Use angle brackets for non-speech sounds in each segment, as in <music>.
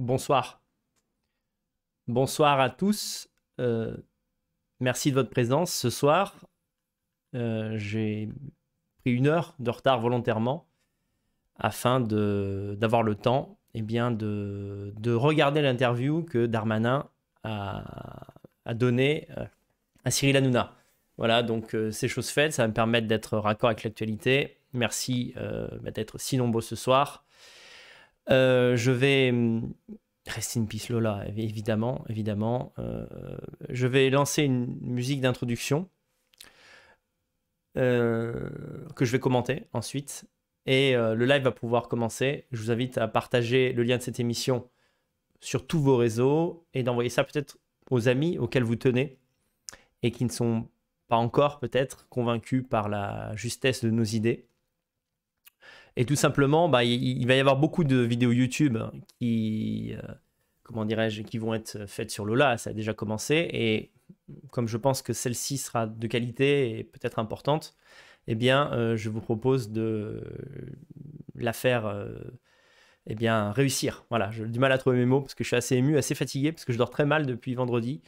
Bonsoir. Bonsoir à tous. Euh, merci de votre présence ce soir. Euh, j'ai pris une heure de retard volontairement afin d'avoir le temps eh bien, de, de regarder l'interview que Darmanin a, donnée euh, à Cyril Hanouna. Voilà, donc c'est chose faite, ça va me permettre d'être raccord avec l'actualité. Merci bah, d'être si nombreux ce soir. Euh, je vais hum, rester une piste Lola, évidemment, évidemment. Euh, je vais lancer une musique d'introduction euh, que je vais commenter ensuite. Et le live va pouvoir commencer. Je vous invite à partager le lien de cette émission sur tous vos réseaux et d'envoyer ça peut-être aux amis auxquels vous tenez et qui ne sont pas encore peut-être convaincus par la justesse de nos idées. Et tout simplement, bah, il, va y avoir beaucoup de vidéos YouTube qui, euh, comment dirais-je, qui vont être faites sur Lola. Ça a déjà commencé. Et comme je pense que celle-ci sera de qualité et peut-être importante, eh bien, euh, je vous propose de la faire euh, eh bien, réussir. Voilà, j'ai du mal à trouver mes mots parce que je suis assez ému, assez fatigué, parce que je dors très mal depuis vendredi,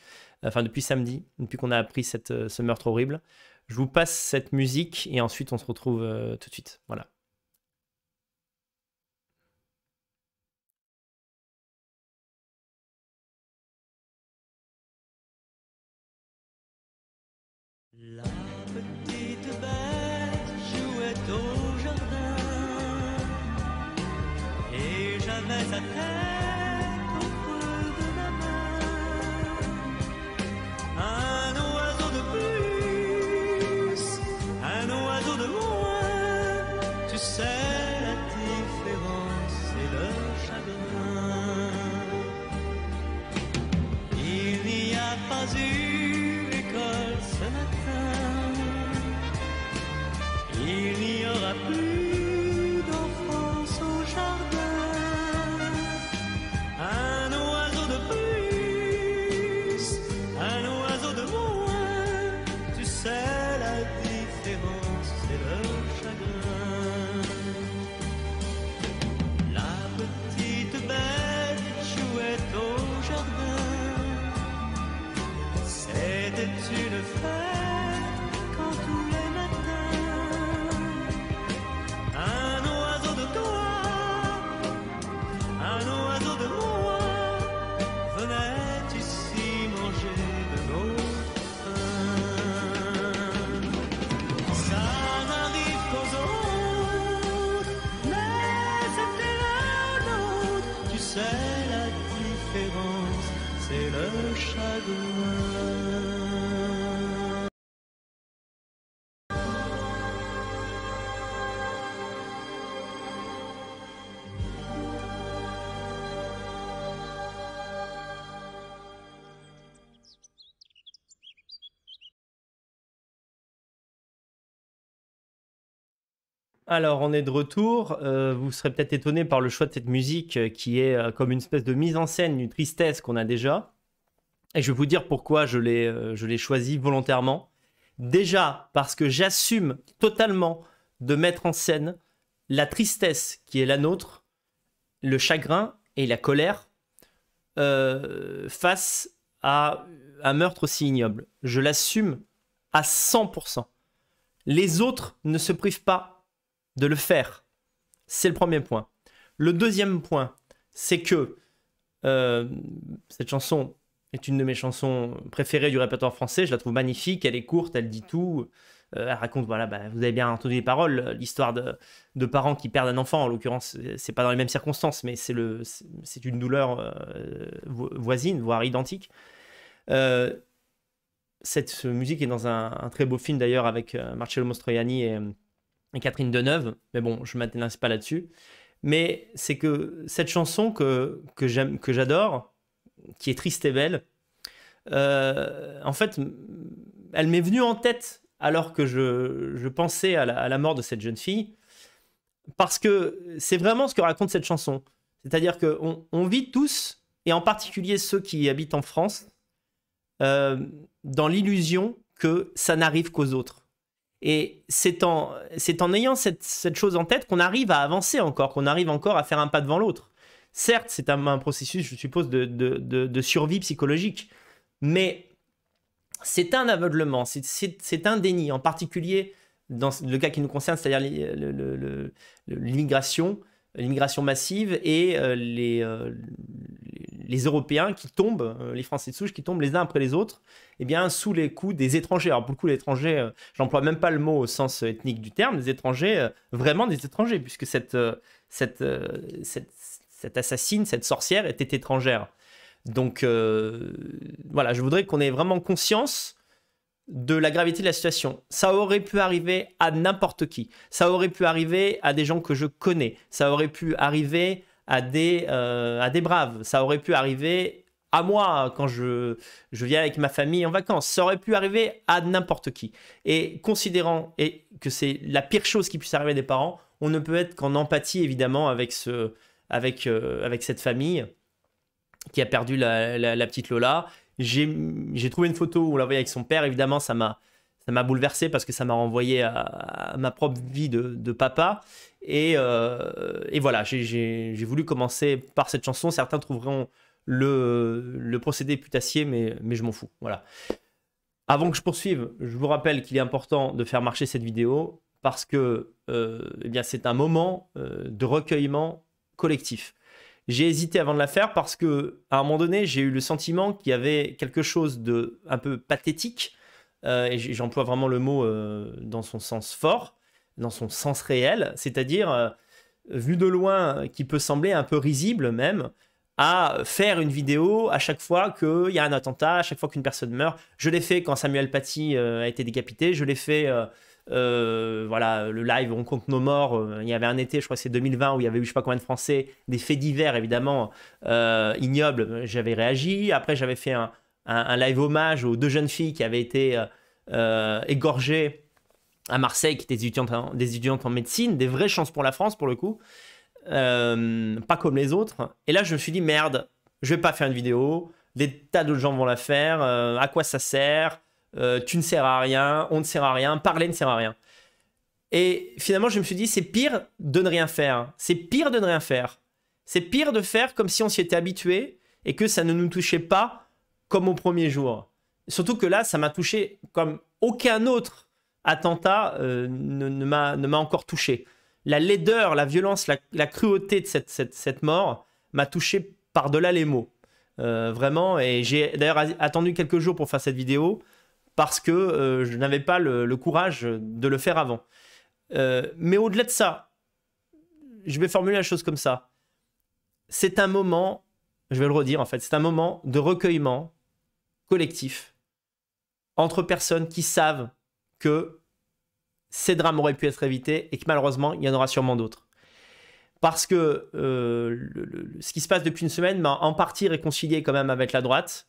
enfin depuis samedi, depuis qu'on a appris cette, ce meurtre horrible. Je vous passe cette musique et ensuite on se retrouve tout de suite. Voilà. La Alors, on est de retour. Euh, vous serez peut-être étonné par le choix de cette musique euh, qui est euh, comme une espèce de mise en scène, une tristesse qu'on a déjà. Et je vais vous dire pourquoi je l'ai euh, je l'ai choisi volontairement. Déjà parce que j'assume totalement de mettre en scène la tristesse qui est la nôtre, le chagrin et la colère euh, face à un meurtre aussi ignoble. Je l'assume à 100%. Les autres ne se privent pas de le faire. C'est le premier point. Le deuxième point, c'est que euh, cette chanson est une de mes chansons préférées du répertoire français. Je la trouve magnifique, elle est courte, elle dit tout. Euh, elle raconte, voilà, bah, vous avez bien entendu les paroles, l'histoire de, parents qui perdent un enfant. En l'occurrence, c'est pas dans les mêmes circonstances, mais c'est une douleur euh, vo- voisine, voire identique. Euh, cette musique est dans un, très beau film d'ailleurs avec euh, Marcello Mastroianni et, Catherine Deneuve. Mais bon, je ne m'intéresse pas là-dessus. Mais c'est que cette chanson que j'adore, qui est triste et belle, euh, en fait, elle m'est venue en tête alors que je, pensais à la, mort de cette jeune fille, parce que c'est vraiment ce que raconte cette chanson. C'est-à-dire qu'on on vit tous, et en particulier ceux qui habitent en France, euh, dans l'illusion que ça n'arrive qu'aux autres. Et c'est en, ayant cette chose en tête qu'on arrive à avancer encore, qu'on arrive encore à faire un pas devant l'autre. Certes, c'est un, processus, je suppose, de, survie psychologique, mais c'est un aveuglement, c'est- un déni, en particulier dans le cas qui nous concerne, c'est-à-dire l'immigration, l'immigration massive et euh, les, euh, les Européens qui tombent, euh, les Français de souche qui tombent les uns après les autres, eh bien, sous les coups des étrangers. Alors, pour le coup, euh, j'emploie même pas le mot au sens ethnique du terme, des étrangers, vraiment des étrangers, puisque cette, cette assassine, cette sorcière était étrangère. Donc, euh, voilà, je voudrais qu'on ait vraiment conscience de la gravité de la situation. Ça aurait pu arriver à n'importe qui. Ça aurait pu arriver à des gens que je connais. Ça aurait pu arriver à des, euh, à des braves. Ça aurait pu arriver à moi quand je, je viens avec ma famille en vacances. Ça aurait pu arriver à n'importe qui. Et considérant et que c'est la pire chose qui puisse arriver à des parents, on ne peut être qu'en empathie évidemment avec, ce, avec, euh, avec cette famille qui a perdu la, petite Lola. J'ai trouvé une photo où on la voyait avec son père. Évidemment, ça m'a ça bouleversé parce que ça m'a renvoyé à, ma propre vie de, de papa. Et, euh, et voilà, j'ai- voulu commencer par cette chanson. Certains trouveront le, le procédé putassier, mais, mais je m'en fous. Voilà. Avant que je poursuive, je vous rappelle qu'il est important de faire marcher cette vidéo parce que euh, eh c'est un moment euh, de recueillement collectif. J'ai hésité avant de la faire parce que à un moment donné, j'ai eu le sentiment qu'il y avait quelque chose de un peu pathétique, euh, et j'emploie vraiment le mot euh, dans son sens fort, dans son sens réel, c'est-à-dire euh, vu de loin, qui peut sembler un peu risible même, à faire une vidéo à chaque fois qu'il y a un attentat, à chaque fois qu'une personne meurt. Je l'ai fait quand Samuel Paty a été décapité, je l'ai fait, euh, voilà, le live On compte nos morts. euh, il y avait un été, je crois que c'est 2020, où il y avait eu je sais pas combien de Français, des faits divers évidemment euh, ignobles. J'avais réagi. Après, j'avais fait un, live hommage aux deux jeunes filles qui avaient été égorgées à Marseille, qui étaient des étudiantes, en, médecine, des vraies chances pour la France pour le coup. Pas comme les autres. Et là, je me suis dit, merde, je vais pas faire une vidéo. Des tas d'autres gens vont la faire. à quoi ça sert? Euh, Tu ne sers à rien. On ne sert à rien. Parler ne sert à rien. Et finalement, je me suis dit, c'est pire de ne rien faire. C'est pire de ne rien faire. C'est pire de faire comme si on s'y était habitué et que ça ne nous touchait pas comme au premier jour. Surtout que là, ça m'a touché comme aucun autre attentat euh, ne, ne m'a encore touché. La laideur, la violence, la, la cruauté de cette, cette, cette mort m'a touché par-delà les mots. Euh, vraiment, et j'ai d'ailleurs attendu quelques jours pour faire cette vidéo parce que euh, je n'avais pas le, courage de le faire avant. Euh, mais au-delà de ça, je vais formuler la chose comme ça. C'est un moment, je vais le redire en fait, c'est un moment de recueillement collectif entre personnes qui savent que ces drames auraient pu être évités et que malheureusement, il y en aura sûrement d'autres. Parce que euh, ce qui se passe depuis une semaine m'a en partie réconcilié quand même avec la droite.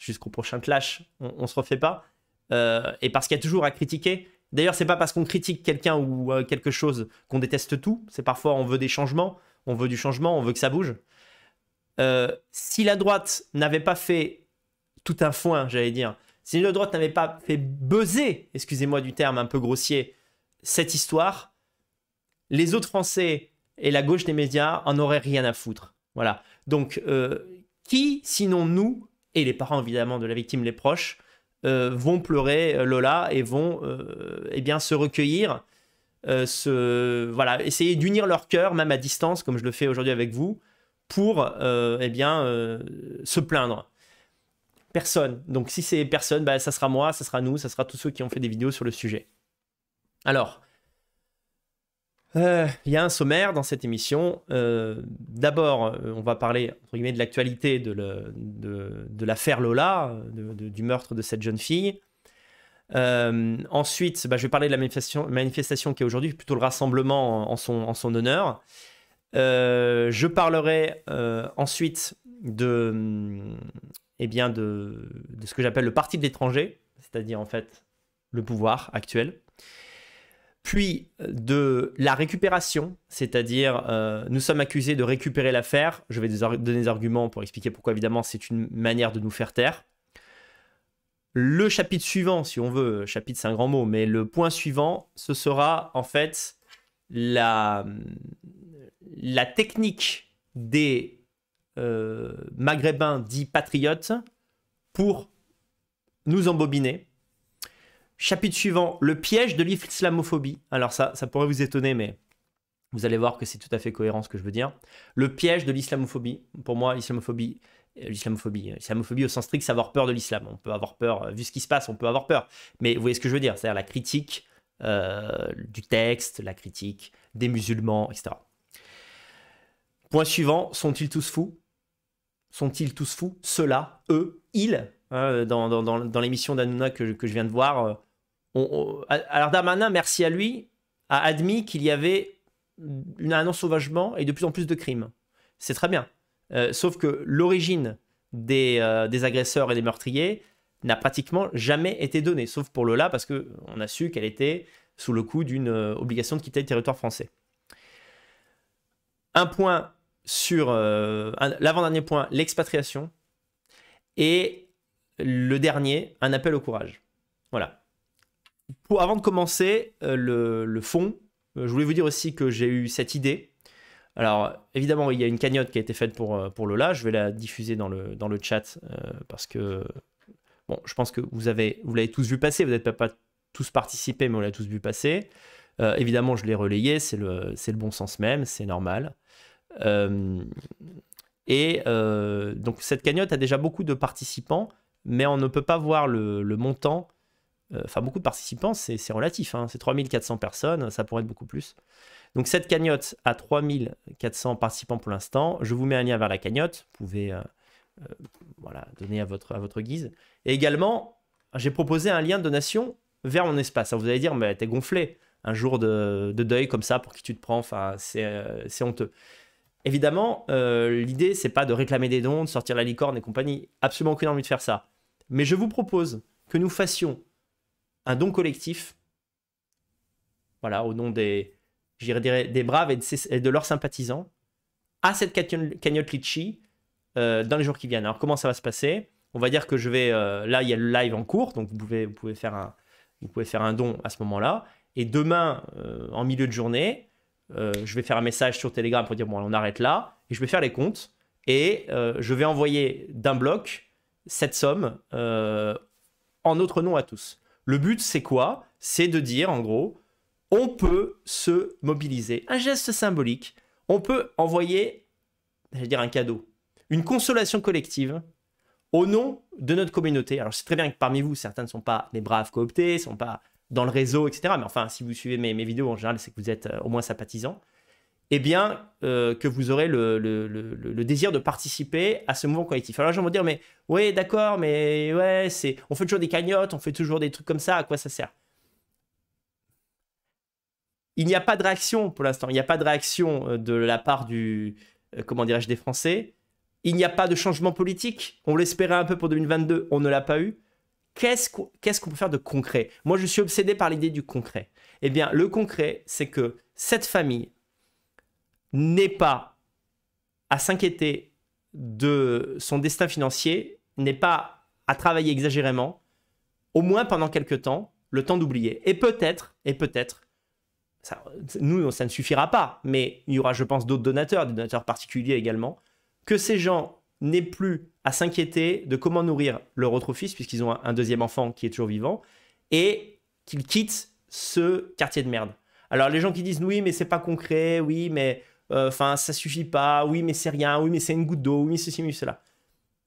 Jusqu'au prochain clash, on, on se refait pas. Euh, et parce qu'il y a toujours à critiquer. D'ailleurs, c'est pas parce qu'on critique quelqu'un ou euh, quelque chose qu'on déteste tout. C'est parfois on veut des changements, on veut du changement, on veut que ça bouge. Euh, si la droite n'avait pas fait tout un foin, j'allais dire, si la droite n'avait pas fait buzzer, excusez-moi du terme un peu grossier, cette histoire, les autres Français et la gauche des médias en auraient rien à foutre. Voilà. Donc, qui, sinon nous, et les parents évidemment de la victime, les proches, euh, vont pleurer euh, Lola et vont euh, eh bien, se recueillir, se, voilà, essayer d'unir leur cœur, même à distance, comme je le fais aujourd'hui avec vous, pour eh bien, se plaindre. Personne. Donc si c'est personne, bah, ça sera moi, ça sera nous, ça sera tous ceux qui ont fait des vidéos sur le sujet. Alors, euh, il y a un sommaire dans cette émission. Euh, D'abord, euh, on va parler entre guillemets, de l'actualité de l'affaire Lola, de- de- du meurtre de cette jeune fille. Ensuite, bah, je vais parler de la manifestation, qui est aujourd'hui, plutôt le rassemblement en, son, en son honneur. Je parlerai ensuite de, eh bien de ce que j'appelle le parti de l'étranger, c'est-à-dire en fait le pouvoir actuel. Puis de la récupération, c'est-à-dire euh, nous sommes accusés de récupérer l'affaire. Je vais donner des arguments pour expliquer pourquoi évidemment c'est une manière de nous faire taire. Le chapitre suivant, si on veut, chapitre c'est un grand mot, mais le point suivant, ce sera en fait la, la technique des euh, maghrébins dits patriotes pour nous embobiner. Chapitre suivant, le piège de l'islamophobie. Alors ça, ça pourrait vous étonner, mais vous allez voir que c'est tout à fait cohérent ce que je veux dire. Le piège de l'islamophobie. Pour moi, l'islamophobie, euh, l'islamophobie, l'islamophobie au sens strict, c'est avoir peur de l'islam. On peut avoir peur, euh, vu ce qui se passe, on peut avoir peur. Mais vous voyez ce que je veux dire, c'est-à-dire la critique du texte, la critique des musulmans, etc. Point suivant, sont-ils tous fous? Sont-ils tous fous? Ceux-là, eux, ils, hein, dans, dans, l'émission d'Anouna que, que, je viens de voir. Euh, alors Darmanin, merci à lui, a admis qu'il y avait un ensauvagement et de plus en plus de crimes. C'est très bien. Euh, sauf que l'origine des, euh, des, agresseurs et des meurtriers n'a pratiquement jamais été donnée, sauf pour Lola, parce qu'on a su qu'elle était sous le coup d'une obligation de quitter le territoire français. Un point sur euh, l'avant-dernier point, l'expatriation. Et le dernier, un appel au courage. Voilà. Avant de commencer euh, le, fond, euh, je voulais vous dire aussi que j'ai eu cette idée. Alors, évidemment, il y a une cagnotte qui a été faite pour, pour Lola. Je vais la diffuser dans le, dans le chat parce que, bon, je pense que vous avez vous l'avez tous vu passer. Vous n'êtes pas, tous participé, mais on l'a tous vu passer. évidemment, je l'ai relayé. C'est le, le bon sens même. C'est normal. Euh, et euh, donc cette cagnotte a déjà beaucoup de participants, mais on ne peut pas voir le, montant. Euh, enfin, beaucoup de participants, c'est relatif. Hein, c'est 3400 personnes, ça pourrait être beaucoup plus. Donc cette cagnotte a 3400 participants pour l'instant. Je vous mets un lien vers la cagnotte. Vous pouvez voilà, donner à votre, à votre guise. Et également, j'ai proposé un lien de donation vers mon espace. vous allez dire, mais t'es gonflé. Un jour de, de, deuil comme ça, pour qui tu te prends, enfin, c'est honteux. Évidemment, euh, l'idée, c'est pas de réclamer des dons, de sortir la licorne et compagnie. Absolument aucune envie de faire ça. Mais je vous propose que nous fassions un don collectif, voilà, au nom des, des braves et de, leurs sympathisants, à cette cagnotte Litchi euh, dans les jours qui viennent. Alors, comment ça va se passer? On va dire que je vais. Euh, là, il y a le live en cours, donc vous pouvez, faire, un, don à ce moment-là. Et demain, en milieu de journée, euh, je vais faire un message sur Telegram pour dire bon, on arrête là, et je vais faire les comptes, et euh, je vais envoyer d'un bloc cette somme euh, en notre nom à tous. Le but, c'est quoi? C'est de dire, en gros, on peut se mobiliser. Un geste symbolique. On peut envoyer, je dire, un cadeau, une consolation collective au nom de notre communauté. Alors, c'est très bien que parmi vous, certains ne sont pas des braves cooptés, ne sont pas dans le réseau, etc. Mais enfin, si vous suivez mes, vidéos en général, c'est que vous êtes euh, au moins sympathisant. Eh bien, euh, que vous aurez le, désir de participer à ce mouvement collectif. Alors, les gens vont dire, mais oui, d'accord, mais ouais, c'est, on fait toujours des cagnottes, on fait toujours des trucs comme ça, à quoi ça sert? Il n'y a pas de réaction pour l'instant. Il n'y a pas de réaction euh, de la part du, comment dirais-je, des Français. Il n'y a pas de changement politique. On l'espérait un peu pour 2022, on ne l'a pas eu qu'est-ce qu'on peut faire de concret? Moi, je suis obsédé par l'idée du concret. Eh bien, le concret, c'est que cette famille n'est pas à s'inquiéter de son destin financier, n'est pas à travailler exagérément, au moins pendant quelques temps, le temps d'oublier. Et peut-être, et peut-être, nous, ça ne suffira pas, mais il y aura, je pense, d'autres donateurs, des donateurs particuliers également, que ces gens n'aient plus à s'inquiéter de comment nourrir leur autre fils, puisqu'ils ont un, deuxième enfant qui est toujours vivant, et qu'ils quittent ce quartier de merde. Alors les gens qui disent oui, mais c'est pas concret, oui, mais euh, enfin ça suffit pas, oui, mais c'est rien, oui, mais c'est une goutte d'eau, oui, ceci, mais cela.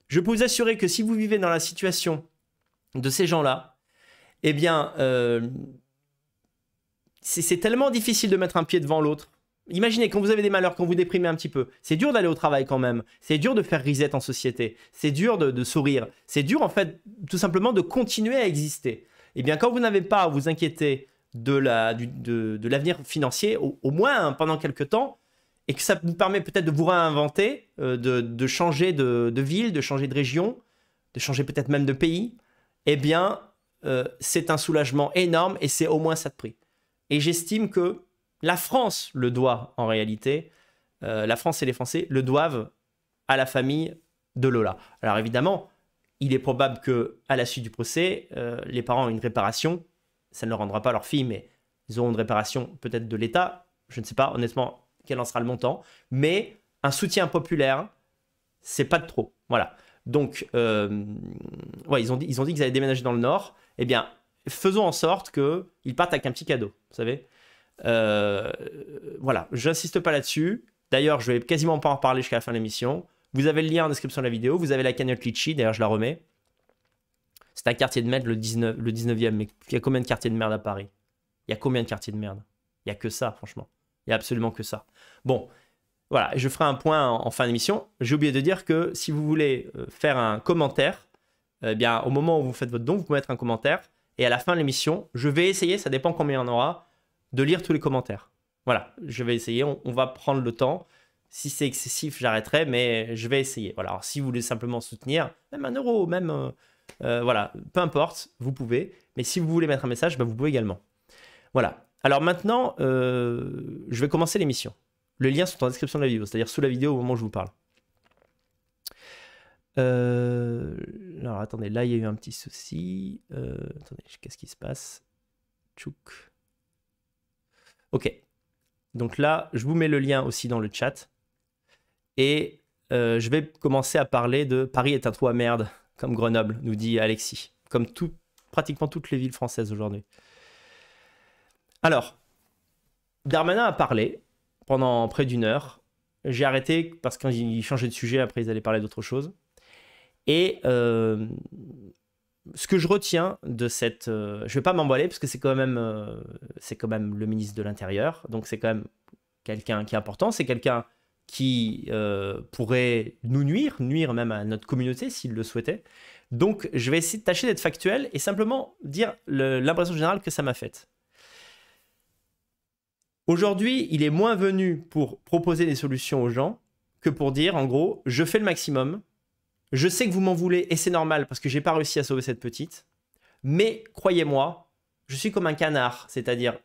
Je peux vous assurer que si vous vivez dans la situation de ces gens-là, eh bien, euh, c'est tellement difficile de mettre un pied devant l'autre. Imaginez quand vous avez des malheurs, quand vous déprimez un petit peu, c'est dur d'aller au travail quand même, c'est dur de faire reset en société, c'est dur de, sourire, c'est dur en fait tout simplement de continuer à exister. Eh bien quand vous n'avez pas à vous inquiéter de l'avenir financier, au, moins hein, pendant quelques temps, et que ça vous permet peut-être de vous réinventer, euh, de, changer de, ville, de changer de région, de changer peut-être même de pays, eh bien euh, c'est un soulagement énorme et c'est au moins ça de prix. Et j'estime que la France le doit en réalité. Euh, la France et les Français le doivent à la famille de Lola. Alors évidemment, il est probable que à la suite du procès, les parents ont une réparation. Ça ne leur rendra pas leur fille, mais ils auront une réparation peut-être de l'État. Je ne sais pas honnêtement quel en sera le montant. Mais un soutien populaire, c'est pas de trop. Voilà. Donc, euh, ils ont, dit, ils ont dit qu'ils allaient déménager dans le Nord. Eh bien, faisons en sorte qu'ils partent avec un petit cadeau, vous savez. Euh, voilà, j'insiste pas là-dessus. D'ailleurs, je vais quasiment pas en reparler jusqu'à la fin de l'émission. Vous avez le lien en description de la vidéo. Vous avez la cagnotte Litchi. D'ailleurs, je la remets. C'est un quartier de merde, le, 19, le 19e. Mais il y a combien de quartiers de merde à Paris? Il y a combien de quartiers de merde? Il y a que ça, franchement. Il y a absolument que ça. Bon, voilà, je ferai un point en, fin d'émission. J'ai oublié de dire que si vous voulez euh, faire un commentaire, eh bien, au moment où vous faites votre don, vous pouvez mettre un commentaire. Et à la fin de l'émission, je vais essayer, ça dépend combien il y en aura, de lire tous les commentaires. Voilà, je vais essayer, on, va prendre le temps. Si c'est excessif, j'arrêterai, mais je vais essayer. Voilà, alors si vous voulez simplement soutenir, même un euro, même... Euh, euh, voilà, peu importe, vous pouvez. Mais si vous voulez mettre un message, bah, vous pouvez également. Voilà. Alors maintenant, je vais commencer l'émission. Les liens sont en description de la vidéo, c'est-à-dire sous la vidéo au moment où je vous parle. Euh, alors attendez, là il y a eu un petit souci. Euh, attendez, qu'est-ce qui se passe? Tchouk. Ok. Donc là, je vous mets le lien aussi dans le chat. Et euh, je vais commencer à parler de Paris est un trou à merde, comme Grenoble, nous dit Alexis. Comme pratiquement toutes les villes françaises aujourd'hui. Alors, Darmanin a parlé, pendant près d'une heure. J'ai arrêté parce qu'ils changeaient de sujet, après ils allaient parler d'autre chose. Et euh, ce que je retiens de cette... Euh, je vais pas m'emballer parce que c'est quand, même, euh, c'est quand même le ministre de l'Intérieur, donc c'est quand même quelqu'un qui est important, c'est quelqu'un qui pourrait nous nuire, nuire même à notre communauté s'il le souhaitait. Donc je vais essayer de tâcher d'être factuel et simplement dire l'impression générale que ça m'a faite. Aujourd'hui, il est moins venu pour proposer des solutions aux gens que pour dire, en gros, je fais le maximum, je sais que vous m'en voulez et c'est normal parce que j'ai pas réussi à sauver cette petite, mais croyez-moi, je suis comme un canard, c'est-à-dire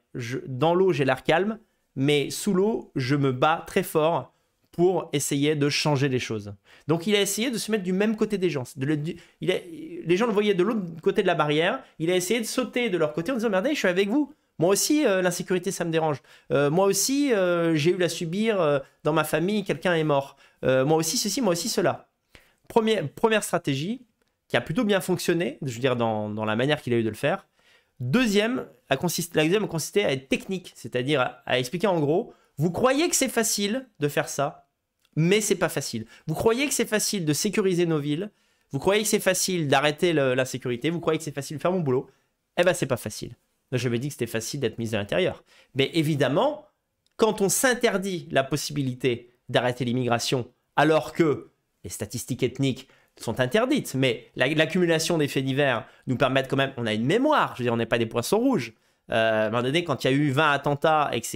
dans l'eau j'ai l'air calme, mais sous l'eau je me bats très fort pour essayer de changer les choses. Donc il a essayé de se mettre du même côté des gens. les gens le voyaient de l'autre côté de la barrière, il a essayé de sauter de leur côté en disant, regardez, je suis avec vous, moi aussi, euh, l'insécurité, ça me dérange. Euh, moi aussi, euh, j'ai eu à subir dans ma famille, quelqu'un est mort. moi aussi, ceci, moi aussi, cela. Première, stratégie qui a plutôt bien fonctionné, je veux dire, dans, la manière qu'il a eu de le faire. Deuxième, a la deuxième a consisté à être technique, c'est-à-dire à, à, expliquer en gros, vous croyez que c'est facile de faire ça, mais c'est pas facile. Vous croyez que c'est facile de sécuriser nos villes, vous croyez que c'est facile d'arrêter l'insécurité, vous croyez que c'est facile de faire mon boulot, eh ben c'est pas facile. Je me dit que c'était facile d'être mis à l'intérieur. Mais évidemment, quand on s'interdit la possibilité d'arrêter l'immigration, alors que les statistiques ethniques sont interdites, mais l'accumulation des faits divers nous permettent quand même, on a une mémoire, je veux dire, on n'est pas des poissons rouges. Euh, à un moment donné, quand il y a eu 20 attentats et que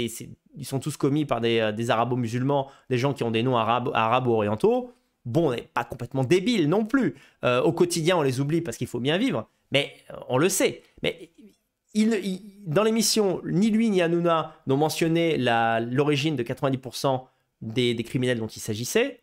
ils sont tous commis par des, euh, arabo-musulmans, des gens qui ont des noms arabo-orientaux, bon, on n'est pas complètement débiles non plus. Euh, au quotidien, on les oublie parce qu'il faut bien vivre, mais on le sait. Mais dans l'émission, ni lui ni Hanouna n'ont mentionné l'origine de 90% des, criminels dont il s'agissait.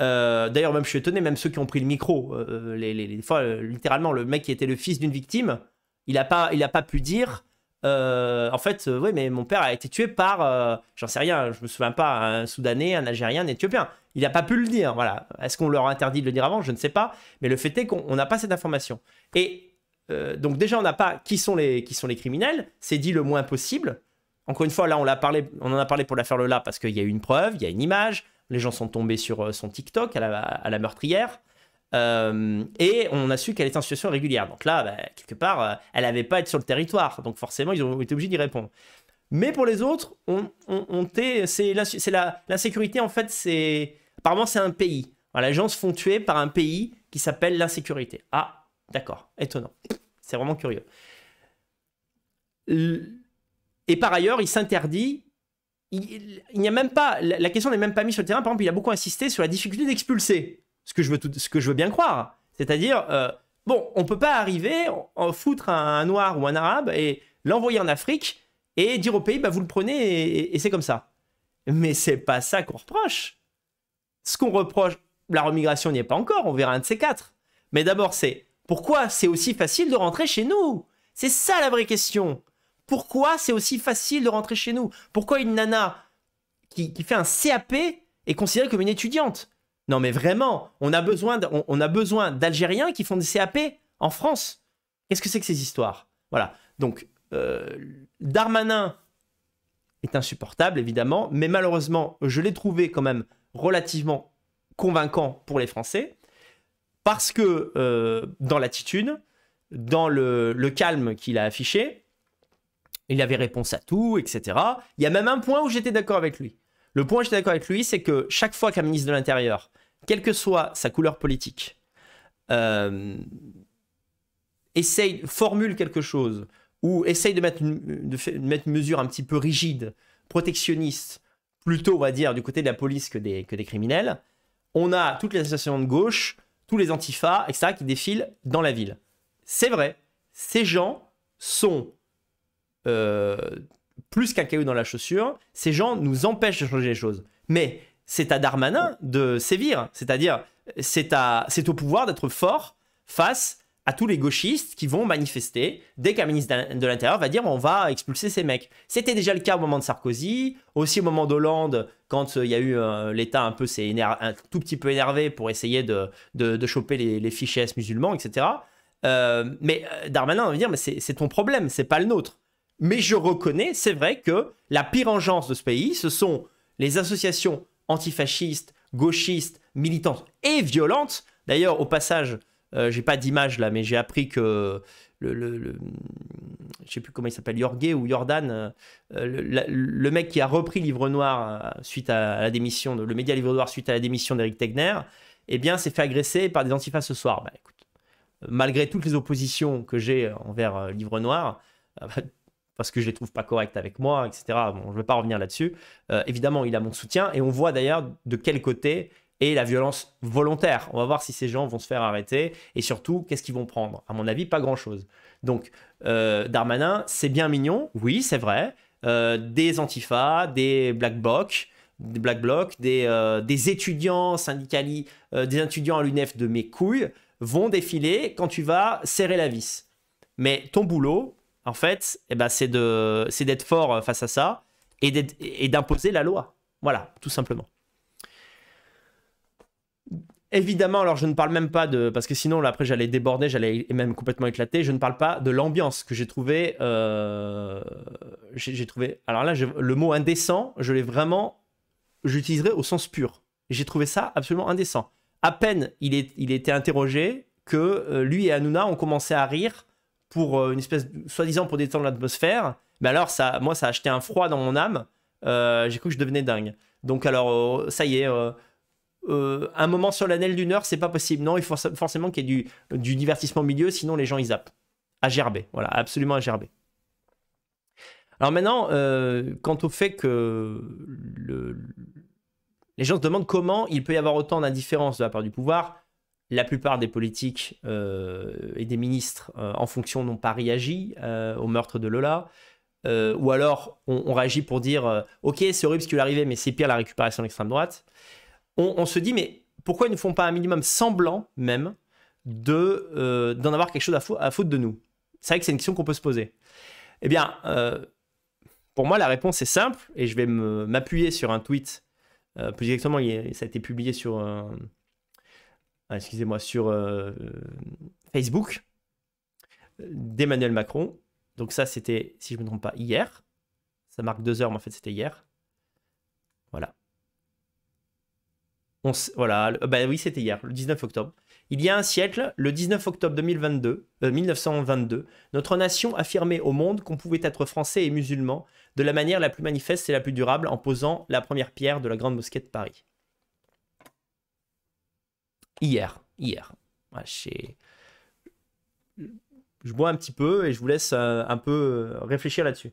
Euh, d'ailleurs, même je suis étonné, même ceux qui ont pris le micro, euh, fois, euh, littéralement, le mec qui était le fils d'une victime, il n'a pas, pas pu dire. en fait, oui, mais mon père a été tué par, j'en sais rien, je me souviens pas, un Soudanais, un Algérien, un Éthiopien. Il n'a pas pu le dire. Voilà. Est-ce qu'on leur a interdit de le dire avant? Je ne sais pas. Mais le fait est qu'on n'a pas cette information. Et euh, donc déjà, on n'a pas qui sont les, qui sont les criminels, c'est dit le moins possible. Encore une fois, là, on, on en a parlé pour l'affaire Lola parce qu'il y a une preuve, il y a une image, les gens sont tombés sur euh, son TikTok à la, meurtrière. Euh, et on a su qu'elle était en situation régulière. Donc là, bah, quelque part, elle n'avait pas à être sur le territoire. Donc forcément, ils ont été obligés d'y répondre. Mais pour les autres, on, on, c'est l'insécurité, en fait, c'est apparemment c'est un pays. les gens se font tuer par un pays qui s'appelle l'insécurité. Ah, d'accord, étonnant. C'est vraiment curieux. Et par ailleurs, il s'interdit. Il, n'y a même pas. La question n'est même pas mise sur le terrain. Par exemple, il a beaucoup insisté sur la difficulté d'expulser. Ce que je veux, ce que je veux bien croire. C'est-à-dire, euh, bon, on peut pas arriver, en foutre un, noir ou un arabe et l'envoyer en Afrique et dire au pays, bah, vous le prenez et, c'est comme ça. Mais c'est pas ça qu'on reproche. Ce qu'on reproche, la remigration n'y est pas encore. On verra un de ces quatre. Mais d'abord, c'est pourquoi c'est aussi facile de rentrer chez nous? C'est ça la vraie question. Pourquoi c'est aussi facile de rentrer chez nous? Pourquoi une nana qui, fait un CAP est considérée comme une étudiante? Non mais vraiment, on a besoin, d- on, on a besoin d'Algériens qui font des CAP en France. Qu'est-ce que c'est que ces histoires? Voilà. Donc, euh, Darmanin est insupportable, évidemment, mais malheureusement, je l'ai trouvé quand même relativement convaincant pour les Français, parce que euh, dans l'attitude, dans le, calme qu'il a affiché, il avait réponse à tout, etc. Il y a même un point où j'étais d'accord avec lui. Le point où j'étais d'accord avec lui, c'est que chaque fois qu'un ministre de l'Intérieur, quelle que soit sa couleur politique, euh, essaye, formule quelque chose, ou essaye de mettre, une, de mettre mesure un petit peu rigide, protectionniste, plutôt, on va dire, du côté de la police que des, que des criminels, on a toutes les associations de gauche, tous les antifas, etc., qui défilent dans la ville. C'est vrai, ces gens sont euh, plus qu'un caillou dans la chaussure, ces gens nous empêchent de changer les choses. Mais c'est à Darmanin de sévir, c'est-à-dire c'est au pouvoir d'être fort face à tous les gauchistes qui vont manifester dès qu'un ministre de l'Intérieur va dire on va expulser ces mecs. C'était déjà le cas au moment de Sarkozy, aussi au moment d'Hollande, quand euh, il y a eu euh, l'État un peu un tout petit peu énervé pour essayer de, de, choper les, les fichiers musulmans, etc. Euh, mais Darmanin va dire mais c'est ton problème, c'est pas le nôtre. Mais je reconnais, c'est vrai que la pire engeance de ce pays, ce sont les associations antifascistes, gauchistes, militantes et violentes. D'ailleurs, au passage, euh, j'ai pas d'image là, mais j'ai appris que le, je sais plus comment il s'appelle, Yorgué ou Jordan, euh, euh, le, mec qui a repris Livre Noir suite à la démission, le média Livre Noir suite à la démission d'Éric Tegner, eh bien, s'est fait agresser par des antifas ce soir. Bah, écoute, malgré toutes les oppositions que j'ai envers Livre Noir, euh, parce que je les trouve pas corrects avec moi, etc. Bon, je ne vais pas revenir là-dessus. Évidemment, il a mon soutien et on voit d'ailleurs de quel côté est la violence volontaire. On va voir si ces gens vont se faire arrêter et surtout qu'est-ce qu'ils vont prendre? À mon avis, pas grand-chose. Donc, euh, Darmanin, c'est bien mignon, oui, c'est vrai. Euh, des antifas, des black blocs, des black euh, des étudiants syndicalistes, des étudiants à l'UNEF de mes couilles vont défiler quand tu vas serrer la vis. Mais ton boulot, en fait, eh ben, c'est d'être fort face à ça et, et d'imposer la loi. Voilà, tout simplement. Évidemment, alors je ne parle même pas de. Parce que sinon, là, après, j'allais déborder, j'allais même complètement éclater. Je ne parle pas de l'ambiance que j'ai trouvé. euh, j'ai trouvé. Alors là, le mot indécent, je l'ai vraiment. J'utiliserai au sens pur. J'ai trouvé ça absolument indécent. À peine il, est, il était interrogé que euh, lui et Hanouna ont commencé à rire pour euh, une espèce. soi-disant pour détendre l'atmosphère. Mais alors, ça, moi, ça a acheté un froid dans mon âme. Euh, j'ai cru que je devenais dingue. Donc, alors, ça y est. euh, un moment solennel d'une heure, c'est pas possible. Non, il faut forc- forcément qu'il y ait du, divertissement au milieu, sinon les gens ils zappent. À gerber, voilà, absolument à gerber. Alors maintenant, euh, quant au fait que le- les gens se demandent comment il peut y avoir autant d'indifférence de la part du pouvoir, la plupart des politiques euh, et des ministres en fonction n'ont pas réagi au meurtre de Lola. Ou alors on, on réagit pour dire ok c'est horrible ce qui lui est arrivé mais c'est pire la récupération de l'extrême droite on, se dit, mais pourquoi ils ne font pas un minimum semblant même de euh, d'en avoir quelque chose à, fou- à foutre de nous? C'est vrai que c'est une question qu'on peut se poser. Eh bien, euh, pour moi, la réponse est simple, et je vais m'appuyer sur un tweet. euh, plus exactement, ça a été publié sur, ah, excusez-moi, sur Facebook d'Emmanuel Macron. Donc ça, c'était, si je ne me trompe pas, hier. Ça marque deux heures, mais en fait, c'était hier. Voilà. Voilà, bah oui, c'était hier, le 19 octobre. Il y a un siècle, le 19 octobre 2022, euh, 1922, notre nation affirmait au monde qu'on pouvait être français et musulman de la manière la plus manifeste et la plus durable en posant la première pierre de la grande mosquée de Paris. Hier, hier. J'ai- Je bois un petit peu et je vous laisse euh, un peu euh, réfléchir là-dessus.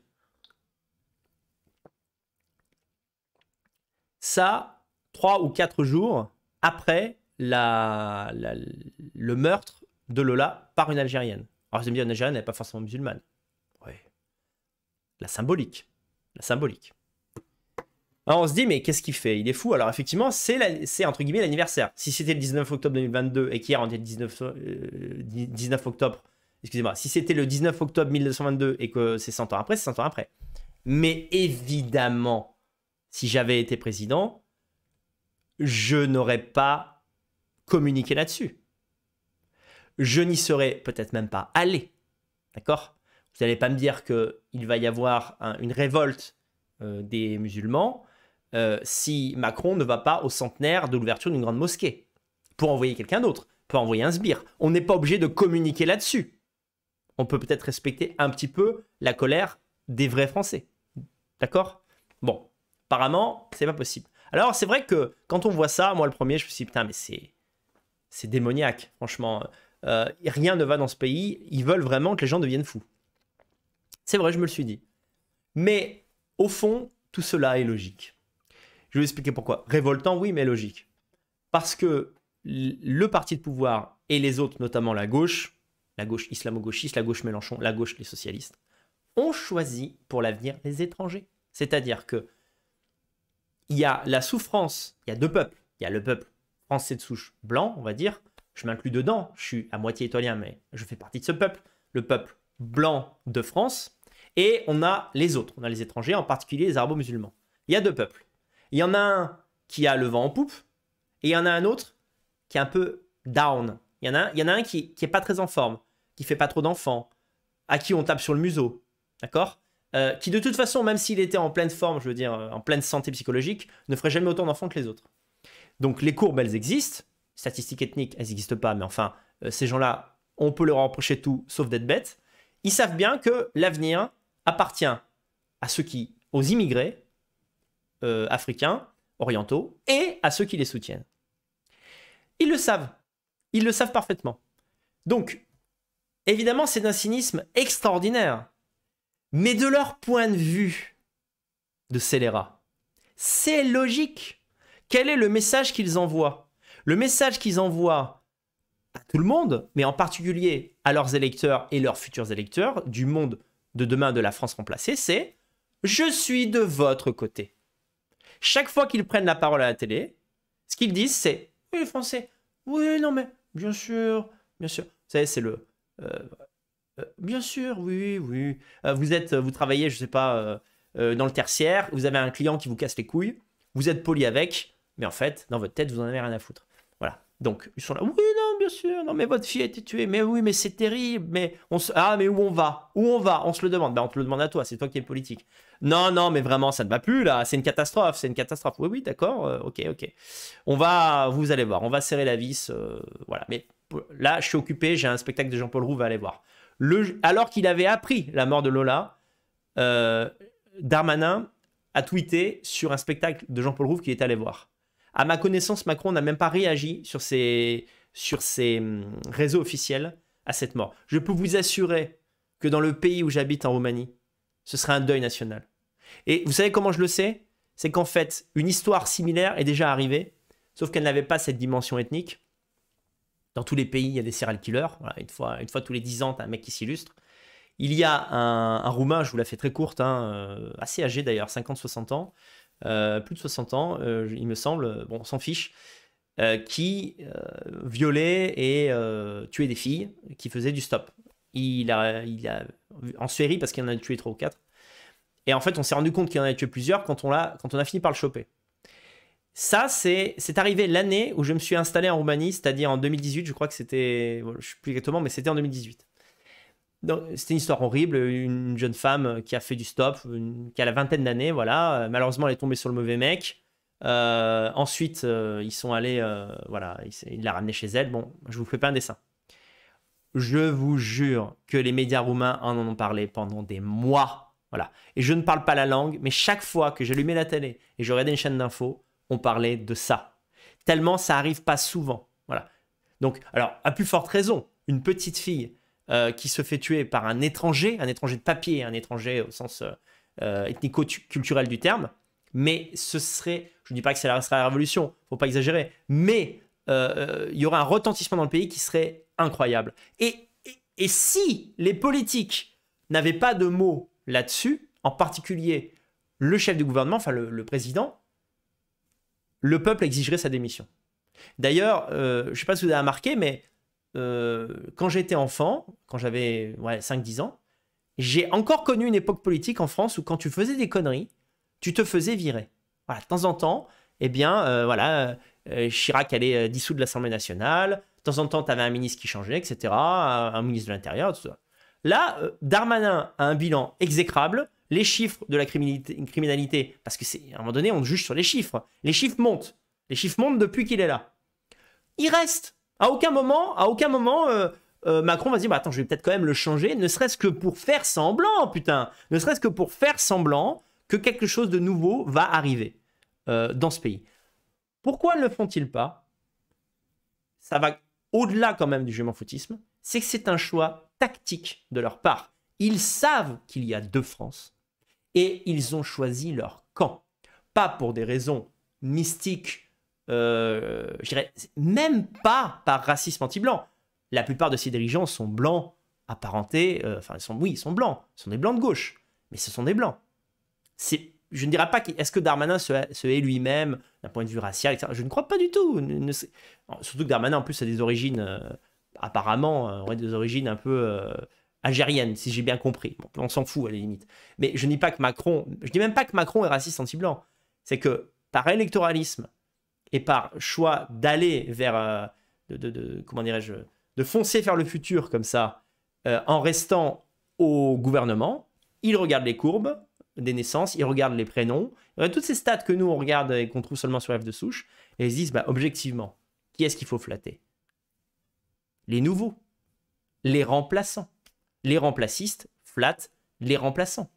Ça, trois ou quatre jours après le meurtre de Lola par une Algérienne. Alors, vous allez me dire, une Algérienne n'est pas forcément musulmane. Ouais. La symbolique. La symbolique. Alors, on se dit, mais qu'est-ce qu'il fait? Il est fou. Alors, effectivement, c'est, entre guillemets l'anniversaire. Si c'était le 19 octobre 2022 et qu'hier on était le 19, euh, 19 octobre, excusez-moi, si c'était le 19 octobre 1922 et que c'est 100 ans après, c'est 100 ans après. Mais évidemment, si j'avais été président, je n'aurais pas communiqué là-dessus. Je n'y serais peut-être même pas allé. D'accord? Vous n'allez pas me dire qu'il va y avoir une révolte euh, des musulmans euh, si Macron ne va pas au centenaire de l'ouverture d'une grande mosquée pour envoyer quelqu'un d'autre, pour envoyer un sbire. On n'est pas obligé de communiquer là-dessus. On peut peut-être respecter un petit peu la colère des vrais Français. D'accord? Bon, apparemment, c'est pas possible. Alors, c'est vrai que quand on voit ça, moi le premier, je me suis dit, putain, mais c'est, démoniaque, franchement. Euh, rien ne va dans ce pays. Ils veulent vraiment que les gens deviennent fous. C'est vrai, je me le suis dit. Mais au fond, tout cela est logique. Je vais vous expliquer pourquoi. Révoltant, oui, mais logique. Parce que le parti de pouvoir et les autres, notamment la gauche, la gauche islamo-gauchiste, la gauche Mélenchon, la gauche les socialistes, ont choisi pour l'avenir les étrangers. C'est-à-dire que il y a la souffrance, il y a deux peuples. Il y a le peuple français de souche blanc, on va dire. Je m'inclus dedans, je suis à moitié italien, mais je fais partie de ce peuple. Le peuple blanc de France. Et on a les autres, on a les étrangers, en particulier les arabo-musulmans. Il y a deux peuples. Il y en a un qui a le vent en poupe, et il y en a un autre qui est un peu down. Il y en a un, y a un qui, qui est pas très en forme, qui fait pas trop d'enfants, à qui on tape sur le museau, d'accord? Euh, Qui de toute façon, même s'il était en pleine forme, je veux dire, euh, en pleine santé psychologique, ne ferait jamais autant d'enfants que les autres. Donc les courbes, elles existent. Statistiques ethniques, elles n'existent pas, mais enfin, euh, ces gens-là, on peut leur reprocher tout, sauf d'être bêtes. Ils savent bien que l'avenir appartient à ceux qui, aux immigrés africains, orientaux, et à ceux qui les soutiennent. Ils le savent. Ils le savent parfaitement. Donc, évidemment, c'est d'un cynisme extraordinaire. Mais de leur point de vue de scélérats, c'est logique. Quel est le message qu'ils envoient? Le message qu'ils envoient à tout le monde, mais en particulier à leurs électeurs et leurs futurs électeurs du monde de demain de la France remplacée, c'est je suis de votre côté. Chaque fois qu'ils prennent la parole à la télé, ce qu'ils disent, c'est oui, les Français, oui, non, mais bien sûr, bien sûr. Vous savez, c'est le. Euh, euh, bien sûr, oui, oui. Euh, vous êtes, vous travaillez, je sais pas, dans le tertiaire, vous avez un client qui vous casse les couilles, vous êtes poli avec, mais en fait, dans votre tête, vous en avez rien à foutre. Voilà. Donc, ils sont là, oui, non, bien sûr, non, mais votre fille a été tuée, mais oui, mais c'est terrible, mais on se... Ah, mais où on va? Où on va? On se le demande. Ben, on te le demande à toi, c'est toi qui es politique. Non, non, mais vraiment, ça ne va plus, là, c'est une catastrophe, c'est une catastrophe. Oui, oui, d'accord, ok, ok. On va, vous allez voir, on va serrer la vis, voilà. Mais là, je suis occupé, j'ai un spectacle de Jean-Paul Roux, va aller voir alors qu'il avait appris la mort de Lola, euh, Darmanin a tweeté sur un spectacle de Jean-Paul Rouve qu'il est allé voir. À ma connaissance, Macron n'a même pas réagi sur ses, sur ses hum, réseaux officiels à cette mort. Je peux vous assurer que dans le pays où j'habite en Roumanie, ce serait un deuil national. Et vous savez comment je le sais? C'est qu'en fait, une histoire similaire est déjà arrivée, sauf qu'elle n'avait pas cette dimension ethnique. Dans tous les pays, il y a des serial killers. une, fois, tous les 10 ans, tu as un mec qui s'illustre. Il y a un, Roumain, je vous la fais très courte, hein, euh, assez âgé d'ailleurs, 50-60 ans, euh, plus de 60 ans, euh, il me semble, bon, s'en fiche, qui violait et tuait des filles qui faisaient du stop. Il a, a en série parce qu'il en a tué 3 ou 4. Et en fait, on s'est rendu compte qu'il en a tué plusieurs on, quand on a fini par le choper. Ça, c'est arrivé l'année où je me suis installé en Roumanie, c'est-à-dire en 2018, je crois que c'était, je ne sais plus exactement, mais c'était en 2018. C'était une histoire horrible, une jeune femme qui a fait du stop, qui a la vingtaine d'années, voilà. Malheureusement, elle est tombée sur le mauvais mec. Euh, ensuite, euh, ils sont allés, euh, voilà, il l'a ramenée chez elle. Bon, je vous fais pas un dessin. Je vous jure que les médias roumains en ont parlé pendant des mois, voilà. Et je ne parle pas la langue, mais chaque fois que j'allumais la télé et je regardais une chaîne d'infos, on parlait de ça. Tellement ça arrive pas souvent. Voilà. Donc, alors, à plus forte raison, une petite fille euh, qui se fait tuer par un étranger, un étranger de papier, un étranger au sens euh, euh, ethnico-culturel du terme, mais ce serait, je ne dis pas que ça restera la révolution, faut pas exagérer, mais il y aurait un retentissement dans le pays qui serait incroyable. Et, et, si les politiques n'avaient pas de mots là-dessus, en particulier le chef du gouvernement, enfin le président, le peuple exigerait sa démission. D'ailleurs, euh, je ne sais pas si vous avez remarqué, mais euh, quand j'étais enfant, quand j'avais 5-10 ans, j'ai encore connu une époque politique en France où quand tu faisais des conneries, tu te faisais virer. Voilà, de temps en temps, eh bien, euh, voilà, Chirac allait dissoudre l'Assemblée nationale. De temps en temps, tu avais un ministre qui changeait, etc. Un, un ministre de l'Intérieur, tout ça. Là, Darmanin a un bilan exécrable. Les chiffres de la criminalité, parce que c'est à un moment donné, on juge sur les chiffres. Les chiffres montent. Les chiffres montent depuis qu'il est là. Il reste. À aucun moment, à aucun moment, euh, euh, Macron va dire, bah, attends, je vais peut-être quand même le changer, ne serait-ce que pour faire semblant, putain, ne serait-ce que pour faire semblant que quelque chose de nouveau va arriver euh, dans ce pays. Pourquoi ne le font-ils pas? Ça va au-delà quand même du je m'en foutisme, c'est que c'est un choix tactique de leur part. Ils savent qu'il y a deux France et ils ont choisi leur camp. Pas pour des raisons mystiques, euh, je dirais, même pas par racisme anti-blanc. La plupart de ces dirigeants sont blancs, apparentés, euh, enfin, ils sont, oui, ils sont blancs, ce sont des blancs de gauche, mais ce sont des blancs. Je ne dirais pas est-ce que Darmanin se, se hait lui-même d'un point de vue racial, etc. Je ne crois pas du tout. Surtout que Darmanin, en plus, a des origines, euh, apparemment, des origines un peu algériennes, si j'ai bien compris. On s'en fout à la limite. Mais je ne dis pas que Macron, je dis même pas que Macron est raciste anti-blanc. C'est que par électoralisme et par choix d'aller vers, euh, de- comment dirais-je, de foncer vers le futur comme ça, euh, en restant au gouvernement, il regarde les courbes des naissances, il regarde les prénoms, il regarde toutes ces stats que nous on regarde et qu'on trouve seulement sur F de souche, et ils se disent, bah, objectivement, qui est-ce qu'il faut flatter? Les nouveaux, les remplaçants. Les remplacistes flattent les remplaçants.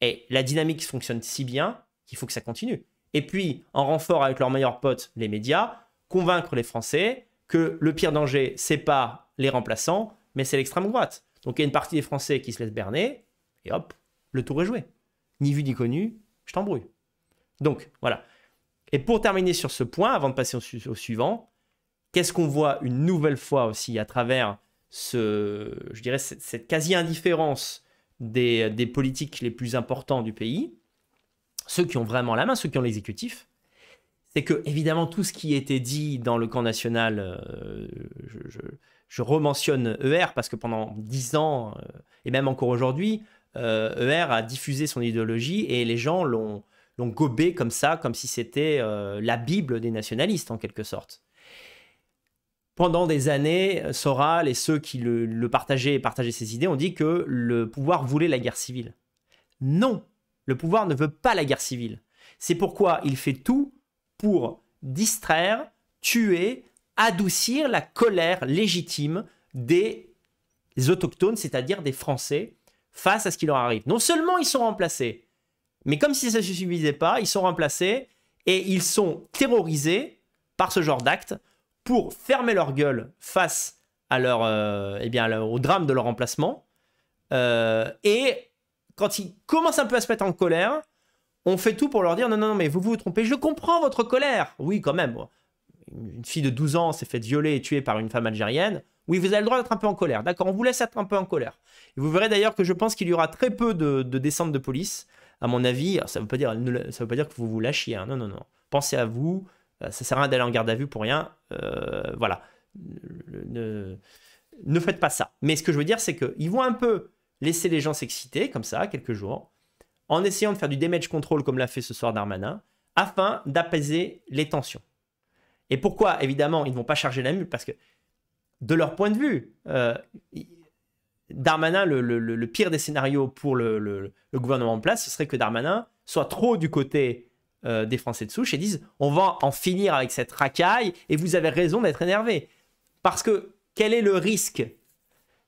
Et la dynamique fonctionne si bien qu'il faut que ça continue. Et puis, en renfort avec leurs meilleurs potes, les médias, convaincre les Français que le pire danger, c'est pas les remplaçants, mais c'est l'extrême droite. Donc il y a une partie des Français qui se laissent berner, et hop, le tour est joué. Ni vu ni connu, je t'embrouille. Donc voilà. Et pour terminer sur ce point, avant de passer au, su- au suivant, qu'est-ce qu'on voit une nouvelle fois aussi à travers ce, je dirais, cette, quasi-indifférence des, des politiques les plus importants du pays, ceux qui ont vraiment la main, ceux qui ont l'exécutif, c'est que évidemment tout ce qui était dit dans le camp national, euh, je, je, rementionne ER parce que pendant dix ans, euh, et même encore aujourd'hui, ER a diffusé son idéologie et les gens l'ont gobé comme ça, comme si c'était la Bible des nationalistes en quelque sorte. Pendant des années, Soral et ceux qui le, partageaient et partageaient ses idées ont dit que le pouvoir voulait la guerre civile. Non, le pouvoir ne veut pas la guerre civile. C'est pourquoi il fait tout pour distraire, tuer, adoucir la colère légitime des autochtones, c'est-à-dire des Français, face à ce qui leur arrive. Non seulement ils sont remplacés, mais comme si ça ne suffisait pas, ils sont remplacés et ils sont terrorisés par ce genre d'acte pour fermer leur gueule face à leur, euh, eh bien, au drame de leur remplacement. Euh, et quand ils commencent un peu à se mettre en colère, on fait tout pour leur dire non, non, non, mais vous vous trompez, je comprends votre colère. Oui, quand même. Une fille de 12 ans s'est faite violer et tuée par une femme algérienne. Oui, vous avez le droit d'être un peu en colère. D'accord, on vous laisse être un peu en colère. Et vous verrez d'ailleurs que je pense qu'il y aura très peu de, de descentes de police. À mon avis, ça ne veut, pas dire- veut pas dire que vous vous lâchiez. hein. Non, non, non. Pensez à vous. Euh, Ça sert à rien d'aller en garde à vue pour rien. Euh, voilà. Ne, faites pas ça. Mais ce que je veux dire, c'est qu'ils vont un peu laisser les gens s'exciter, comme ça, quelques jours, en essayant de faire du damage control, comme l'a fait ce soir Darmanin, afin d'apaiser les tensions. Et pourquoi, évidemment, ils ne vont pas charger la mule Parce que, de leur point de vue, euh, Darmanin, le, pire des scénarios pour le- le gouvernement en place, ce serait que Darmanin soit trop du côté euh, des Français de souche et dise on va en finir avec cette racaille et vous avez raison d'être énervé. Parce que quel est le risque?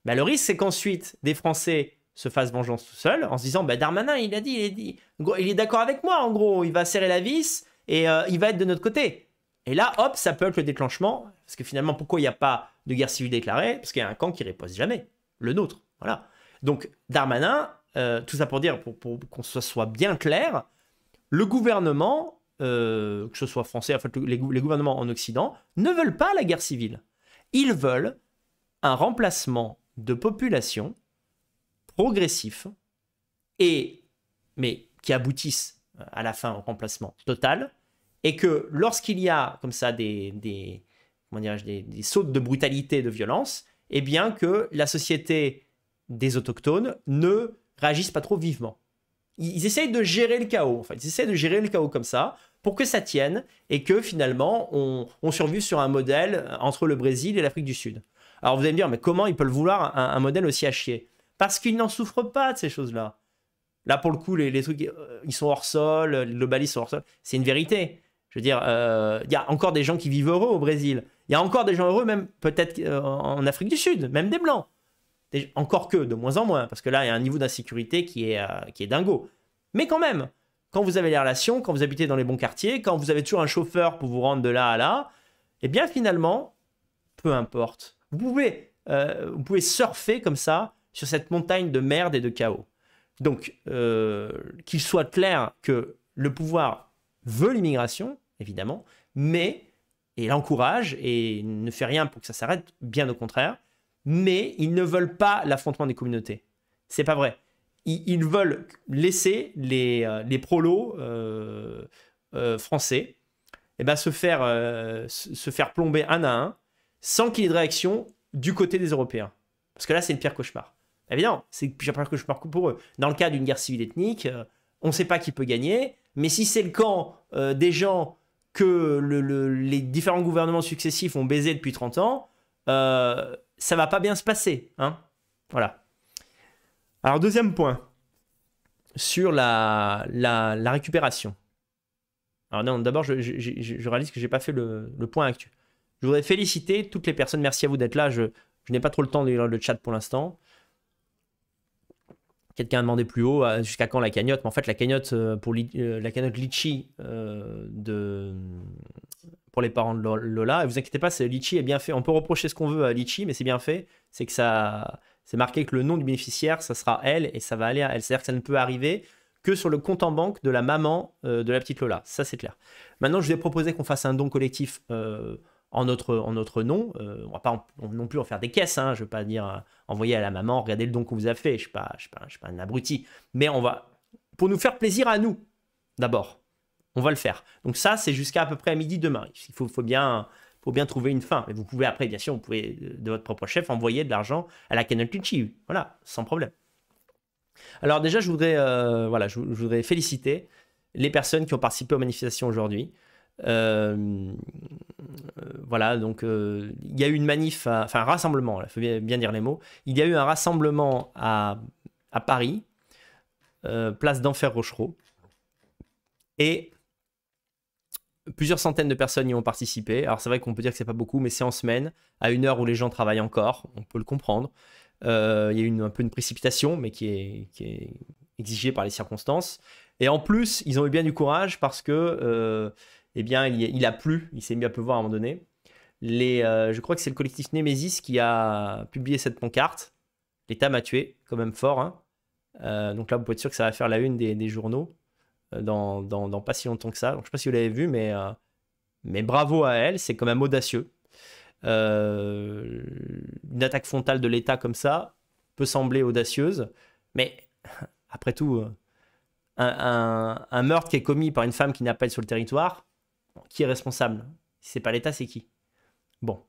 Ben, Le risque, c'est qu'ensuite, des Français se fassent vengeance tout seuls en se disant ben, Darmanin, il a dit, il est, d'accord avec moi, en gros, il va serrer la vis et euh, il va être de notre côté. Et là, hop, ça peut être le déclenchement. Parce que finalement, pourquoi il n'y a pas de guerre civile déclarée? Parce qu'il y a un camp qui riposte jamais. Le nôtre. Voilà. Donc, Darmanin, euh, tout ça pour dire, pour, pour qu'on soit bien clair, le gouvernement, euh, que ce soit français, en les, gou- les gouvernements en Occident, ne veulent pas la guerre civile. Ils veulent un remplacement de population progressif et mais qui aboutisse à la fin au remplacement total et que lorsqu'il y a comme ça des, des comment des sautes de brutalité de violence eh bien que la société des autochtones ne réagisse pas trop vivement Ils, essayent de gérer le chaos, en. Ils essayent de gérer le chaos comme ça pour que ça tienne et que finalement on, survive sur un modèle entre le Brésil et l'Afrique du Sud. Alors vous allez me dire, mais comment ils peuvent vouloir un, modèle aussi à chier? Parce qu'ils n'en souffrent pas de ces choses-là. Là, pour le coup, les, trucs, euh, ils sont hors sol, les globalistes sont hors sol. C'est une vérité. Je veux dire, euh, il y a encore des gens qui vivent heureux au Brésil. Il y a encore des gens heureux, même peut-être euh, en Afrique du Sud, même des Blancs. Encore que, de moins en moins, parce que là, il y a un niveau d'insécurité qui est, euh, qui est dingo. Mais quand même, quand vous avez les relations, quand vous habitez dans les bons quartiers, quand vous avez toujours un chauffeur pour vous rendre de là à là, eh bien finalement, peu importe. Vous pouvez, euh, vous pouvez surfer comme ça sur cette montagne de merde et de chaos. Donc, euh, qu'il soit clair que le pouvoir veut l'immigration, évidemment, mais, et l'encourage, et ne fait rien pour que ça s'arrête, bien au contraire, mais ils ne veulent pas l'affrontement des communautés. C'est pas vrai. Ils, veulent laisser les, euh, les prolos euh, euh, français eh ben, se, faire, se faire plomber un à un sans qu'il y ait de réaction du côté des Européens. Parce que là, c'est le pire cauchemar. Évidemment, c'est le pire cauchemar pour eux. Dans le cas d'une guerre civile ethnique, on ne sait pas qui peut gagner, mais si c'est le camp des gens que le- le- les différents gouvernements successifs ont baisé depuis 30 ans, ça va pas bien se passer. Hein voilà. Alors, deuxième point, sur la, la, la récupération. Alors non, d'abord, je, je- je- je réalise que j'ai pas fait le, le point actu. Je voudrais féliciter toutes les personnes. Merci à vous d'être là. Je, n'ai pas trop le temps de lire le chat pour l'instant. Quelqu'un a demandé plus haut euh, jusqu'à quand la cagnotte? Mais en fait, la cagnotte euh, pour euh, la cagnotte Litchi de pour les parents de Lo- Lola. Et vous inquiétez pas, Litchi est bien fait. On peut reprocher ce qu'on veut à Litchi, mais c'est bien fait. C'est que ça, c'est marqué que le nom du bénéficiaire, ça sera elle et ça va aller à elle. C'est-à-dire que ça ne peut arriver que sur le compte en banque de la maman euh, de la petite Lola. Ça, c'est clair. Maintenant, je vous ai proposé qu'on fasse un don collectif euh, en, notre, en notre nom. Euh, on va pas non plus en faire des caisses. Hein. Je ne veux pas dire envoyer à la maman, regardez le don qu'on vous a fait. Je ne suis, je suis pas un abruti. Mais on va, pour nous faire plaisir à nous, d'abord, on va le faire. Donc ça, c'est jusqu'à à peu près à midi demain. Il faut, bien, trouver une fin. Mais vous pouvez après, bien sûr, vous pouvez euh, de votre propre chef envoyer de l'argent à la Canon Litchi. Voilà, sans problème. Alors déjà, je voudrais, euh, je, voudrais féliciter les personnes qui ont participé aux manifestations aujourd'hui. Euh, voilà, donc il y a eu une manif, enfin un rassemblement, il faut bien, dire les mots. Il y a eu un rassemblement à, à Paris, place d'Enfer Rochereau, et plusieurs centaines de personnes y ont participé. Alors c'est vrai qu'on peut dire que c'est pas beaucoup, mais c'est en semaine, à une heure où les gens travaillent encore, on peut le comprendre. Euh, il y a eu un peu une précipitation, mais qui est, exigée par les circonstances. Et en plus, ils ont eu bien du courage parce que, euh, eh bien, il, a- plu, il s'est mis à pleuvoir à un moment donné. Euh, je crois que c'est le collectif Némésis qui a publié cette pancarte. L'État m'a tué, quand même fort. hein. Donc là, vous pouvez être sûr que ça va faire la une des, journaux dans, dans- pas si longtemps que ça. Je ne sais pas si vous l'avez vu, mais, euh, mais bravo à elle, c'est quand même audacieux. Euh, une attaque frontale de l'État comme ça peut sembler audacieuse, mais <laughs> après tout, euh, un, meurtre qui est commis par une femme qui n'a pas été sur le territoire, qui est responsable? Si c'est pas l'État, c'est qui? Bon.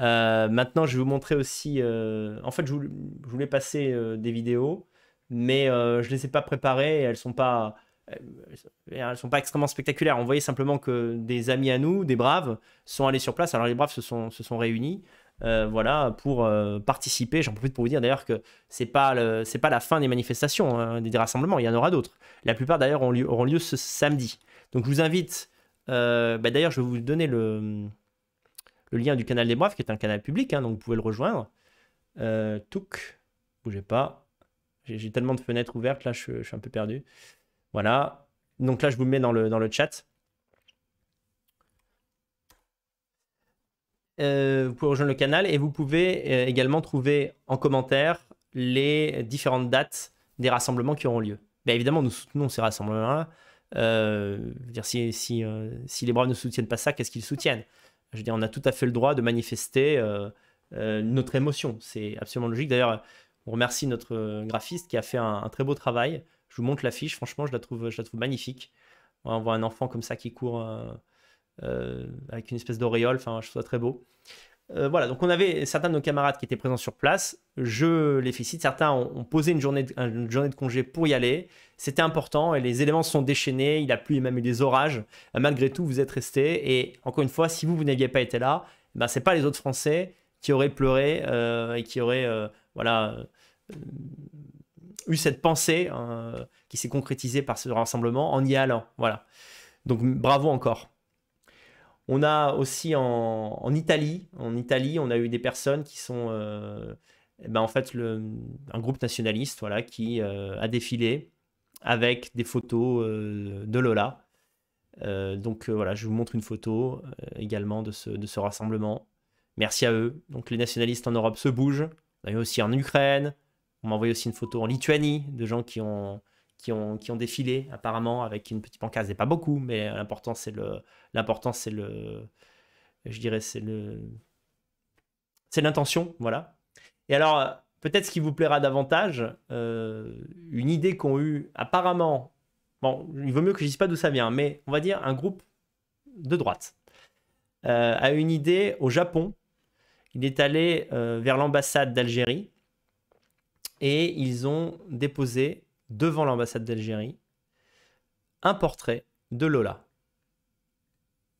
Euh, maintenant, je vais vous montrer aussi. euh, En fait, je voulais, passer euh, des vidéos, mais euh, je les ai pas préparées. Et elles sont pas. Elles sont pas extrêmement spectaculaires. On voyait simplement que des amis à nous, des braves, sont allés sur place. Alors les braves se sont, se sont réunis, euh, voilà, pour euh, participer. J'en profite pour vous dire d'ailleurs que c'est pas pas la fin des manifestations, hein, des, rassemblements. Il y en aura d'autres. La plupart d'ailleurs auront lieu, ce samedi. Donc je vous invite. euh, bah, d'ailleurs, je vais vous donner le, le lien du canal des braves, qui est un canal public, hein, donc vous pouvez le rejoindre. Euh, Touk, bougez pas. J'ai tellement de fenêtres ouvertes là, je, je suis un peu perdu. Voilà. Donc là, je vous mets dans le, chat. Euh, vous pouvez rejoindre le canal et vous pouvez euh, également trouver en commentaire les différentes dates des rassemblements qui auront lieu. Bien évidemment, nous soutenons ces rassemblements-là. Euh, si, les Braves ne soutiennent pas ça, qu'est-ce qu'ils soutiennent? Je veux on a tout à fait le droit de manifester notre émotion. C'est absolument logique. D'ailleurs, on remercie notre graphiste qui a fait un très beau travail. Je vous montre l'affiche, franchement, je la trouve, magnifique. On voit un enfant comme ça qui court euh, euh, avec une espèce d'auréole, enfin, je trouve ça très beau. euh, voilà, donc on avait certains de nos camarades qui étaient présents sur place. Je les félicite. Certains ont, posé une journée, de, congé pour y aller. C'était important et les éléments sont déchaînés. Il a plu, a même eu des orages. Malgré tout, vous êtes restés. Et encore une fois, si vous, vous n'aviez pas été là, ben, ce n'est pas les autres Français qui auraient pleuré et qui auraient voilà, eu cette pensée qui s'est concrétisée par ce rassemblement en y allant. Voilà. Donc bravo encore. On a aussi en, Italie, en Italie, on a eu des personnes qui sont, euh, eh ben en fait, le, un groupe nationaliste, voilà, qui euh, a défilé avec des photos euh, de Lola. donc voilà, je vous montre une photo également de ce, de ce rassemblement. Merci à eux. Donc les nationalistes en Europe se bougent. On a eu aussi en Ukraine. On m'a envoyé aussi une photo en Lituanie de gens qui ont qui ont, qui ont défilé apparemment avec une petite pancarte. C'est pas beaucoup, mais l'important c'est le, l'important c'est le, je dirais c'est le, c'est l'intention, voilà. Et alors peut-être ce qui vous plaira davantage, euh, une idée qu'ont eu apparemment, bon, il vaut mieux que je dise pas d'où ça vient, mais on va dire un groupe de droite euh, a une idée au Japon. Il est allé euh, vers l'ambassade d'Algérie et ils ont déposé devant l'ambassade d'Algérie un portrait de Lola.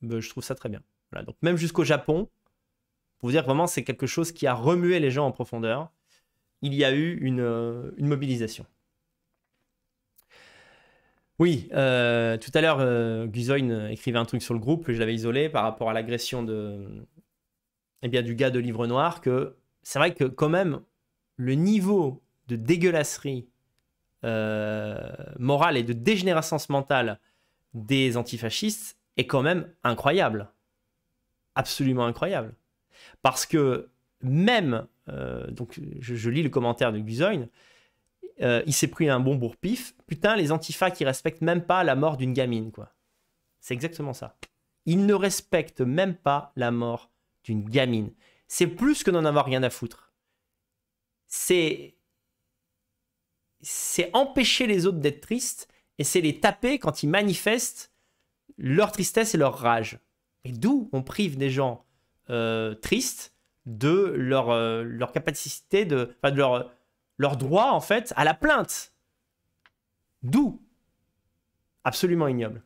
Ben, je trouve ça très bien. donc même jusqu'au Japon, pour vous dire vraiment c'est quelque chose qui a remué les gens en profondeur, il y a eu une, euh, mobilisation. Oui, euh, tout à l'heure, euh, écrivait un truc sur le groupe, je l'avais isolé par rapport à l'agression de, eh bien, du gars de Livre Noir, que c'est vrai que quand même, le niveau de dégueulasserie euh, morale et de dégénérescence mentale des antifascistes est quand même incroyable. Absolument incroyable. Parce que même, euh, donc je, lis le commentaire de Guzoin, euh, il s'est pris un bon bourre-pif. Putain, les antifas qui respectent même pas la mort d'une gamine, quoi. C'est exactement ça. Ils ne respectent même pas la mort d'une gamine. C'est plus que d'en avoir rien à foutre. C'est c'est empêcher les autres d'être tristes et c'est les taper quand ils manifestent leur tristesse et leur rage. Et d'où on prive des gens euh, tristes de leur, euh, capacité, de, de leur, leur droit en fait à la plainte. D'où? Absolument ignoble.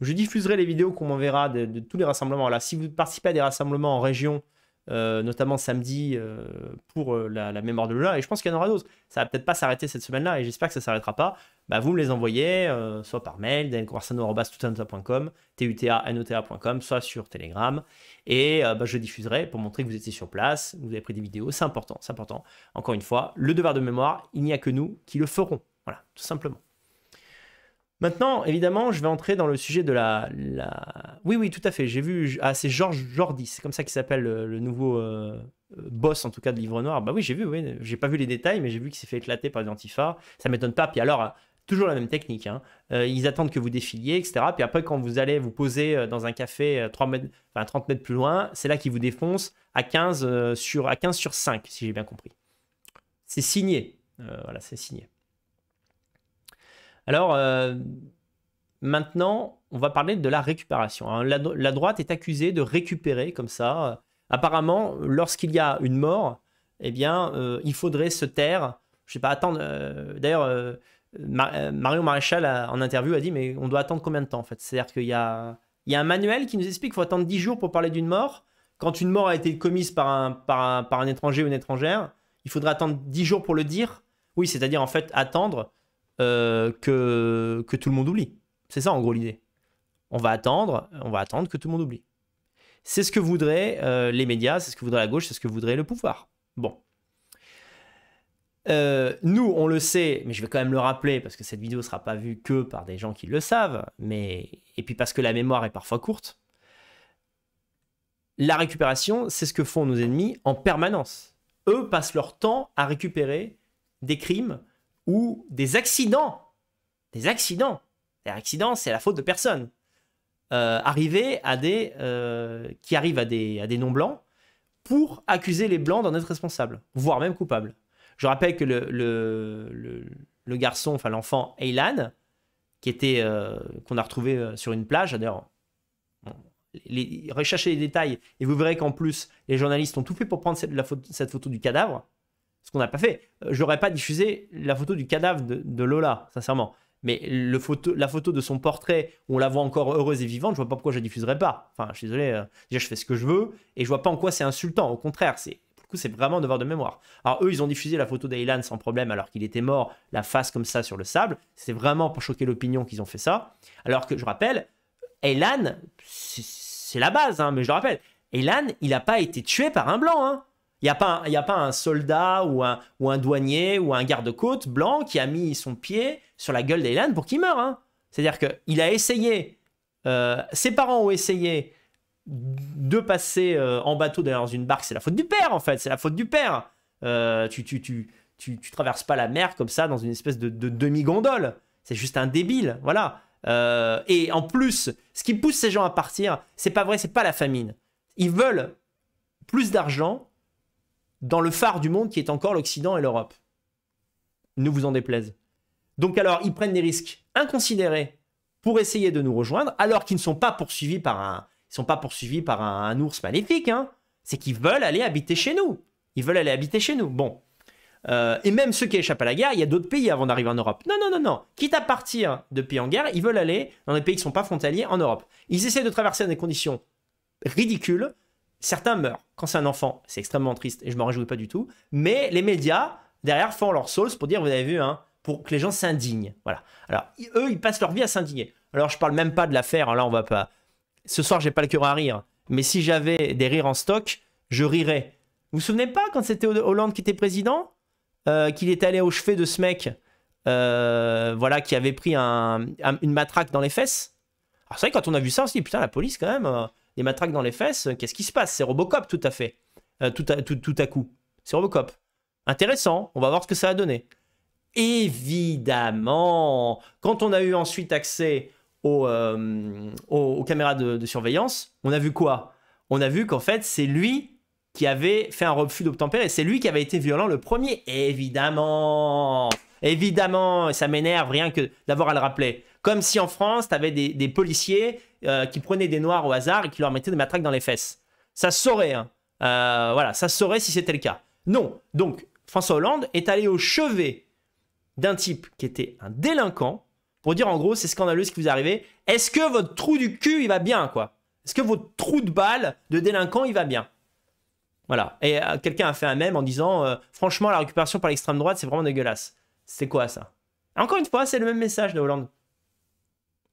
Je diffuserai les vidéos qu'on m'enverra de, de, tous les rassemblements. Là, si vous participez à des rassemblements en région, euh, notamment samedi euh, pour euh, la, mémoire de Lola, et je pense qu'il y en aura d'autres. Ça va peut-être pas s'arrêter cette semaine-là, et j'espère que ça s'arrêtera pas. Bah, vous me les envoyez, soit par mail, danielconversano.com, tuta.nota.com, soit sur Telegram, et bah, je diffuserai pour montrer que vous étiez sur place, vous avez pris des vidéos, c'est important, c'est important. Encore une fois, le devoir de mémoire, il n'y a que nous qui le ferons. Voilà, tout simplement. Maintenant, évidemment, je vais entrer dans le sujet de la. Oui, oui, tout à fait. J'ai vu. Ah, c'est Georges Jordi, c'est comme ça qu'il s'appelle le, nouveau euh, boss, en tout cas, de Livre Noir. Bah oui, j'ai vu, oui. J'ai pas vu les détails, mais j'ai vu qu'il s'est fait éclater par les antifas. Ça m'étonne pas. Puis alors, toujours la même technique. Hein. Euh, ils attendent que vous défiliez, etc. Puis après, quand vous allez vous poser euh, dans un café 3 mètres, enfin, 30 mètres plus loin, c'est là qu'ils vous défoncent à 15, sur, à 15 sur 5, si j'ai bien compris. C'est signé. voilà, c'est signé. Alors, euh, maintenant, on va parler de la récupération. Hein. La, droite est accusée de récupérer comme ça. Apparemment, lorsqu'il y a une mort, eh bien, euh, il faudrait se taire. Je sais pas, attendre. Euh, d'ailleurs, Marion Maréchal, en interview, a dit Mais on doit attendre combien de temps en fait? C'est-à-dire qu'il y a, a un manuel qui nous explique qu'il faut attendre 10 jours pour parler d'une mort. Quand une mort a été commise par un, par par un étranger ou une étrangère, il faudrait attendre 10 jours pour le dire. Oui, c'est-à-dire en fait attendre euh, que, tout le monde oublie. C'est ça en gros l'idée. On va attendre, on va attendre que tout le monde oublie. C'est ce que voudraient euh, les médias, c'est ce que voudrait la gauche, c'est ce que voudrait le pouvoir. Bon. Euh, nous, on le sait, mais je vais quand même le rappeler parce que cette vidéo ne sera pas vue que par des gens qui le savent, mais et puis parce que la mémoire est parfois courte. La récupération, c'est ce que font nos ennemis en permanence. Eux passent leur temps à récupérer des crimes ou des accidents. Des accidents. Les accidents, c'est la faute de personne. Euh, arriver à des, euh, qui arrivent à des, à des non-blancs pour accuser les blancs d'en être responsables, voire même coupables. Je rappelle que le, le, le, garçon, enfin l'enfant Aylan, qui était euh, qu'on a retrouvé sur une plage, d'ailleurs, recherchez les détails et vous verrez qu'en plus, les journalistes ont tout fait pour prendre cette photo du cadavre. Ce qu'on n'a pas fait. Euh, J'aurais pas diffusé la photo du cadavre de, Lola, sincèrement. Mais la photo de son portrait, où on la voit encore heureuse et vivante, je vois pas pourquoi je la diffuserais pas. Enfin, je suis désolé. euh, déjà, je fais ce que je veux et je vois pas en quoi c'est insultant. Au contraire, c'est pour le coup, c'est vraiment devoir de mémoire. Alors eux, ils ont diffusé la photo d'Aylan sans problème alors qu'il était mort, la face comme ça sur le sable. C'est vraiment pour choquer l'opinion qu'ils ont fait ça. Alors que je rappelle, Aylan, c'est la base, hein, mais je le rappelle, Aylan, il n'a pas été tué par un blanc. hein. Il n'y a, pas un- y a pas un soldat ou un, ou un douanier ou un garde-côte blanc qui a mis son pied sur la gueule d'Aylan pour qu'il meure. hein. C'est-à-dire qu'il a essayé, euh, ses parents ont essayé de passer euh, en bateau dans une barque. C'est la faute du père, en fait. C'est la faute du père. Euh, tu, tu, traverses pas la mer comme ça dans une espèce de, de demi-gondole. C'est juste un débile. Voilà. Et en plus, ce qui pousse ces gens à partir, c'est pas vrai, c'est pas la famine. Ils veulent plus d'argent dans le phare du monde qui est encore l'Occident et l'Europe. Ne vous en déplaise. Donc alors, ils prennent des risques inconsidérés pour essayer de nous rejoindre, alors qu'ils ne sont pas poursuivis par un, ils sont pas poursuivis par un, ours maléfique. Hein. C'est qu'ils veulent aller habiter chez nous. Ils veulent aller habiter chez nous. Bon. Euh, et même ceux qui échappent à la guerre, il y a d'autres pays avant d'arriver en Europe. Non, non, non, non. Quitte à partir de pays en guerre, ils veulent aller dans des pays qui ne sont pas frontaliers en Europe. Ils essaient de traverser dans des conditions ridicules. Certains meurent. Quand c'est un enfant, c'est extrêmement triste et je m'en réjouis pas du tout. Mais les médias, derrière, font leur sauce pour dire, vous avez vu, hein, pour que les gens s'indignent. Voilà. Alors, eux, ils passent leur vie à s'indigner. Alors, je parle même pas de l'affaire. hein, Là, on va pas. Ce soir, j'ai pas le cœur à rire. Mais si j'avais des rires en stock, je rirais. Vous vous souvenez pas quand c'était Hollande qui était président euh, Qu'il est allé au chevet de ce mec euh, voilà, qui avait pris un- un- une matraque dans les fesses? Alors, c'est vrai, quand on a vu ça, on se dit, putain, la police, quand même, euh, des matraques dans les fesses, euh, qu'est-ce qui se passe? C'est Robocop, tout à fait. Euh, tout, à, tout, tout à coup. C'est Robocop. Intéressant, on va voir ce que ça a donné. Évidemment, quand on a eu ensuite accès aux, euh, aux- caméras de, de surveillance, on a vu quoi? On a vu qu'en fait, c'est lui qui avait fait un refus d'obtempérer. C'est lui qui avait été violent le premier. Évidemment Évidemment, ça m'énerve rien que d'avoir à le rappeler. Comme si en France, tu avais des, policiers euh, qui prenaient des noirs au hasard et qui leur mettaient des matraques dans les fesses. Ça saurait, hein. Euh, voilà, ça saurait si c'était le cas. Non, donc François Hollande est allé au chevet d'un type qui était un délinquant pour dire en gros c'est scandaleux ce qui vous est arrivé. Est-ce que votre trou du cul il va bien quoi? Est-ce que votre trou de balle de délinquant il va bien? Voilà. Et euh, quelqu'un a fait un mème en disant franchement la récupération par l'extrême droite c'est vraiment dégueulasse. C'est quoi ça? Encore une fois c'est le même message de Hollande.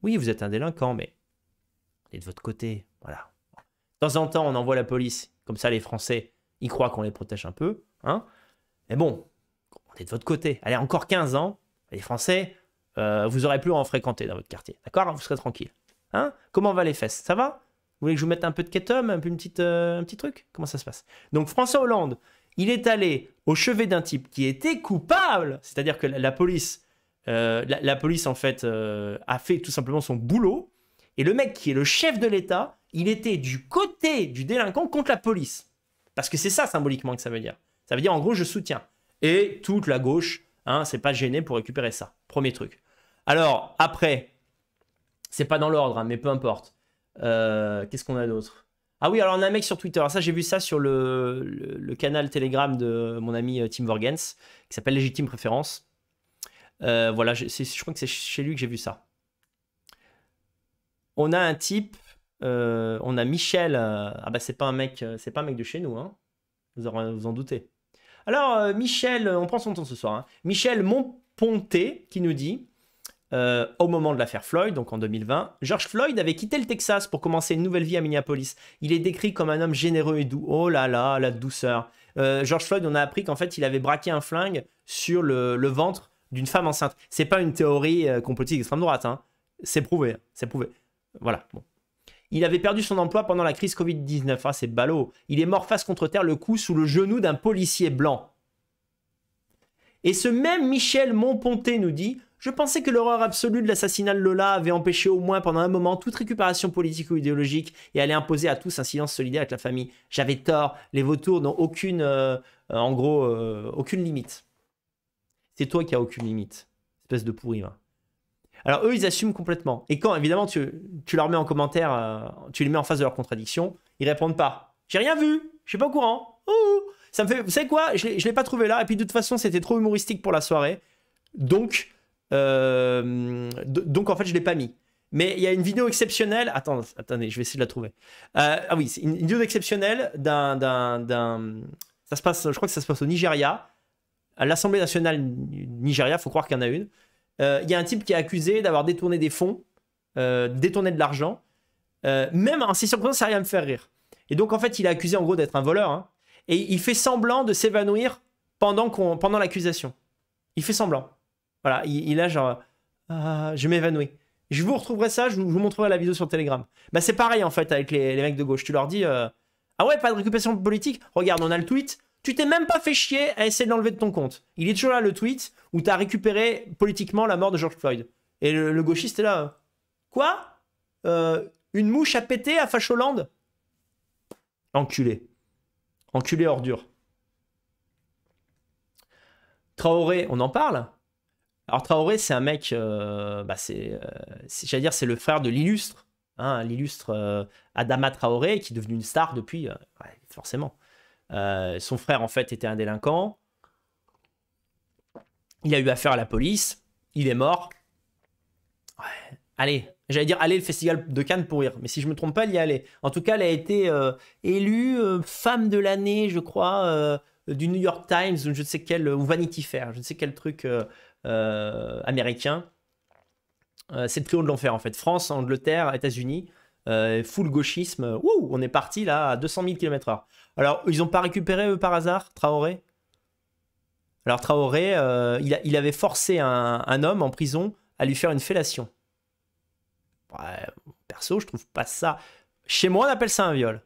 Oui vous êtes un délinquant mais on est de votre côté. Voilà. De temps en temps on envoie la police comme ça les Français ils croient qu'on les protège un peu. Hein mais bon on est de votre côté. Allez, encore 15 ans, les Français, euh, vous aurez plus à en fréquenter dans votre quartier. D'accord? Vous serez tranquille. Hein? Comment va les fesses? Ça va? Vous voulez que je vous mette un peu de ketum, un, euh, petit truc? Comment ça se passe? Donc François Hollande, il est allé au chevet d'un type qui était coupable, c'est-à-dire que la, police, la, la police en fait euh, a fait tout simplement son boulot, et le mec qui est le chef de l'État, il était du côté du délinquant contre la police. Parce que c'est ça symboliquement que ça veut dire. Ça veut dire en gros je soutiens. Et toute la gauche, hein, c'est pas gêné pour récupérer ça. Premier truc. Alors après, c'est pas dans l'ordre, hein, mais peu importe. Euh, Qu'est-ce qu'on a d'autre? Ah oui, alors on a un mec sur Twitter. Ça, j'ai vu ça sur le, le- canal Telegram de mon ami euh, Tim Vorgens, qui s'appelle Légitime Préférence. Euh, voilà, je, je crois que c'est chez lui que j'ai vu ça. On a un type, euh, on a Michel. euh, ah bah c'est pas un mec, c'est pas un mec de chez nous, hein. Vous en, vous en doutez. Alors, Michel, on prend son temps ce soir. hein. Michel Montponté qui nous dit au moment de l'affaire Floyd, donc en 2020, George Floyd avait quitté le Texas pour commencer une nouvelle vie à Minneapolis. Il est décrit comme un homme généreux et doux. Oh là là, la douceur. George Floyd, on a appris qu'en fait, il avait braqué un flingue sur le, le ventre d'une femme enceinte. C'est pas une théorie euh, complotiste d'extrême droite. Hein. C'est prouvé. C'est prouvé. Voilà. Il avait perdu son emploi pendant la crise Covid-19. Ah, c'est ballot. Il est mort face contre terre, le cou sous le genou d'un policier blanc. Et ce même Michel Montponté nous dit Je pensais que l'horreur absolue de l'assassinat de Lola avait empêché au moins pendant un moment toute récupération politique ou idéologique et allait imposer à tous un silence solidaire avec la famille. J'avais tort. Les vautours n'ont aucune, euh, euh, en gros, euh, aucune limite. C'est toi qui as aucune limite. Espèce de pourri. Alors eux, ils assument complètement. Et quand, évidemment, tu, tu leur mets en commentaire, euh, tu les mets en face de leur contradiction, ils répondent pas. J'ai rien vu, je suis pas au courant. Ouh. Ça me fait, vous savez quoi? Je l'ai pas trouvé là. Et puis de toute façon, c'était trop humoristique pour la soirée. Donc, euh, donc en fait, je l'ai pas mis. Mais il y a une vidéo exceptionnelle. Attends, attendez, je vais essayer de la trouver. Euh, ah oui, c'est une vidéo exceptionnelle d'un, d'un- Ça se passe, je crois que ça se passe au Nigeria, à l'Assemblée nationale Nigeria. Faut croire qu'il y en a une. Euh, Il y a un type qui est accusé d'avoir détourné des fonds, euh, détourné de l'argent. Euh, même en ces circonstances, ça rien me faire rire. Et donc en fait, il est accusé en gros d'être un voleur. hein. et il fait semblant de s'évanouir pendant, pendant l'accusation. Il fait semblant. Voilà, il, il a genre, Ah, je m'évanouis. Je vous retrouverai ça, je vous, je vous montrerai la vidéo sur Telegram. Bah c'est pareil en fait avec les, les mecs de gauche. Tu leur dis, euh, ah ouais, pas de récupération politique? Regarde, on a le tweet. Tu t'es même pas fait chier à essayer de l'enlever de ton compte. Il est toujours là le tweet où t'as récupéré politiquement la mort de George Floyd. Et le, gauchiste est là. euh, Quoi? Euh, Une mouche a pété à Facholand? Enculé. Enculé ordure. Traoré, on en parle? Alors Traoré, c'est un mec, euh, bah c'est, euh, j'allais dire, c'est le frère de l'illustre, hein, l'illustre euh, Adama Traoré, qui est devenu une star depuis, forcément. Euh, son frère, en fait, était un délinquant. Il a eu affaire à la police. Il est mort. Ouais. Allez, j'allais dire allez le festival de Cannes pour rire, mais si je me trompe pas, elle y allée. En tout cas, elle a été euh, élue euh, femme de l'année, je crois, du New York Times ou je ne sais quel ou Vanity Fair, je ne sais quel truc américain. C'est le trio de l'enfer en fait. France, Angleterre, États-Unis, full gauchisme. Ouh, on est parti là à 200 000 km/h. Alors, ils n'ont pas récupéré eux, par hasard Traoré? Alors Traoré, euh, il, avait forcé un, homme en prison à lui faire une fellation. Ouais, perso, je trouve pas ça. Chez moi, on appelle ça un viol.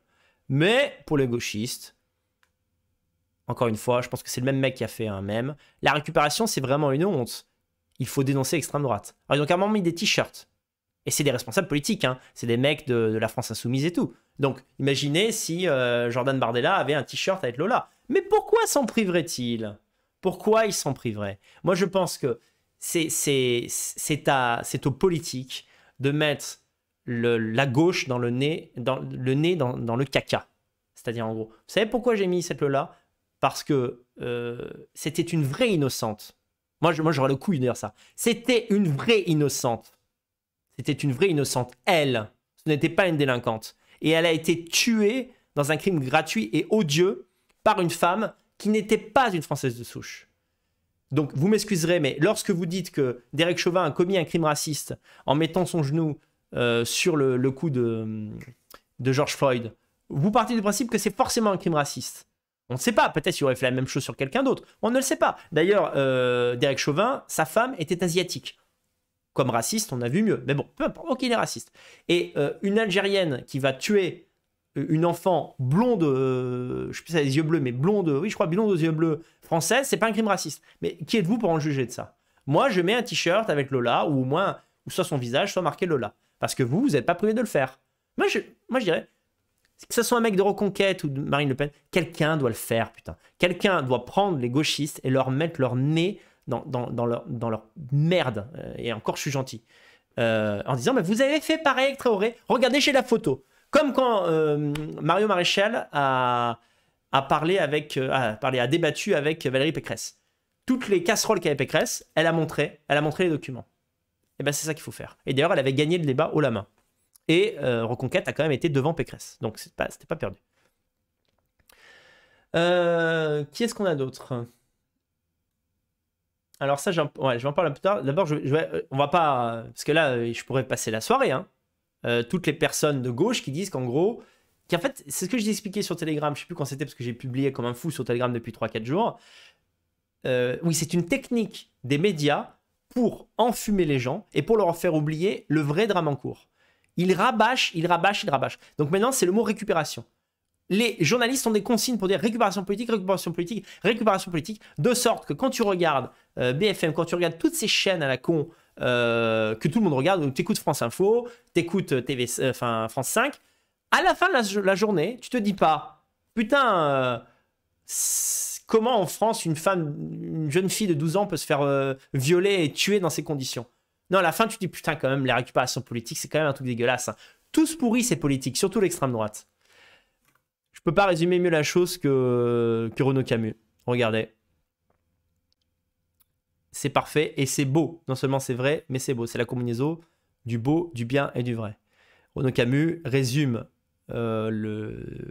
Mais pour les gauchistes, encore une fois, je pense que c'est le même mec qui a fait un mème. La récupération, c'est vraiment une honte. Il faut dénoncer l'extrême droite. Alors, ils ont carrément mis des t-shirts. Et c'est des responsables politiques, hein. c'est des mecs de, la France Insoumise et tout. Donc, imaginez si euh, Jordan Bardella avait un t-shirt avec Lola. Mais pourquoi s'en priverait-il Pourquoi il s'en priverait Moi, je pense que c'est aux politiques de mettre la gauche dans le nez, dans le, nez dans, le caca. C'est-à-dire, en gros, vous savez pourquoi j'ai mis cette Lola? Parce que euh, c'était une vraie innocente. Moi, moi, j'aurais le coup de dire ça. C'était une vraie innocente. C'était une vraie innocente. Elle, ce n'était pas une délinquante. Et elle a été tuée dans un crime gratuit et odieux par une femme qui n'était pas une Française de souche. Donc, vous m'excuserez, mais lorsque vous dites que Derek Chauvin a commis un crime raciste en mettant son genou euh, sur le, le cou de, de George Floyd, vous partez du principe que c'est forcément un crime raciste. On ne sait pas, peut-être qu'il aurait fait la même chose sur quelqu'un d'autre. On ne le sait pas. D'ailleurs, euh, Derek Chauvin, sa femme était asiatique. Comme raciste, on a vu mieux. Mais bon, peu importe, ok, il est raciste. Et euh, une Algérienne qui va tuer euh, une enfant blonde, euh, je sais a les yeux bleus, mais blonde, oui, je crois blonde aux yeux bleus, française, c'est pas un crime raciste. Mais qui êtes-vous pour en juger de ça? Moi, je mets un t-shirt avec Lola, ou au moins, ou soit son visage, soit marqué Lola. Parce que vous, vous n'êtes pas privé de le faire. Moi, je, moi, je dirais, que ce soit un mec de Reconquête ou de Marine Le Pen, quelqu'un doit le faire, putain. Quelqu'un doit prendre les gauchistes et leur mettre leur nez dans, leur, merde. Euh, et encore, je suis gentil. Euh, en disant, mais vous avez fait pareil avec Traoré. Regardez chez la photo. Comme quand euh, Mario Maréchal a, parlé avec, a parlé, a débattu avec Valérie Pécresse. Toutes les casseroles qu'avait Pécresse, elle a montré, elle a montré les documents. Et ben c'est ça qu'il faut faire. Et d'ailleurs, elle avait gagné le débat haut la main. Et Reconquête a quand même été devant Pécresse. Donc c'est pas, c'était pas perdu. Qui est-ce qu'on a d'autre? Alors ça, je vais en parler plus tard. D'abord, je, je vais- euh, on va pas... Parce que là, euh, je pourrais passer la soirée. Hein. Euh, toutes les personnes de gauche qui disent qu'en gros... Qui en fait, c'est ce que j'ai expliqué sur Telegram. Je sais plus quand c'était parce que j'ai publié comme un fou sur Telegram depuis 3-4 jours. Oui, c'est une technique des médias pour enfumer les gens et pour leur faire oublier le vrai drame en cours. Ils rabâchent, ils rabâchent, ils rabâchent. Donc maintenant, c'est le mot récupération. Les journalistes ont des consignes pour dire récupération politique, récupération politique, récupération politique, de sorte que quand tu regardes euh, BFM, quand tu regardes toutes ces chaînes à la con euh, que tout le monde regarde, tu écoutes France Info, tu écoutes TV, euh, enfin, France 5, à la fin de la, journée, tu te dis pas, putain, euh, comment en France une femme, une jeune fille de 12 ans peut se faire euh, violer et tuer dans ces conditions? Non, à la fin, tu te dis, putain, quand même, la récupération politique, c'est quand même un truc dégueulasse. hein. Tous pourris, c'est politique, surtout l'extrême droite. Je peux pas résumer mieux la chose que, que Renaud Camus. Regardez. C'est parfait et c'est beau. Non seulement c'est vrai, mais c'est beau. C'est la combinaison du beau, du bien et du vrai. Renaud Camus résume euh,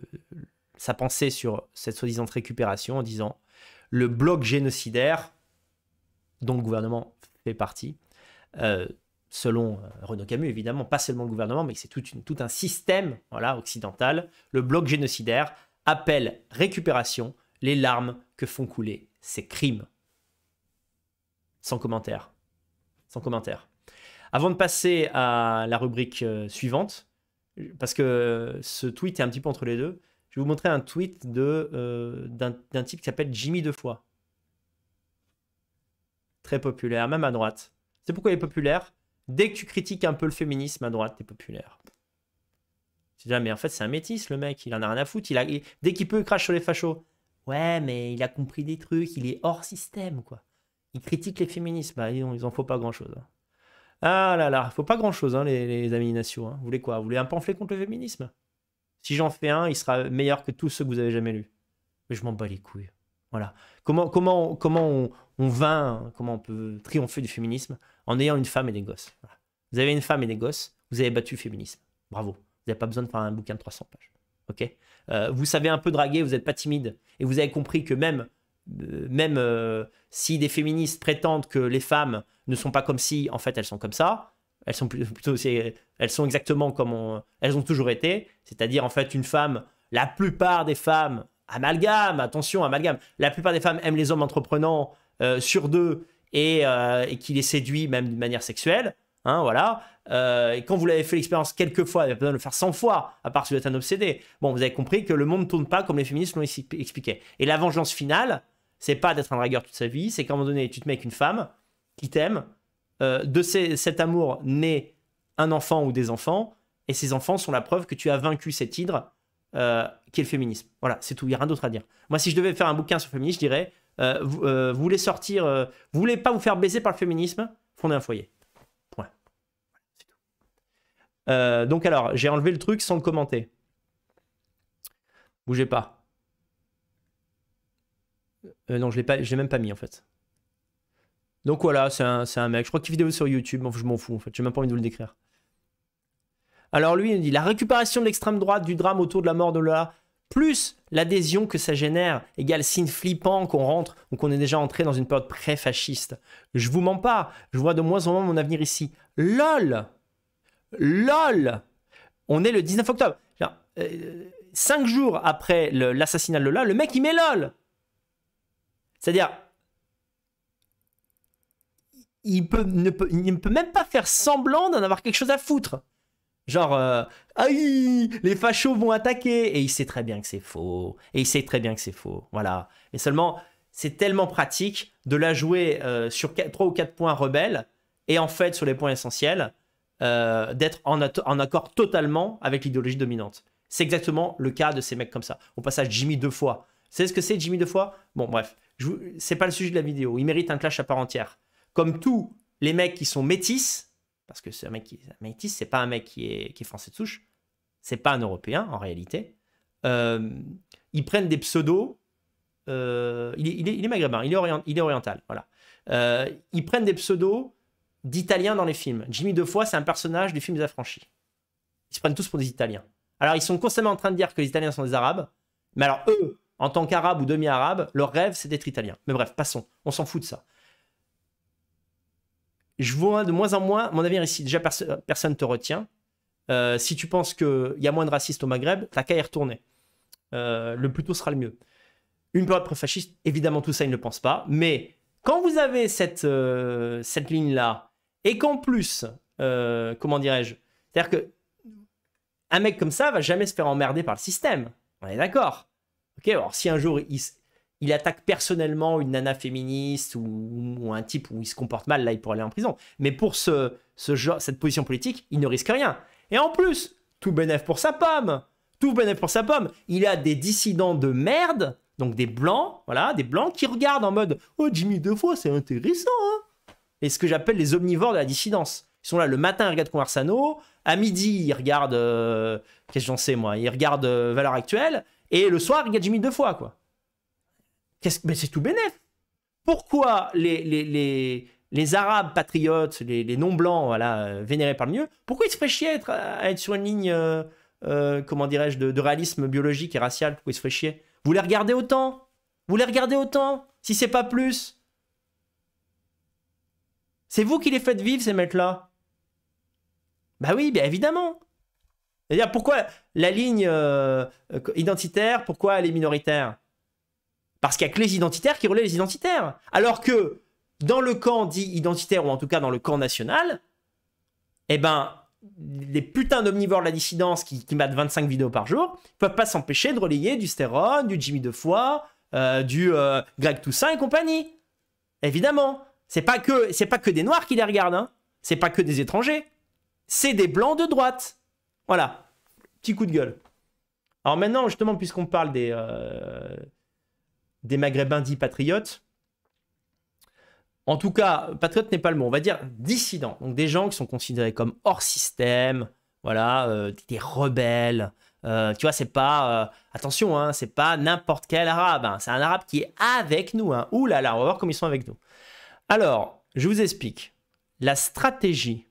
sa pensée sur cette soi-disant récupération en disant le bloc génocidaire, dont le gouvernement fait partie, euh, selon euh, Renaud Camus évidemment, pas seulement le gouvernement, mais c'est tout, un système voilà, occidental, le bloc génocidaire appelle récupération les larmes que font couler ces crimes. Sans commentaire. Sans commentaire. Avant de passer à la rubrique euh, suivante, parce que ce tweet est un petit peu entre les deux, je vais vous montrer un tweet euh, d'un type qui s'appelle Jimmy Defoy. Très populaire, même à droite. C'est pourquoi il est populaire? Dès que tu critiques un peu le féminisme à droite, t'es populaire. Tu dis, ah, mais en fait, c'est un métis, le mec. Il en a rien à foutre. Il a... Dès qu'il peut, il crache sur les fachos. Ouais, mais il a compris des trucs. Il est hors système, quoi. Il critique les féministes. Bah, ils en, faut pas grand-chose. hein. Ah là là, faut pas grand-chose, hein, les, amis nationaux. hein. Vous voulez quoi? Vous voulez un pamphlet contre le féminisme? Si j'en fais un, il sera meilleur que tous ceux que vous avez jamais lus. Mais je m'en bats les couilles. Voilà. Comment, comment, comment on, on vainc, comment on peut triompher du féminisme? En ayant une femme et des gosses. Vous avez une femme et des gosses, vous avez battu le féminisme. Bravo. Vous n'avez pas besoin de faire un bouquin de 300 pages. Euh, Vous savez un peu draguer, vous n'êtes pas timide. Et vous avez compris que même, euh, même euh, si des féministes prétendent que les femmes ne sont pas comme si, en fait, elles sont comme ça, elles sont plutôt, elles sont exactement comme on- elles ont toujours été. C'est-à-dire, en fait, une femme, la plupart des femmes, amalgame, attention, amalgame, la plupart des femmes aiment les hommes entreprenants sur deux et, euh, et qui les séduit même d'une manière sexuelle. Hein, voilà. Euh, et quand vous l'avez fait l'expérience quelques fois, il n'y a pas besoin de le faire 100 fois, à part si vous êtes un obsédé. Bon, vous avez compris que le monde ne tourne pas comme les féministes l'ont expli- expliqué. Et la vengeance finale, c'est pas d'être un dragueur toute sa vie, c'est qu'à un moment donné, tu te mets avec une femme qui t'aime, euh, de cet amour naît un enfant ou des enfants, et ces enfants sont la preuve que tu as vaincu cet hydre euh, qui est le féminisme. Voilà, c'est tout, il n'y a rien d'autre à dire. Moi, si je devais faire un bouquin sur le féminisme, je dirais, vous, euh, vous voulez sortir, euh, vous voulez pas vous faire baiser par le féminisme, fondez un foyer. Point. Euh, donc alors, j'ai enlevé le truc sans le commenter. Bougez pas. Euh, non, je l'ai même pas mis en fait. Donc voilà, c'est un, un mec. Je crois qu'il vidéo sur YouTube. Je m'en fous en fait. J'ai même pas envie de vous le décrire. Alors lui, il dit la récupération de l'extrême droite du drame autour de la mort de Lola, plus l'adhésion que ça génère, égale signe flippant qu'on rentre ou qu'on est déjà entré dans une période pré-fasciste. Je vous mens pas, je vois de moins en moins mon avenir ici. LOL LOL On est le 19 octobre. Euh, cinq jours après l'assassinat de Lola, le mec il met LOL C'est-à-dire, il ne peut même pas faire semblant d'en avoir quelque chose à foutre. Genre, euh, aïe, les fachos vont attaquer. Et il sait très bien que c'est faux. Et il sait très bien que c'est faux. Voilà. Mais seulement, c'est tellement pratique de la jouer euh, sur 3 ou 4 points rebelles et en fait, sur les points essentiels, euh, d'être en, accord totalement avec l'idéologie dominante. C'est exactement le cas de ces mecs comme ça. Au passage, Jimmy deux fois. Vous savez ce que c'est, Jimmy deux fois? Bon, bref, c'est pas le sujet de la vidéo. Il mérite un clash à part entière. Comme tous les mecs qui sont métis, parce que un mec qui un métis, c'est pas un mec qui est, qui est français de souche, c'est pas un Européen en réalité. Euh, ils prennent des pseudos. euh, il, est, est- est maghrébin, il est, est oriental, voilà. Euh, ils prennent des pseudos d'Italiens dans les films. Jimmy Defoy, c'est un personnage du film Affranchis. Ils se prennent tous pour des Italiens. Alors, ils sont constamment en train de dire que les Italiens sont des Arabes, mais alors eux, en tant qu'Arabes ou demi-Arabes, leur rêve, c'est d'être Italiens. Mais bref, passons, on s'en fout de ça. Je vois de moins en moins, mon avenir ici, déjà perso- personne ne te retient. Euh, si tu penses qu'il y a moins de racistes au Maghreb, t'as qu'à y retourner. Euh, le plus tôt sera le mieux. Une période pré-fasciste, évidemment, tout ça, ils ne le pensent pas. Mais quand vous avez cette, euh, ligne-là, et qu'en plus, comment dirais-je C'est-à-dire que un mec comme ça va jamais se faire emmerder par le système. On est d'accord. Ok, alors si un jour il, il attaque personnellement une nana féministe ou, un type où il se comporte mal, là il pourrait aller en prison. Mais pour ce, genre, cette position politique, il ne risque rien. Et en plus, tout bénéf pour sa pomme. Tout bénéf pour sa pomme. Il a des dissidents de merde, donc des blancs, voilà, des blancs qui regardent en mode Oh, Jimmy Defoe, c'est intéressant, hein et ce que j'appelle les omnivores de la dissidence. Ils sont là le matin, ils regardent Conversano, à midi, ils regardent, euh, qu'est-ce que j'en sais moi, ils regardent euh, Valeurs Actuelles, et le soir, ils regardent Jimmy deux fois, quoi. C'est tout bénef. Pourquoi les, les, les, les Arabes patriotes, les, non-blancs, voilà, euh, vénérés par le mieux, pourquoi ils se feraient chier à être, être sur une ligne, euh, euh, comment dirais-je, de, réalisme biologique et racial Pourquoi ils se feraient chier? Vous les regardez autant? Vous les regardez autant? Si c'est pas plus? C'est vous qui les faites vivre, ces mecs-là? Bah oui, bien évidemment. C'est-à-dire, pourquoi la ligne identitaire, pourquoi elle est minoritaire? Parce qu'il n'y a que les identitaires qui relaient les identitaires. Alors que dans le camp dit identitaire, ou en tout cas dans le camp national, eh ben, les putains d'omnivores de la dissidence qui, qui matent 25 vidéos par jour peuvent pas s'empêcher de relayer du Stéron, du Jimmy Defoy, euh, du euh, Greg Toussaint et compagnie. Évidemment. C'est pas que pas que des noirs qui les regardent, hein. C'est pas que des étrangers. C'est des blancs de droite. Voilà. Petit coup de gueule. Alors maintenant, justement, puisqu'on parle des euh, des maghrébins dits patriotes, en tout cas, patriote n'est pas le mot. On va dire dissidents. Donc des gens qui sont considérés comme hors système, voilà, euh, des rebelles. Euh, tu vois, c'est pas euh, attention, hein, c'est pas n'importe quel arabe. hein. C'est un arabe qui est avec nous. Hein. Ouh là là, on va voir comme ils sont avec nous. Alors, je vous explique. La stratégie,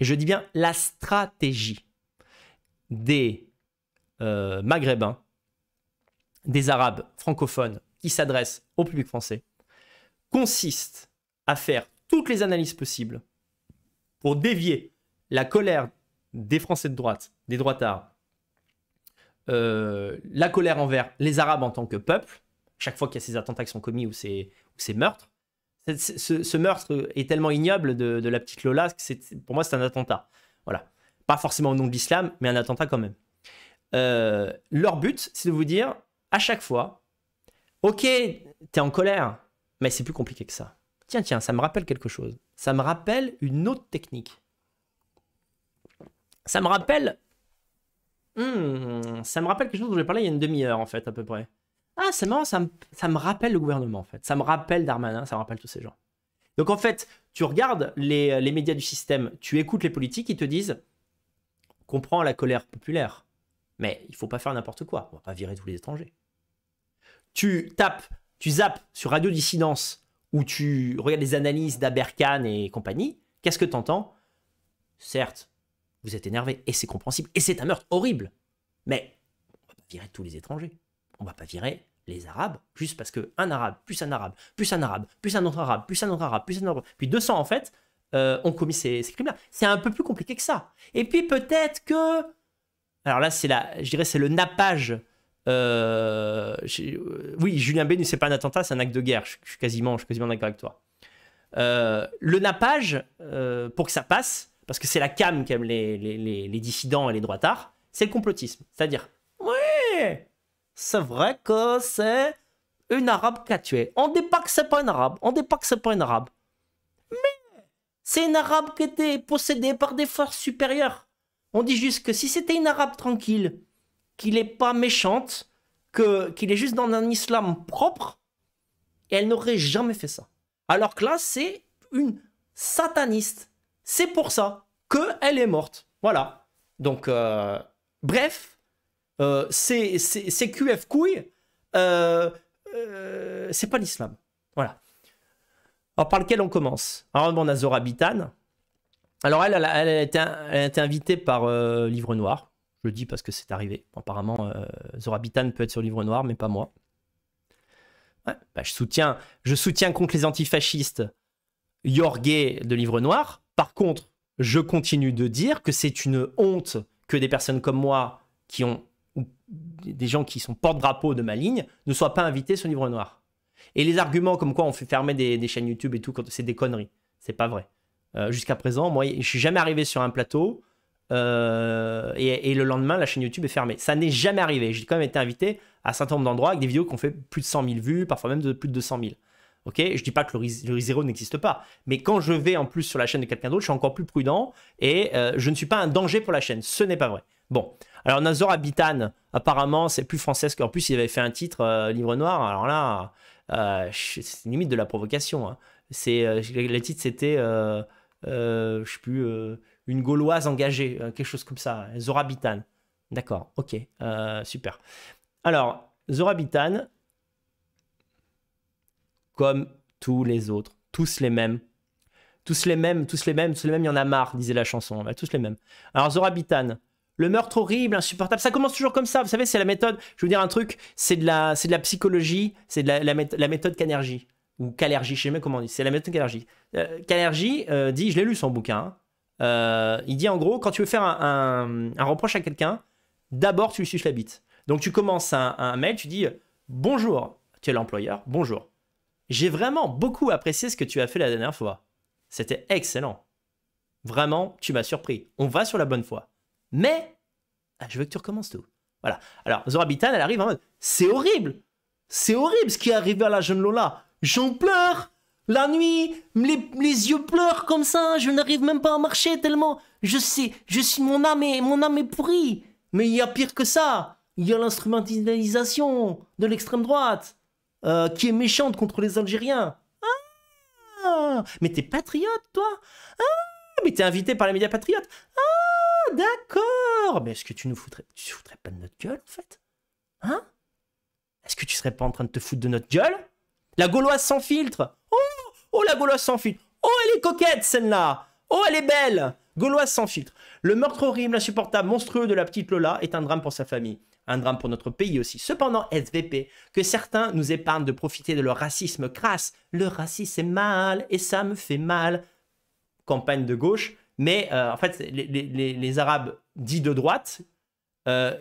et je dis bien la stratégie des Maghrébins, des Arabes francophones qui s'adressent au public français, consiste à faire toutes les analyses possibles pour dévier la colère des Français de droite, des droitards, euh, la colère envers les Arabes en tant que peuple, chaque fois qu'il y a ces attentats qui sont commis ou ces, meurtres, ce, meurtre est tellement ignoble de, la petite Lola que pour moi c'est un attentat. Voilà. Pas forcément au nom de l'islam, mais un attentat quand même. Euh, leur but, c'est de vous dire à chaque fois, ok, t'es en colère, mais c'est plus compliqué que ça. Tiens, tiens, ça me rappelle quelque chose. Ça me rappelle une autre technique. Ça me rappelle. Hmm, ça me rappelle quelque chose dont j'ai parlé il y a une demi-heure, en fait, à peu près. Ah, c'est marrant, ça me, rappelle le gouvernement, en fait. Ça me rappelle Darmanin, ça me rappelle tous ces gens. Donc, en fait, tu regardes les, les médias du système, tu écoutes les politiques, ils te disent comprends la colère populaire, mais il faut pas faire n'importe quoi. On va pas virer tous les étrangers. Tu tapes, tu zappes sur Radio Dissidence où tu regardes les analyses d'Aberkan et compagnie. Qu'est-ce que tu entends Certes, vous êtes énervé et c'est compréhensible et c'est un meurtre horrible, mais on va pas virer tous les étrangers. On va pas virer les Arabes juste parce que un Arabe, plus un Arabe, plus un Arabe, plus un autre Arabe, plus un autre Arabe, plus un autre, puis 200 en fait, euh, ont commis ces, ces crimes-là. C'est un peu plus compliqué que ça. Et puis peut-être que, alors là c'est la, je dirais c'est le nappage. Euh, euh, oui, Julien Bénu, c'est pas un attentat, c'est un acte de guerre. Je, suis quasiment, quasiment d'accord avec toi. Euh, le nappage, pour que ça passe, parce que c'est la cam les, les, les dissidents et les droitards, c'est le complotisme. C'est-à-dire, oui, c'est vrai que c'est une arabe qui a tué. On dit pas que c'est pas une arabe, on dit pas que c'est pas une arabe. Mais c'est une arabe qui était possédée par des forces supérieures. On dit juste que si c'était une arabe tranquille, qu'il n'est pas méchante, qu'il est juste dans un islam propre, elle n'aurait jamais fait ça. Alors que là, c'est une sataniste. C'est pour ça qu'elle est morte. Voilà. Donc, euh, bref, euh, c'est QF couille, euh, c'est pas l'islam. Voilà. Alors, par lequel on commence? Alors, on a Zora Bitan. Alors, elle, elle, a- été, invitée par Livre Noir. Je le dis parce que c'est arrivé. Apparemment, euh, Zora Bitan peut être sur Livre Noir, mais pas moi. Bah, je, soutiens, je soutiens contre les antifascistes Yorgé de Livre Noir. Par contre, je continue de dire que c'est une honte que des personnes comme moi, qui ont ou des gens qui sont porte-drapeau de ma ligne, ne soient pas invités sur Livre Noir. Et les arguments comme quoi on fait fermer des, chaînes YouTube et tout, c'est des conneries. C'est pas vrai. Euh, Jusqu'à présent, moi, je suis jamais arrivé sur un plateau euh, et, le lendemain, la chaîne YouTube est fermée. Ça n'est jamais arrivé. J'ai quand même été invité à un certain nombre d'endroits avec des vidéos qui ont fait plus de 100 000 vues, parfois même de plus de 200 000. Ok, je dis pas que le, le zéro n'existe pas, mais quand je vais en plus sur la chaîne de quelqu'un d'autre, je suis encore plus prudent et euh, je ne suis pas un danger pour la chaîne. Ce n'est pas vrai. Bon, alors Nazor Habitan, apparemment, c'est plus français qu'en plus il avait fait un titre euh, livre noir. Alors là, c'est limite de la provocation. hein. c'est le titre c'était, je sais plus, une Gauloise engagée, euh, quelque chose comme ça. Zora Bitan. D'accord, ok, euh, super. Alors, Zora Bitan, comme tous les autres, tous les mêmes. Tous les mêmes, tous les mêmes, tous les mêmes, il y en a marre, disait la chanson. Bah, tous les mêmes. Alors, Zora Bitan, le meurtre horrible, insupportable, ça commence toujours comme ça. Vous savez, c'est la méthode. Je vous dire un truc, c'est de la, de la psychologie, c'est de la, la, méth- la méthode. Ou Calergie, je sais même comment on dit. C'est la méthode Calergie. Euh, euh, dit, je l'ai lu son bouquin. hein. Euh, il dit en gros, quand tu veux faire un, reproche à quelqu'un, d'abord tu lui suces la bite. Donc tu commences un, un mail, tu dis bonjour, tu es l'employeur, bonjour. J'ai vraiment beaucoup apprécié ce que tu as fait la dernière fois. C'était excellent. Vraiment, tu m'as surpris. On va sur la bonne voie. Mais ah, je veux que tu recommences tout. Voilà. Alors, Zora Bitan, elle arrive en mode C'est horrible C'est horrible ce qui est arrivé à la jeune Lola. J'en pleure La nuit, les, yeux pleurent comme ça, je n'arrive même pas à marcher tellement. Je sais, je suis mon âme est, mon âme est pourrie. Mais il y a pire que ça. Il y a l'instrumentalisation de l'extrême droite euh, qui est méchante contre les Algériens. Ah Mais t'es patriote, toi? Ah Mais t'es invité par les médias patriotes Ah D'accord Mais est-ce que tu nous foutrais, tu foutrais pas de notre gueule, en fait? Hein? Est-ce que tu serais pas en train de te foutre de notre gueule? La Gauloise sans filtre Oh la Gauloise sans filtre Oh, elle est coquette, celle-là Oh, elle est belle Gauloise sans filtre. Le meurtre horrible, insupportable, monstrueux de la petite Lola est un drame pour sa famille. Un drame pour notre pays aussi. Cependant, SVP, que certains nous épargnent de profiter de leur racisme crasse. Le racisme c'est mal et ça me fait mal. Campagne de gauche. Mais euh, en fait, les, Arabes dits de droite, euh,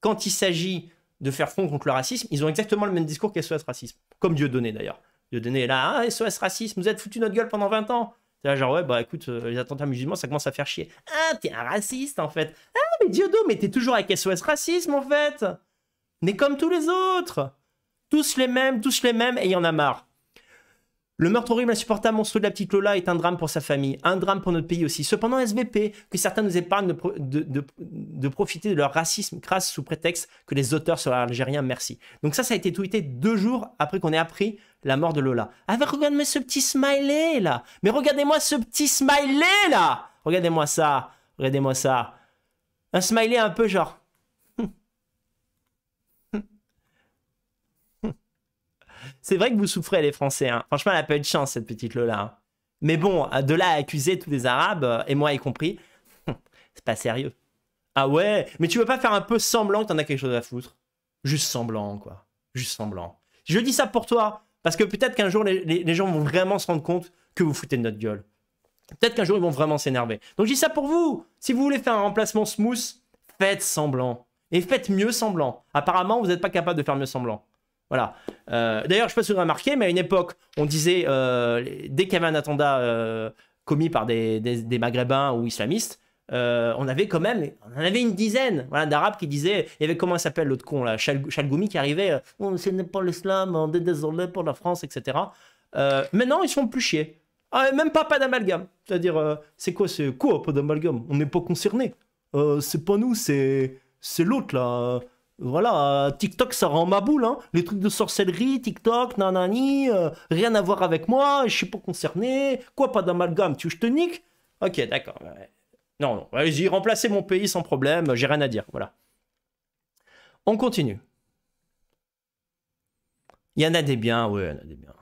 quand il s'agit de faire front contre le racisme, ils ont exactement le même discours qu'SOS Racisme. Comme Dieudonné d'ailleurs. Dieudonné est là, ah, SOS Racisme, vous êtes foutu notre gueule pendant 20 ans. C'est là, genre, ouais, bah écoute, euh, les attentats musulmans, ça commence à faire chier. Ah, t'es un raciste en fait. Ah, mais Diodo, mais t'es toujours avec SOS Racisme en fait. Mais comme tous les autres. Tous les mêmes, tous les mêmes, et il y en a marre. Le meurtre horrible, insupportable, monstrueux de la petite Lola est un drame pour sa famille, un drame pour notre pays aussi. Cependant, SVP, que certains nous épargnent de, de- de- de profiter de leur racisme crasse sous prétexte que les auteurs seraient algériens, merci. Donc ça, ça a été tweeté deux jours après qu'on ait appris la mort de Lola. Ah, mais regardez-moi ce petit smiley là Mais regardez-moi ce petit smiley là Regardez-moi ça Regardez-moi ça Un smiley un peu genre... <laughs> C'est vrai que vous souffrez les Français. hein. Franchement, elle a pas eu de chance cette petite Lola. hein. Mais bon, de là à accuser tous les Arabes, et moi y compris, <laughs> c'est pas sérieux. Ah ouais, mais tu veux pas faire un peu semblant que t'en as quelque chose à foutre? Juste semblant, quoi. Juste semblant. Je dis ça pour toi, parce que peut-être qu'un jour, les, gens vont vraiment se rendre compte que vous foutez de notre gueule. Peut-être qu'un jour, ils vont vraiment s'énerver. Donc je dis ça pour vous. Si vous voulez faire un remplacement smooth, faites semblant. Et faites mieux semblant. Apparemment, vous n'êtes pas capable de faire mieux semblant. Voilà. Euh, D'ailleurs, je ne sais pas si vous avez remarqué, mais à une époque, on disait, euh, dès qu'il y avait un attentat euh, commis par des maghrébins ou islamistes, euh, on avait quand même, on avait une dizaine voilà, d'Arabes qui disaient, il y avait comment s'appelle l'autre con là, Chal- Chalgoumi qui arrivait, euh, oh, ce n'est pas l'islam, on est désolé pour la France, etc. Euh, maintenant, ils se font plus chier. Ah, même pas pas d'amalgame. C'est-à-dire, euh, c'est quoi, c'est quoi pas d'amalgame? On n'est pas concerné. Euh, c'est pas nous, c'est c'est l'autre là. Voilà, euh, TikTok ça rend ma boule, hein. Les trucs de sorcellerie, TikTok, nanani, euh, rien à voir avec moi, je suis pas concerné. Quoi, pas d'amalgame? Tu veux je te nique? Ok, d'accord. ouais. Non, non, allez-y, remplacez mon pays sans problème, j'ai rien à dire, voilà. On continue. Il y en a des biens, ouais, il y en a des biens.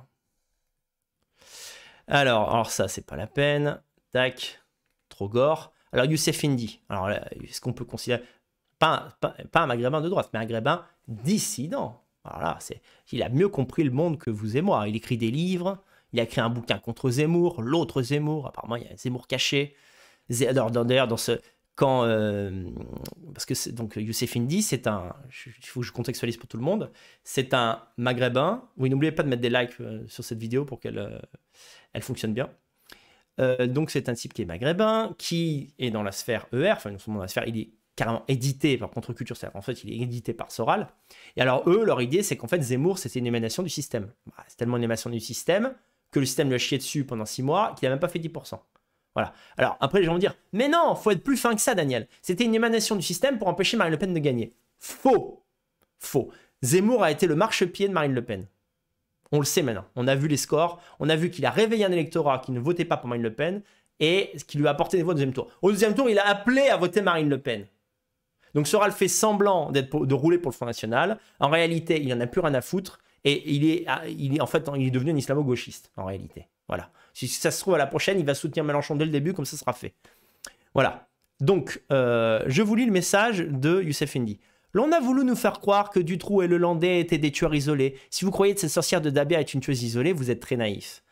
Alors, alors ça, c'est pas la peine. Tac, trop gore. Alors, Youssef Indy. Alors, est-ce qu'on peut considérer. Pas, un- pas, pas un maghrébin de droite, mais un maghrébin dissident. Alors là, c'est, il a mieux compris le monde que vous et moi. Il écrit des livres, il a écrit un bouquin contre Zemmour, l'autre Zemmour. Apparemment, il y a un Zemmour caché. D'ailleurs, dans ce. Quand. euh, parce que donc, Youssef Indy, c'est un. Il faut que je contextualise pour tout le monde. C'est un maghrébin. Oui, n'oubliez pas de mettre des likes euh, sur cette vidéo pour qu'elle euh, elle fonctionne bien. Donc c'est un type qui est maghrébin, qui est dans la sphère ER, enfin dans la sphère, il est carrément édité par Contre-Culture, c'est-à-dire en fait il est édité par Soral. Et alors eux, leur idée c'est qu'en fait Zemmour c'était une émanation du système. Bah, c'est tellement une émanation du système que le système lui a chié dessus pendant 6 mois qu'il n'a même pas fait 10%. Voilà. Alors après les gens vont dire, mais non, faut être plus fin que ça Daniel. C'était une émanation du système pour empêcher Marine Le Pen de gagner. Faux. Faux. Zemmour a été le marchepied de Marine Le Pen. On le sait maintenant. On a vu les scores. On a vu qu'il a réveillé un électorat qui ne votait pas pour Marine Le Pen et qui lui a apporté des voix au deuxième tour. Au deuxième tour, il a appelé à voter Marine Le Pen. Donc Soral fait semblant d'être de rouler pour le Front National. En réalité, il n'en a plus rien à foutre. Et il est, il est en fait, il est devenu un islamo-gauchiste, en réalité. Voilà. Si ça se trouve à la prochaine, il va soutenir Mélenchon dès le début, comme ça sera fait. Voilà. Donc, euh, je vous lis le message de Youssef Indy. L'on a voulu nous faire croire que Dutroux et le Landais étaient des tueurs isolés. Si vous croyez que cette sorcière de Dabia est une tueuse isolée, vous êtes très naïf.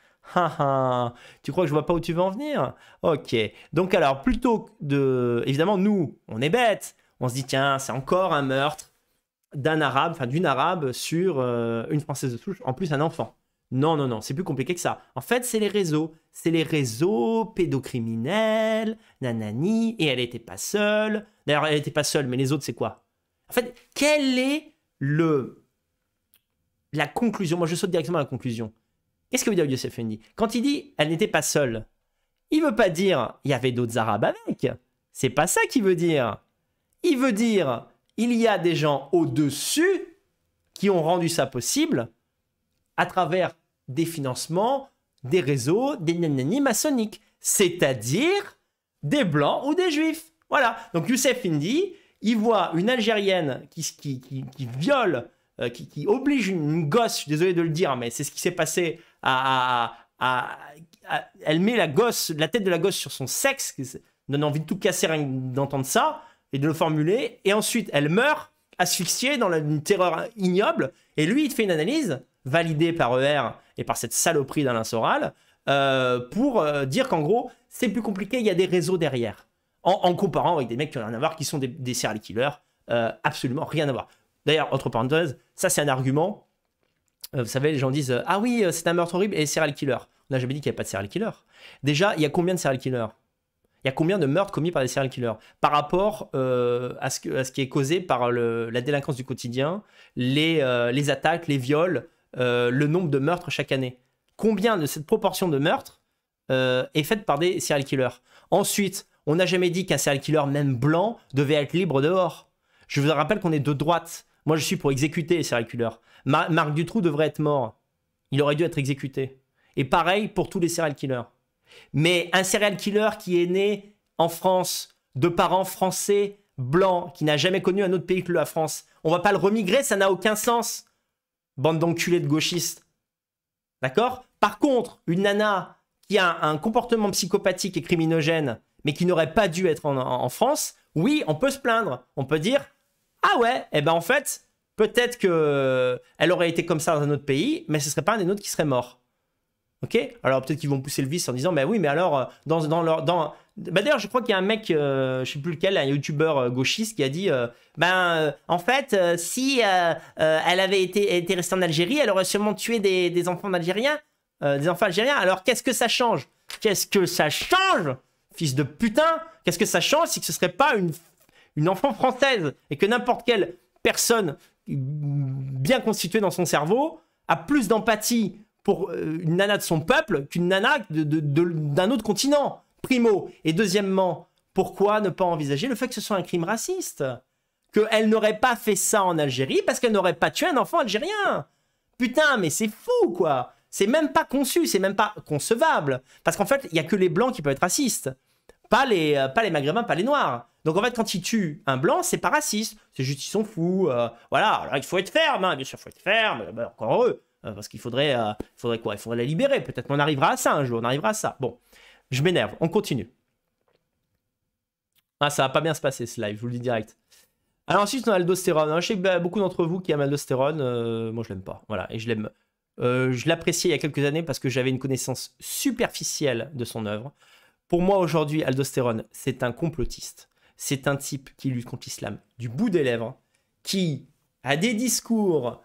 tu crois que je vois pas où tu veux en venir? Ok. Donc alors, plutôt de... Évidemment, nous, on est bêtes. On se dit, tiens, c'est encore un meurtre d'un arabe, enfin d'une arabe sur euh, une française de souche, en plus un enfant. Non, non, non, c'est plus compliqué que ça. En fait, c'est les réseaux. C'est les réseaux pédocriminels, nanani, et elle n'était pas seule. D'ailleurs, elle n'était pas seule, mais les autres, c'est quoi? En fait, quelle est le... la conclusion? Moi, je saute directement à la conclusion. Qu'est-ce que veut dire Youssef Fendi Quand il dit elle n'était pas seule, il veut pas dire il y avait d'autres arabes avec. C'est pas ça qu'il veut dire. Il veut dire il y a des gens au-dessus qui ont rendu ça possible à travers des financements, des réseaux, des nanani maçonniques, c'est-à-dire des blancs ou des juifs. Voilà. Donc Youssef Indy, il voit une Algérienne qui, qui, qui, viole, euh, qui, oblige une gosse, je suis désolé de le dire, mais c'est ce qui s'est passé à, Elle met la gosse, la tête de la gosse sur son sexe, qui donne envie de tout casser d'entendre ça, et de le formuler, et ensuite elle meurt asphyxiée dans une terreur ignoble, et lui il fait une analyse validé par ER et par cette saloperie d'Alain Soral, euh, pour euh, dire qu'en gros, c'est plus compliqué, il y a des réseaux derrière. En, comparant avec des mecs qui ont rien à voir, qui sont des, serial killers, euh, absolument rien à voir. D'ailleurs, entre parenthèses, ça c'est un argument. vous savez, les gens disent Ah oui, c'est un meurtre horrible et serial killer. On n'a jamais dit qu'il n'y avait pas de serial killer. Déjà, il y a combien de serial killers? Il y a combien de meurtres commis par des serial killers? Par rapport à, ce qui est causé par la délinquance du quotidien, les attaques, les viols, euh, le nombre de meurtres chaque année. Combien de cette proportion de meurtres euh, est faite par des serial killers Ensuite, on n'a jamais dit qu'un serial killer, même blanc, devait être libre dehors. Je vous rappelle qu'on est de droite. Moi, je suis pour exécuter les serial killers. Marc Dutroux devrait être mort. Il aurait dû être exécuté. Et pareil pour tous les serial killers. Mais un serial killer qui est né en France, de parents français, blancs, qui n'a jamais connu un autre pays que la France, on va pas le remigrer, ça n'a aucun sens. Bande d'enculés de gauchistes. D'accord? Par contre, une nana qui a un comportement psychopathique et criminogène, mais qui n'aurait pas dû être en, France, oui, on peut se plaindre. On peut dire Ah ouais, eh ben en fait, peut-être que elle aurait été comme ça dans un autre pays, mais ce serait pas un des nôtres qui serait mort. Ok? Alors peut-être qu'ils vont pousser le vice en disant, mais oui, mais alors, euh, dans, dans leur. Dans... Bah, D'ailleurs, je crois qu'il y a un mec, euh, je sais plus lequel, un youtubeur euh, gauchiste qui a dit, ben, en fait, si elle avait été, restée en Algérie, elle aurait sûrement tué des, enfants algériens, des enfants algériens. Alors qu'est-ce que ça change? Qu'est-ce que ça change Fils de putain? Qu'est-ce que ça change si que ce serait pas une, enfant française et que n'importe quelle personne bien constituée dans son cerveau a plus d'empathie pour euh, une nana de son peuple qu'une nana d'un autre continent, primo. Et deuxièmement, pourquoi ne pas envisager le fait que ce soit un crime raciste? Qu'elle n'aurait pas fait ça en Algérie parce qu'elle n'aurait pas tué un enfant algérien Putain, mais c'est fou, quoi C'est même pas conçu, c'est même pas concevable. Parce qu'en fait, il y a que les blancs qui peuvent être racistes. Pas les, euh, pas les maghrébins, pas les noirs. Donc en fait, quand ils tuent un blanc, c'est pas raciste. C'est juste qu'ils sont fous. Euh, voilà, alors il faut être ferme, hein. bien sûr, il faut être ferme. Encore heureux. Euh, parce qu'il faudrait, euh, faudrait quoi? Il faudrait la libérer. Peut-être qu'on arrivera à ça un jour. On arrivera à ça. Bon, je m'énerve. On continue. Ah, ça va pas bien se passer ce live, je vous le dis direct. Alors ensuite, on a l'aldostérone. Je sais que bah, beaucoup d'entre vous qui aiment l'aldostérone, euh, moi je l'aime pas. Voilà, et je l'aime. je l'appréciais il y a quelques années parce que j'avais une connaissance superficielle de son œuvre. Pour moi aujourd'hui, aldostérone, c'est un complotiste. C'est un type qui lutte contre l'islam du bout des lèvres, qui a des discours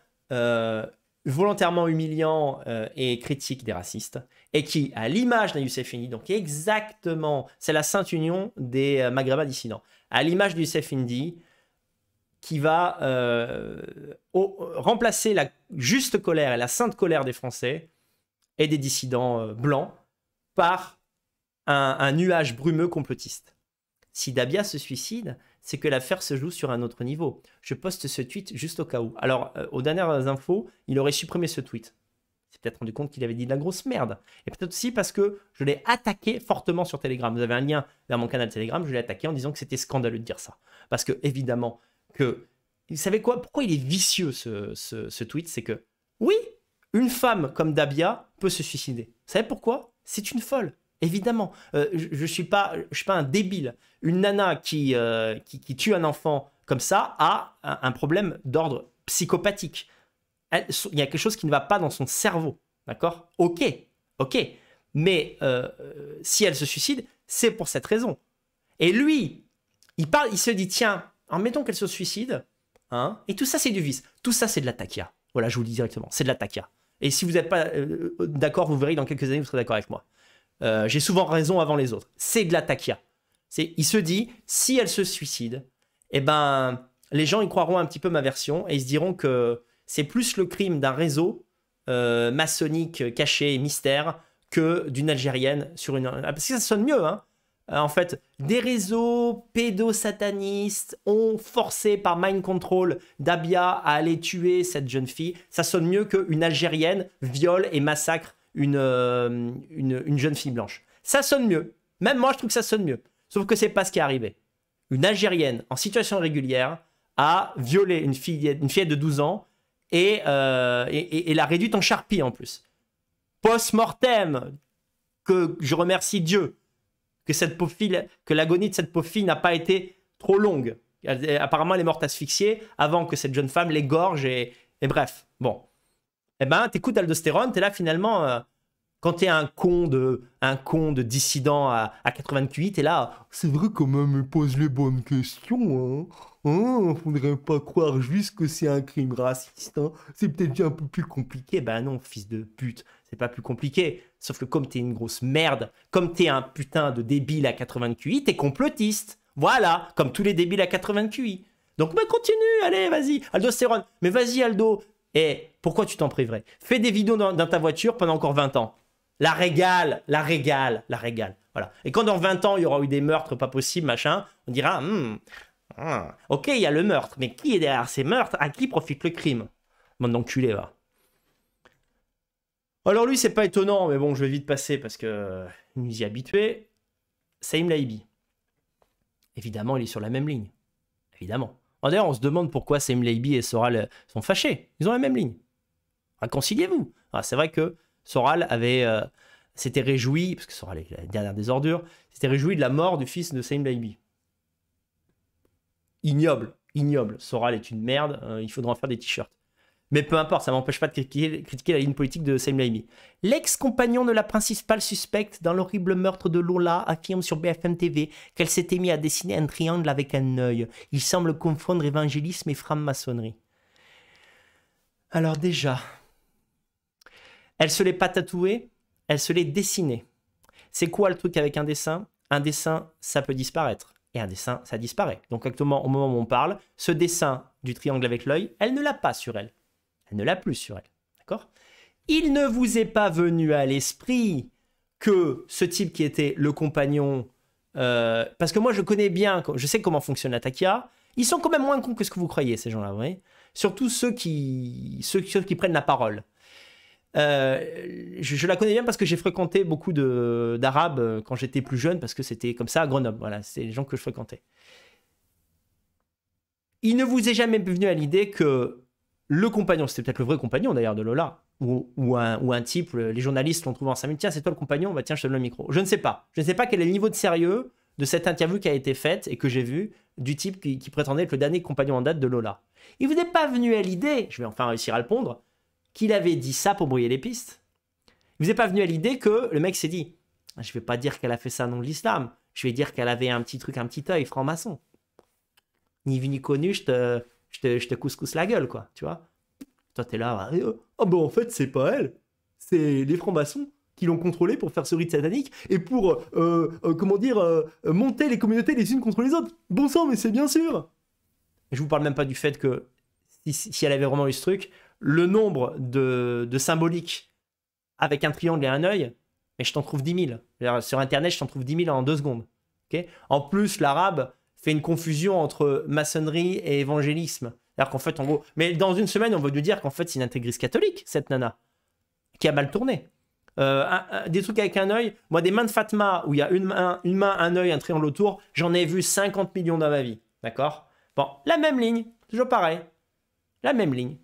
volontairement humiliant euh, et critique des racistes, et qui, à l'image d'un Youssef Indy, donc exactement, c'est la sainte union des euh, maghrébins dissidents, à l'image du Youssef Indy, qui va euh, remplacer la juste colère et la sainte colère des Français et des dissidents blancs par un nuage brumeux complotiste. Si Dabia se suicide, c'est que l'affaire se joue sur un autre niveau. Je poste ce tweet juste au cas où. Alors, euh, aux dernières infos, il aurait supprimé ce tweet. peut-être rendu compte qu'il avait dit de la grosse merde. Et peut-être aussi parce que je l'ai attaqué fortement sur Telegram. Vous avez un lien vers mon canal Telegram, je l'ai attaqué en disant que c'était scandaleux de dire ça. Parce que, évidemment, que. Vous savez quoi? Pourquoi il est vicieux ce, ce, ce tweet? C'est que, oui, une femme comme Dabia peut se suicider. Vous savez pourquoi? C'est une folle. Évidemment, Euh, je, je suis pas, je suis pas un débile. Une nana qui, euh, qui, tue un enfant comme ça a un, problème d'ordre psychopathique. Il y a quelque chose qui ne va pas dans son cerveau, d'accord? Ok, ok. Mais euh, si elle se suicide, c'est pour cette raison. Et lui, il parle, il se dit tiens, admettons qu'elle se suicide, hein, et tout ça c'est du vice. Tout ça c'est de la taquia. Voilà, je vous le dis directement, c'est de la taquia. Et si vous n'êtes pas d'accord, vous verrez dans quelques années, vous serez d'accord avec moi. Euh, J'ai souvent raison avant les autres. C'est de la taquia. Il se dit, si elle se suicide, eh ben, les gens y croiront un petit peu ma version et ils se diront que c'est plus le crime d'un réseau euh, maçonnique caché, mystère, que d'une Algérienne sur une. Ah, Parce que ça sonne mieux, hein. Euh, En fait, des réseaux pédosatanistes ont forcé par mind control Dabia à aller tuer cette jeune fille. Ça sonne mieux qu'une Algérienne viole et massacre une, euh, une, une jeune fille blanche. Ça sonne mieux. Même moi, je trouve que ça sonne mieux. Sauf que c'est pas ce qui est arrivé. Une Algérienne en situation régulière a violé une fille, une fillette de 12 ans et, euh, et, et- l'a réduite en charpie en plus. Post-mortem, que je remercie Dieu que cette pauvre fille, que l'agonie de cette pauvre fille n'a pas été trop longue. Apparemment, elle est morte asphyxiée avant que cette jeune femme l'égorge et, et bref. Bon. Eh ben, t'écoutes Aldostérone, t'es là finalement. euh, quand t'es un con de un con de dissident à, à 88, t'es là. C'est vrai quand même, il pose les bonnes questions. Hein. Hein, faudrait pas croire juste que c'est un crime raciste. hein. C'est peut-être un peu plus compliqué. Ben non, fils de pute, c'est pas plus compliqué. Sauf que comme t'es une grosse merde, comme t'es un putain de débile à 88, t'es complotiste. Voilà, comme tous les débiles à 88. Donc, mais continue, allez, vas-y. Aldostérone, mais vas-y, Aldo. Et pourquoi tu t'en priverais? Fais des vidéos dans, ta voiture pendant encore 20 ans. La régale, la régale, la régale. Voilà. Et quand dans 20 ans, il y aura eu des meurtres pas possibles, machin, on dira, Hmm, ah, ok, il y a le meurtre, mais qui est derrière ces meurtres? À qui profite le crime? Bande d'enculé, va. Alors lui, c'est pas étonnant, mais bon, je vais vite passer parce que euh, nous y habitués. Saïm Laibi. Évidemment, il est sur la même ligne. Évidemment. D'ailleurs, on se demande pourquoi Saïm Laibi et Soral sont fâchés. Ils ont la même ligne. Réconciliez-vous. Ah, c'est vrai que Soral avait euh, s'était réjoui, parce que Soral est la dernière des ordures, s'était réjoui de la mort du fils de Saïm Laibi. Ignoble, ignoble. Soral est une merde, euh, il faudra en faire des t-shirts. Mais peu importe, ça m'empêche pas de critiquer, la ligne politique de Saïm Laibi. L'ex-compagnon de la principale suspecte dans l'horrible meurtre de Lola affirme sur BFM TV qu'elle s'était mise à dessiner un triangle avec un œil. Il semble confondre évangélisme et franc-maçonnerie. Alors déjà, elle se l'est pas tatouée, elle se l'est dessinée. C'est quoi le truc avec un dessin? Un dessin, ça peut disparaître. Et un dessin, ça disparaît. Donc actuellement, au moment où on parle, ce dessin du triangle avec l'œil, elle ne l'a pas sur elle. Elle ne l'a plus sur elle. D'accord? Il ne vous est pas venu à l'esprit que ce type qui était le compagnon... euh, parce que moi, je connais bien, je sais comment fonctionne la Takia. Ils sont quand même moins cons que ce que vous croyez, ces gens-là, vous voyez? Surtout ceux qui, ceux, qui prennent la parole. Euh, je, je la connais bien parce que j'ai fréquenté beaucoup d'Arabes euh, quand j'étais plus jeune, parce que c'était comme ça à Grenoble. Voilà, c'est les gens que je fréquentais. Il ne vous est jamais venu à l'idée que le compagnon, c'était peut-être le vrai compagnon d'ailleurs de Lola, ou, un, ou un type, le- les journalistes l'ont trouvé en 5 minutes, tiens, c'est toi le compagnon, bah tiens, je te donne le micro. Je ne sais pas. Je ne sais pas quel est le niveau de sérieux de cette interview qui a été faite et que j'ai vue du type qui, prétendait être le dernier compagnon en date de Lola. Il vous est pas venu à l'idée, je vais enfin réussir à le pondre, qu'il avait dit ça pour brouiller les pistes. Il vous est pas venu à l'idée que le mec s'est dit, je vais pas dire qu'elle a fait ça nom de l'islam, je vais dire qu'elle avait un petit truc, un petit œil franc-maçon. Ni vu ni connu, je te, je te, je te couscous la gueule, quoi, tu vois. Toi, t'es là, ah ah bah en fait, c'est pas elle, c'est les francs-maçons qui l'ont contrôlé pour faire ce rite satanique et pour, euh, euh, comment dire, monter les communautés les unes contre les autres. Bon sang, mais c'est bien sûr. Je vous parle même pas du fait que si, si elle avait vraiment eu ce truc, le nombre de, de symboliques avec un triangle et un œil, mais je t'en trouve 10 000. C'est-à-dire, Sur Internet, je t'en trouve 10 000 en deux secondes. en plus, l'arabe fait une confusion entre maçonnerie et évangélisme. C'est-à-dire qu'en fait, en gros, mais dans une semaine, on va nous dire qu'en fait, c'est une intégriste catholique, cette nana. qui a mal tourné. Euh, des trucs avec un œil, moi, des mains de Fatma où il y a une main, une main, un œil, un triangle autour, j'en ai vu 50 millions dans ma vie. D'accord? Bon, la même ligne, toujours pareil. La même ligne.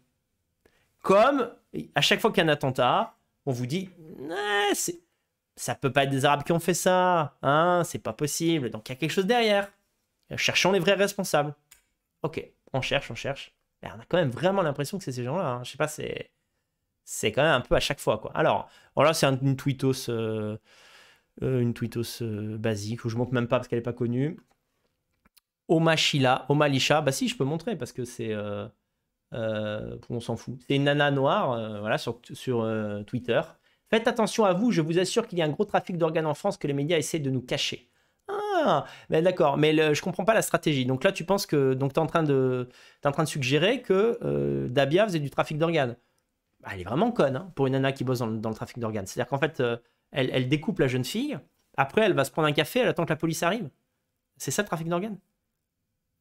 Comme à chaque fois qu'il y a un attentat, on vous dit, Ouais, c'est- ça peut pas être des Arabes qui ont fait ça, hein, c'est pas possible. Donc il y a quelque chose derrière. Cherchons les vrais responsables. Ok, on cherche, on cherche. Mais on a quand même vraiment l'impression que c'est ces gens-là. hein. Je sais pas, c'est c'est quand même un peu à chaque fois quoi. Alors, voilà, c'est un- une tweetos, euh, euh, une tweetos euh, basique où je montre même pas parce qu'elle est pas connue. Oma Shila, Oma Lisha, bah si, je peux montrer parce que c'est, on s'en fout. C'est une nana noire, voilà, sur, sur Twitter. Faites attention à vous, je vous assure qu'il y a un gros trafic d'organes en France que les médias essaient de nous cacher. Mais d'accord, mais je comprends pas la stratégie. Donc là, tu penses que donc tu es en train de suggérer que euh, Dabia faisait du trafic d'organes. Bah, elle est vraiment conne hein, pour une nana qui bosse dans, le- trafic d'organes. C'est-à-dire qu'en fait, euh, elle, elle découpe la jeune fille. Après, elle va se prendre un café, elle attend que la police arrive. C'est ça le trafic d'organes?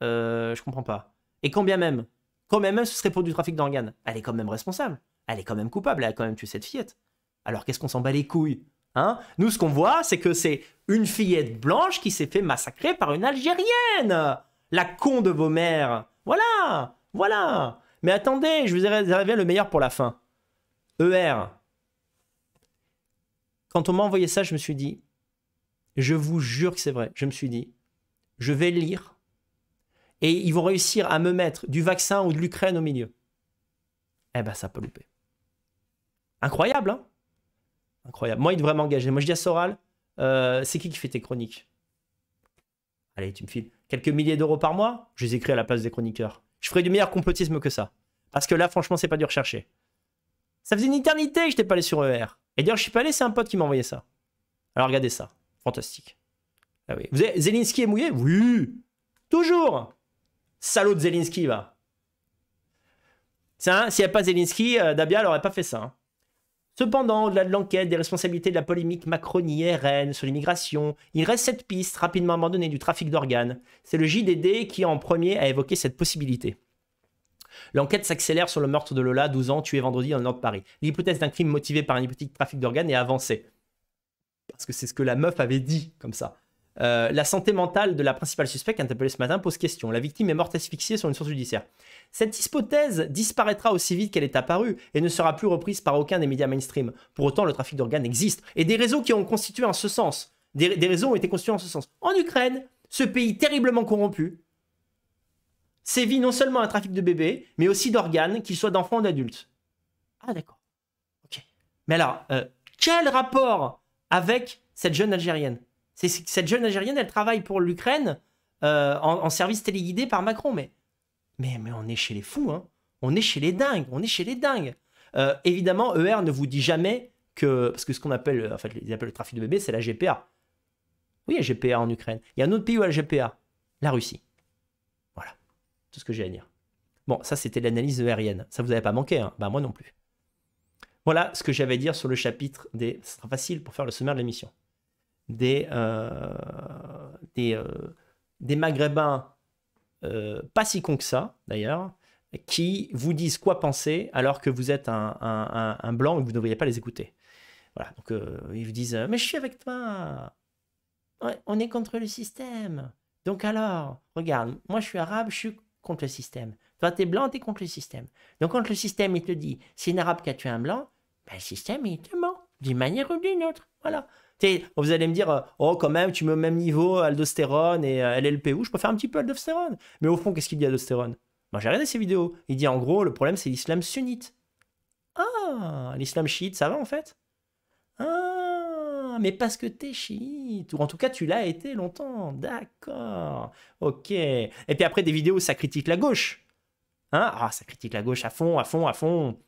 Euh, Je comprends pas. Et quand bien même, quand bien même ce serait pour du trafic d'organes, elle est quand même responsable. Elle est quand même coupable. Elle a quand même tué cette fillette. Alors qu'est-ce qu'on s'en bat les couilles? Hein Nous, ce qu'on voit, c'est que c'est une fillette blanche qui s'est fait massacrer par une Algérienne. La con de vos mères. Voilà, voilà. Mais attendez, je vous ai réservé le meilleur pour la fin. ER. Quand on m'a envoyé ça, je me suis dit, je vous jure que c'est vrai, je me suis dit, je vais lire et ils vont réussir à me mettre du vaccin ou de l'Ukraine au milieu. Eh ben, ça peut louper. Incroyable, hein Incroyable. Moi, il devrait m'engager. Moi, je dis à Soral, euh, c'est qui qui fait tes chroniques? Allez, tu me files quelques milliers d'euros par mois, je les écris à la place des chroniqueurs. Je ferai du meilleur complotisme que ça. Parce que là, franchement, c'est pas du recherché. Ça faisait une éternité que je n'étais pas allé sur ER. Et d'ailleurs, je suis pas allé, c'est un pote qui m'a envoyé ça. Alors, regardez ça. Fantastique. Ah oui. Vous est mouillé? Oui Toujours Salaud de Zelensky, va. S'il n'y a pas Zelensky, euh, Dabia n'aurait pas fait ça. hein. Cependant, au-delà de l'enquête, des responsabilités de la polémique Macronie-RN sur l'immigration, il reste cette piste rapidement abandonnée du trafic d'organes. C'est le JDD qui, en premier, a évoqué cette possibilité. L'enquête s'accélère sur le meurtre de Lola, 12 ans, tué vendredi dans le nord de Paris. L'hypothèse d'un crime motivé par un hypothétique trafic d'organes est avancée. Parce que c'est ce que la meuf avait dit, comme ça. Euh, la santé mentale de la principale suspecte interpellée ce matin pose question. La victime est morte asphyxiée sur une source judiciaire. Cette hypothèse disparaîtra aussi vite qu'elle est apparue et ne sera plus reprise par aucun des médias mainstream. Pour autant, le trafic d'organes existe et des réseaux qui ont constitué en ce sens. Été constitués en ce sens. En Ukraine, ce pays terriblement corrompu sévit non seulement un trafic de bébés, mais aussi d'organes, qu'ils soient d'enfants ou d'adultes. Ah d'accord. Ok. Mais alors, euh, quel rapport avec cette jeune Algérienne? C'est cette jeune Algérienne, elle travaille pour l'Ukraine euh, en, service téléguidé par Macron. Mais, on est chez les fous, hein. On est chez les dingues, on est chez les dingues. Euh, évidemment, ER ne vous dit jamais que... Parce que ce qu'on appelle, en fait, ils appellent le trafic de bébés, c'est la GPA. Oui, il y a GPA en Ukraine. Il y a un autre pays où il y a la GPA. La Russie. Voilà. Tout ce que j'ai à dire. Bon, ça, c'était l'analyse aérienne. Ça vous avait pas manqué, hein Bah, moi non plus. Voilà ce que j'avais à dire sur le chapitre des... Ce sera facile pour faire le sommaire de l'émission. Des... euh, euh, des Maghrébins euh, pas si cons que ça, d'ailleurs, qui vous disent quoi penser alors que vous êtes un, un- blanc et que vous ne devriez pas les écouter. Voilà, donc ils vous disent Mais je suis avec toi On est contre le système Donc alors, regarde, moi je suis arabe, je suis contre le système. Toi t'es blanc, t'es contre le système. Donc quand le système il te dit C'est une arabe qui a tué un blanc, ben, le système il te ment, d'une manière ou d'une autre. Voilà. Vous allez me dire, euh, oh quand même, tu mets au même niveau aldostérone et euh, LLPU, je préfère un petit peu aldostérone. Mais au fond, qu'est-ce qu'il dit aldostérone? Moi j'ai regardé ces vidéos. Il dit en gros, le problème c'est l'islam sunnite. Ah, l'islam chiite, ça va en fait? Ah, mais parce que t'es chiite, ou en tout cas tu l'as été longtemps. D'accord, ok. Et puis après des vidéos où ça critique la gauche. Hein? Ah, ça critique la gauche à fond, à fond, à fond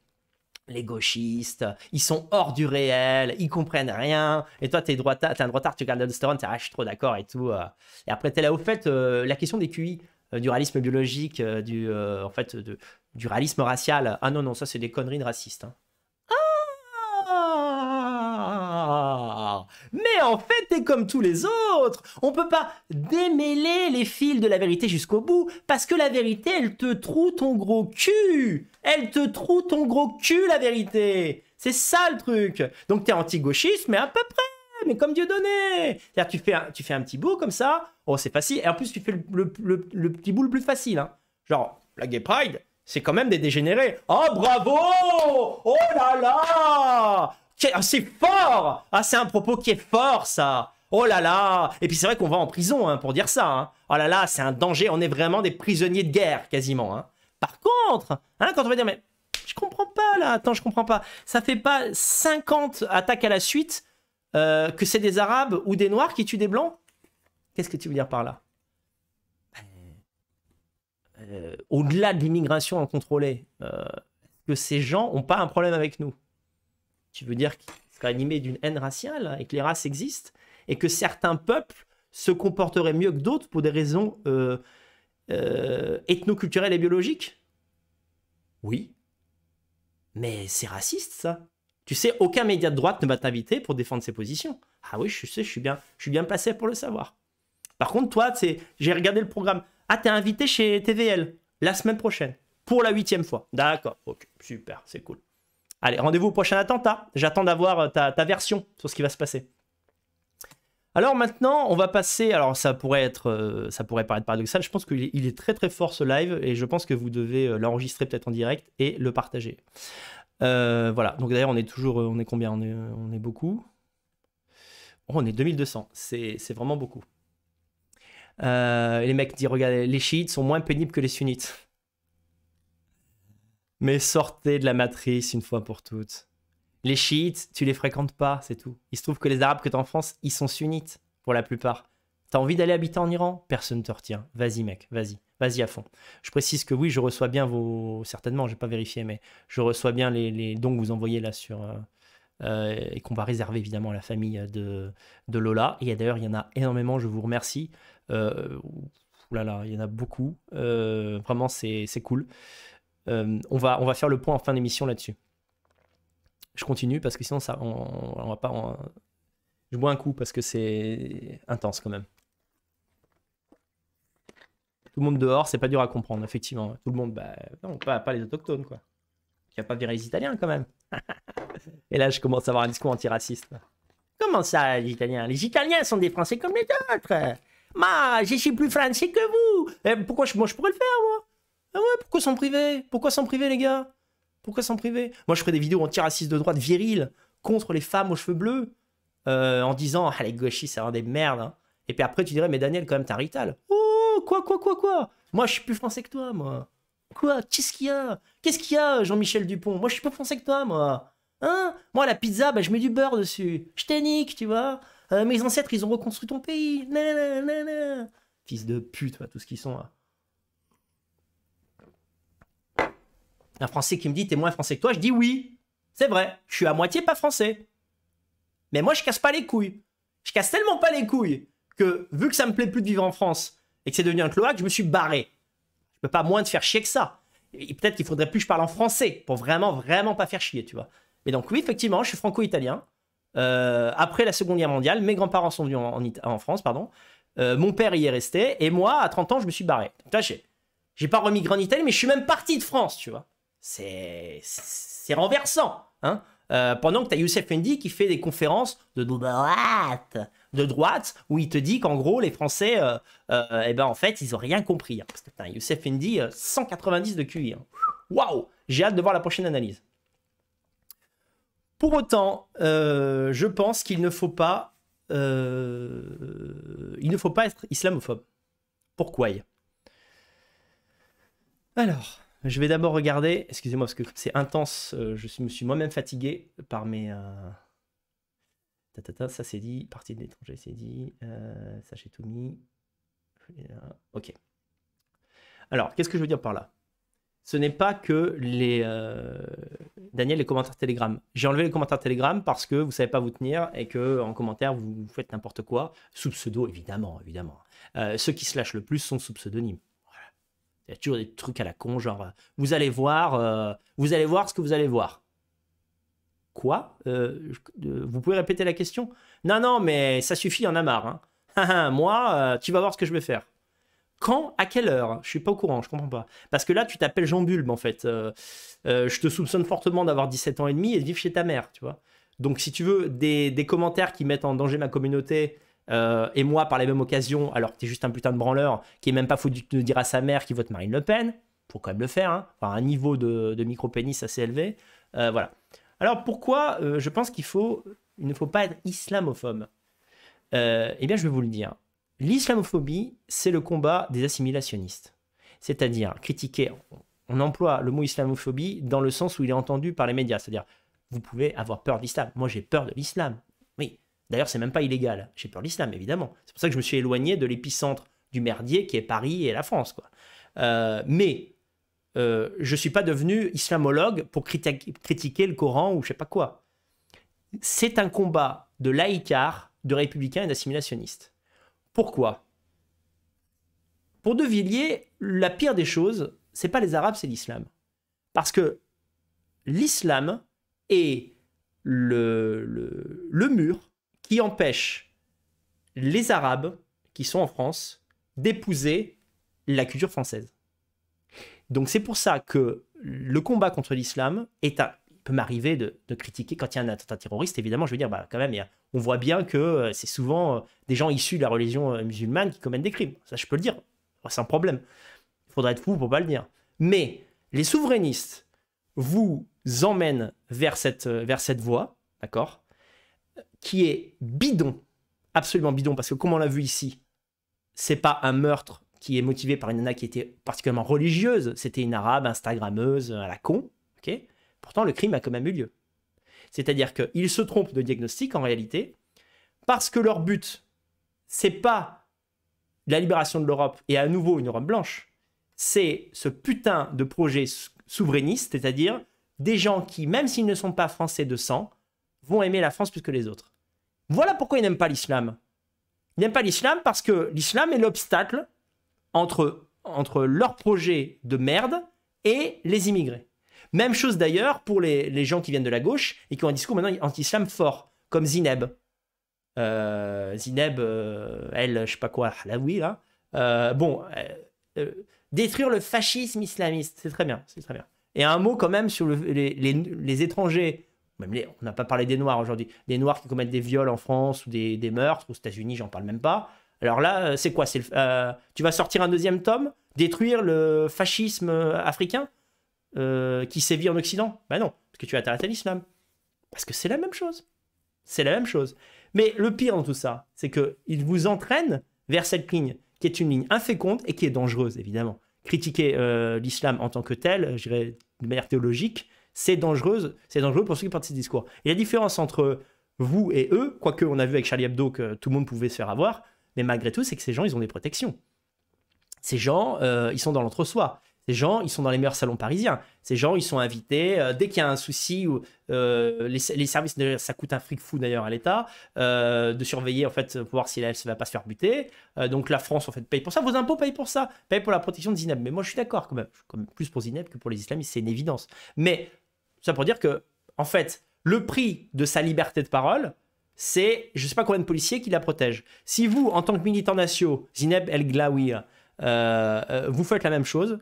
les gauchistes, ils sont hors du réel, ils comprennent rien. Et toi, t'es droitard, t'es un droitard, tu regardes l'aldostérone, t'es ah, je suis trop d'accord et tout. euh. Et après, t'es là au fait, euh, la question des QI, euh, du réalisme biologique, du, en fait, du réalisme racial. Ah non, non, ça, c'est des conneries de racistes. hein. Mais en fait, t'es comme tous les autres. On peut pas démêler les fils de la vérité jusqu'au bout, parce que la vérité, elle te troue ton gros cul. Elle te troue ton gros cul, la vérité. C'est ça le truc. Donc t'es anti-gauchiste, mais à peu près, mais comme Dieu donné. Tu fais, un, petit bout comme ça, oh c'est facile, et en plus tu fais le, petit bout le plus facile. hein. Genre, la Gay Pride, c'est quand même des dégénérés. Oh bravo Oh là là C'est fort Ah c'est un propos qui est fort ça Oh là là Et puis c'est vrai qu'on va en prison hein, pour dire ça. hein. Oh là là, c'est un danger, on est vraiment des prisonniers de guerre quasiment. hein. Par contre, quand on va dire mais je comprends pas là, attends, je comprends pas. Ça fait pas 50 attaques à la suite euh, que c'est des Arabes ou des Noirs qui tuent des Blancs? Qu'est-ce que tu veux dire par là? Euh, Au-delà de l'immigration incontrôlée, euh, que ces gens ont pas un problème avec nous Tu veux dire qu'ils seraient animés d'une haine raciale et que les races existent et que certains peuples se comporteraient mieux que d'autres pour des raisons euh, euh, ethnoculturelles et biologiques Oui. Mais c'est raciste, ça. Tu sais, aucun média de droite ne va t'inviter pour défendre ses positions. Ah oui, je sais, je suis bien, je placé pour le savoir. Par contre, toi, j'ai regardé le programme. Ah, t'es invité chez TVL la semaine prochaine pour la huitième fois. D'accord, ok, super, c'est cool. Allez, rendez-vous au prochain attentat. J'attends d'avoir euh, ta, version sur ce qui va se passer. Alors maintenant, on va passer. Alors ça pourrait être, euh, paraître paradoxal. Je pense qu'il est, très très fort ce live et je pense que vous devez euh, l'enregistrer peut-être en direct et le partager. Voilà. Donc d'ailleurs, on est toujours, on est combien? On est, on est beaucoup? Oh, on est 2200. C'est vraiment beaucoup. Les mecs disent regardez, les chiites sont moins pénibles que les sunnites. Mais sortez de la matrice une fois pour toutes. Les chiites, tu les fréquentes pas, c'est tout. Il se trouve que les arabes que tu en France, ils sont sunnites pour la plupart. T'as envie d'aller habiter en Iran? Personne te retient. Vas-y mec, vas-y, vas-y à fond. Je précise que oui, je reçois bien vos, certainement, j'ai pas vérifié, mais je reçois bien les, dons que vous envoyez là sur euh, euh, et qu'on va réserver évidemment à la famille de, de Lola. Et d'ailleurs, il y en a énormément. Je vous remercie. Euh, oulala, il y en a beaucoup. Euh, vraiment, c'est cool. Euh, on, va, on va faire le point en fin d'émission là-dessus. Je continue parce que sinon, ça, on, va pas. Je bois un coup parce que c'est intense quand même. Tout le monde dehors, c'est pas dur à comprendre, effectivement. Tout le monde, bah, non, pas, les autochtones, quoi. Tu vas pas virer les Italiens quand même. <laughs> Et là, je commence à avoir un discours antiraciste. Comment ça, les Italiens? Les Italiens sont des Français comme les autres. Moi, je suis plus français que vous. Pourquoi moi, je pourrais le faire, moi? Ah ouais, pourquoi s'en priver? Pourquoi s'en priver, les gars? Pourquoi s'en priver? Moi, je ferais des vidéos antiracistes de droite viriles contre les femmes aux cheveux bleus euh, en disant Ah, les gauchistes, c'est vraiment des merdes. hein. Et puis après, tu dirais Mais Daniel, quand même, t'es un rital. Oh, quoi, quoi, quoi, quoi? Moi, je suis plus français que toi, moi. Quoi? Qu'est-ce qu'il y a? Qu'est-ce qu'il y a, Jean-Michel Dupont? Moi, je suis plus français que toi, moi. Hein? Moi, la pizza, bah, je mets du beurre dessus. Je t'ai nique, tu vois. Euh, mes ancêtres, ils ont reconstruit ton pays. Fils de pute, va, tout ce qu'ils sont là. Un Français qui me dit T'es moins français que toi Je dis oui. C'est vrai. Je suis à moitié pas français. Mais moi, je casse pas les couilles. Je casse tellement pas les couilles que, vu que ça me plaît plus de vivre en France et que c'est devenu un cloaque, je me suis barré. Je peux pas moins te faire chier que ça. Et peut-être qu'il faudrait plus que je parle en français pour vraiment, vraiment pas faire chier, tu vois. Mais donc, oui, effectivement, je suis franco-italien. Euh, après la Seconde Guerre mondiale, mes grands-parents sont venus en, France, pardon. Euh, mon père y est resté. Et moi, à 30 ans, je me suis barré. Donc là, j'ai pas remigré en Italie, mais je suis même parti de France, tu vois. C'est, renversant, hein. Euh, pendant que tu as Youssef Fendi qui fait des conférences de droite, de droite, où il te dit qu'en gros, les Français, euh, euh, eh ben, en fait, ils ont rien compris. hein. Parce que, Youssef euh, 190 de QI. hein. Waouh J'ai hâte de voir la prochaine analyse. Pour autant, je pense qu'il ne faut pas, ne faut pas être islamophobe. Pourquoi? Alors, je vais d'abord regarder. Excusez-moi parce que c'est intense. euh, je me suis moi-même fatigué par mes. euh, ça c'est dit. Partie de l'étranger, c'est dit. Euh, ça j'ai tout mis. Euh, Ok. Alors, qu'est-ce que je veux dire par là? Ce n'est pas que les. euh, Daniel, les commentaires Telegram. J'ai enlevé les commentaires Telegram parce que vous savez pas vous tenir et que en commentaire vous faites n'importe quoi sous pseudo, évidemment, évidemment. Ceux qui se lâchent le plus sont sous pseudonyme. Il y a toujours des trucs à la con, genre euh, vous allez voir, euh, vous allez voir ce que vous allez voir. Quoi? Euh, Vous pouvez répéter la question? Non, non, mais ça suffit, on a marre. hein. <laughs> Moi, tu vas voir ce que je vais faire. Quand À quelle heure? Je suis pas au courant, je comprends pas. Parce que là, tu t'appelles Jean Bulbe, en fait. Je te soupçonne fortement d'avoir 17 ans et demi et de vivre chez ta mère, tu vois. Donc, si tu veux, des commentaires qui mettent en danger ma communauté euh, et moi par la même occasion, alors que t'es juste un putain de branleur qui est même pas foutu de dire à sa mère qu'il vote Marine Le Pen, faut quand même le faire, hein, enfin, un niveau de, micro-pénis assez élevé. voilà. Alors, pourquoi je pense qu'il faut, il ne faut pas être islamophobe Eh bien, je vais vous le dire. L'islamophobie, c'est le combat des assimilationnistes. C'est-à-dire critiquer, on emploie le mot islamophobie dans le sens où il est entendu par les médias. C'est-à-dire, vous pouvez avoir peur de l'islam. Moi, j'ai peur de l'islam. D'ailleurs, c'est même pas illégal. J'ai peur de l'islam, évidemment. C'est pour ça que je me suis éloigné de l'épicentre du merdier qui est Paris et la France. Euh, mais euh, je ne suis pas devenu islamologue pour critiquer le Coran ou je sais pas quoi. C'est un combat de laïcars, de républicains et d'assimilationnistes. Pourquoi? Pour De Villiers, la pire des choses, c'est pas les Arabes, c'est l'islam. Parce que l'islam est le, mur qui empêche les Arabes qui sont en France d'épouser la culture française. Donc c'est pour ça que le combat contre l'islam est un, peut m'arriver de, critiquer quand il y a un attentat terroriste. Évidemment, je veux dire, bah, quand même, il on voit bien que euh, c'est souvent euh, des gens issus de la religion euh, musulmane qui commettent des crimes. Ça, je peux le dire, c'est un problème. Il faudrait être fou pour pas le dire. Mais les souverainistes vous emmènent vers cette, vers cette voie, d'accord, qui est bidon, absolument bidon, parce que comme on l'a vu ici, c'est pas un meurtre qui est motivé par une nana qui était particulièrement religieuse, c'était une arabe, instagrammeuse, à la con, ok? Pourtant, le crime a quand même eu lieu. C'est-à-dire qu'ils se trompent de diagnostic en réalité, parce que leur but, c'est pas la libération de l'Europe et à nouveau une Europe blanche, c'est ce putain de projet souverainiste, c'est-à-dire des gens qui, même s'ils ne sont pas français de sang, vont aimer la France plus que les autres. Voilà pourquoi ils n'aiment pas l'islam. Ils n'aiment pas l'islam parce que l'islam est l'obstacle entre, entre leur projet de merde et les immigrés. Même chose d'ailleurs pour les, gens qui viennent de la gauche et qui ont un discours maintenant anti-islam fort, comme Zineb. Euh, Zineb, euh, elle, je sais pas quoi, là oui, là. Euh, bon, détruire le fascisme islamiste, c'est très bien, c'est très bien. Et un mot quand même sur les, étrangers, on n'a pas parlé des Noirs aujourd'hui, des Noirs qui commettent des viols en France ou des, meurtres, aux États-Unis, j'en parle même pas. Alors là, c'est quoi? Tu vas sortir un deuxième tome? Détruire le fascisme africain? Euh, qui sévit en Occident? Ben non, parce que tu as à l'islam. Parce que c'est la même chose. C'est la même chose. Mais le pire dans tout ça, c'est qu'il vous entraîne vers cette ligne qui est une ligne inféconde et qui est dangereuse, évidemment. Critiquer euh, l'islam en tant que tel, je dirais de manière théologique, c'est dangereux, c'est dangereux pour ceux qui portent ces discours. Et la différence entre vous et eux, quoique on a vu avec Charlie Hebdo que tout le monde pouvait se faire avoir, mais malgré tout, c'est que ces gens, ils ont des protections. Ces gens, euh, ils sont dans l'entre-soi. Ces gens, ils sont dans les meilleurs salons parisiens. Ces gens, ils sont invités. Euh, dès qu'il y a un souci, ou euh, les, services, ça coûte un fric fou d'ailleurs à l'État, euh, de surveiller en fait pour voir si elle ne va pas se faire buter. donc la France en fait paye pour ça. Vos impôts payent pour ça, payent pour la protection de Zineb. Mais moi je suis d'accord quand plus pour Zineb que pour les islamistes, c'est une évidence. Mais ça pour dire que en fait, le prix de sa liberté de parole, c'est je sais pas combien de policiers qui la protègent. Si vous, en tant que militant national, Zineb El Glaoui, vous faites la même chose,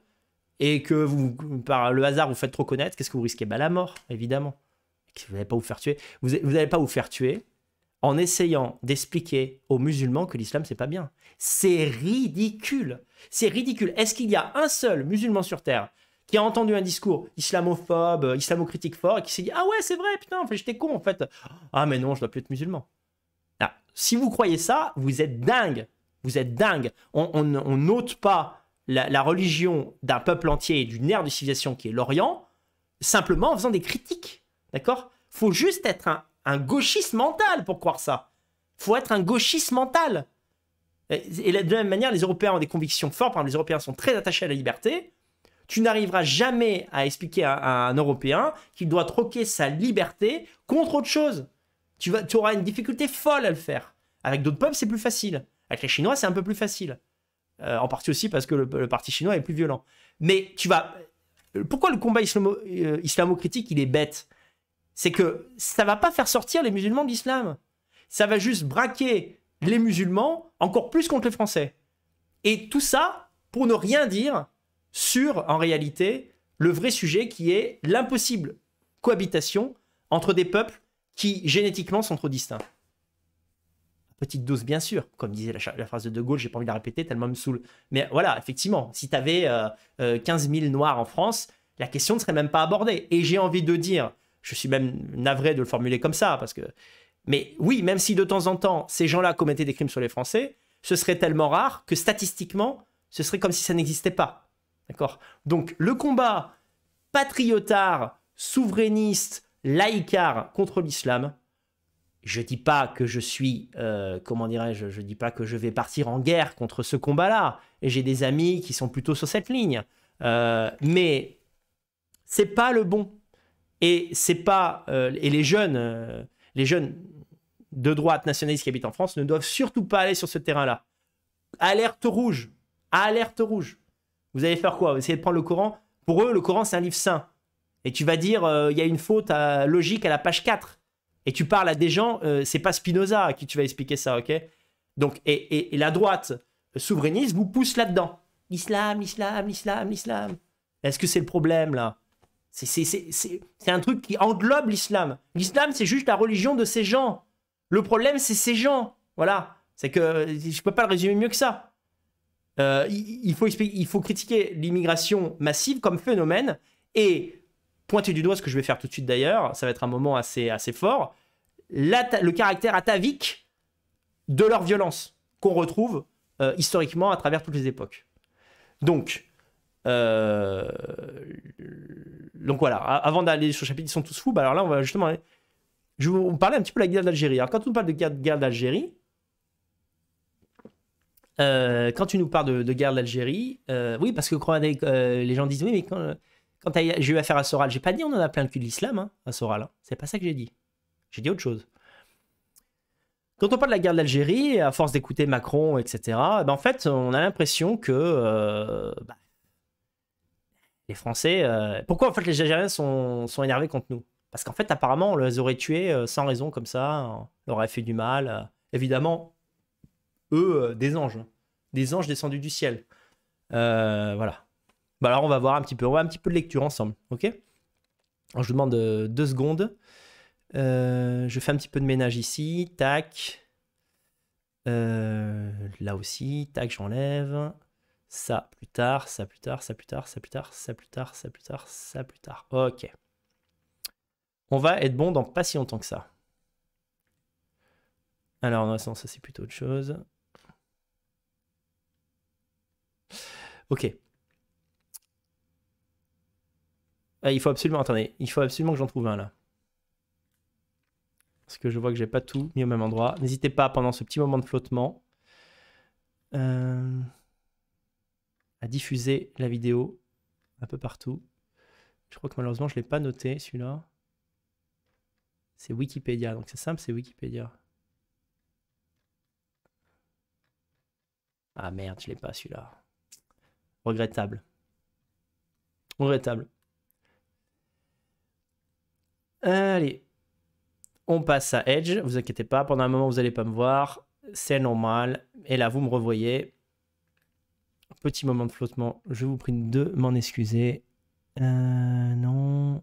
et que vous, par le hasard, vous faites trop connaître, qu'est-ce que vous risquez? Bah, La mort, évidemment. Vous n'allez pas vous faire tuer. Vous n'allez pas vous faire tuer en essayant d'expliquer aux musulmans que l'islam, c'est pas bien. C'est ridicule. C'est ridicule. Est-ce qu'il y a un seul musulman sur Terre qui a entendu un discours islamophobe, islamocritique fort, et qui s'est dit Ah ouais, c'est vrai, putain, j'étais con, en fait. Ah, mais non, je dois plus être musulman. Ah, si vous croyez ça, vous êtes dingue. Vous êtes dingue. On n'ôte pas la, religion d'un peuple entier et d'une ère de civilisation qui est l'Orient, simplement en faisant des critiques. D'accord? Faut juste être un, gauchiste mental pour croire ça. Faut être un gauchiste mental. Et, de la même manière, les Européens ont des convictions fortes. Par exemple, les Européens sont très attachés à la liberté. Tu n'arriveras jamais à expliquer à, un Européen qu'il doit troquer sa liberté contre autre chose. Tu, auras une difficulté folle à le faire. Avec d'autres peuples, c'est plus facile. Avec les Chinois, c'est un peu plus facile. Euh, en partie aussi parce que le, parti chinois est plus violent. Mais tu vas. Pourquoi le combat euh, islamo-critique il est bête? C'est que ça va pas faire sortir les musulmans d'islam. Ça va juste braquer les musulmans encore plus contre les Français. Et tout ça pour ne rien dire sur, en réalité, le vrai sujet qui est l'impossible cohabitation entre des peuples qui génétiquement sont trop distincts. Petite dose, bien sûr, comme disait la, phrase de De Gaulle, j'ai pas envie de la répéter tellement elle me saoule. Mais voilà, effectivement, si tu avais 15 000 noirs en France, la question ne serait même pas abordée. Et j'ai envie de dire, je suis même navré de le formuler comme ça, parce que. Mais oui, même si de temps en temps, ces gens-là commettaient des crimes sur les Français, ce serait tellement rare que statistiquement, ce serait comme si ça n'existait pas. D'accord? Donc, le combat patriotard, souverainiste, laïcard contre l'islam, je dis pas que je suis, euh, comment dirais-je, je dis pas que je vais partir en guerre contre ce combat-là. Et j'ai des amis qui sont plutôt sur cette ligne. Euh, mais c'est pas le bon. Et c'est pas euh, et les jeunes, les jeunes de droite nationalistes qui habitent en France ne doivent surtout pas aller sur ce terrain-là. Alerte rouge, alerte rouge. Vous allez faire quoi? Vous essayez de prendre le Coran? Pour eux, le Coran c'est un livre saint. Et tu vas dire, il y a une faute logique à la page 4 et tu parles à des gens, euh, c'est pas Spinoza à qui tu vas expliquer ça, ok? Donc, et, la droite souverainiste vous pousse là-dedans. L'islam, l'islam, l'islam, l'islam. Est-ce que c'est le problème là? C'est un truc qui englobe l'islam. L'islam, c'est juste la religion de ces gens. Le problème, c'est ces gens. Voilà. C'est que je peux pas le résumer mieux que ça. Euh, il, faut il faut critiquer l'immigration massive comme phénomène et pointer du doigt ce que je vais faire tout de suite d'ailleurs, ça va être un moment assez, fort, le caractère atavique de leur violence qu'on retrouve euh, historiquement à travers toutes les époques. Donc, euh, donc voilà, avant d'aller sur le chapitre, ils sont tous fous, bah alors là, on va justement. Je vais vous parler un petit peu de la guerre d'Algérie. Alors, quand on parle de guerre, d'Algérie, euh, quand tu nous parles de, guerre d'Algérie, oui, parce que les gens disent oui, mais quand, quand j'ai eu affaire à Soral, j'ai pas dit on en a plein le cul de l'islam hein, à Soral. Hein. C'est pas ça que j'ai dit. J'ai dit autre chose. Quand on parle de la guerre d'Algérie, à force d'écouter Macron, etc., ben en fait, on a l'impression que euh, bah, les Français. Euh, pourquoi en fait les Algériens sont, sont énervés contre nous? Parce qu'en fait, apparemment, on les aurait tués euh, sans raison comme ça, on leur aurait fait du mal. évidemment, eux, des anges, hein. des anges descendus du ciel. voilà. Bah alors on va voir un petit peu, on va un petit peu de lecture ensemble, ok? Alors, Je vous demande euh, deux secondes. Euh, je fais un petit peu de ménage ici, tac. Euh, là aussi, tac, j'enlève. Ça plus tard, ça plus tard, ça plus tard, ça plus tard, ça plus tard, ça plus tard, ça plus tard. Ok. On va être bon dans pas si longtemps que ça. Alors, non, ça c'est plutôt autre chose. Ok. Ah, il faut absolument. Attendez, il faut absolument que j'en trouve un là. Parce que je vois que j'ai pas tout mis au même endroit. N'hésitez pas pendant ce petit moment de flottement euh, à diffuser la vidéo un peu partout. Je crois que malheureusement je l'ai pas noté celui-là. C'est Wikipédia, donc c'est simple, c'est Wikipédia. Ah merde, je l'ai pas celui-là. Regrettable. Regrettable. Allez, on passe à Edge. Vous inquiétez pas, pendant un moment vous n'allez pas me voir, c'est normal. Et là vous me revoyez. Petit moment de flottement, je vous prie de m'en excuser. Euh, non.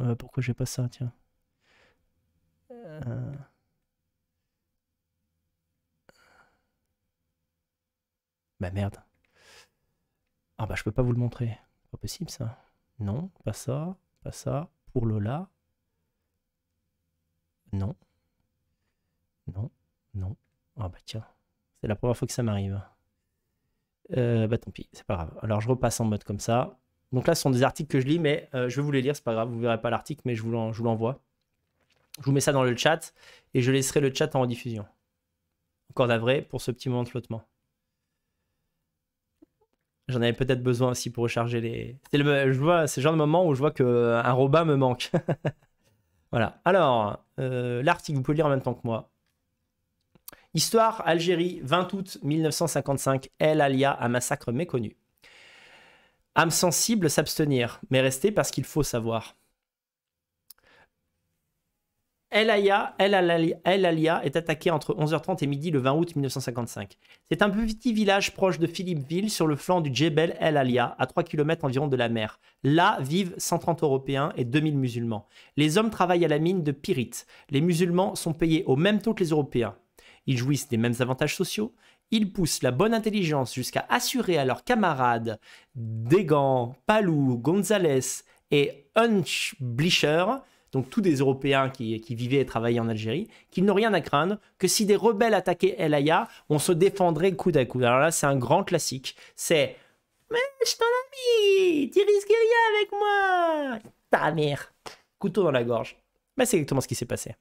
Euh, pourquoi j'ai pas ça, tiens. Euh... Bah merde. Ah bah je peux pas vous le montrer. Pas possible ça. Non, pas ça, pas ça pour Lola. Non. Non. Non. Ah bah tiens. C'est la première fois que ça m'arrive. Euh, bah tant pis, c'est pas grave. Alors je repasse en mode comme ça. Donc là, ce sont des articles que je lis, mais euh, je vais vous les lire, c'est pas grave, vous verrez pas l'article, mais je vous l'envoie. Je vous mets ça dans le chat et je laisserai le chat en rediffusion. Encore d'avril pour ce petit moment de flottement. J'en avais peut-être besoin aussi pour recharger les. C'est le, le genre de moment où je vois qu'un robot me manque. <laughs> voilà. Alors, euh, l'article, vous pouvez lire en même temps que moi. Histoire Algérie, 20 août 1955. El Alia, un massacre méconnu. Âme sensible, s'abstenir, mais rester parce qu'il faut savoir. El Alia est attaqué entre 11h30 et midi le 20 août 1955. C'est un petit village proche de Philippeville sur le flanc du Djebel El Alia, à 3 km environ de la mer. Là vivent 130 Européens et 2000 musulmans. Les hommes travaillent à la mine de pyrite. Les musulmans sont payés au même taux que les Européens. Ils jouissent des mêmes avantages sociaux. Ils poussent la bonne intelligence jusqu'à assurer à leurs camarades Degan, Palou, Gonzalez et Hunchblischer, donc tous des Européens qui, qui vivaient et travaillaient en Algérie, qu'ils n'ont rien à craindre, que si des rebelles attaquaient El Aya, on se défendrait coude à coude. Alors là, c'est un grand classique. C'est Mais je ton ami, tu risques rien avec moi. Ta mère. Couteau dans la gorge. Mais c'est exactement ce qui s'est passé.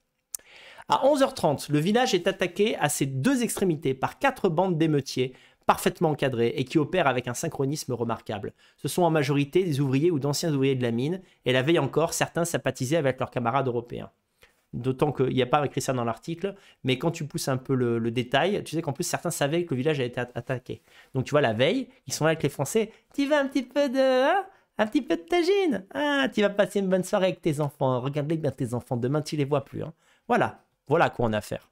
À 11h30, le village est attaqué à ses deux extrémités par quatre bandes d'émeutiers parfaitement encadrées et qui opèrent avec un synchronisme remarquable. Ce sont en majorité des ouvriers ou d'anciens ouvriers de la mine, et la veille encore, certains sympathisaient avec leurs camarades européens. D'autant qu'il n'y a pas écrit ça dans l'article, mais quand tu pousses un peu le, détail, tu sais qu'en plus certains savaient que le village a été at- attaqué. Donc tu vois, la veille, ils sont là avec les Français. Tu veux un petit peu de... hein un petit peu de tagine Ah, tu vas passer une bonne soirée avec tes enfants. Regarde-les bien tes enfants. Demain, tu les vois plus. hein. Voilà, voilà quoi on a affaire.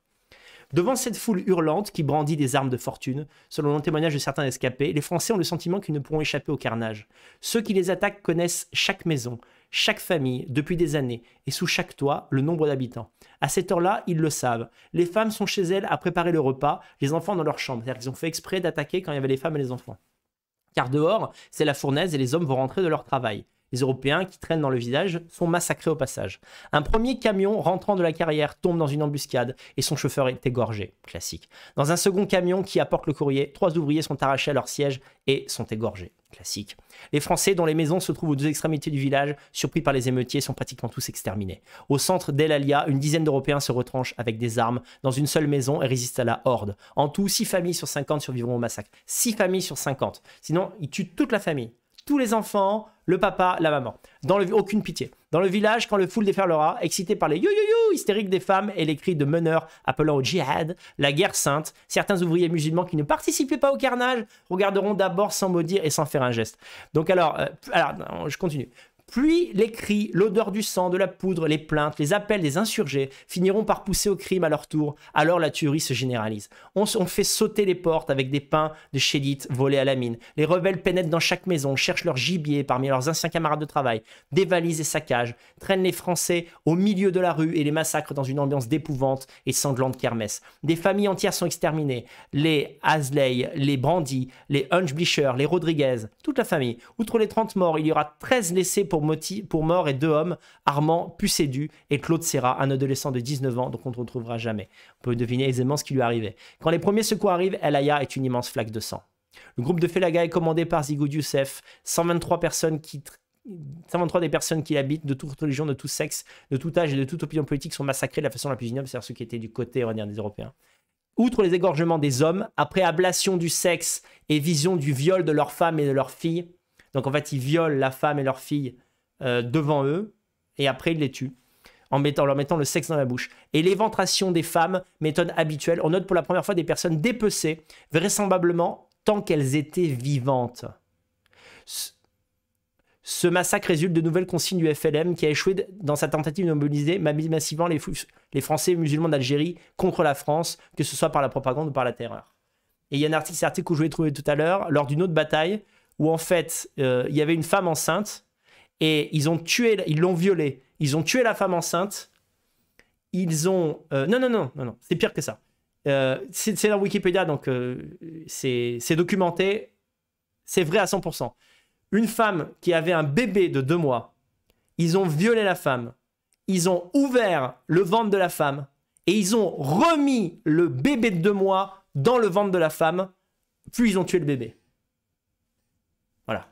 Devant cette foule hurlante qui brandit des armes de fortune, selon le témoignage de certains escapés, les Français ont le sentiment qu'ils ne pourront échapper au carnage. Ceux qui les attaquent connaissent chaque maison, chaque famille, depuis des années, et sous chaque toit, le nombre d'habitants. À cette heure-là, ils le savent. Les femmes sont chez elles à préparer le repas, les enfants dans leur chambre. C'est-à-dire qu'ils ont fait exprès d'attaquer quand il y avait les femmes et les enfants. Car dehors, c'est la fournaise et les hommes vont rentrer de leur travail. Les Européens qui traînent dans le village sont massacrés au passage. Un premier camion rentrant de la carrière tombe dans une embuscade et son chauffeur est égorgé. Classique. Dans un second camion qui apporte le courrier, trois ouvriers sont arrachés à leur siège et sont égorgés. Classique. Les Français dont les maisons se trouvent aux deux extrémités du village, surpris par les émeutiers, sont pratiquement tous exterminés. Au centre d'El Alia, une dizaine d'Européens se retranchent avec des armes dans une seule maison et résistent à la horde. En tout, 6 familles sur 50 survivront au massacre. 6 familles sur 50. Sinon, ils tuent toute la famille. Tous les enfants, le papa, la maman. Dans aucune pitié. Dans le village, quand le foule déferlera, excité par les yo yo yo hystériques des femmes et les cris de meneurs appelant au djihad, la guerre sainte, certains ouvriers musulmans qui ne participaient pas au carnage regarderont d'abord sans maudire et sans faire un geste. Donc alors, euh, alors je continue. Puis les cris, l'odeur du sang, de la poudre, les plaintes, les appels des insurgés finiront par pousser au crime à leur tour. Alors la tuerie se généralise. On, fait sauter les portes avec des pains de chélites volés à la mine. Les rebelles pénètrent dans chaque maison, cherchent leur gibier parmi leurs anciens camarades de travail, dévalisent et saccagent, traînent les Français au milieu de la rue et les massacrent dans une ambiance d'épouvante et sanglante kermesse. Des familles entières sont exterminées. Les Hasley, les Brandy, les Hunchblisher, les Rodriguez, toute la famille. Outre les 30 morts, il y aura 13 laissés pour, pour mort et deux hommes, Armand Pucédu et Claude Serra, un adolescent de 19 ans, donc on ne retrouvera jamais. On peut deviner aisément ce qui lui arrivait. Quand les premiers secours arrivent, El Aya est une immense flaque de sang. Le groupe de Felaga est commandé par Zigoud Youssef, 123 personnes qui tr- 123 des personnes qui l'habitent, de toute religion, de tout sexe, de tout âge et de toute opinion politique sont massacrées de la façon la plus ignoble, c'est-à-dire ceux qui étaient du côté, on des Européens. Outre les égorgements des hommes, après ablation du sexe et vision du viol de leurs femmes et de leurs filles, donc en fait ils violent la femme et leur fille euh, devant eux, et après ils les tuent, en, mettant, leur mettant le sexe dans la bouche. Et l'éventration des femmes, méthode habituelle, on note pour la première fois des personnes dépecées, vraisemblablement tant qu'elles étaient vivantes. Ce- massacre résulte de nouvelles consignes du FLM qui a échoué dans sa tentative de mobiliser massivement les, les Français musulmans d'Algérie contre la France, que ce soit par la propagande ou par la terreur. Et il y a un article, article que je vous ai trouvé tout à l'heure, lors d'une autre bataille, où en fait, euh, il y avait une femme enceinte, et ils ont tué, ils l'ont violée, ils ont tué la femme enceinte, ils ont... euh, non, non, non, non, c'est pire que ça. Euh, c'est dans Wikipédia, donc euh, c'est documenté, c'est vrai à 100%. Une femme qui avait un bébé de deux mois, ils ont violé la femme, ils ont ouvert le ventre de la femme, et ils ont remis le bébé de deux mois dans le ventre de la femme, puis ils ont tué le bébé. Voilà.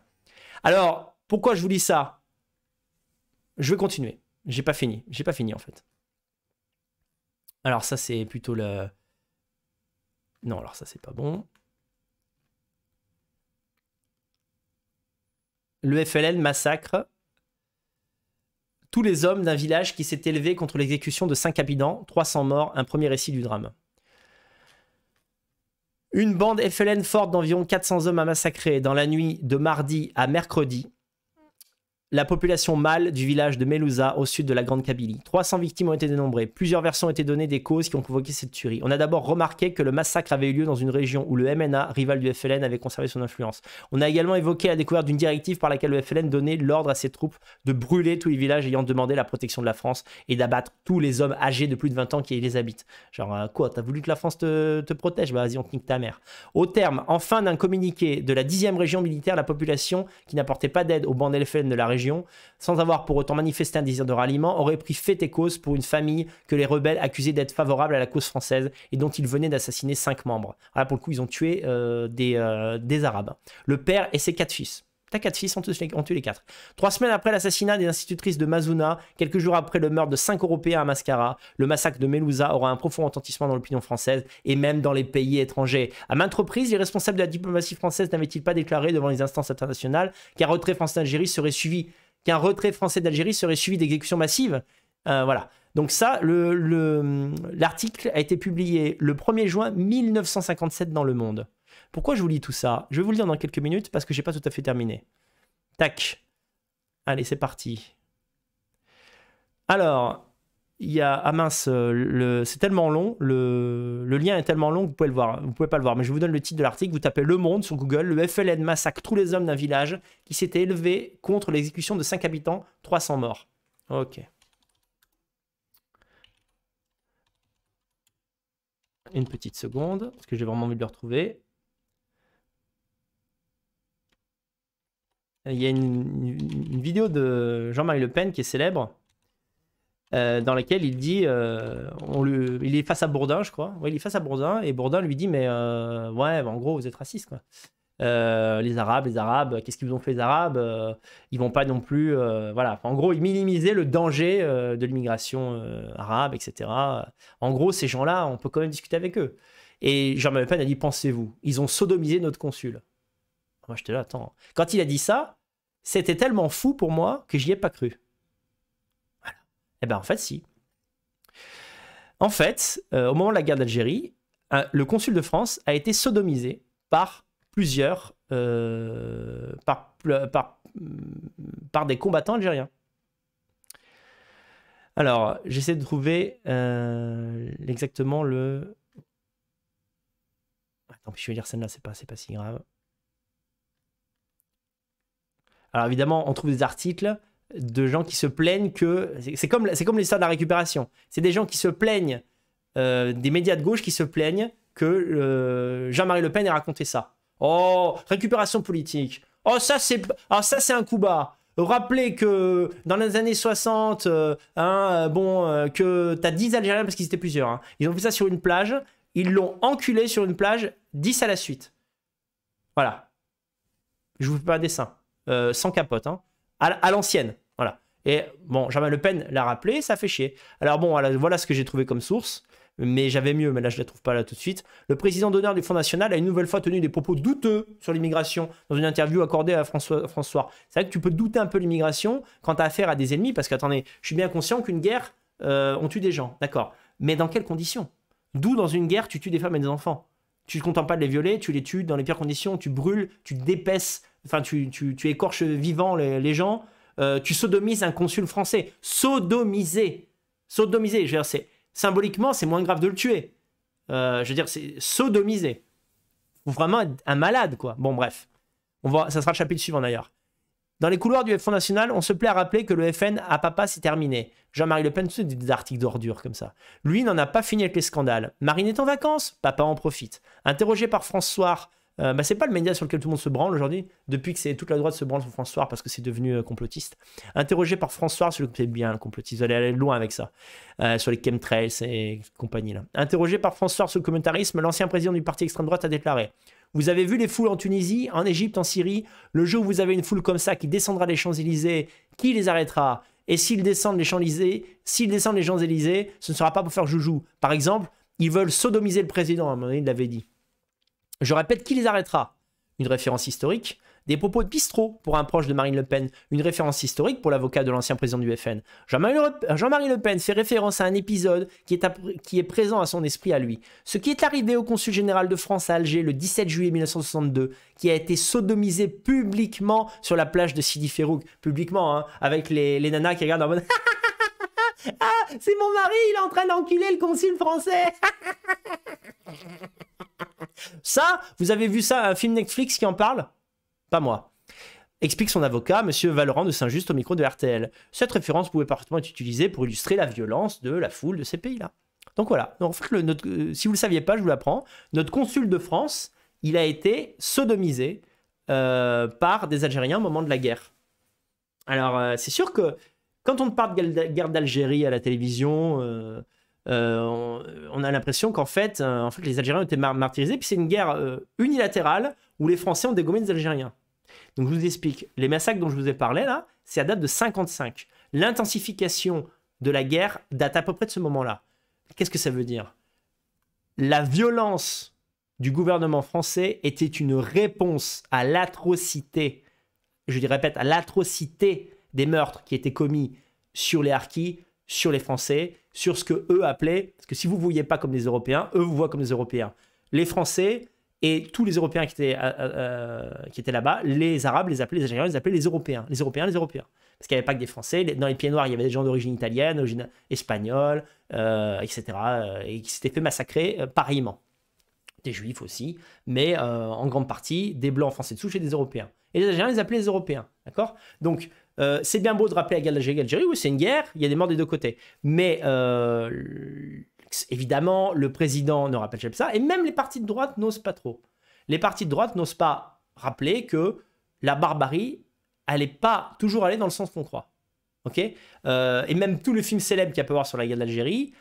Alors, pourquoi je vous dis ça? Je vais continuer. J'ai pas fini. J'ai pas fini en fait. Alors ça c'est plutôt le. Non, alors ça c'est pas bon. Le FLN massacre tous les hommes d'un village qui s'est élevé contre l'exécution de cinq habitants, 300 morts, un premier récit du drame. Une bande FLN forte d'environ 400 hommes a massacré dans la nuit de mardi à mercredi la population mâle du village de Melouza au sud de la Grande Kabylie. 300 victimes ont été dénombrées. Plusieurs versions ont été données des causes qui ont provoqué cette tuerie. On a d'abord remarqué que le massacre avait eu lieu dans une région où le MNA, rival du FLN, avait conservé son influence. On a également évoqué la découverte d'une directive par laquelle le FLN donnait l'ordre à ses troupes de brûler tous les villages ayant demandé la protection de la France et d'abattre tous les hommes âgés de plus de 20 ans qui les habitent. Genre, euh, quoi T'as voulu que la France te, te protège? Bah vas-y, on te nique ta mère. Au terme, enfin, d'un communiqué de la 10e région militaire, la population qui n'apportait pas d'aide aux bandes FLN de la région, sans avoir pour autant manifesté un désir de ralliement, aurait pris fait et cause pour une famille que les rebelles accusaient d'être favorable à la cause française et dont ils venaient d'assassiner cinq membres. Voilà, pour le coup, ils ont tué euh, des, euh, des Arabes. Le père et ses quatre fils. T'as quatre fils, on, tué les quatre. Trois semaines après l'assassinat des institutrices de Mazuna, quelques jours après le meurtre de cinq Européens à Mascara, le massacre de Melouza aura un profond retentissement dans l'opinion française et même dans les pays étrangers. À maintes reprises, les responsables de la diplomatie française n'avaient-ils pas déclaré devant les instances internationales qu'un retrait français d'Algérie serait suivi qu'un retrait français d'Algérie serait suivi d'exécutions massives? Euh, Voilà. Donc ça, l'article le, a été publié le 1er juin 1957 dans Le Monde. Pourquoi je vous lis tout ça? Je vais vous le dire dans quelques minutes parce que j'ai pas tout à fait terminé. Tac. Allez, c'est parti. Alors, il y a ah mince, le, c'est tellement long, le, lien est tellement long que vous pouvez le voir, pouvez pas le voir, mais je vous donne le titre de l'article. Vous tapez Le Monde sur Google. Le FLN massacre tous les hommes d'un village qui s'était élevé contre l'exécution de 5 habitants, 300 morts. Ok. Une petite seconde, parce que j'ai vraiment envie de le retrouver. Il y a une, vidéo de Jean-Marie Le Pen qui est célèbre, euh, dans laquelle il dit, euh, il est face à Bourdin, je crois. Il est face à Bourdin, et Bourdin lui dit, mais euh, ouais, en gros, vous êtes raciste, quoi. les Arabes, les Arabes, qu'est-ce qu'ils vous ont fait les Arabes Ils vont pas non plus, voilà. En gros, il minimisait le danger de l'immigration arabe, etc. En gros, ces gens-là, on peut quand même discuter avec eux. Et Jean-Marie Le Pen a dit, pensez-vous, ils ont sodomisé notre consul. Moi, j'étais là, attends. Quand il a dit ça, c'était tellement fou pour moi que j'y ai pas cru. Eh ben en fait, si. En fait, euh, au moment de la guerre d'Algérie, le consul de France a été sodomisé par plusieurs, euh, par, par, par, des combattants algériens. Alors, j'essaie de trouver euh, exactement le. Attends, je vais lire celle-là, c'est pas, pas si grave. Alors évidemment, on trouve des articles de gens qui se plaignent que. C'est comme, l'histoire de la récupération. C'est des gens qui se plaignent, euh, des médias de gauche qui se plaignent que euh, Jean-Marie Le Pen ait raconté ça. Oh, récupération politique. Oh, ça, c'est c'est un coup bas. Rappelez que dans les années 60, euh, hein, bon, que t'as 10 Algériens, parce qu'ils étaient plusieurs, hein. ils ont fait ça sur une plage, ils l'ont enculé sur une plage, 10 à la suite. Voilà. Je vous fais pas un dessin. Euh, sans capote, hein, à, l'ancienne. Voilà. Et bon, Jean-Marie Le Pen l'a rappelé, ça fait chier. Alors bon, voilà, ce que j'ai trouvé comme source mais j'avais mieux, mais là je la trouve pas là tout de suite. Le président d'honneur du Front National a une nouvelle fois tenu des propos douteux sur l'immigration dans une interview accordée à François, François. C'est vrai que tu peux douter un peu l'immigration quand tu as affaire à des ennemis, parce qu'attendez, je suis bien conscient qu'une guerre, euh, on tue des gens, d'accord. Mais dans quelles conditions? D'où dans une guerre tu tues des femmes et des enfants? Tu ne contentes pas de les violer, tu les tues dans les pires conditions, tu brûles, tu dépeces enfin, tu, écorches vivant les, gens, euh, tu sodomises un consul français. Sodomiser. Sodomiser. Je veux dire, symboliquement, c'est moins grave de le tuer. Euh, je veux dire, c'est sodomiser. Faut vraiment être un malade, quoi. Bon, bref. On va, ça sera le chapitre suivant d'ailleurs. Dans les couloirs du Front National, on se plaît à rappeler que le FN à papa, c'est terminé. Jean-Marie Le Pen, c'est des articles d'ordure comme ça. Lui n'en a pas fini avec les scandales. Marine est en vacances, papa en profite. Interrogé par François euh, bah, c'est pas le média sur lequel tout le monde se branle aujourd'hui, depuis que c'est toute la droite se branle sur François parce que c'est devenu euh, complotiste. Interrogé par François sur le c'est bien le complotiste, vous allez aller loin avec ça, euh, sur les chemtrails et compagnie là. Interrogé par François sur le commentarisme, l'ancien président du parti extrême droite a déclaré Vous avez vu les foules en Tunisie, en Égypte, en Syrie? Le jour où vous avez une foule comme ça qui descendra les Champs-Élysées, qui les arrêtera? Et s'ils descendent les Champs-Élysées, s'ils descendent les Champs-Élysées, ce ne sera pas pour faire joujou. Par exemple, ils veulent sodomiser le président, à un moment donné, il l'avait dit. Je répète, qui les arrêtera une référence historique, des propos de bistrot pour un proche de Marine Le Pen, une référence historique pour l'avocat de l'ancien président du FN. Jean-Marie Le, Pen fait référence à un épisode qui est, qui est présent à son esprit à lui. Ce qui est arrivé au consul général de France à Alger le 17 juillet 1962, qui a été sodomisé publiquement sur la plage de Sidi Ferrouk, publiquement, hein, avec les, les nanas qui regardent en mode <laughs> <laughs> Ah, c'est mon mari, il est en train d'enculer le consul français <laughs> Ça, vous avez vu ça, un film Netflix qui en parle? Pas moi. Explique son avocat, Monsieur Valorant de Saint-Just au micro de RTL. Cette référence pouvait parfaitement être utilisée pour illustrer la violence de la foule de ces pays-là. Donc voilà. En fait, euh, si vous ne le saviez pas, je vous l'apprends. Notre consul de France, il a été sodomisé euh, par des Algériens au moment de la guerre. Alors, euh, c'est sûr que quand on parle de guerre- d'Algérie à la télévision, euh, euh, on, a l'impression qu'en fait, euh, les Algériens ont été mar- martyrisés, puis c'est une guerre unilatérale où les Français ont dégommé les Algériens. Donc je vous explique, les massacres dont je vous ai parlé là, c'est à date de 55. L'intensification de la guerre date à peu près de ce moment-là. Qu'est-ce que ça veut dire? La violence du gouvernement français était une réponse à l'atrocité, je dis répète, à l'atrocité des meurtres qui étaient commis sur les Harkis, sur les Français, sur ce que eux appelaient, parce que si vous ne voyez pas comme des Européens, eux vous voient comme des Européens. Les Français et tous les Européens qui étaient, euh, euh, étaient là-bas, les Arabes les appelaient, les Algériens les appelaient les Européens. Les Européens, les Européens. Parce qu'il n'y avait pas que des Français. Les- Dans les pieds noirs, il y avait des gens d'origine italienne, d'origine espagnole, euh, etc. et qui s'étaient fait massacrer pareillement. Des Juifs aussi, mais en grande partie des Blancs français de souche et des Européens. Et les Algériens les appelaient les Européens. D'accord? Donc, euh, c'est bien beau de rappeler la guerre d'Algérie. Algérie, oui, c'est une guerre, il y a des morts des deux côtés. Mais euh, évidemment, le président ne rappelle jamais ça, et même les partis de droite n'osent pas trop. Les partis de droite n'osent pas rappeler que la barbarie, elle n'est pas toujours allée dans le sens qu'on croit. Euh, Et même tous les films célèbres qu'il y a pu avoir sur la guerre d'Algérie,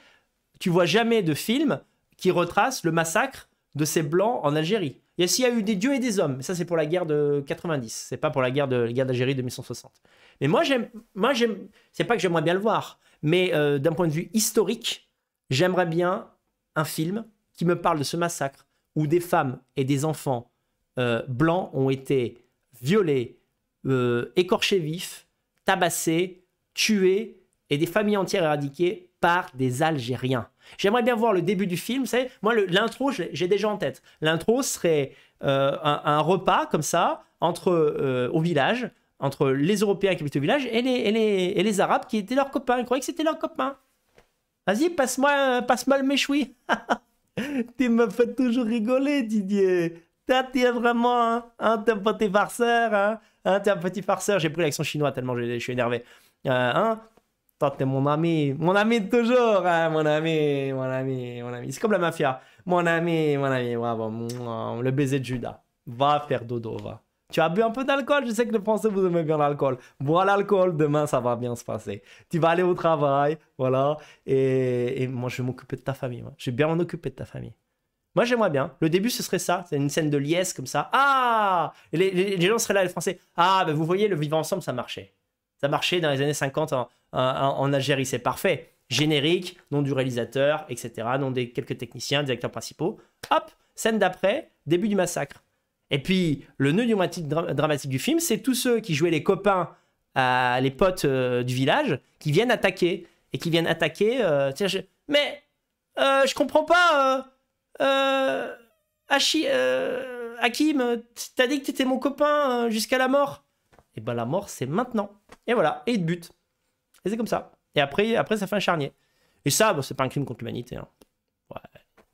tu vois jamais de film qui retrace le massacre de ces blancs en Algérie. Il y a s'il y eu des dieux et des hommes, ça c'est pour la guerre de 90, c'est pas pour la guerre de la guerre d'Algérie de 1960. Mais moi j'aime, moi j'aime, c'est pas que j'aimerais bien le voir, mais euh, d'un point de vue historique, j'aimerais bien un film qui me parle de ce massacre où des femmes et des enfants euh, blancs ont été violés, euh, écorchés vifs, tabassés, tués et des familles entières éradiquées par des Algériens. J'aimerais bien voir le début du film. Vous savez, moi, l'intro, j'ai déjà en tête. L'intro serait euh, un, repas comme ça entre euh, au village, entre les Européens qui habitaient au village et les, et les, et les Arabes qui étaient leurs copains. Ils croyaient que c'était leurs copains. Vas-y, passe-moi passe le méchoui. <laughs> tu me fais toujours rigoler, Didier. Toi, tu es vraiment un, un, t'es petit farceur. Hein, Hein, t'es un petit farceur. J'ai pris l'accent chinois tellement je, je suis énervé. Euh, hein toi, t'es mon ami. Mon ami de toujours. Hein, mon ami, mon ami, mon ami. C'est comme la mafia. Mon ami, mon ami. Bravo. Le baiser de Judas. Va faire dodo, va. Tu as bu un peu d'alcool? Je sais que les Français, vous aimez bien l'alcool. Bois l'alcool, demain, ça va bien se passer. Tu vas aller au travail, voilà. Et, moi, je vais m'occuper de ta famille. moi. Je vais bien m'en occuper de ta famille. Moi, j'aimerais bien. Le début, ce serait ça. C'est une scène de liesse comme ça. Ah les gens seraient là, les Français. Ah, ben vous voyez, le vivre ensemble, ça marchait. Ça marchait dans les années 50 en, Algérie. C'est parfait. Générique, nom du réalisateur, etc. Nom des quelques techniciens, des acteurs principaux. Hop, scène d'après, début du massacre. Et puis, le nœud dramatique, dra- dramatique du film, c'est tous ceux qui jouaient les copains, les potes euh, du village, qui viennent attaquer. Et qui viennent attaquer. euh, Mais, euh, je comprends pas. Hachi- Hakim, t'as dit que t'étais mon copain jusqu'à la mort. Et ben la mort, c'est maintenant. Et voilà, et il te bute. Et c'est comme ça. Et après, après ça fait un charnier. Et ça, c'est pas un crime contre l'humanité. hein. Ouais,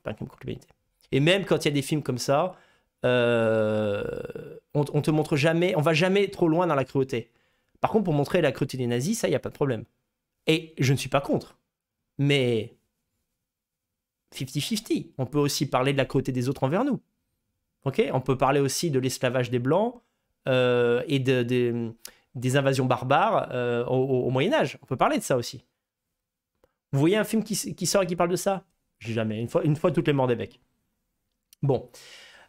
pas un crime contre l'humanité. Et même quand il y a des films comme ça, euh, on, te montre jamais, on va jamais trop loin dans la cruauté. Par contre, pour montrer la cruauté des nazis, ça, il n'y a pas de problème. Et je ne suis pas contre. Mais 50-50. On peut aussi parler de la cruauté des autres envers nous. Ok? On peut parler aussi de l'esclavage des Blancs et de, de- des invasions barbares euh, au, Moyen Âge. On peut parler de ça aussi. Vous voyez un film qui, sort et qui parle de ça? Jamais. Une fois, une fois toutes les morts d'évêques. Bon.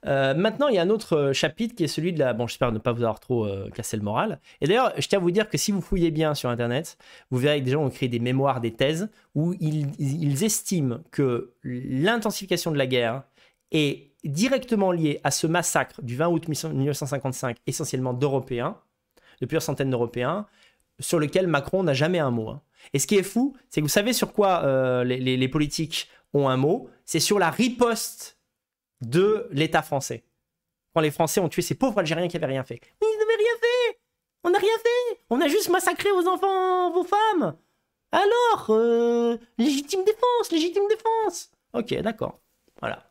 Euh, maintenant, il y a un autre euh, chapitre qui est celui de la. Bon, j'espère ne pas vous avoir trop euh, cassé le moral. Et d'ailleurs, je tiens à vous dire que si vous fouillez bien sur Internet, vous verrez que des gens ont créé des mémoires, des thèses, où ils, ils estiment que l'intensification de la guerre est directement lié à ce massacre du 20 août 1955, essentiellement d'Européens, de plusieurs centaines d'Européens, sur lequel Macron n'a jamais un mot. hein. Et ce qui est fou, c'est que vous savez sur quoi euh, les, politiques ont un mot? C'est sur la riposte de l'État français. Quand les Français ont tué ces pauvres Algériens qui n'avaient rien fait. Mais ils n'avaient rien fait On n'a rien fait On a juste massacré vos enfants, vos femmes Alors, euh, légitime défense, légitime défense Ok, d'accord. Voilà.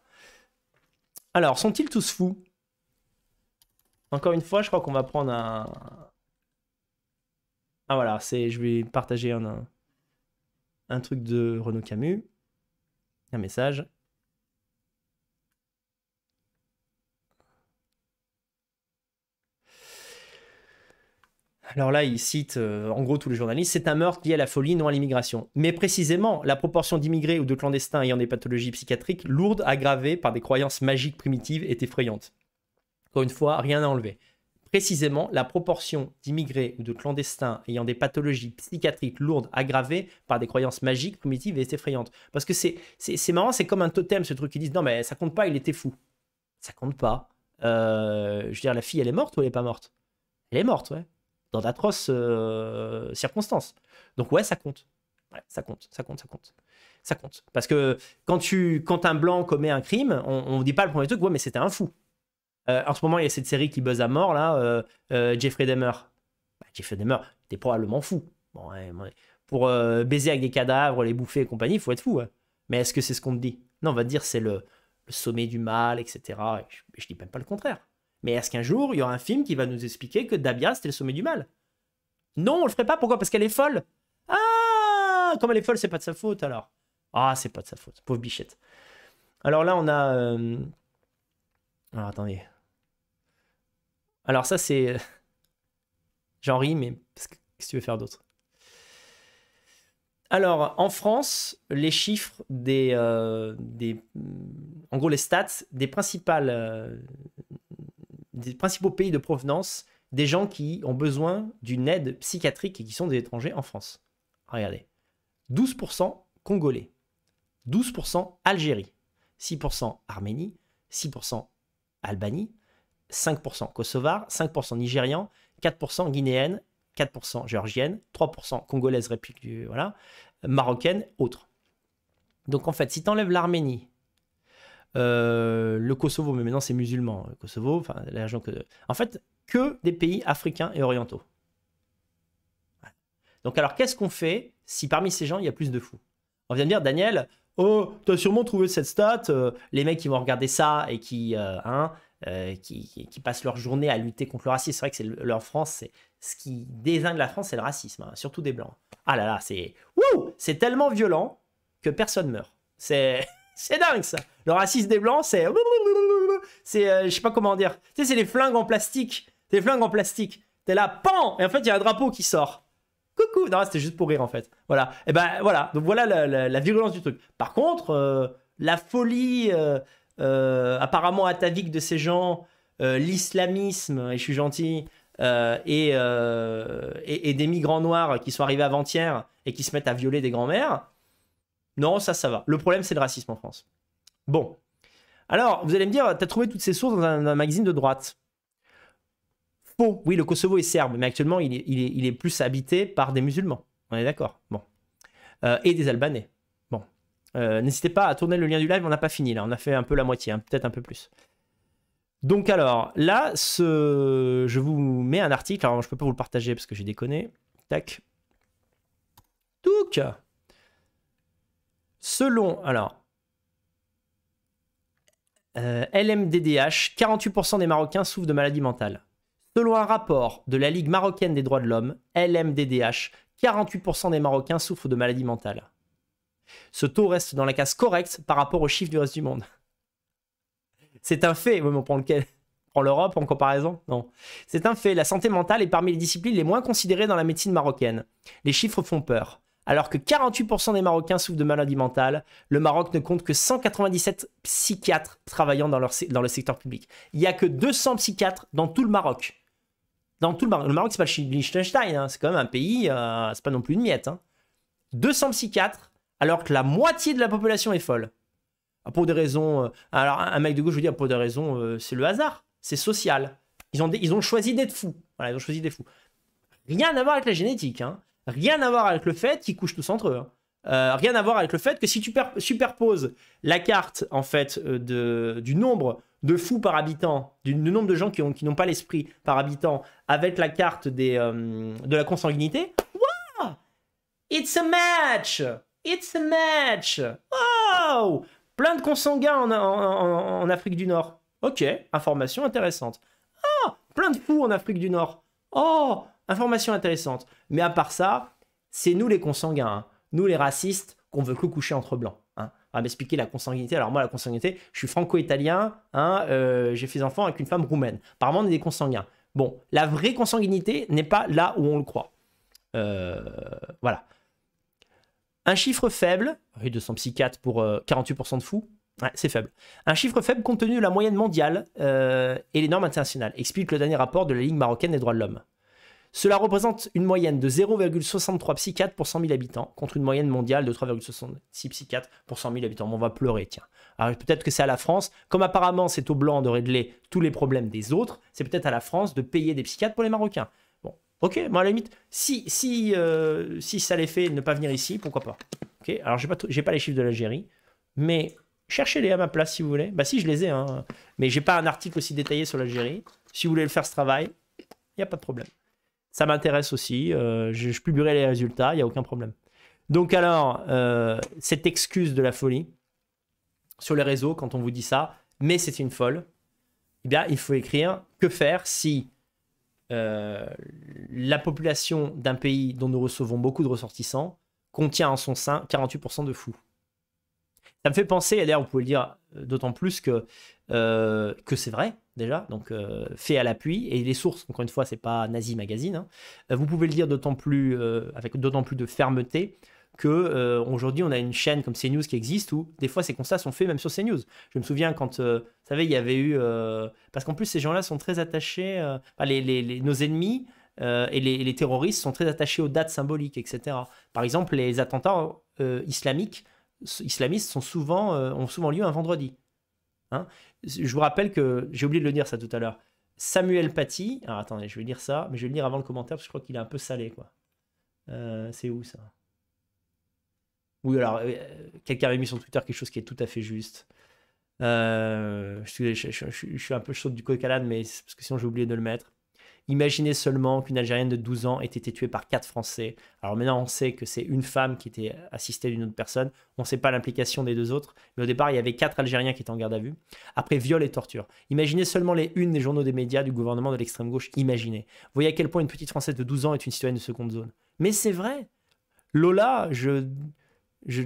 Alors, sont-ils tous fous? Encore une fois, je crois qu'on va prendre un. Ah voilà, c'est, je vais partager un, truc de Renaud Camus. Un message. Alors là, il cite euh, en gros tous les journalistes, c'est un meurtre lié à la folie, non à l'immigration. Mais précisément, la proportion d'immigrés ou de clandestins ayant des pathologies psychiatriques lourdes, aggravées par des croyances magiques primitives est effrayante. Encore une fois, rien à enlever. Précisément, la proportion d'immigrés ou de clandestins ayant des pathologies psychiatriques lourdes, aggravées par des croyances magiques primitives est effrayante. Parce que c'est marrant, c'est comme un totem ce truc. Ils disent non mais ça compte pas, il était fou. Ça compte pas. Euh, je veux dire, la fille, elle est morte ou elle est pas morte? Elle est morte, ouais dans d'atroces euh, circonstances. Donc ouais, ça compte. Ça compte, ça compte, ça compte. Ça compte. Parce que quand, tu, quand un blanc commet un crime, on ne dit pas le premier truc, ouais, mais c'était un fou. Euh, en ce moment, il y a cette série qui buzz à mort, là, euh, Jeffrey Dahmer. Bah, Jeffrey Dahmer, t'es probablement fou. Pour baiser avec des cadavres, les bouffer et compagnie, il faut être fou. Mais est-ce que c'est ce qu'on te dit? Non, on va te dire c'est le, le sommet du mal, etc. Et je, je dis même pas le contraire. Mais est-ce qu'un jour, il y aura un film qui va nous expliquer que Dabia, c'était le sommet du mal? Non, on le ferait pas. Pourquoi? Parce qu'elle est folle. Ah Comme elle est folle, c'est pas de sa faute alors. Ah, c'est pas de sa faute. Pauvre bichette. Alors là, on a. euh, Alors attendez. Alors ça, c'est. <laughs> J'en ris, mais qu'est-ce que tu veux faire d'autre? Alors, en France, les chiffres des, euh, des, en gros les stats des principales, euh, des principaux pays de provenance des gens qui ont besoin d'une aide psychiatrique et qui sont des étrangers en France. Regardez, 12% congolais, 12% Algérie, 6% Arménie, 6% Albanie, 5% kosovar, 5% nigérian, 4% guinéenne, 4% géorgienne, 3% congolaise république, voilà, marocaine, autres. Donc en fait, si tu enlèves l'Arménie, euh, le Kosovo, mais maintenant c'est musulman, le Kosovo, enfin la région que... En fait, que des pays africains et orientaux. Donc alors qu'est-ce qu'on fait si parmi ces gens il y a plus de fous? On vient de dire, Daniel, oh, t'as sûrement trouvé cette stat, euh, les mecs qui vont regarder ça et qui, euh, hein, qui, qui- passent leur journée à lutter contre le racisme. C'est vrai que c'est le- leur France, c'est ce qui désigne la France, c'est le racisme, hein, surtout des blancs. Ah là là, c'est c'est tellement violent que personne meurt. C'est <laughs> c'est dingue ça. Le racisme des blancs, c'est c'est euh, je sais pas comment dire. Tu sais, c'est les flingues en plastique. C'est les flingues en plastique. T'es là, pan Et en fait, il y a un drapeau qui sort. Coucou Non, c'était juste pour rire en fait. Voilà. Et ben voilà. Donc voilà la, virulence du truc. Par contre, euh, la folie euh, apparemment atavique de ces gens, l'islamisme, et je suis gentil, et, et, et des migrants noirs qui sont arrivés avant-hier et qui se mettent à violer des grands-mères. Non, ça, ça va. Le problème, c'est le racisme en France. Bon. Alors, vous allez me dire, t'as trouvé toutes ces sources dans un, magazine de droite. Faux. Oui, le Kosovo est serbe, mais actuellement, il est, plus habité par des musulmans. On est d'accord. Bon. Euh, et des Albanais. Bon. Euh, N'hésitez pas à tourner le lien du live, on n'a pas fini là. On a fait un peu la moitié, hein, peut-être un peu plus. Donc alors, là, je vous mets un article. Alors, je peux pas vous le partager parce que j'ai déconné. Tac. Touc. Selon, alors, euh, LMDDH, 48% des Marocains souffrent de maladies mentales. Selon un rapport de la Ligue marocaine des droits de l'homme, LMDDH, 48% des Marocains souffrent de maladies mentales. Ce taux reste dans la case correcte par rapport aux chiffres du reste du monde. C'est un fait. Oui, on prend lequel? Prend l'Europe en comparaison? Non. C'est un fait. La santé mentale est parmi les disciplines les moins considérées dans la médecine marocaine. Les chiffres font peur. Alors que 48% des Marocains souffrent de maladies mentales, le Maroc ne compte que 197 psychiatres travaillant dans, le secteur public. Il n'y a que 200 psychiatres dans tout le Maroc. Dans tout le Maroc. Le Maroc, c'est pas Liechtenstein, hein. c'est quand même un pays, euh, c'est pas non plus une miette. hein. 200 psychiatres, alors que la moitié de la population est folle. Pour des raisons. euh, alors, un mec de gauche, je dire, pour des raisons. euh, c'est le hasard. C'est social. Ils ont, des- choisi d'être fous. Ils ont choisi d'être fous. Rien à voir avec la génétique. Hein. Rien à voir avec le fait qu'ils couchent tous entre eux. hein. Euh, rien à voir avec le fait que si tu per- superposes la carte en fait euh, de, du nombre de fous par habitant, du, nombre de gens qui qui n'ont pas l'esprit par habitant, avec la carte des, euh, de la consanguinité, wow It's a match It's a match Wow Plein de consanguins en, en- en- en Afrique du Nord. Ok, information intéressante. Ah Plein de fous en Afrique du Nord. Oh Information intéressante. Mais à part ça, c'est nous les consanguins, hein. nous les racistes, qu'on veut que coucher entre blancs. Hein. On va m'expliquer la consanguinité. Alors moi, la consanguinité, je suis franco-italien, hein, euh, j'ai fait des enfants avec une femme roumaine. Apparemment, on est des consanguins. Bon, la vraie consanguinité n'est pas là où on le croit. Euh, voilà. Un chiffre faible, oui, 200 psychiatres pour euh, 48% de fous, c'est faible. Un chiffre faible compte tenu de la moyenne mondiale euh, et les normes internationales, explique le dernier rapport de la Ligue marocaine des droits de l'homme. Cela représente une moyenne de 0,63 psychiatres pour 100 000 habitants, contre une moyenne mondiale de 3,66 psychiatres pour 100 000 habitants. On va pleurer, tiens. Alors peut-être que c'est à la France, comme apparemment c'est aux Blancs de régler tous les problèmes des autres, c'est peut-être à la France de payer des psychiatres pour les Marocains. Bon, ok, moi à la limite, si, si, euh, ça les fait ne pas venir ici, pourquoi pas? Ok, alors j'ai pas, pas les chiffres de l'Algérie, mais cherchez-les à ma place si vous voulez. Bah si, je les ai, hein. mais j'ai pas un article aussi détaillé sur l'Algérie. Si vous voulez le faire ce travail, il n'y a pas de problème. Ça m'intéresse aussi, euh, je, publierai les résultats, il n'y a aucun problème. Donc alors, euh, cette excuse de la folie sur les réseaux, quand on vous dit ça, mais c'est une folle, eh bien, il faut écrire que faire si euh, la population d'un pays dont nous recevons beaucoup de ressortissants contient en son sein 48% de fous? Ça me fait penser, et d'ailleurs vous pouvez le dire d'autant plus que, que c'est vrai déjà, donc euh, fait à l'appui, et les sources, encore une fois, c'est pas Nazi Magazine, hein. Euh, vous pouvez le dire d'autant plus, euh, avec d'autant plus de fermeté que aujourd'hui on a une chaîne comme CNews qui existe où des fois ces constats sont faits même sur CNews. Je me souviens quand, vous savez, il y avait eu, parce qu'en plus ces gens-là sont très attachés, nos ennemis et les, les terroristes sont très attachés aux dates symboliques, etc. Par exemple, les attentats islamiques, islamistes sont souvent, ont souvent lieu un vendredi. Hein je vous rappelle que, j'ai oublié de le dire ça tout à l'heure, Samuel Paty, alors attendez, je vais lire ça, mais je vais le lire avant le commentaire parce que je crois qu'il est un peu salé, quoi. Euh, c'est où ça? Oui, alors, euh, quelqu'un avait mis sur Twitter quelque chose qui est tout à fait juste. Euh, je, suis, un peu chaud du coq à mais parce que sinon j'ai oublié de le mettre. Imaginez seulement qu'une Algérienne de 12 ans ait été tuée par quatre Français. Alors maintenant, on sait que c'est une femme qui était assistée d'une autre personne. On ne sait pas l'implication des deux autres. Mais au départ, il y avait quatre Algériens qui étaient en garde à vue. Après, viol et torture. Imaginez seulement les unes des journaux des médias du gouvernement de l'extrême gauche. Imaginez. Voyez à quel point une petite Française de 12 ans est une citoyenne de seconde zone. Mais c'est vrai. Lola, je, je,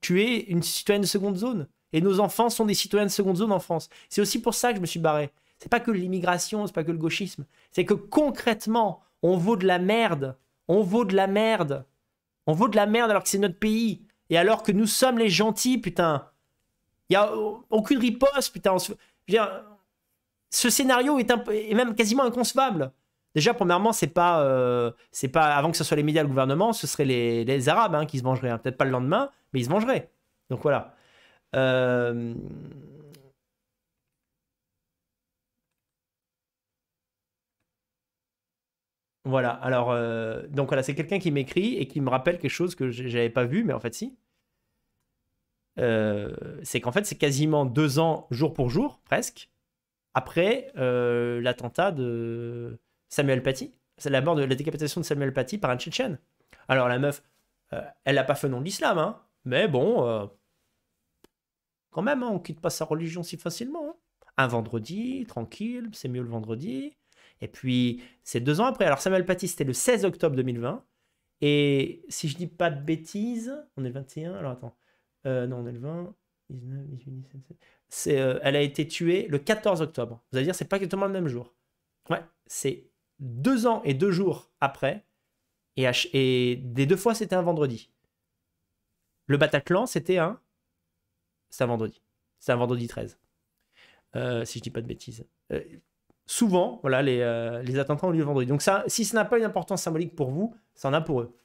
tu es une citoyenne de seconde zone. Et nos enfants sont des citoyens de seconde zone en France. C'est aussi pour ça que je me suis barré. C'est pas que l'immigration, c'est pas que le gauchisme. C'est que concrètement, on vaut de la merde. On vaut de la merde. On vaut de la merde alors que c'est notre pays. Et alors que nous sommes les gentils, putain. Il y a aucune riposte, putain. Dire, ce scénario est, même quasiment inconcevable. Déjà, premièrement, c'est pas, euh, pas avant que ce soit les médias, le gouvernement, ce seraient les, les Arabes hein, qui se vengeraient. hein. Peut-être pas le lendemain, mais ils se vengeraient. Donc voilà. Euh, Voilà, alors, euh, donc voilà, c'est quelqu'un qui m'écrit et qui me rappelle quelque chose que j'avais pas vu, mais en fait, si. Euh, c'est qu'en fait, c'est quasiment deux ans, jour pour jour, presque, après euh, l'attentat de Samuel Paty. C'est la mort de la décapitation de Samuel Paty par un Tchétchène. Alors, la meuf, elle n'a pas fait nom de l'islam, hein, mais bon, quand même, hein, on quitte pas sa religion si facilement. hein. Un vendredi, tranquille, c'est mieux le vendredi. Et puis, c'est deux ans après. Alors, Samuel Paty, c'était le 16 octobre 2020. Et si je dis pas de bêtises, on est le 21. Alors, attends. Euh, non, on est le 20, 19, 18, 17. 18. C'est, euh, elle a été tuée le 14 octobre. Vous allez dire, c'est pas exactement le même jour. Ouais, c'est deux ans et deux jours après. Et des deux fois, c'était un vendredi. Le Bataclan, c'était un. C'est un vendredi. C'est un vendredi 13. Euh, si je dis pas de bêtises. Souvent, voilà, les, euh, les attentats ont lieu vendredi. Donc ça, si ça n'a pas une importance symbolique pour vous, ça en a pour eux.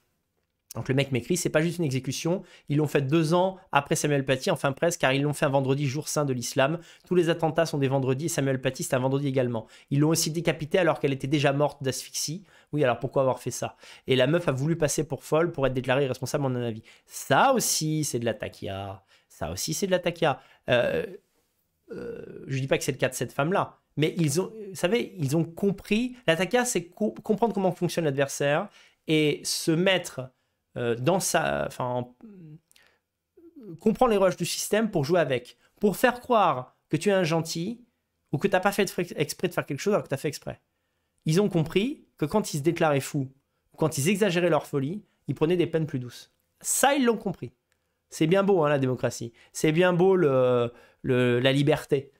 Donc le mec m'écrit, c'est pas juste une exécution, ils l'ont fait deux ans après Samuel Paty, enfin presque, car ils l'ont fait un vendredi, jour saint de l'islam. Tous les attentats sont des vendredis et Samuel Paty c'est un vendredi également. Ils l'ont aussi décapité alors qu'elle était déjà morte d'asphyxie. Oui, alors pourquoi avoir fait ça? Et la meuf a voulu passer pour folle pour être déclarée responsable en un avis. Ça aussi, c'est de la taquia. Ça aussi, c'est de la taquia. Euh, euh, je dis pas que c'est le cas de cette femme-là, mais ils ont, vous savez, ils ont compris. La taquia, c'est co- comprendre comment fonctionne l'adversaire et se mettre euh, dans sa, enfin, en- comprendre les rouages du système pour jouer avec, pour faire croire que tu es un gentil ou que tu n'as pas fait exprès de faire quelque chose alors que tu as fait exprès. Ils ont compris que quand ils se déclaraient fous, ou quand ils exagéraient leur folie, ils prenaient des peines plus douces. Ça, ils l'ont compris. C'est bien beau, hein, la démocratie. C'est bien beau le, le- la liberté.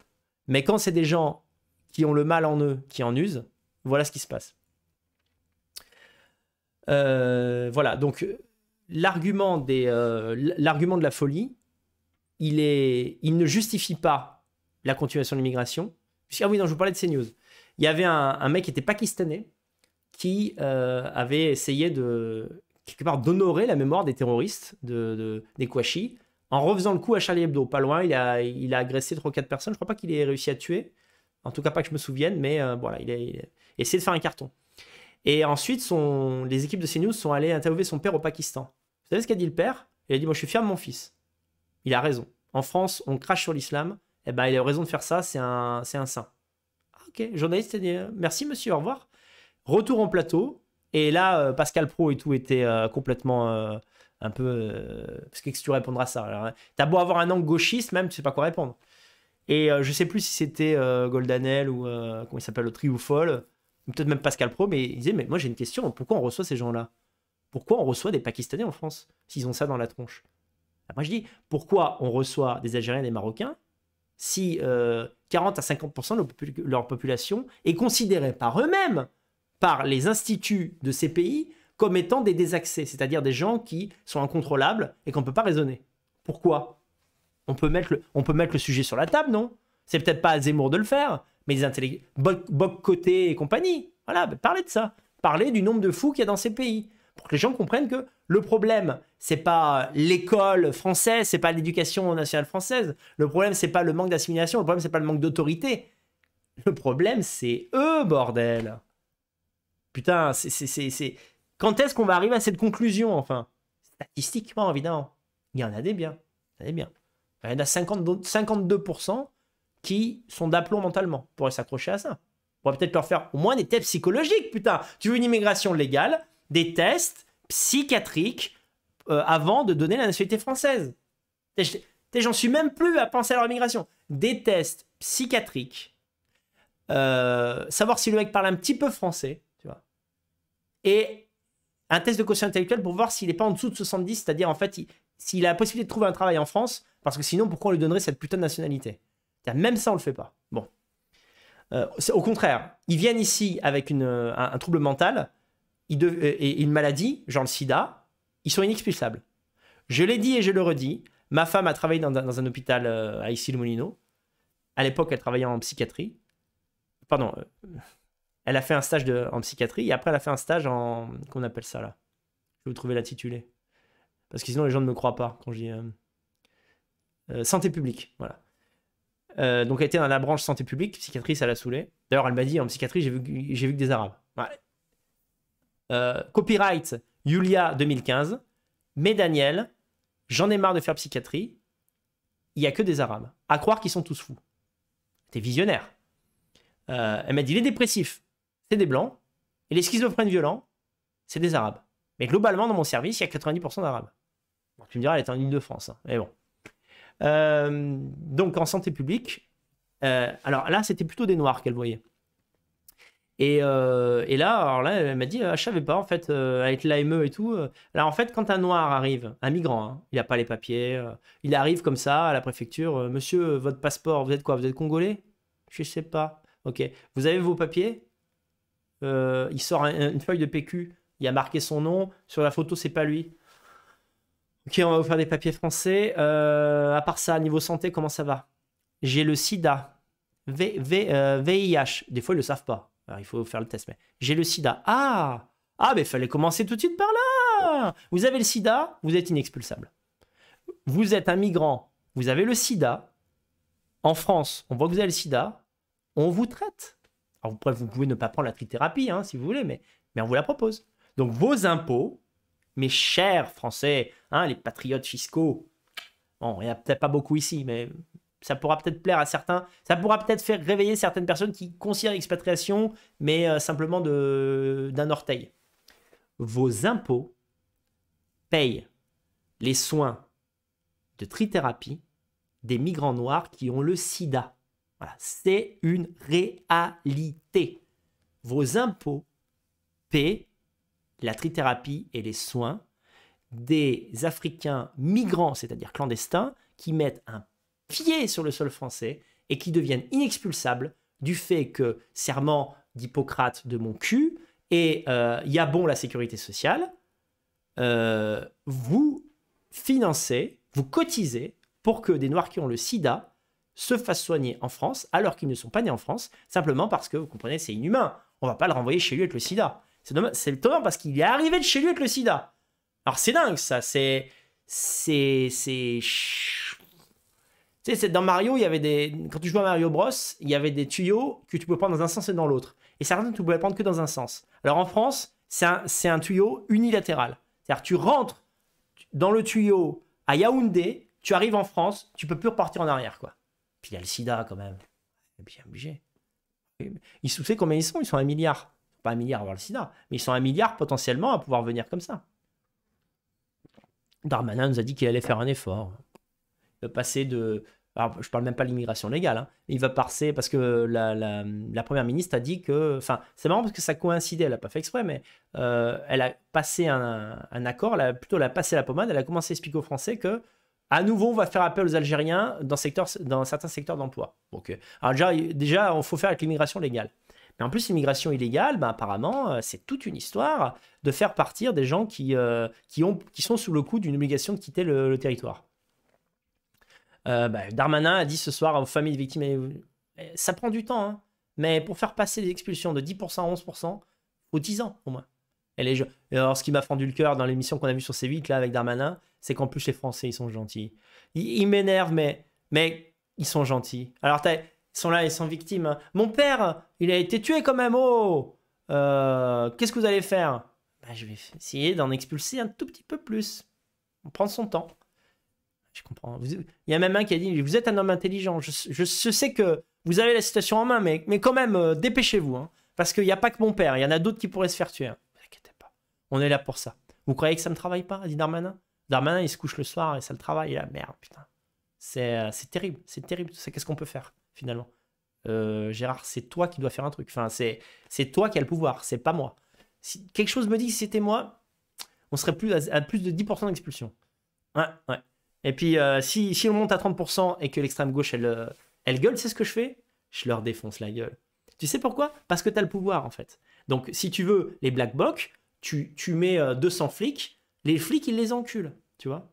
Mais quand c'est des gens qui ont le mal en eux, qui en usent, voilà ce qui se passe. Euh, voilà, donc l'argument des, euh, l'argument de la folie, il, est, il ne justifie pas la continuation de l'immigration. Ah oui, non, je vous parlais de CNews. Il y avait un, mec qui était pakistanais qui euh, avait essayé de, quelque part, d'honorer la mémoire des terroristes, de, de- des Kouachi, en refaisant le coup à Charlie Hebdo. Pas loin, il a, il a agressé 3-4 personnes. Je crois pas qu'il ait réussi à tuer. En tout cas, pas que je me souvienne, mais euh, voilà, il a, il essayé de faire un carton. Et ensuite, les équipes de CNews sont allées interviewer son père au Pakistan. Vous savez ce qu'a dit le père? Il a dit Moi, je suis fier de mon fils. Il a raison. En France, on crache sur l'islam. Eh ben, il a raison de faire ça. C'est un, un saint. Ah, ok, journaliste a dit euh, Merci, monsieur, au revoir. Retour en plateau. Et là, euh, Pascal Pro et tout était complètement un peu. parce qu'est-ce que tu répondras à ça? Hein, T'as beau avoir un angle gauchiste, même, tu sais pas quoi répondre. Et euh, je sais plus si c'était euh, Goldanel ou euh, comment il s'appelle, le Trioufol, ou peut-être même Pascal Pro, mais il disait Mais moi j'ai une question, pourquoi on reçoit ces gens-là? Pourquoi on reçoit des Pakistanais en France s'ils ont ça dans la tronche? Moi je dis Pourquoi on reçoit des Algériens et des Marocains si euh, 40 à 50% de leur popu- leur population est considérée par eux-mêmes, par les instituts de ces pays, comme étant des désaxés, c'est-à-dire des gens qui sont incontrôlables et qu'on ne peut pas raisonner? Pourquoi? On peut, mettre le, sujet sur la table, non? C'est peut-être pas à Zemmour de le faire, mais les intellectuels, Boc Côté et compagnie, voilà, bah, parlez de ça. Parlez du nombre de fous qu'il y a dans ces pays. Pour que les gens comprennent que le problème, c'est pas l'école française, c'est pas l'éducation nationale française. Le problème, c'est pas le manque d'assimilation, le problème, c'est pas le manque d'autorité. Le problème, c'est eux, bordel. Putain, c'est- c'est- Quand est-ce qu'on va arriver à cette conclusion, enfin? Statistiquement, évidemment. Il y en a des biens. Il y en a des biens. Il y en a 52 52% qui sont d'aplomb mentalement. On pourrait s'accrocher à ça. On pourrait peut-être leur faire au moins des tests psychologiques, putain. Tu veux une immigration légale, des tests psychiatriques euh, avant de donner la nationalité française. J'en suis même plus à penser à leur immigration. Des tests psychiatriques. euh, savoir si le mec parle un petit peu français, tu vois. Et un test de quotient intellectuel pour voir s'il n'est pas en dessous de 70, c'est-à-dire en fait, s'il a la possibilité de trouver un travail en France, parce que sinon, pourquoi on lui donnerait cette putain de nationalité? Même ça, on le fait pas. Bon. Euh, au contraire, ils viennent ici avec une, euh, un, trouble mental euh, et une maladie, genre le sida, ils sont inexpulsables. Je l'ai dit et je le redis, ma femme a travaillé dans, un- hôpital à Issy-le-Moulineau. À l'époque, elle travaillait en psychiatrie. Pardon, elle a fait un stage en psychiatrie et après, elle a fait un stage en. Qu'on appelle ça là? Je vais vous trouver l'intitulé. Parce que sinon, les gens ne me croient pas quand je dis. euh, euh, santé publique, voilà. Euh, donc, elle était dans la branche santé publique, psychiatrie, ça l'a saoulée. D'ailleurs, elle m'a dit en psychiatrie, j'ai vu, que- des arabes. Copyright, Yulia 2015. Mais Daniel, j'en ai marre de faire psychiatrie. Il y a que des arabes. À croire qu'ils sont tous fous. T'es visionnaire. Elle m'a dit les dépressifs, c'est des blancs. Et les schizophrènes violents, c'est des arabes. Mais globalement, dans mon service, il y a 90% d'arabes. Bon, tu me diras, elle est en Ile-de-France. hein, mais bon. Euh, donc, en santé publique, euh, alors là, c'était plutôt des noirs qu'elle voyait. Et, euh, et là, alors là, elle m'a dit, ah, je savais pas, en fait, avec l'AME et tout. alors, en fait, quand un noir arrive, un migrant, hein, il n'a pas les papiers, il arrive comme ça à la préfecture, monsieur, votre passeport, vous êtes quoi Vous êtes congolais? Je sais pas. Ok. Vous avez vos papiers? Il sort un- une feuille de PQ, il a marqué son nom, sur la photo, c'est pas lui. Ok, on va vous faire des papiers français. Euh, à part ça, niveau santé, comment ça va? J'ai le sida. V- V- euh, VIH. Des fois, ils le savent pas. Alors, il faut faire le test. Mais j'ai le sida. Ah Ah, mais il fallait commencer tout de suite par là. Vous avez le sida, vous êtes inexpulsable. Vous êtes un migrant, vous avez le sida. En France, on voit que vous avez le sida, on vous traite. Alors, vous, pouvez ne pas prendre la trithérapie, hein, si vous voulez, mais on vous la propose. Donc, vos impôts, mes chers Français, hein, les patriotes fiscaux, bon, il n'y a peut-être pas beaucoup ici, mais ça pourra peut-être plaire à certains. Ça pourra peut-être faire réveiller certaines personnes qui considèrent l'expatriation, mais euh, simplement d'un orteil. Vos impôts payent les soins de trithérapie des migrants noirs qui ont le sida. C'est une réalité. Vos impôts paient la trithérapie et les soins des Africains migrants, c'est-à-dire clandestins, qui mettent un pied sur le sol français et qui deviennent inexpulsables du fait que serment d'Hippocrate de mon cul et euh, y a bon la sécurité sociale, euh, vous financez, vous cotisez pour que des Noirs qui ont le sida se fassent soigner en France alors qu'ils ne sont pas nés en France, simplement parce que, vous comprenez, c'est inhumain. On va pas le renvoyer chez lui avec le sida. C'est étonnant parce qu'il est arrivé de chez lui avec le sida. Alors c'est dingue ça, c'est... C'est... C'est... Tu sais, dans Mario, il y avait des... Quand tu jouais à Mario Bros, il y avait des tuyaux que tu pouvais prendre dans un sens et dans l'autre. Et certains, tu pouvais prendre que dans un sens. Alors en France, c'est un, un tuyau unilatéral. C'est-à-dire tu rentres dans le tuyau à Yaoundé, tu arrives en France, tu peux plus repartir en arrière, quoi. Puis il y a le sida, quand même. Bien obligé. Ils savent combien ils sont? Ils sont un milliard. Pas un milliard à avoir le sida, mais ils sont un milliard potentiellement à pouvoir venir comme ça. Darmanin nous a dit qu'il allait faire un effort. Il va passer de. Alors, je parle même pas de l'immigration légale. Hein. Il va passer parce que la, première ministre a dit que. Enfin, c'est marrant parce que ça coïncidait. Elle n'a pas fait exprès, mais euh, elle a passé un, accord. Elle a, plutôt, elle a passé la pommade. Elle a commencé à expliquer aux Français que à nouveau, on va faire appel aux Algériens dans, certains secteurs d'emploi. Alors déjà, déjà, faut faire avec l'immigration légale. En plus, l'immigration illégale, ben, apparemment, euh, c'est toute une histoire de faire partir des gens qui, euh, qui, ont, qui sont sous le coup d'une obligation de quitter le, territoire. Euh, ben, Darmanin a dit ce soir aux familles de victimes, ça prend du temps, hein, mais pour faire passer les expulsions de 10% à 11%, faut 10 ans au moins. Et, alors, ce qui m'a fendu le cœur dans l'émission qu'on a vue sur C8 là avec Darmanin, c'est qu'en plus les Français ils sont gentils. Ils, m'énervent, mais, mais ils sont gentils. Alors ils sont là, ils sont victimes. Hein. Mon père, il a été tué quand même. Oh, euh, qu'est-ce que vous allez faire? Ben, Je vais essayer d'en expulser un tout petit peu plus. On prend son temps. Je comprends. Il y a même un qui a dit Vous êtes un homme intelligent. Je, sais que vous avez la situation en main, mais, quand même, euh, dépêchez-vous. Hein. parce qu'il n'y a pas que mon père. Il y en a d'autres qui pourraient se faire tuer. Ne vous inquiétez pas. On est là pour ça. Vous croyez que ça ne travaille pas? dit Darmanin Darmanin, il se couche le soir et ça le travaille. Et la merde, putain. Euh, c'est terrible. C'est terrible. Qu'est-ce qu'on peut faire, finalement euh, Gérard, c'est toi qui dois faire un truc. Enfin, c'est toi qui as le pouvoir. C'est pas moi. Si quelque chose me dit que c'était moi, on serait plus à, plus de 10% d'expulsion. Ouais, ouais. Et puis, euh, si, si on monte à 30% et que l'extrême gauche, elle, elle gueule, c'est ce que je fais? Je leur défonce la gueule. Tu sais pourquoi? Parce que tu as le pouvoir, en fait. Donc, si tu veux les black box, tu, tu mets 200 flics, les flics, ils les enculent, tu vois?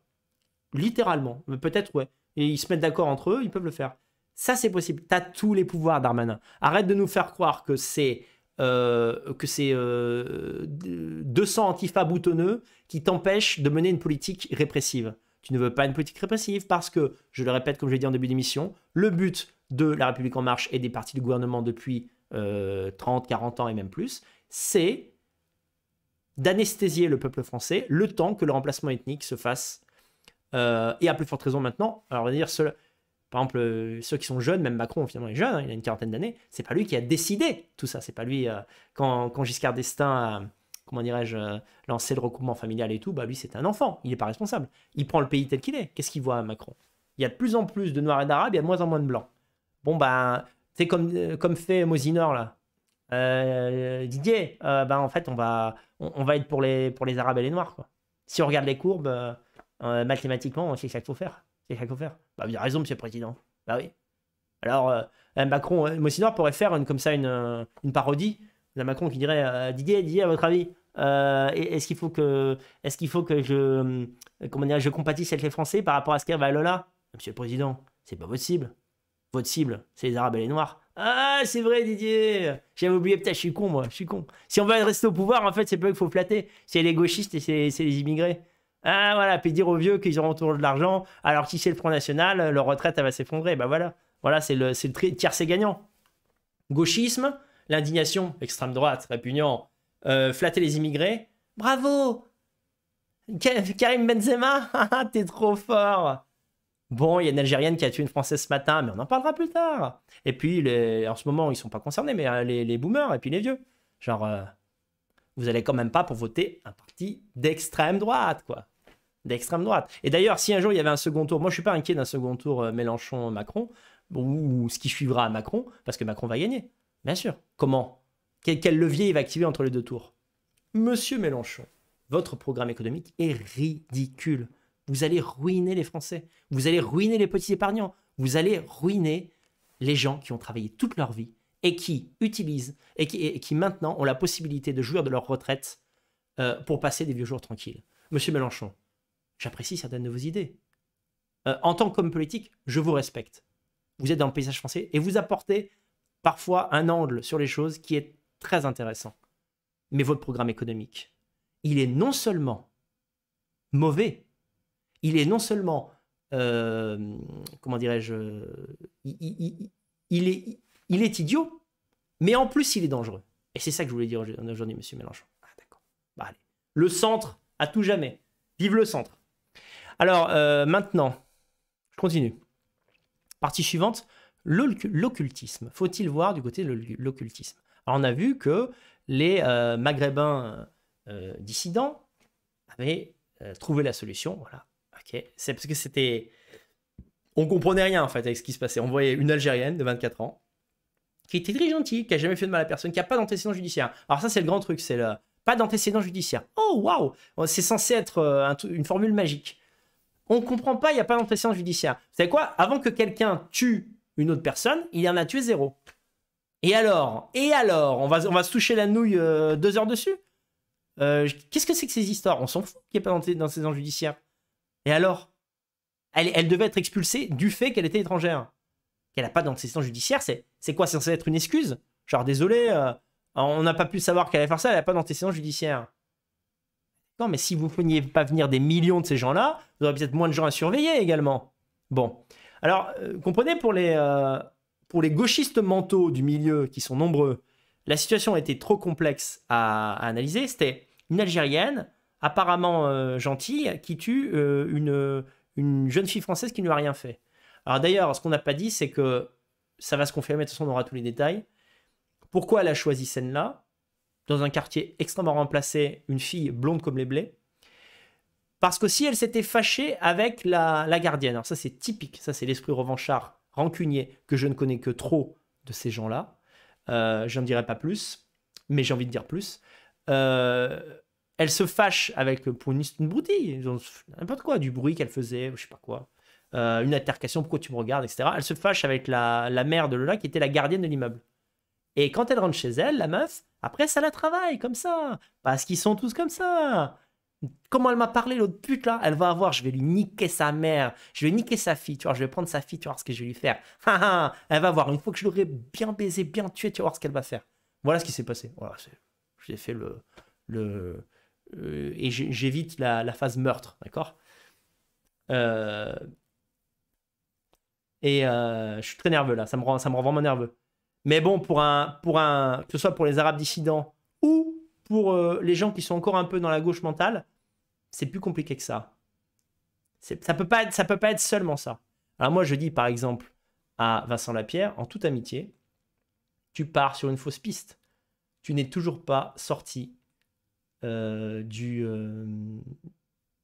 Littéralement. Peut-être, ouais. Et ils se mettent d'accord entre eux, ils peuvent le faire. Ça, c'est possible. Tu as tous les pouvoirs, Darmanin. Arrête de nous faire croire que c'est euh, que c'est 200 euh, antifas boutonneux qui t'empêchent de mener une politique répressive. Tu ne veux pas une politique répressive parce que, je le répète comme je l'ai dit en début d'émission, le but de la République en marche et des partis du gouvernement depuis 30, euh, 40 ans et même plus, c'est d'anesthésier le peuple français le temps que le remplacement ethnique se fasse. Euh, et à plus forte raison maintenant. Alors, on va dire, par exemple, euh, ceux qui sont jeunes, même Macron finalement est jeune, hein, il a une quarantaine d'années, c'est pas lui qui a décidé tout ça. C'est pas lui. Euh, quand, Giscard d'Estaing a, comment dirais-je, lancé le recoupement familial et tout, bah lui c'est un enfant, il n'est pas responsable. Il prend le pays tel qu'il est. Qu'est-ce qu'il voit Macron? Il y a de plus en plus de noirs et d'arabes, il y a de moins en moins de blancs. Bon, bah, c'est comme, fait Mosinor là. Euh, Didier, euh, ben, en fait, on va, on, va être pour les, pour les Arabes et les Noirs. Quoi. Si on regarde les courbes, euh, mathématiquement, c'est ça qu'il faut faire. C'est ça qu'il faut faire. Bah, vous avez raison, monsieur le président. Bah oui. Alors, Macron, Mossinor pourrait faire une, comme ça une, une parodie d'un Macron qui dirait Didier, Didier, à votre avis, est-ce qu'il faut que, est-ce faut que je, comment dire, je compatisse avec les Français par rapport à ce qu'est Lola Monsieur le président, c'est pas votre cible. Votre cible, c'est les Arabes et les Noirs. Ah, c'est vrai, Didier. J'avais oublié, putain, je suis con, moi, je suis con. Si on veut rester au pouvoir, en fait, c'est pas eux qu'il faut flatter. C'est les gauchistes et c'est les immigrés. Ah, voilà, puis dire aux vieux qu'ils auront toujours de l'argent, alors que si c'est le Front National, leur retraite, elle va s'effondrer. Bah voilà. Voilà, c'est le, c'est le tiercé gagnant. Gauchisme, l'indignation, extrême droite, répugnant, euh, flatter les immigrés. Bravo Ka- Karim Benzema, <laughs> Ah, t'es trop fort Bon, il y a une Algérienne qui a tué une Française ce matin, mais on en parlera plus tard. Et puis, les- en ce moment, ils sont pas concernés, mais euh, les, les boomers et puis les vieux. Genre, euh, vous allez quand même pas pour voter un parti d'extrême droite, quoi. D'extrême droite. Et d'ailleurs, si un jour il y avait un second tour, moi je suis pas inquiet d'un second tour euh, Mélenchon-Macron, ou ce qui suivra à Macron, parce que Macron va gagner. Bien sûr. Comment? Quel levier il va activer entre les deux tours? Monsieur Mélenchon, votre programme économique est ridicule. Vous allez ruiner les Français. Vous allez ruiner les petits épargnants. Vous allez ruiner les gens qui ont travaillé toute leur vie et qui utilisent et qui, maintenant ont la possibilité de jouir de leur retraite euh, pour passer des vieux jours tranquilles. Monsieur Mélenchon, j'apprécie certaines de vos idées. Euh, en tant qu'homme politique, je vous respecte. Vous êtes dans le paysage français et vous apportez parfois un angle sur les choses qui est très intéressant. Mais votre programme économique, il est non seulement mauvais, il est non seulement, euh, comment dirais-je, il est, il est idiot, mais en plus il est dangereux. Et c'est ça que je voulais dire aujourd'hui, monsieur Mélenchon. Ah, d'accord. Bah, allez. Le centre, à tout jamais. Vive le centre. Alors, euh, maintenant, je continue. Partie suivante, l'occu- l'occultisme. Faut-il voir du côté de l'occultisme? Alors, on a vu que les euh, maghrébins euh, dissidents avaient trouvé la solution. Voilà. Ok. C'est parce que c'était. On comprenait rien en fait avec ce qui se passait. On voyait une Algérienne de 24 ans qui était très gentille, qui a jamais fait de mal à personne, qui a pas d'antécédent judiciaire. Alors ça c'est le grand truc, c'est le pas d'antécédent judiciaire. Oh waouh, c'est censé être euh, une formule magique. On comprend pas, il n'y a pas d'antécédent judiciaire. Vous savez quoi? Avant que quelqu'un tue une autre personne, il en a tué zéro. Et alors? Et alors? On va, se toucher la nouille euh, deux heures dessus? Euh, Qu'est-ce que c'est que ces histoires? On s'en fout qu'il n'y ait pas d'anté- d'antécédent judiciaire. Et alors? Elle devait être expulsée du fait qu'elle était étrangère. Qu'elle n'a pas d'antécédent judiciaire, c'est c'est quoi C'est censé être une excuse? Genre, désolé, euh, on n'a pas pu savoir qu'elle allait faire ça, elle n'a pas d'antécédent judiciaire. Non, mais si vous ne veniez pas venir des millions de ces gens-là, vous aurez peut-être moins de gens à surveiller également. Bon. Alors, euh, comprenez, pour les, euh, pour les gauchistes mentaux du milieu, qui sont nombreux, la situation était trop complexe à, analyser. C'était une Algérienne, apparemment gentille, qui tue une, une jeune fille française qui ne lui a rien fait. Alors d'ailleurs, ce qu'on n'a pas dit, c'est que ça va se confirmer, de toute façon, on aura tous les détails. Pourquoi elle a choisi celle-là Dans un quartier extrêmement remplacé, une fille blonde comme les blés. Parce que si elle s'était fâchée avec la, la gardienne, alors ça c'est typique, ça c'est l'esprit revanchard, rancunier, que je ne connais que trop de ces gens-là. Euh, J'en dirai pas plus, mais j'ai envie de dire plus. Euh, elle se fâche avec, pour une, broutille, n'importe quoi, du bruit qu'elle faisait, je sais pas quoi. Euh, une altercation, pourquoi tu me regardes, etc. Elle se fâche avec la, la mère de Lola qui était la gardienne de l'immeuble. Et quand elle rentre chez elle, la meuf, après ça la travaille comme ça. Parce qu'ils sont tous comme ça. Comment elle m'a parlé l'autre pute là Elle va avoir, je vais lui niquer sa mère, je vais niquer sa fille, tu vois, je vais prendre sa fille, tu voir ce que je vais lui faire. Elle va voir, une fois que je l'aurai bien baisé, bien tué, tu voir ce qu'elle va faire. Voilà ce qui s'est passé. Voilà, j'ai fait le. le euh, et j'évite la, la phase meurtre, d'accord? Euh, Et euh, je suis très nerveux là, ça me, rend, ça me rend vraiment nerveux. Mais bon, pour un, pour un, que ce soit pour les Arabes dissidents ou pour euh, les gens qui sont encore un peu dans la gauche mentale, c'est plus compliqué que ça. Ça peut pas être, peut pas être seulement ça. Alors moi, je dis par exemple à Vincent Lapierre, en toute amitié, tu pars sur une fausse piste. Tu n'es toujours pas sorti euh, du,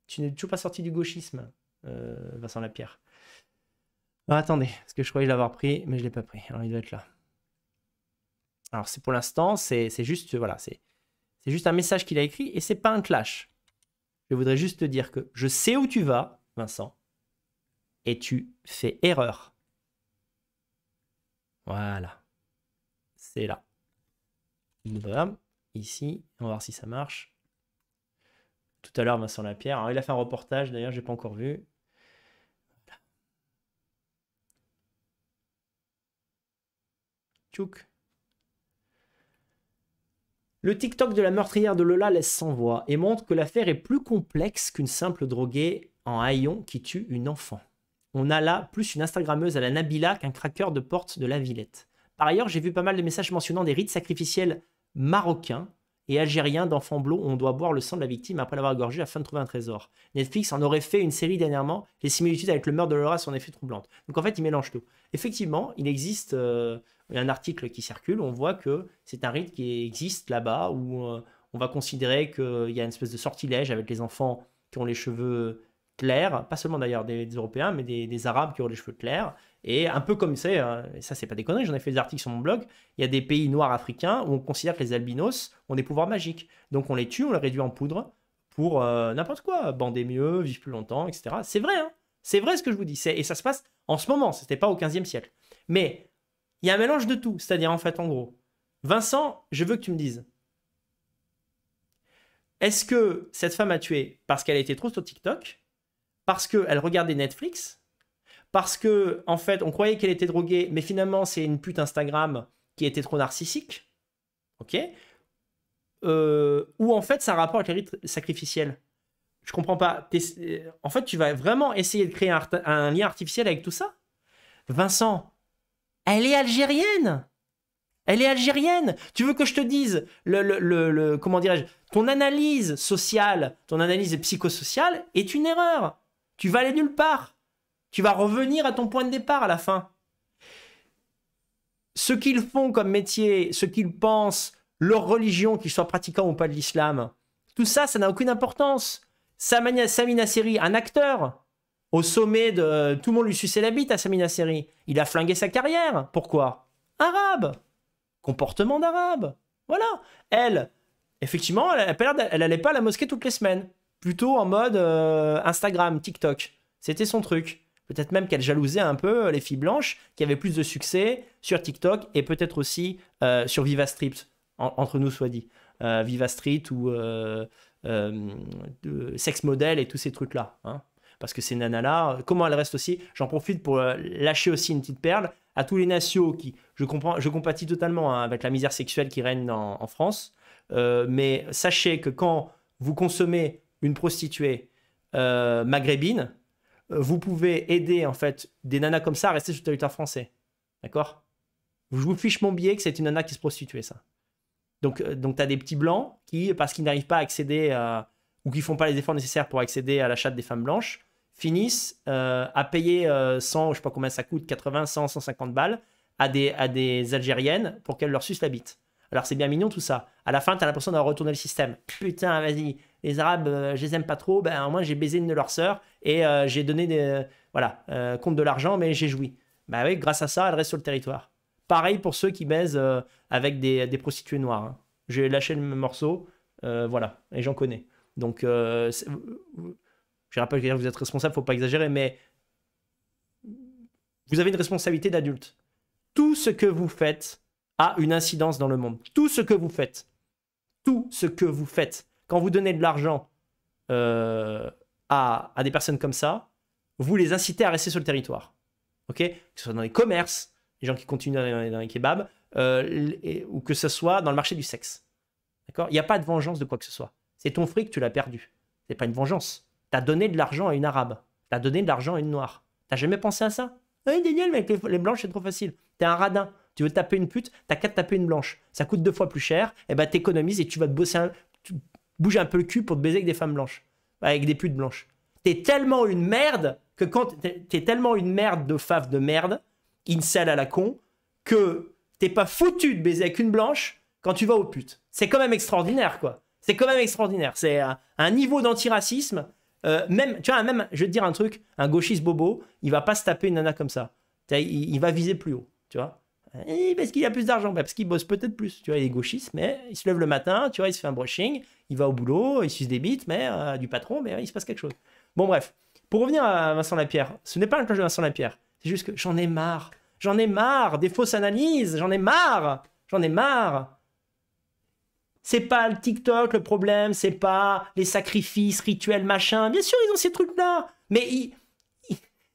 tu n'es toujours pas sorti du gauchisme, Vincent Lapierre. Ah, attendez, parce que je croyais l'avoir pris, mais je l'ai pas pris. Alors il doit être là. Alors c'est pour l'instant, c'est juste voilà, c'est juste un message qu'il a écrit et c'est pas un clash. Je voudrais juste te dire que je sais où tu vas, Vincent, et tu fais erreur. Voilà, c'est là. Ici, on va voir si ça marche. Tout à l'heure, Vincent Lapierre. Alors, il a fait un reportage, d'ailleurs, j'ai pas encore vu. Le TikTok de la meurtrière de Lola laisse sans voix et montre que l'affaire est plus complexe qu'une simple droguée en haillon qui tue une enfant. On a là plus une Instagrammeuse à la Nabila qu'un craqueur de porte de la Villette. Par ailleurs, j'ai vu pas mal de messages mentionnant des rites sacrificiels marocains et algériens d'enfants bleus où on doit boire le sang de la victime après l'avoir gorgé afin de trouver un trésor. Netflix en aurait fait une série dernièrement. Les similitudes avec le meurtre de Laura sont en effet troublantes. Donc en fait, il mélange tout. Effectivement, il existe euh, un article qui circule. On voit que c'est un rite qui existe là-bas où euh, on va considérer qu'il y a une espèce de sortilège avec les enfants qui ont les cheveux clairs, pas seulement d'ailleurs des, Européens, mais des, Arabes qui ont les cheveux clairs. Et un peu comme c'est, et ça c'est pas des conneries, j'en ai fait des articles sur mon blog, il y a des pays noirs africains où on considère que les albinos ont des pouvoirs magiques. Donc on les tue, on les réduit en poudre pour euh, n'importe quoi, bander mieux, vivre plus longtemps, etc. C'est vrai, hein c'est vrai ce que je vous dis. Et ça se passe en ce moment, c'était pas au 15e siècle. Mais il y a un mélange de tout, c'est-à-dire en fait en gros, Vincent, je veux que tu me dises, est-ce que cette femme a tué parce qu'elle a été trop sur TikTok Parce qu'elle regardait Netflix Parce que, en fait, on croyait qu'elle était droguée, mais finalement, c'est une pute Instagram qui était trop narcissique Ok? Euh, Ou en fait, ça a rapport avec les rites sacrificiels Je comprends pas. En fait, tu vas vraiment essayer de créer un, lien artificiel avec tout ça? Vincent, elle est algérienne elle est algérienne. Tu veux que je te dise, le- le- le- comment dirais-je, ton analyse sociale, ton analyse psychosociale est une erreur. Tu vas aller nulle part. Tu vas revenir à ton point de départ à la fin. Ce qu'ils font comme métier, ce qu'ils pensent, leur religion, qu'ils soient pratiquants ou pas de l'islam, tout ça, ça n'a aucune importance. Samina Seri, un acteur, au sommet de. Tout le monde lui suçait la bite à Samina Seri. Il a flingué sa carrière. Pourquoi? Arabe comportement d'arabe. Voilà. Elle, effectivement, elle, a pas l'air d'a- elle allait pas à la mosquée toutes les semaines. Plutôt en mode euh, Instagram, TikTok. C'était son truc. Peut-être même qu'elle jalousait un peu les filles blanches qui avaient plus de succès sur TikTok et peut-être aussi euh, sur Viva en- entre nous soit dit. Euh, Viva Street ou euh, euh, sex model et tous ces trucs-là. hein. Parce que ces nanas-là, comment elles restent aussi J'en profite pour euh, lâcher aussi une petite perle à tous les nationaux qui, je comprends, je compatis totalement hein, avec la misère sexuelle qui règne en, France, Euh, mais sachez que quand vous consommez une prostituée euh, maghrébine, euh, vous pouvez aider en fait des nanas comme ça à rester sur le territoire français, d'accord? Je vous fiche mon billet que c'est une nana qui se prostituait ça. Donc, euh, donc tu as des petits blancs qui, parce qu'ils n'arrivent pas à accéder ou qui font pas les efforts nécessaires pour accéder à l'achat des femmes blanches, finissent à payer euh, 100, je sais pas combien ça coûte, 80, 100, 150 balles à des, à des Algériennes pour qu'elles leur sucent la bite. Alors c'est bien mignon tout ça. À la fin, tu as l'impression d'avoir retourné le système. Putain, vas-y, les Arabes, euh, je les aime pas trop, ben moi j'ai baisé une de leurs sœurs et euh, j'ai donné des, voilà, euh, compte de l'argent, mais j'ai joui. Bah oui, grâce à ça, elle reste sur le territoire. Pareil pour ceux qui baisent avec des, des prostituées noires. hein. J'ai lâché le morceau, voilà, et j'en connais. Donc, je rappelle que vous êtes responsable, faut pas exagérer, mais vous avez une responsabilité d'adulte. Tout ce que vous faites a une incidence dans le monde. Tout ce que vous faites, tout ce que vous faites, quand vous donnez de l'argent euh, à, à des personnes comme ça, vous les incitez à rester sur le territoire. Que ce soit dans les commerces, les gens qui continuent dans les, dans les kebabs, euh, ou que ce soit dans le marché du sexe. D'accord? Il n'y a pas de vengeance de quoi que ce soit. C'est ton fric, tu l'as perdu. C'est pas une vengeance. T'as donné de l'argent à une arabe. T'as donné de l'argent à une noire. T'as jamais pensé à ça? Oui, Daniel, mais avec les, blanches, c'est trop facile. T'es un radin. Tu veux taper une pute, t'as qu'à taper une blanche. Ça coûte deux fois plus cher. Et ben t'économises et tu vas te bosser un, tu bouges un peu le cul pour te baiser avec des femmes blanches. Avec des putes blanches. T'es tellement une merde que quand t'es tellement une merde de fave de merde, incel à la con, que t'es pas foutu de baiser avec une blanche quand tu vas aux putes. C'est quand même extraordinaire, quoi. C'est quand même extraordinaire. C'est un, niveau d'antiracisme. euh, même, tu vois, même, je vais te dire un truc, un gauchiste bobo, il va pas se taper une nana comme ça. Il va viser plus haut, tu vois. Parce qu'il a plus d'argent, bah, parce qu'il bosse peut-être plus. Tu vois, il est gauchiste, mais il se lève le matin, tu vois, il se fait un brushing, il va au boulot, il suce des bites, mais euh, du patron, mais il se passe quelque chose. Bon, bref. Pour revenir à Vincent Lapierre, ce n'est pas un cloche de Vincent Lapierre. C'est juste que j'en ai marre. J'en ai marre des fausses analyses. J'en ai marre. J'en ai marre. C'est pas le TikTok le problème, c'est pas les sacrifices rituels machin. Bien sûr, ils ont ces trucs-là, mais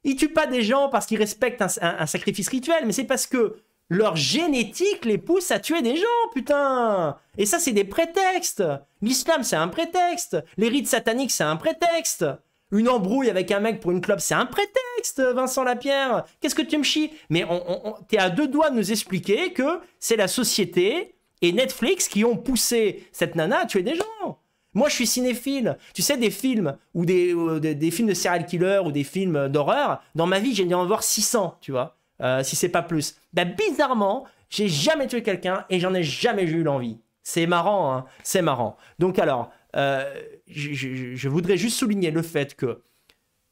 ils, tuent pas des gens parce qu'ils respectent un sacrifice rituel, mais c'est parce que Leur génétique les pousse à tuer des gens, putain. Et ça, c'est des prétextes. L'islam, c'est un prétexte. Les rites sataniques, c'est un prétexte. Une embrouille avec un mec pour une club, c'est un prétexte, Vincent Lapierre. Qu'est-ce que tu me chies? Mais on, on- t'es à deux doigts de nous expliquer que c'est la société et Netflix qui ont poussé cette nana à tuer des gens. Moi, je suis cinéphile. Tu sais, des films ou des, des, des films de serial killer ou des films d'horreur, dans ma vie, j'ai dû en voir 600, tu vois, euh, si c'est pas plus. Bah, bizarrement, j'ai jamais tué quelqu'un et j'en ai jamais eu l'envie. C'est marrant, hein c'est marrant. Donc, alors, euh, je, voudrais juste souligner le fait que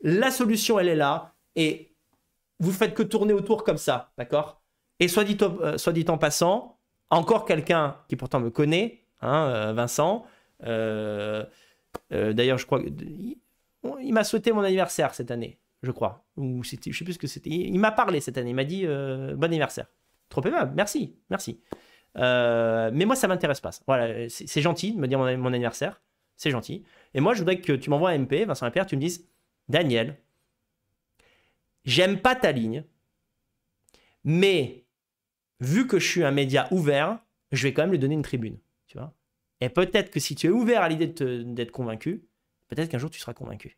la solution, elle est là et vous faites que tourner autour comme ça, d'accord? Et soit dit, euh, soit dit en passant, encore quelqu'un qui pourtant me connaît, hein, Vincent, D'ailleurs, je crois que il, il m'a souhaité mon anniversaire cette année, je crois. Ou c'était, je sais plus ce que c'était. Il, m'a parlé cette année. Il m'a dit euh, bon anniversaire. Trop aimable. Merci, merci. Euh, mais moi, ça m'intéresse pas. Voilà, c'est, gentil de me dire mon, anniversaire. C'est gentil. Et moi, je voudrais que tu m'envoies un MP, Vincent Lapierre, tu me dises Daniel, j'aime pas ta ligne, mais vu que je suis un média ouvert, je vais quand même lui donner une tribune. Tu vois et peut-être que si tu es ouvert à l'idée d'être convaincu, peut-être qu'un jour tu seras convaincu.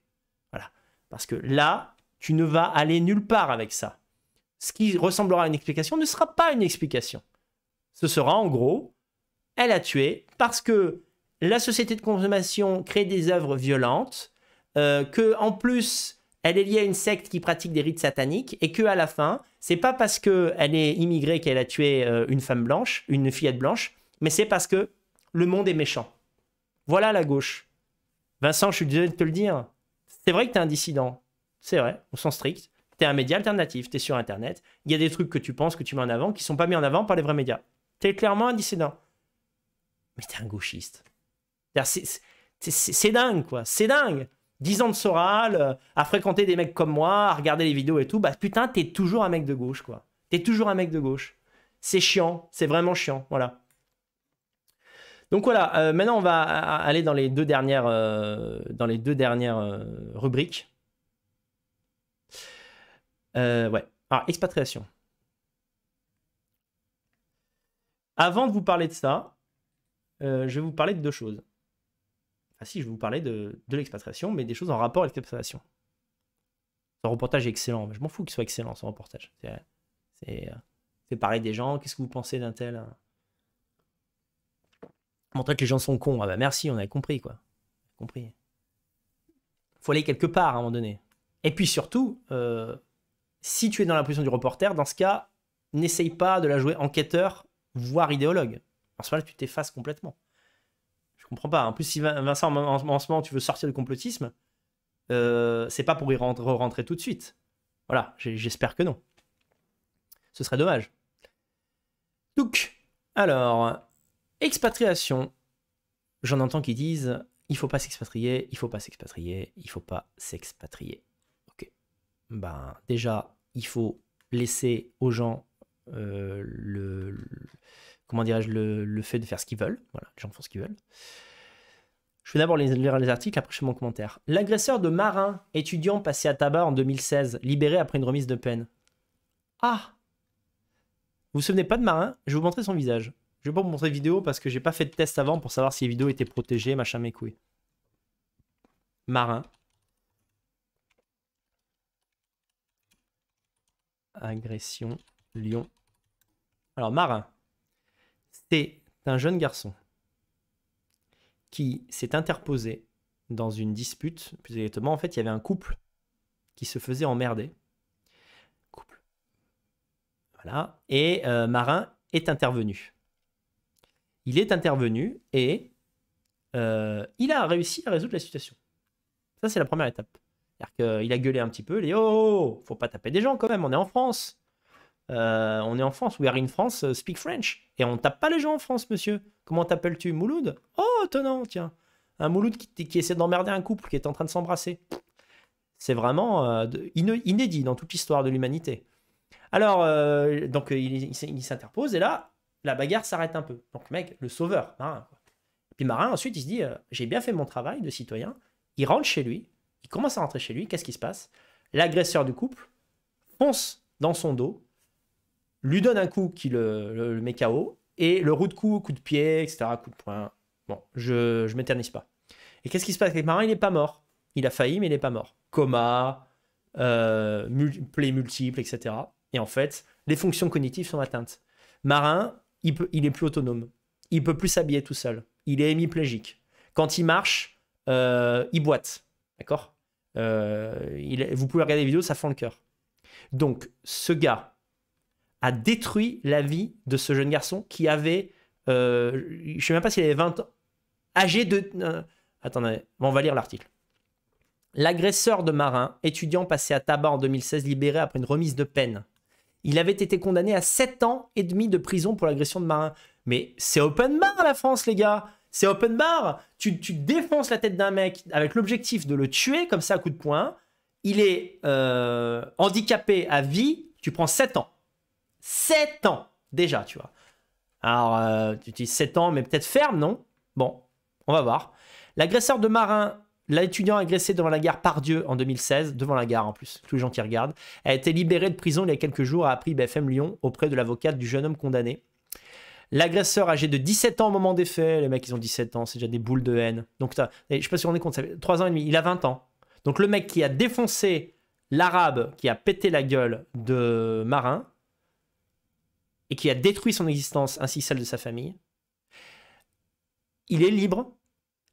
Parce que là, tu ne vas aller nulle part avec ça. Ce qui ressemblera à une explication ne sera pas une explication. Ce sera en gros, elle a tué parce que la société de consommation crée des œuvres violentes, euh, que en plus elle est liée à une secte qui pratique des rites sataniques et que à la fin, c'est pas parce que elle est immigrée qu'elle a tué euh, une femme blanche, une fillette blanche, mais c'est parce que le monde est méchant. Voilà la gauche. Vincent, je suis désolé de te le dire. C'est vrai que tu es un dissident. C'est vrai, au sens strict. Tu es un média alternatif, tu es sur Internet. Il y a des trucs que tu penses, que tu mets en avant, qui sont pas mis en avant par les vrais médias. Tu es clairement un dissident. Mais tu es un gauchiste. C'est dingue, quoi. C'est dingue. 10 ans de Soral, euh, à fréquenter des mecs comme moi, à regarder les vidéos et tout. Bah putain, t'es toujours un mec de gauche, quoi. T'es toujours un mec de gauche. C'est chiant, c'est vraiment chiant, voilà. Donc voilà, euh, maintenant on va aller dans les deux dernières, euh, euh, rubriques. Ouais. Alors, expatriation. Avant de vous parler de ça, je vais vous parler de deux choses. Enfin si, je vais vous parler de, l'expatriation, mais des choses en rapport avec l'expatriation. Ce reportage est excellent, mais je m'en fous qu'il soit excellent, ce reportage. C'est, parler des gens, qu'est-ce que vous pensez d'un tel hein? Montrer que les gens sont cons. Ah bah merci, on avait compris quoi. Compris. Faut aller quelque part à un moment donné. Et puis surtout, euh, si tu es dans la position du reporter, dans ce cas, n'essaye pas de la jouer enquêteur, voire idéologue. En ce moment-là, tu t'effaces complètement. Je comprends pas. En plus, si Vin- Vincent, en, ce moment, tu veux sortir du complotisme, euh, c'est pas pour y rentrer, tout de suite. Voilà, j'espère que non. Ce serait dommage. Donc, alors, expatriation. J'en entends qui disent il faut pas s'expatrier, il faut pas s'expatrier, il faut pas s'expatrier. Ok. Ben, déjà, il faut laisser aux gens euh, le, comment dirais-je le, le fait de faire ce qu'ils veulent. Voilà, les gens font ce qu'ils veulent. Je vais d'abord lire les articles, après je fais mon commentaire. L'agresseur de marin étudiant passé à tabac en 2016, libéré après une remise de peine. Ah Vous vous souvenez pas de marin? Je vais vous montrer son visage. Je vais pas vous montrer vidéo parce que j'ai pas fait de test avant pour savoir si les vidéos étaient protégées, machin mes couilles. Marin. Agression, Lyon. Alors, Marin, c'est un jeune garçon qui s'est interposé dans une dispute. Plus exactement, en fait, il y avait un couple qui se faisait emmerder. Couple. Voilà. Et euh, Marin est intervenu. Il est intervenu et euh, il a réussi à résoudre la situation. Ça, c'est la première étape. C'est-à-dire qu'il a gueulé un petit peu, il dit Oh, oh, oh, faut pas taper des gens quand même, on est en France. Euh, on est en France, we are in France, uh, speak French. Et on tape pas les gens en France, monsieur. Comment t'appelles-tu Mouloud? Oh, étonnant, tiens. Un Mouloud qui, essaie d'emmerder un couple qui est en train de s'embrasser. C'est vraiment euh, inédit dans toute l'histoire de l'humanité. Alors, euh, donc, euh, il s'interpose et là, la bagarre s'arrête un peu. Donc, mec, le sauveur, Marin. Puis Marin, ensuite, il se dit euh, J'ai bien fait mon travail de citoyen. Il rentre chez lui, il commence à rentrer chez lui. Qu'est-ce qui se passe? L'agresseur du couple fonce dans son dos, lui donne un coup qui le, met KO, et le roue de coup, coup de pied, etc., coup de poing. Bon, je, je m'éternise pas. Et qu'est-ce qui se passe? Avec Marin Il n'est pas mort. Il a failli, mais il n'est pas mort. Coma, euh, mul- plaies multiples, etc. Et en fait, les fonctions cognitives sont atteintes. Marin, il, est plus autonome. Il peut plus s'habiller tout seul. Il est hémiplégique. Quand il marche, euh, il boite. D'accord? Euh, Vous pouvez regarder les vidéos, ça fend le cœur. Donc, ce gars a détruit la vie de ce jeune garçon qui avait, euh, je ne sais même pas s'il avait 20 ans, âgé de... attendez, on va lire l'article. L'agresseur de Marin, étudiant passé à tabac en 2016, libéré après une remise de peine. Il avait été condamné à 7 ans et demi de prison pour l'agression de Marin. Mais c'est open bar la France, les gars C'est open bar tu, tu défonces la tête d'un mec avec l'objectif de le tuer comme ça à coup de poing. Il est euh, handicapé à vie, tu prends 7 ans. 7 ans déjà, tu vois. Alors, euh, tu dis 7 ans, mais peut-être ferme, non? Bon, on va voir. L'agresseur de Marin, l'étudiant agressé devant la gare Pardieu en 2016, devant la gare en plus, tous les gens qui regardent, a été libéré de prison il y a quelques jours, a appris BFM Lyon auprès de l'avocate du jeune homme condamné. L'agresseur âgé de 17 ans au moment des faits, les mecs ils ont 17 ans, c'est déjà des boules de haine. Donc je sais pas si on est compte, ça fait 3 ans et demi, il a 20 ans. Donc le mec qui a défoncé l'arabe, qui a pété la gueule de Marin, et qui a détruit son existence ainsi que celle de sa famille, il est libre,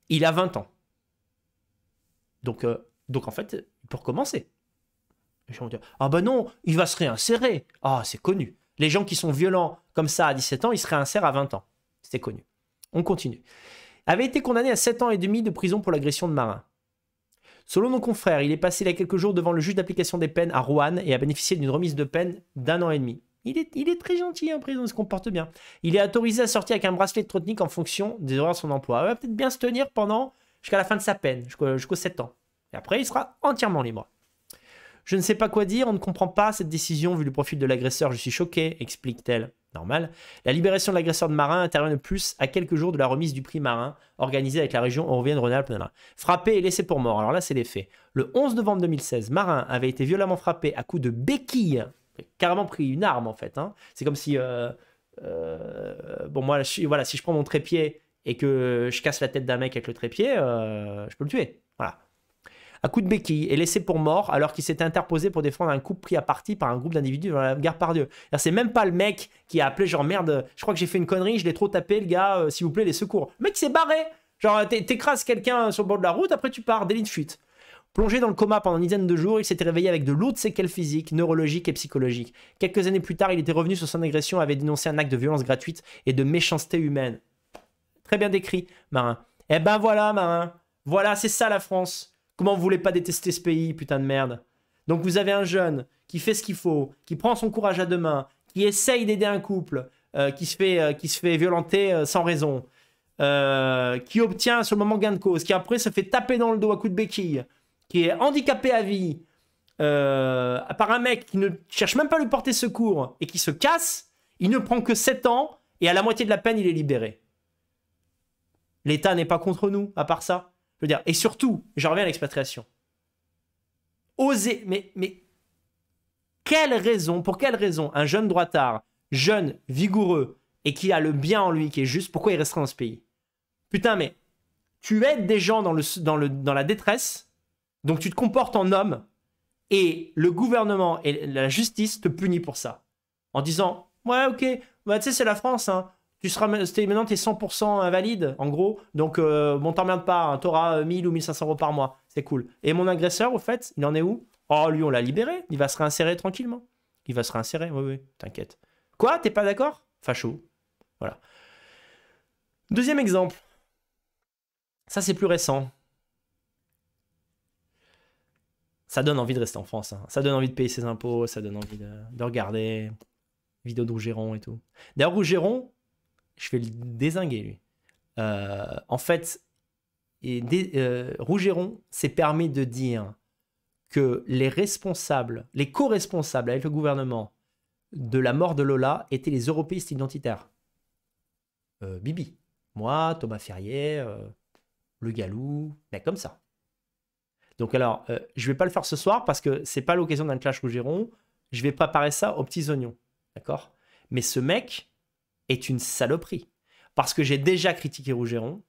il a 20 ans. Donc, euh, donc en fait, il peut recommencer. Les dire, ah ben non, il va se réinsérer. Ah, c'est connu. Les gens qui sont violents comme ça à 17 ans, ils se réinsèrent à 20 ans. C'était connu. On continue. Avait été condamné à 7 ans et demi de prison pour l'agression de Marin. Selon nos confrères, il est passé il y a quelques jours devant le juge d'application des peines à Rouen et a bénéficié d'une remise de peine d'un an et demi. Il est, il est très gentil en prison, il se comporte bien. Il est autorisé à sortir avec un bracelet électronique en fonction des horaires de son emploi. Il va peut-être bien se tenir pendant jusqu'à la fin de sa peine, jusqu'au jusqu'aux 7 ans. Et après, il sera entièrement libre. Je ne sais pas quoi dire, on ne comprend pas cette décision vu le profil de l'agresseur, je suis choqué, explique-t-elle. Normal. La libération de l'agresseur de Marin intervient de plus à quelques jours de la remise du prix Marin, organisée avec la région Auvergne-Rhône-Alpes. Frappé et laissé pour mort. Alors là, c'est les faits. Le 11 novembre 2016, Marin avait été violemment frappé à coups de béquille. Carrément pris une arme, en fait. hein. C'est comme si. euh, euh, bon, moi, voilà, si je prends mon trépied et que je casse la tête d'un mec avec le trépied, euh, je peux le tuer. Voilà à coup de béquille et laissé pour mort alors qu'il s'était interposé pour défendre un couple pris à partie par un groupe d'individus dans la gare Pardieu. C'est-à-dire, C'est même pas le mec qui a appelé genre merde, je crois que j'ai fait une connerie, je l'ai trop tapé le gars, euh, s'il vous plaît les secours. Le mec s'est barré. Genre t'é- t'écrases quelqu'un sur le bord de la route, après tu pars, délit de fuite. Plongé dans le coma pendant une dizaine de jours, il s'était réveillé avec de lourdes séquelles physiques, neurologiques et psychologiques. Quelques années plus tard, il était revenu sur son agression avait dénoncé un acte de violence gratuite et de méchanceté humaine. Très bien décrit, Marin. Eh ben voilà, Marin. Voilà, c'est ça la France. Comment vous voulez pas détester ce pays, putain de merde Donc vous avez un jeune qui fait ce qu'il faut, qui prend son courage à deux mains, qui essaye d'aider un couple, euh, qui, se fait, euh, qui se fait violenter euh, sans raison, qui obtient sur le moment gain de cause, qui après se fait taper dans le dos à coups de béquille, qui est handicapé à vie par un mec qui ne cherche même pas à lui porter secours et qui se casse, il ne prend que 7 ans et à la moitié de la peine, il est libéré. L'État n'est pas contre nous, à part ça. Je veux et surtout, j'en reviens à l'expatriation. Oser, mais, mais quelle raison, pour quelle raison un jeune droitard, jeune, vigoureux, et qui a le bien en lui, qui est juste, pourquoi il resterait dans ce pays? Putain, mais tu aides des gens dans, le, dans, la détresse, donc tu te comportes en homme, et le gouvernement et la justice te punissent pour ça. En disant, ouais, ok, bah, tu sais, c'est la France, hein. Tu seras, t'es- maintenant, tu es 100% invalide, en gros. Donc, euh, bon, t'emmerdes pas, hein, t'auras euh, 1000 ou 1500 euros par mois. C'est cool. Et mon agresseur, au fait, il en est où? Oh, lui, on l'a libéré. Il va se réinsérer tranquillement. Il va se réinsérer, oui, oui, t'inquiète. Quoi? T'es pas d'accord? Facho. Voilà. Deuxième exemple. Ça, c'est plus récent. Ça donne envie de rester en France. hein. Ça donne envie de payer ses impôts. Ça donne envie de, de regarder vidéo de Rougeron et tout. D'ailleurs, Rougeron, je vais le désinguer, lui. Euh, en fait, et euh, Rougeron s'est permis de dire que les responsables, les co-responsables avec le gouvernement de la mort de Lola étaient les européistes identitaires. Euh, Bibi. Moi, Thomas Ferrier, Le Galou, mais comme ça. Donc alors, je vais pas le faire ce soir parce que c'est pas l'occasion d'un clash Rougeron. Je vais préparer ça aux petits oignons. D'accord? Mais ce mec est une saloperie. Parce que j'ai déjà critiqué Rougeron,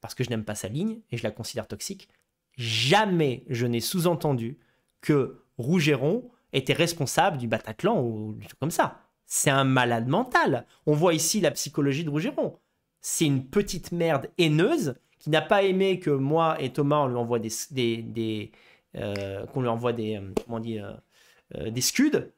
parce que je n'aime pas sa ligne et je la considère toxique. Jamais je n'ai sous-entendu que Rougeron était responsable du Bataclan ou du truc comme ça. C'est un malade mental. On voit ici la psychologie de Rougeron. C'est une petite merde haineuse qui n'a pas aimé que moi et Thomas on lui envoie des, des, des euh, qu'on lui envoie des euh, comment on dit, euh, des scuds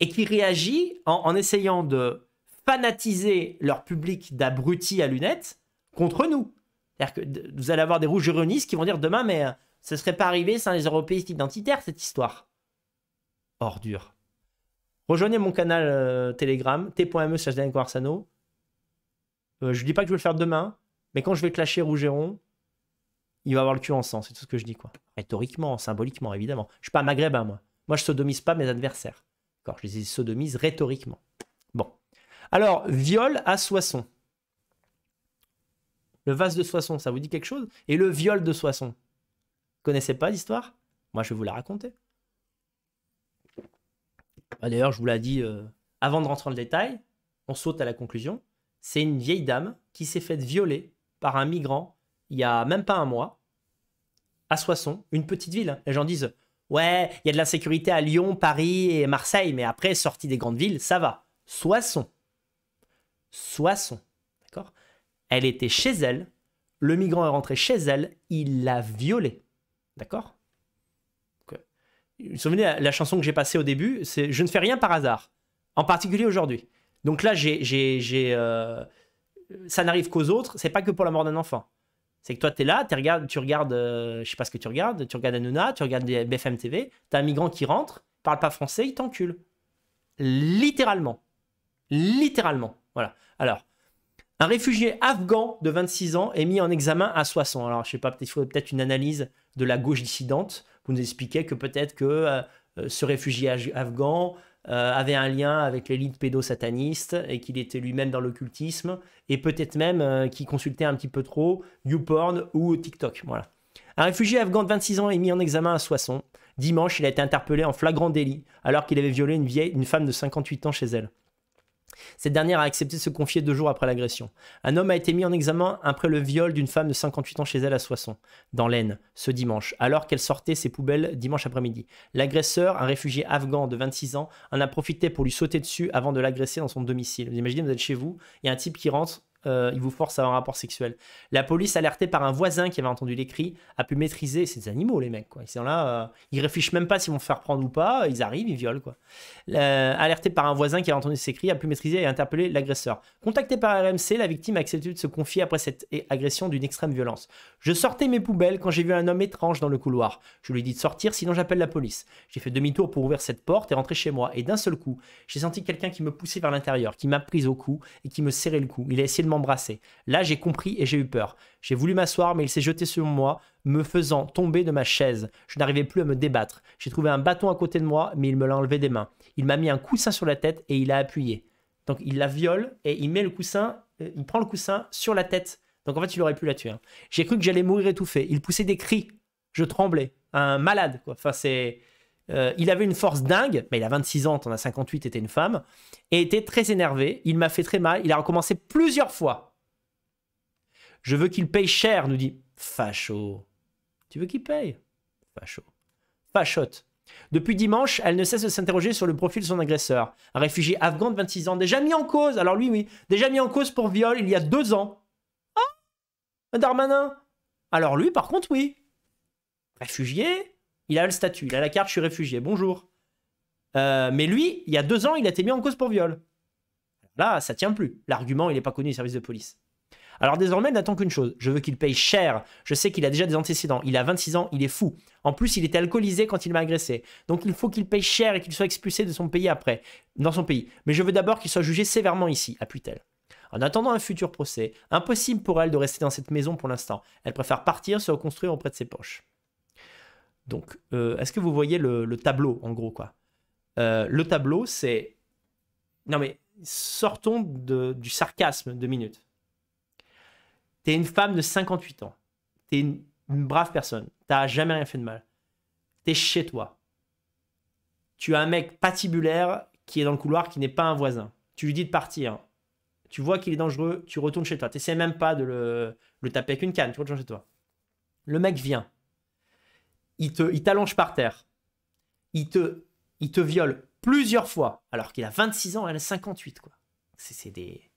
et qui réagit en essayant de fanatiser leur public d'abrutis à lunettes contre nous. C'est-à-dire que vous allez avoir des rougeronistes qui vont dire demain, mais euh, ce serait pas arrivé sans les européistes identitaires, cette histoire. Ordure. Rejoignez mon canal euh, Telegram, t.me slash Quarsano. Euh, je dis pas que je vais le faire demain, mais quand je vais clasher Rougeron, il va avoir le cul en sang, c'est tout ce que je dis, quoi. Rhétoriquement, symboliquement, évidemment. Je suis pas maghrébin, moi. Moi, je sodomise pas mes adversaires. Je les sodomise rhétoriquement. Bon. Alors, viol à Soissons. Le vase de Soissons, ça vous dit quelque chose? Et le viol de Soissons? Vous connaissez pas l'histoire? Moi, je vais vous la raconter. Ah, D'ailleurs, je vous l'ai dit euh, avant de rentrer dans le détail, on saute à la conclusion. C'est une vieille dame qui s'est faite violer par un migrant il y a même pas un mois à Soissons, une petite ville. Les gens disent Ouais, il y a de la sécurité à Lyon, Paris et Marseille, mais après, sortie des grandes villes, ça va. Soissons. Soissons. D'accord? Elle était chez elle. Le migrant est rentré chez elle. Il l'a violée. D'accord? Vous vous souvenez, la, chanson que j'ai passée au début, c'est Je ne fais rien par hasard. En particulier aujourd'hui. Donc là, euh, ça n'arrive qu'aux autres. C'est pas que pour la mort d'un enfant. C'est que toi, tu es là, tu regardes, tu regardes euh, je sais pas ce que tu regardes, tu regardes Hanouna, tu regardes des BFM TV, tu as un migrant qui rentre, parle pas français, il t'encule. Littéralement. Littéralement. Voilà. Alors, un réfugié afghan de 26 ans est mis en examen à Soissons. Alors, je sais pas, il faudrait peut-être une analyse de la gauche dissidente. Vous nous expliquez que peut-être que euh, euh, ce réfugié afghan euh, avait un lien avec l'élite pédosataniste et qu'il était lui-même dans l'occultisme et peut-être même qu'il consultait un petit peu trop YouPorn ou TikTok. Voilà. Un réfugié afghan de 26 ans est mis en examen à Soissons. Dimanche, il a été interpellé en flagrant délit alors qu'il avait violé une femme de 58 ans chez elle. Cette dernière a accepté de se confier deux jours après l'agression. Un homme a été mis en examen après le viol d'une femme de 58 ans chez elle à Soissons, dans l'Aisne, ce dimanche, alors qu'elle sortait ses poubelles dimanche après-midi. L'agresseur, un réfugié afghan de 26 ans, en a profité pour lui sauter dessus avant de l'agresser dans son domicile. Vous imaginez, vous êtes chez vous, il y a un type qui rentre, euh, il vous force à avoir un rapport sexuel. La police, alertée par un voisin qui avait entendu les cris, a pu maîtriser ces animaux, les mecs. Quoi. Ils sont là, euh, ils réfléchissent même pas s'ils vont faire prendre ou pas, ils arrivent, ils violent. Quoi. Euh, alerté par un voisin qui avait entendu ces cris, a pu maîtriser et interpeller l'agresseur. Contacté par RMC, la victime a accepté de se confier après cette agression d'une extrême violence. Je sortais mes poubelles quand j'ai vu un homme étrange dans le couloir. Je lui ai dit de sortir, sinon j'appelle la police. J'ai fait demi-tour pour ouvrir cette porte et rentrer chez moi. Et d'un seul coup, j'ai senti quelqu'un qui me poussait vers l'intérieur, qui m'a prise au cou et qui me serrait le cou. Il a essayé de Là, j'ai compris et j'ai eu peur. J'ai voulu m'asseoir, mais il s'est jeté sur moi, me faisant tomber de ma chaise. Je n'arrivais plus à me débattre. J'ai trouvé un bâton à côté de moi, mais il me l'a enlevé des mains. Il m'a mis un coussin sur la tête et il a appuyé. Donc il la viole et il met le coussin, euh, il prend le coussin sur la tête. Donc en fait, il aurait pu la tuer. hein. J'ai cru que j'allais mourir étouffé. Il poussait des cris. Je tremblais. Un malade, quoi. Enfin, c'est. Euh, il avait une force dingue, mais il a 26 ans, t'en as 58, était une femme, et était très énervé. Il m'a fait très mal. Il a recommencé plusieurs fois. Je veux qu'il paye cher, nous dit Facho. Tu veux qu'il paye? Facho. Fachotte. Depuis dimanche, elle ne cesse de s'interroger sur le profil de son agresseur. Un réfugié afghan de 26 ans, déjà mis en cause. Alors lui, oui, déjà mis en cause pour viol il y a deux ans. Ah Darmanin Alors lui, par contre, oui. Réfugié, il a le statut, il a la carte, je suis réfugié, bonjour. Euh, mais lui, il y a deux ans, il a été mis en cause pour viol. Là, ça tient plus. L'argument, il n'est pas connu des services de police. Alors désormais, n'attend qu'une chose. Je veux qu'il paye cher. Je sais qu'il a déjà des antécédents. Il a 26 ans, il est fou. En plus, il était alcoolisé quand il m'a agressé. Donc il faut qu'il paye cher et qu'il soit expulsé de son pays après, dans son pays. Mais je veux d'abord qu'il soit jugé sévèrement ici, appuie-t-elle. En attendant un futur procès, impossible pour elle de rester dans cette maison pour l'instant. Elle préfère partir, se reconstruire auprès de ses poches. Donc, euh, est-ce que vous voyez le, le tableau, en gros, quoi? Euh, Le tableau, c'est... Non mais, sortons du sarcasme deux minutes. T'es une femme de 58 ans. T'es une, brave personne. T'as jamais rien fait de mal. T'es chez toi. Tu as un mec patibulaire qui est dans le couloir qui n'est pas un voisin. tu lui dis de partir. Tu vois qu'il est dangereux, tu retournes chez toi. Tu même pas de le, le taper avec une canne, tu retournes chez toi. Le mec vient. Il te, il t'allonge par terre. Il te, il te viole plusieurs fois, alors qu'il a 26 ans, elle a 58, quoi. C'est, des...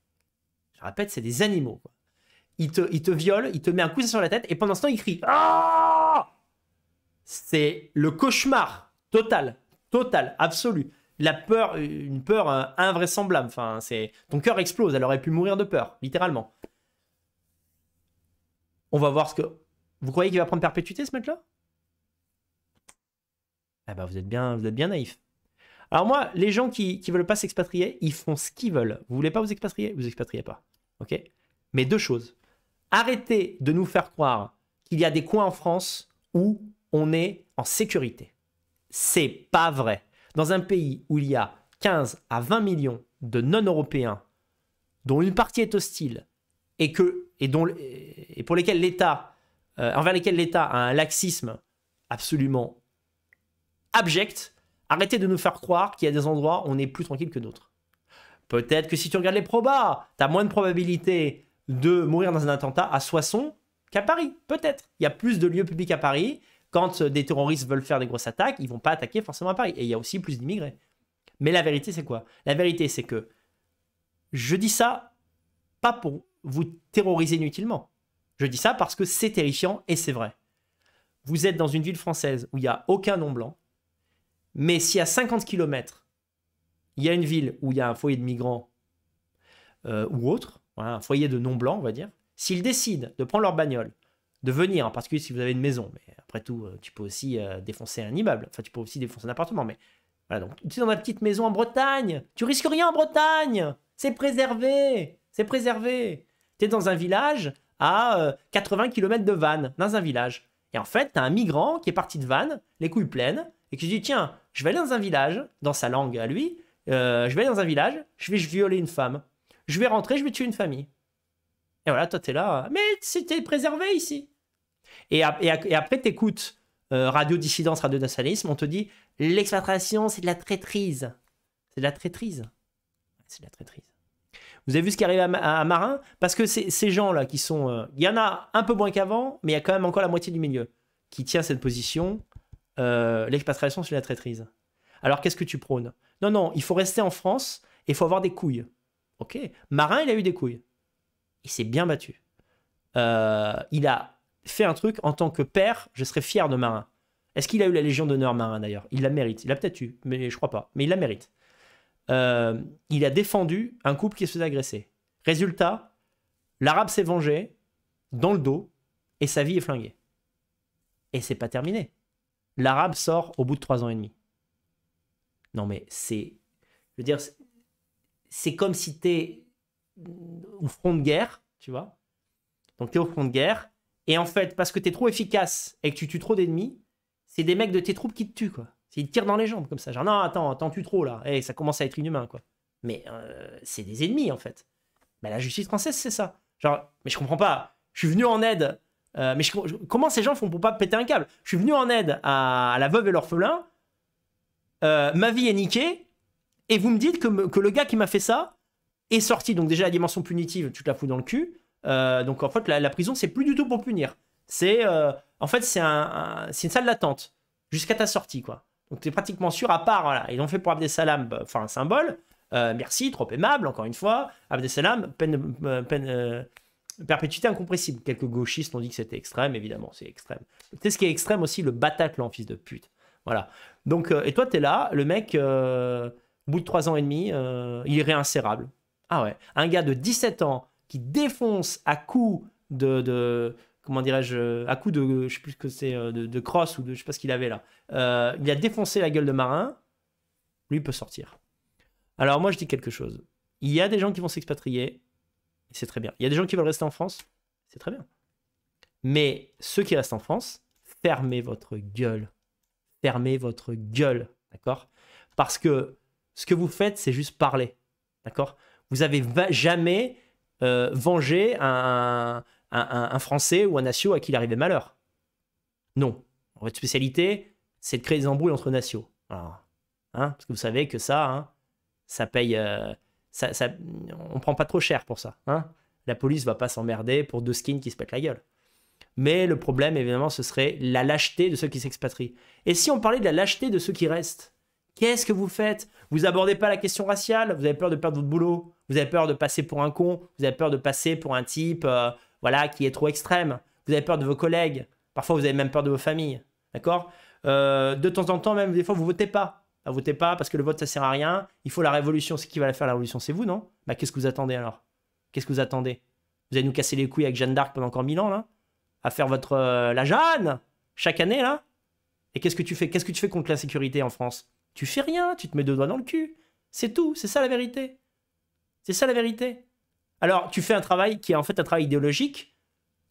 Je répète, c'est des animaux. Il te, il te viole, il te met un coup sur la tête, et pendant ce temps, il crie. Ah c'est le cauchemar total, total, absolu. La peur, une peur euh, invraisemblable. Enfin, c'est ton cœur explose. Elle aurait pu mourir de peur, littéralement. On va voir ce que. Vous croyez qu'il va prendre perpétuité ce mec-là? Eh ben, vous êtes bien, vous êtes bien naïf. Alors moi, les gens qui ne veulent pas s'expatrier, ils font ce qu'ils veulent. Vous voulez pas vous expatrier? Vous expatriez pas. Ok? Mais deux choses. Arrêtez de nous faire croire qu'il y a des coins en France où on est en sécurité. C'est pas vrai. Dans un pays où il y a 15 à 20 millions de non-européens, dont une partie est hostile, et pour lesquels l'État, euh, envers lesquels l'État a un laxisme absolument abject, arrêtez de nous faire croire qu'il y a des endroits où on est plus tranquille que d'autres. Peut-être que si tu regardes les probas, tu as moins de probabilité de mourir dans un attentat à Soissons qu'à Paris. Peut-être. Il y a plus de lieux publics à Paris quand euh, des terroristes veulent faire des grosses attaques, ils vont pas attaquer forcément à Paris. Et il y a aussi plus d'immigrés. Mais la vérité, c'est quoi? La vérité, c'est que je dis ça pas pour vous terroriser inutilement. Je dis ça parce que c'est terrifiant et c'est vrai. Vous êtes dans une ville française où il n'y a aucun nom blanc, mais si à 50 km, il y a une ville où il y a un foyer de migrants euh, ou autre, un foyer de non blanc, on va dire, s'ils décident de prendre leur bagnole, de venir, en particulier si vous avez une maison, mais après tout, euh, tu peux aussi euh, défoncer un immeuble. Enfin, tu peux aussi défoncer un appartement. Mais voilà, donc tu es dans ma petite maison en Bretagne. Tu risques rien en Bretagne. C'est préservé. C'est préservé. Tu es dans un village à 80 euh, km de Vannes, dans un village. Et en fait, tu as un migrant qui est parti de Vannes, les couilles pleines, et qui dit Tiens, je vais aller dans un village, dans sa langue à lui, je vais aller dans un village, je vais violer une femme. Je vais rentrer, je vais tuer une famille. Et voilà, toi, tu es là. Mais c'était préservé ici. Et, après, tu écoutes euh, Radio Dissidence, Radio Nationalisme, on te dit l'expatriation, c'est de la traîtrise. C'est de la traîtrise. C'est de la traîtrise. Vous avez vu ce qui arrive à, Marin? Parce que ces gens-là qui sont. Euh, il y en a un peu moins qu'avant, mais il y a quand même encore la moitié du milieu qui tient cette position. Euh, l'expatriation, c'est la traîtrise. Alors qu'est-ce que tu prônes? Non, non, il faut rester en France et il faut avoir des couilles. Ok? Marin, il a eu des couilles. Il s'est bien battu. il a fait un truc en tant que père, je serais fier de Marin. Est-ce qu'il a eu la Légion d'honneur Marin d'ailleurs? Il la mérite. Il a peut-être eu, mais je crois pas. Mais il la mérite. Euh, il a défendu un couple qui se faisait agresser. Résultat, l'arabe s'est vengé dans le dos et sa vie est flinguée. Et c'est pas terminé. L'arabe sort au bout de trois ans et demi. Non mais c'est, je veux dire, c'est comme si t'es au front de guerre, tu vois. Donc t'es au front de guerre et en fait, parce que t'es trop efficace et que tu tues trop d'ennemis, c'est des mecs de tes troupes qui te tuent, quoi. Ils te tirent dans les jambes comme ça. Genre, non, attends, t'en tues trop là. Eh, ça commence à être inhumain, quoi. Mais euh, c'est des ennemis, en fait. Bah, la justice française, c'est ça. Genre, mais je comprends pas. Je suis venu en aide. Euh, mais comment ces gens font pour pas péter un câble? Je suis venu en aide à, la veuve et l'orphelin. Euh, ma vie est niquée. Et vous me dites que, le gars qui m'a fait ça est sorti. Donc, déjà, la dimension punitive, tu te la fous dans le cul. Euh, donc en fait, la, prison, c'est plus du tout pour punir. C'est en fait, c'est un, une salle d'attente jusqu'à ta sortie, quoi. Donc tu es pratiquement sûr, à part, ils l'ont fait pour Abdesalam, bah, enfin un symbole. Merci, trop aimable, encore une fois. Abdesalam, peine, peine perpétuité incompressible. Quelques gauchistes ont dit que c'était extrême, évidemment, c'est extrême. Tu ce qui est extrême aussi, le Bataclan, fils de pute. Voilà. Donc, et toi, tu es là, le mec, au bout de 3 ans et demi, il est réinsérable. Ah ouais, un gars de 17 ans qui défonce à coup de, comment dirais-je, à coup de, je sais plus ce que c'est, euh, de, crosse ou de, je sais pas ce qu'il avait là. Euh, il a défoncé la gueule de marin. Lui peut sortir. Alors moi je dis quelque chose. Il y a des gens qui vont s'expatrier, c'est très bien. Il y a des gens qui veulent rester en France, c'est très bien. Mais ceux qui restent en France, fermez votre gueule. Fermez votre gueule, d'accord? Parce que ce que vous faites, c'est juste parler, d'accord? Vous avez jamais euh, venger un, Français ou un national à qui il arrivait malheur. Non. Votre spécialité, c'est de créer des embrouilles entre nations. Hein, parce que vous savez que ça, hein, ça paye, euh, ça, ça, on prend pas trop cher pour ça. Hein la police va pas s'emmerder pour deux skins qui se pètent la gueule. Mais le problème, évidemment, ce serait la lâcheté de ceux qui s'expatrient. Et si on parlait de la lâcheté de ceux qui restent Qu'est-ce que vous faites? Vous abordez pas la question raciale? Vous avez peur de perdre votre boulot? Vous avez peur de passer pour un con? Vous avez peur de passer pour un type euh, voilà, qui est trop extrême? Vous avez peur de vos collègues? Parfois, vous avez même peur de vos familles. D'accord? Euh, De temps en temps, même, des fois, vous votez pas. Votez pas parce que le vote, ça sert à rien. Il faut la révolution. C'est qui va la faire, la révolution? C'est vous, non? Bah, qu'est-ce que vous attendez alors? Qu'est-ce que vous attendez? Vous allez nous casser les couilles avec Jeanne d'Arc pendant encore mille ans, là? À faire votre... Euh, la Jeanne Chaque année, là? Et qu'est-ce que tu fais? Qu'est-ce que tu fais contre l'insécurité en France? Tu fais rien, tu te mets deux doigts dans le cul. C'est tout, c'est ça la vérité. C'est ça la vérité. Alors, tu fais un travail qui est en fait un travail idéologique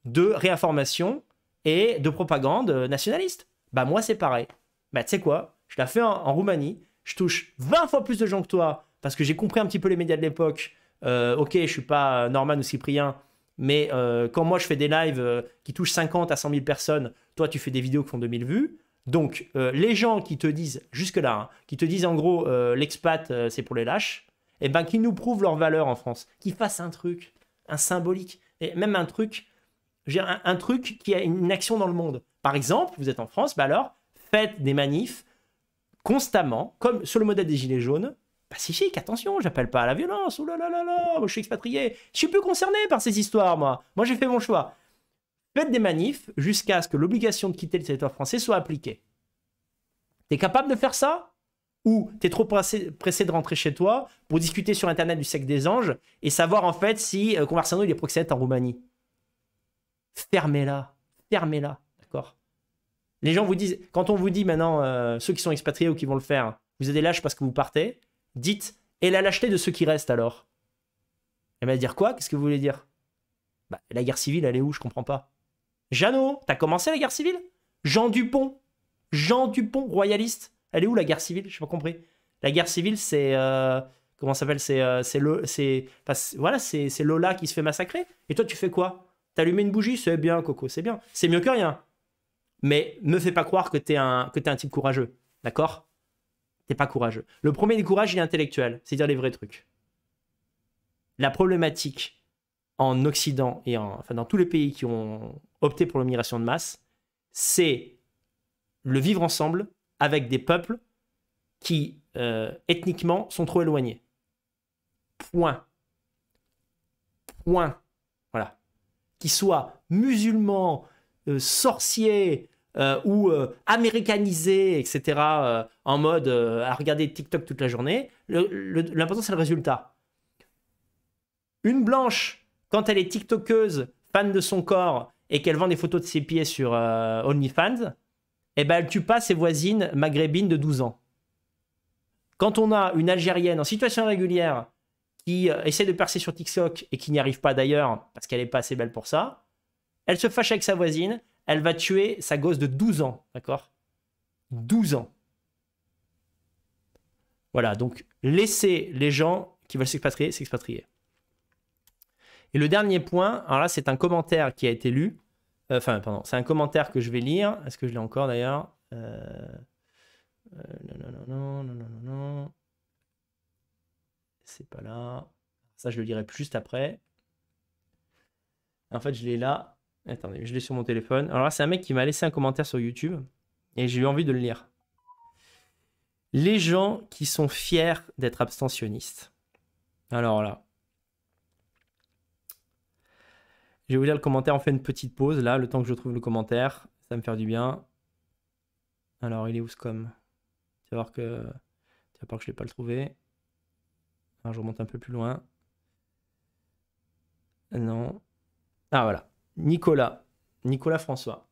de réinformation et de propagande nationaliste. Bah moi c'est pareil. Bah tu sais quoi? Je la fais en, Roumanie, je touche 20 fois plus de gens que toi parce que j'ai compris un petit peu les médias de l'époque. Euh, ok, je suis pas Norman ou Cyprien, mais euh, quand moi je fais des lives euh, qui touchent 50 à 100 000 personnes, toi tu fais des vidéos qui font 2000 vues. Donc les gens qui te disent, jusque-là, hein, qui te disent en gros l'expat c'est pour les lâches, et eh ben qui nous prouvent leur valeur en France, qui fassent un truc, un symbolique, et même un truc un, truc qui a une action dans le monde. Par exemple, vous êtes en France, bah alors faites des manifs constamment, comme sur le modèle des Gilets jaunes, pacifique, attention, j'appelle pas à la violence, oh là là là moi je suis expatrié, je suis plus concerné par ces histoires, moi. Moi j'ai fait mon choix. Faites des manifs jusqu'à ce que l'obligation de quitter le territoire français soit appliquée. T'es capable de faire ça? Ou t'es trop pressé, pressé, de rentrer chez toi pour discuter sur Internet du sexe des anges et savoir en fait si euh, Conversano il est proxénète en Roumanie? Fermez-la. Fermez-la. Les gens vous disent, quand on vous dit maintenant, euh, ceux qui sont expatriés ou qui vont le faire, vous êtes des lâches parce que vous partez, dites, et la lâcheté de ceux qui restent alors Elle va dire quoi? Qu'est-ce que vous voulez dire? Bah, La guerre civile, elle est où? Je comprends pas. Jeannot, t'as commencé la guerre civile? Jean Dupont Jean Dupont, royaliste. Elle est où la guerre civile? Je pas compris. La guerre civile, c'est. Euh, comment ça s'appelle? C'est. Euh, c'est. Voilà, c'est Lola qui se fait massacrer. Et toi, tu fais quoi? T'allumer une bougie, c'est bien, Coco, c'est bien. C'est mieux que rien. Mais me fais pas croire que t'es un, que es un type courageux. D'accord? T'es pas courageux. Le premier des courages, il est intellectuel. C'est dire les vrais trucs. La problématique en Occident et en, enfin, dans tous les pays qui ont opté pour l'immigration de masse, c'est le vivre ensemble avec des peuples qui, euh, ethniquement, sont trop éloignés. Point. Point qui soient musulmans, euh, sorciers euh, ou euh, américanisés, etc., en mode à regarder TikTok toute la journée, l'important c'est le résultat. Une blanche, quand elle est TikTokeuse, fan de son corps, et qu'elle vend des photos de ses pieds sur OnlyFans, eh ben, elle tue pas ses voisines maghrébines de 12 ans. Quand on a une Algérienne en situation régulière qui essaie de percer sur TikTok et qui n'y arrive pas d'ailleurs parce qu'elle n'est pas assez belle pour ça. Elle se fâche avec sa voisine, elle va tuer sa gosse de 12 ans, d'accord? 12 ans. Voilà, donc laissez les gens qui veulent s'expatrier s'expatrier. Et le dernier point, alors là c'est un commentaire qui a été lu, euh, enfin pardon, c'est un commentaire que je vais lire, est-ce que je l'ai encore d'ailleurs? Euh... euh non, non, non, non, non, non, non. C'est pas là. Ça, je le lirai juste après. En fait, je l'ai là. Attendez, je l'ai sur mon téléphone. Alors là, c'est un mec qui m'a laissé un commentaire sur YouTube et j'ai eu envie de le lire. Les gens qui sont fiers d'être abstentionnistes. Alors là. Je vais vous lire le commentaire. On fait une petite pause là, le temps que je trouve le commentaire. Ça va me faire du bien. Alors, il est où ce com? Tu vas voir que. Tu vas voir que je ne l'ai pas le trouvé je remonte un peu plus loin. Non. Ah voilà. Nicolas. Nicolas François.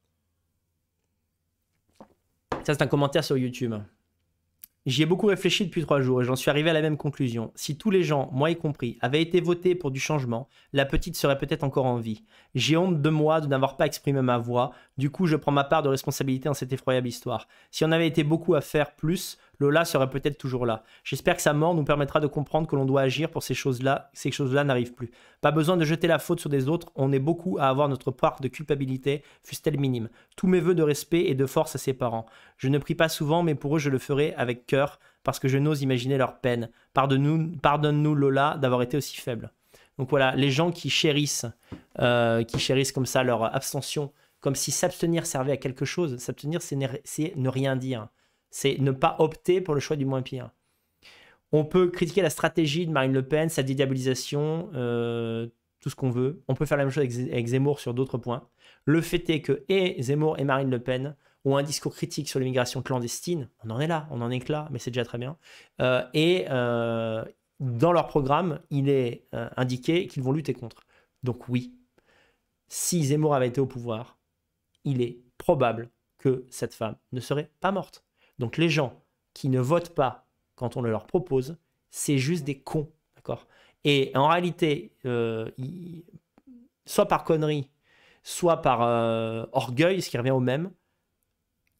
Ça, c'est un commentaire sur YouTube. J'y ai beaucoup réfléchi depuis trois jours et j'en suis arrivé à la même conclusion. Si tous les gens, moi y compris, avaient été votés pour du changement, la petite serait peut-être encore en vie. J'ai honte de moi de n'avoir pas exprimé ma voix. Du coup, je prends ma part de responsabilité dans cette effroyable histoire. Si on avait été beaucoup à faire plus, Lola serait peut-être toujours là. J'espère que sa mort nous permettra de comprendre que l'on doit agir pour ces choses-là, ces choses-là n'arrivent plus. Pas besoin de jeter la faute sur des autres, on est beaucoup à avoir notre part de culpabilité, fût-elle minime. Tous mes voeux de respect et de force à ses parents. Je ne prie pas souvent, mais pour eux je le ferai avec cœur, parce que je n'ose imaginer leur peine. Pardonne-nous, pardonne-nous Lola d'avoir été aussi faible. Donc voilà, les gens qui chérissent, euh, qui chérissent comme ça leur abstention, comme si s'abstenir servait à quelque chose. S'abstenir, c'est ne, rien dire. C'est ne pas opter pour le choix du moins pire. On peut critiquer la stratégie de Marine Le Pen, sa dédiabolisation, euh, tout ce qu'on veut. On peut faire la même chose avec, Zemmour sur d'autres points. Le fait est que et Zemmour et Marine Le Pen ont un discours critique sur l'immigration clandestine. On en est là, on en est là, mais c'est déjà très bien. Euh, et dans leur programme, il est euh, indiqué qu'ils vont lutter contre. Donc oui, si Zemmour avait été au pouvoir, il est probable que cette femme ne serait pas morte. Donc les gens qui ne votent pas quand on le leur propose, c'est juste des cons, Et en réalité, euh, soit par connerie, soit par euh, orgueil, ce qui revient au même,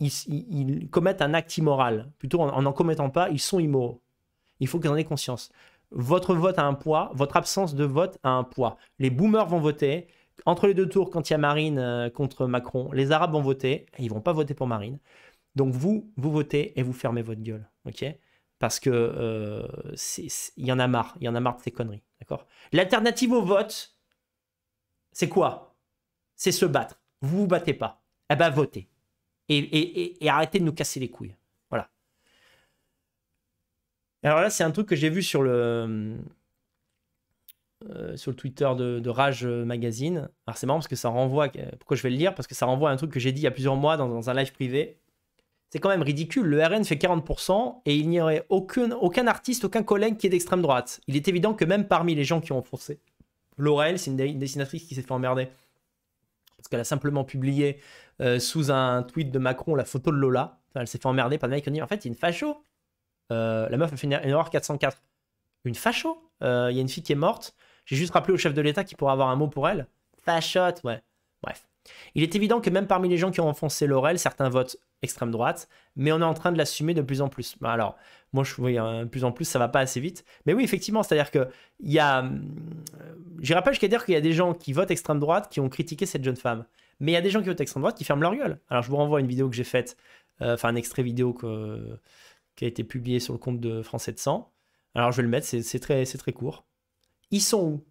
ils, commettent un acte immoral. Plutôt en n'en commettant pas, ils sont immoraux. Il faut vous en ayez conscience. Votre vote a un poids, votre absence de vote a un poids. Les boomers vont voter. Entre les deux tours, quand il y a Marine euh, contre Macron, les Arabes vont voter et ils vont pas voter pour Marine. Donc vous, vous votez et vous fermez votre gueule, Parce que euh, il y en a marre, il y en a marre de ces conneries, L'alternative au vote, c'est quoi? C'est se battre. Vous vous battez pas. Eh ben votez et arrêtez de nous casser les couilles. Alors là, c'est un truc que j'ai vu sur le, euh, sur le Twitter de, Rage Magazine. Alors c'est marrant parce que ça renvoie. Pourquoi je vais le lire? Parce que ça renvoie à un truc que j'ai dit il y a plusieurs mois dans, un live privé. C'est quand même ridicule. Le RN fait 40% et il n'y aurait aucun, aucun artiste, aucun collègue qui est d'extrême droite. Il est évident que même parmi les gens qui ont foncé, Laurel, c'est une, dessinatrice qui s'est fait emmerder. Parce qu'elle a simplement publié euh, sous un tweet de Macron la photo de Lola. elle s'est fait emmerder par des mecs qui ont dit en fait, c'est une facho. Euh, la meuf a fait une, erreur 404. Une facho euh, Il y a une fille qui est morte. J'ai juste rappelé au chef de l'État qui pourrait avoir un mot pour elle. Fachotte, ouais. Bref. Il est évident que même parmi les gens qui ont enfoncé Laurel, certains votent extrême droite, mais on est en train de l'assumer de plus en plus. Bah, alors, moi, je vois de plus en plus, ça va pas assez vite. Mais oui, effectivement, c'est-à-dire que il y a. Euh, J'irai pas jusqu'à dire qu'il y a des gens qui votent extrême droite qui ont critiqué cette jeune femme. Mais il y a des gens qui votent extrême droite qui ferment leur gueule. Alors, je vous renvoie à une vidéo que j'ai faite, enfin, un extrait vidéo qui a été publié sur le compte de France 700. Alors je vais le mettre, c'est très, très court. Ils sont où?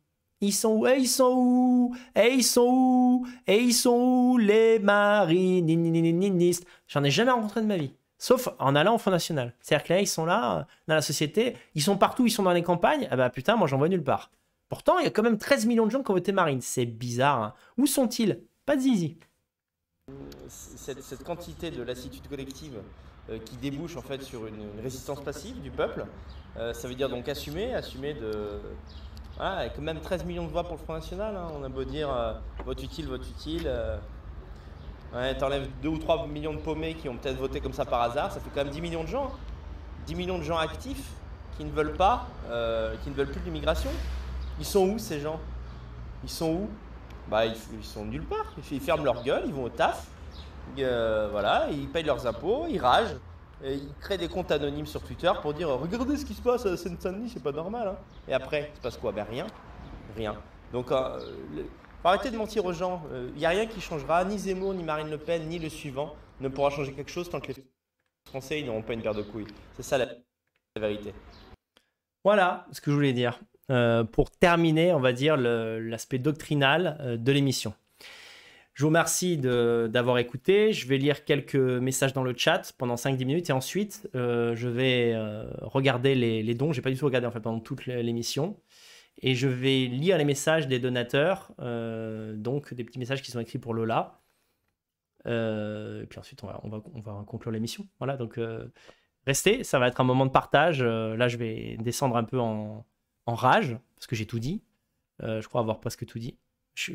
Ils sont où? Et ils sont où? Et ils sont où? Et ils sont où les marininistes J'en ai jamais rencontré de ma vie. Sauf en allant au Front National. C'est-à-dire que là, ils sont là, dans la société, ils sont partout, ils sont dans les campagnes. Ah bah putain, moi j'en vois nulle part. Pourtant, il y a quand même 13 millions de gens qui ont voté Marine. C'est bizarre. Hein. Où sont-ils? Pas de zizi. Cette, cette quantité de lassitude collective euh, qui débouche en fait sur une, résistance passive du peuple. Euh, ça veut dire donc assumer, assumer de. Voilà, avec même 13 millions de voix pour le Front National, hein. on a beau dire euh, vote utile, vote utile. Ouais, T'enlèves 2 ou 3 millions de paumés qui ont peut-être voté comme ça par hasard, ça fait quand même 10 millions de gens. 10 hein. millions de gens actifs qui ne veulent pas, qui ne veulent plus de l'immigration. Ils sont où ces gens? Ils sont où? Bah ils, sont nulle part. Ils ferment leur gueule, ils vont au taf, euh, voilà, ils payent leurs impôts, ils ragent, et ils créent des comptes anonymes sur Twitter pour dire regardez ce qui se passe à Seine-Saint-Denis, c'est pas normal. Hein. Et après, il se passe quoi? Ben rien, rien. Donc, euh, arrêtez de mentir aux gens. Il euh, n'y a rien qui changera, ni Zemmour, ni Marine Le Pen, ni le suivant ne pourra changer quelque chose tant que les Français n'auront pas une paire de couilles. C'est ça la, vérité. Voilà ce que je voulais dire. pour terminer, on va dire l'aspect doctrinal de l'émission. Je vous remercie d'avoir écouté. Je vais lire quelques messages dans le chat pendant 5-10 minutes et ensuite euh, je vais euh, regarder les, les dons. J'ai pas du tout regardé en fait pendant toute l'émission. Et je vais lire les messages des donateurs, euh, donc des petits messages qui sont écrits pour Lola. et puis ensuite on va, on va, on va conclure l'émission. Voilà, donc restez, ça va être un moment de partage. là je vais descendre un peu en rage parce que j'ai tout dit. je crois avoir presque tout dit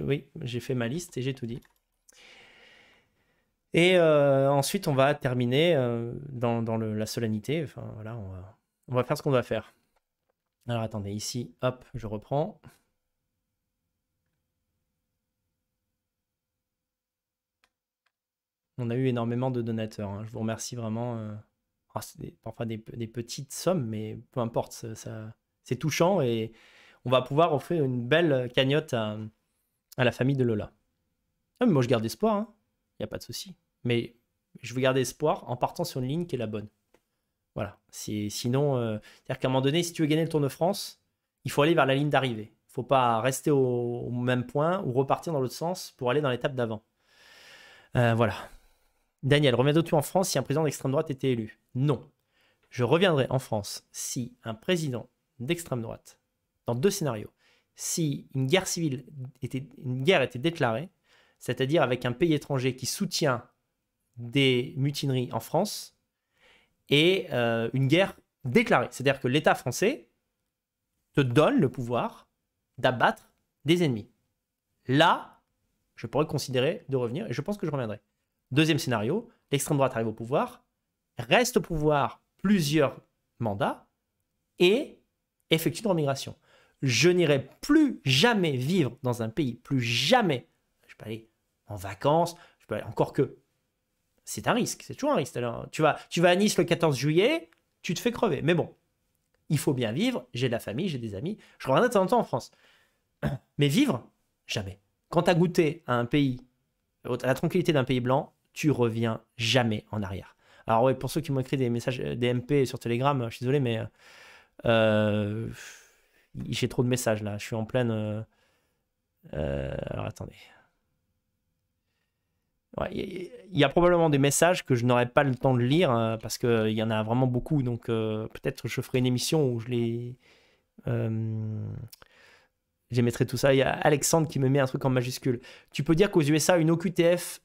oui, j'ai fait ma liste et j'ai tout dit. Et euh, ensuite, on va terminer euh, dans, la solennité. Enfin, voilà, on va, faire ce qu'on doit faire. Alors, attendez, ici, hop, je reprends. On a eu énormément de donateurs. Hein. Je vous remercie vraiment. Euh, Ah, parfois des, petites sommes, mais peu importe, ça, ça- c'est touchant et on va pouvoir offrir une belle cagnotte à, à la famille de Lola. Ah, moi, je garde espoir, il n'y a pas de souci. Mais je veux garder espoir en partant sur une ligne qui est la bonne. Voilà. Sinon, euh, c'est-à-dire qu'à un moment donné, si tu veux gagner le Tour de France, il faut aller vers la ligne d'arrivée. Il faut pas rester au, au même point ou repartir dans l'autre sens pour aller dans l'étape d'avant. Euh, voilà. Daniel, reviendrais-tu en France si un président d'extrême droite était élu? Non. Je reviendrai en France si un président d'extrême droite, dans deux scénarios, si une guerre civile était, déclarée, c'est-à-dire avec un pays étranger qui soutient des mutineries en France, et euh, une guerre déclarée, c'est-à-dire que l'État français te donne le pouvoir d'abattre des ennemis. Là, je pourrais considérer de revenir, et je pense que je reviendrai. Deuxième scénario, l'extrême droite arrive au pouvoir, reste au pouvoir plusieurs mandats et effectue une remigration. Je n'irai plus jamais vivre dans un pays, plus jamais. Je peux aller en vacances, je peux aller encore que. C'est un risque, c'est toujours un risque. Alors, tu, vas, tu vas à Nice le 14 juillet, tu te fais crever. Mais bon, il faut bien vivre. J'ai de la famille, j'ai des amis. Je reviendrai de temps en temps en France. <clears throat> Mais vivre, jamais. Quand tu as goûté à un pays, à la tranquillité d'un pays blanc, tu reviens jamais en arrière. Alors ouais, pour ceux qui m'ont écrit des messages, des MP sur Telegram, je suis désolé, mais euh, j'ai trop de messages là. Je suis en pleine. euh, euh, alors attendez. Il y, a probablement des messages que je n'aurai pas le temps de lire euh, parce qu'il y en a vraiment beaucoup. Donc peut-être je ferai une émission où je les. J'émettrai tout ça. Il y a Alexandre qui me met un truc en majuscule. Tu peux dire qu'aux USA, une OQTF,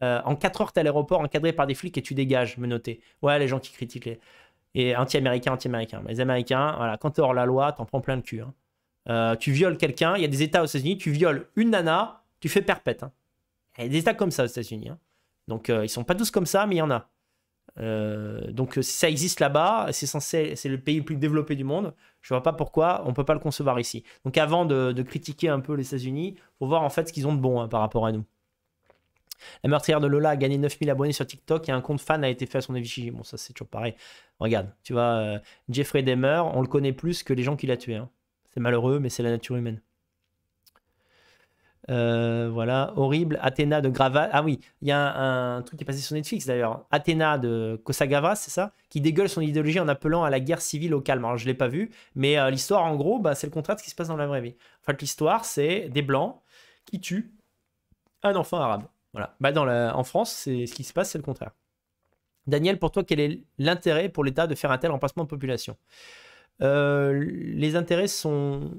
en 4 heures, t'es à l'aéroport encadré par des flics et tu dégages, me noter. Ouais, les gens qui critiquent les. Et anti-américains, anti-américains. Les Américains, voilà, quand t'es hors la loi, t'en prends plein le cul. hein. Euh, tu violes quelqu'un, il y a des États aux États-Unis, tu violes une nana, tu fais perpète. hein. Y a des États comme ça aux États-Unis. hein. Donc euh, ils sont pas tous comme ça, mais il y en a. Euh, donc euh, ça existe là-bas, c'est censé, c'est le pays le plus développé du monde. Je vois pas pourquoi on peut pas le concevoir ici. Donc avant de, critiquer un peu les États-Unis, faut voir en fait ce qu'ils ont de bon par rapport à nous. La meurtrière de Lola a gagné 9000 abonnés sur TikTok et un compte fan a été fait à son effigie. Bon, ça c'est toujours pareil. Regarde, tu vois, euh, Jeffrey Dahmer, on le connaît plus que les gens qui l'a tué. hein. C'est malheureux, mais c'est la nature humaine. Euh, voilà, horrible. Athéna de Grava. Ah oui, il y a un, truc qui est passé sur Netflix d'ailleurs. Athéna de Kosagavas, c'est ça? Qui dégueule son idéologie en appelant à la guerre civile au calme. Alors je l'ai pas vu, mais euh, l'histoire en gros, bah, c'est le contraire de ce qui se passe dans la vraie vie. En fait, l'histoire, c'est des blancs qui tuent un enfant arabe. Voilà. Bah, dans la- en France, c'est ce qui se passe, c'est le contraire. Daniel, pour toi, quel est l'intérêt pour l'État de faire un tel remplacement de population? Euh, Les intérêts sont,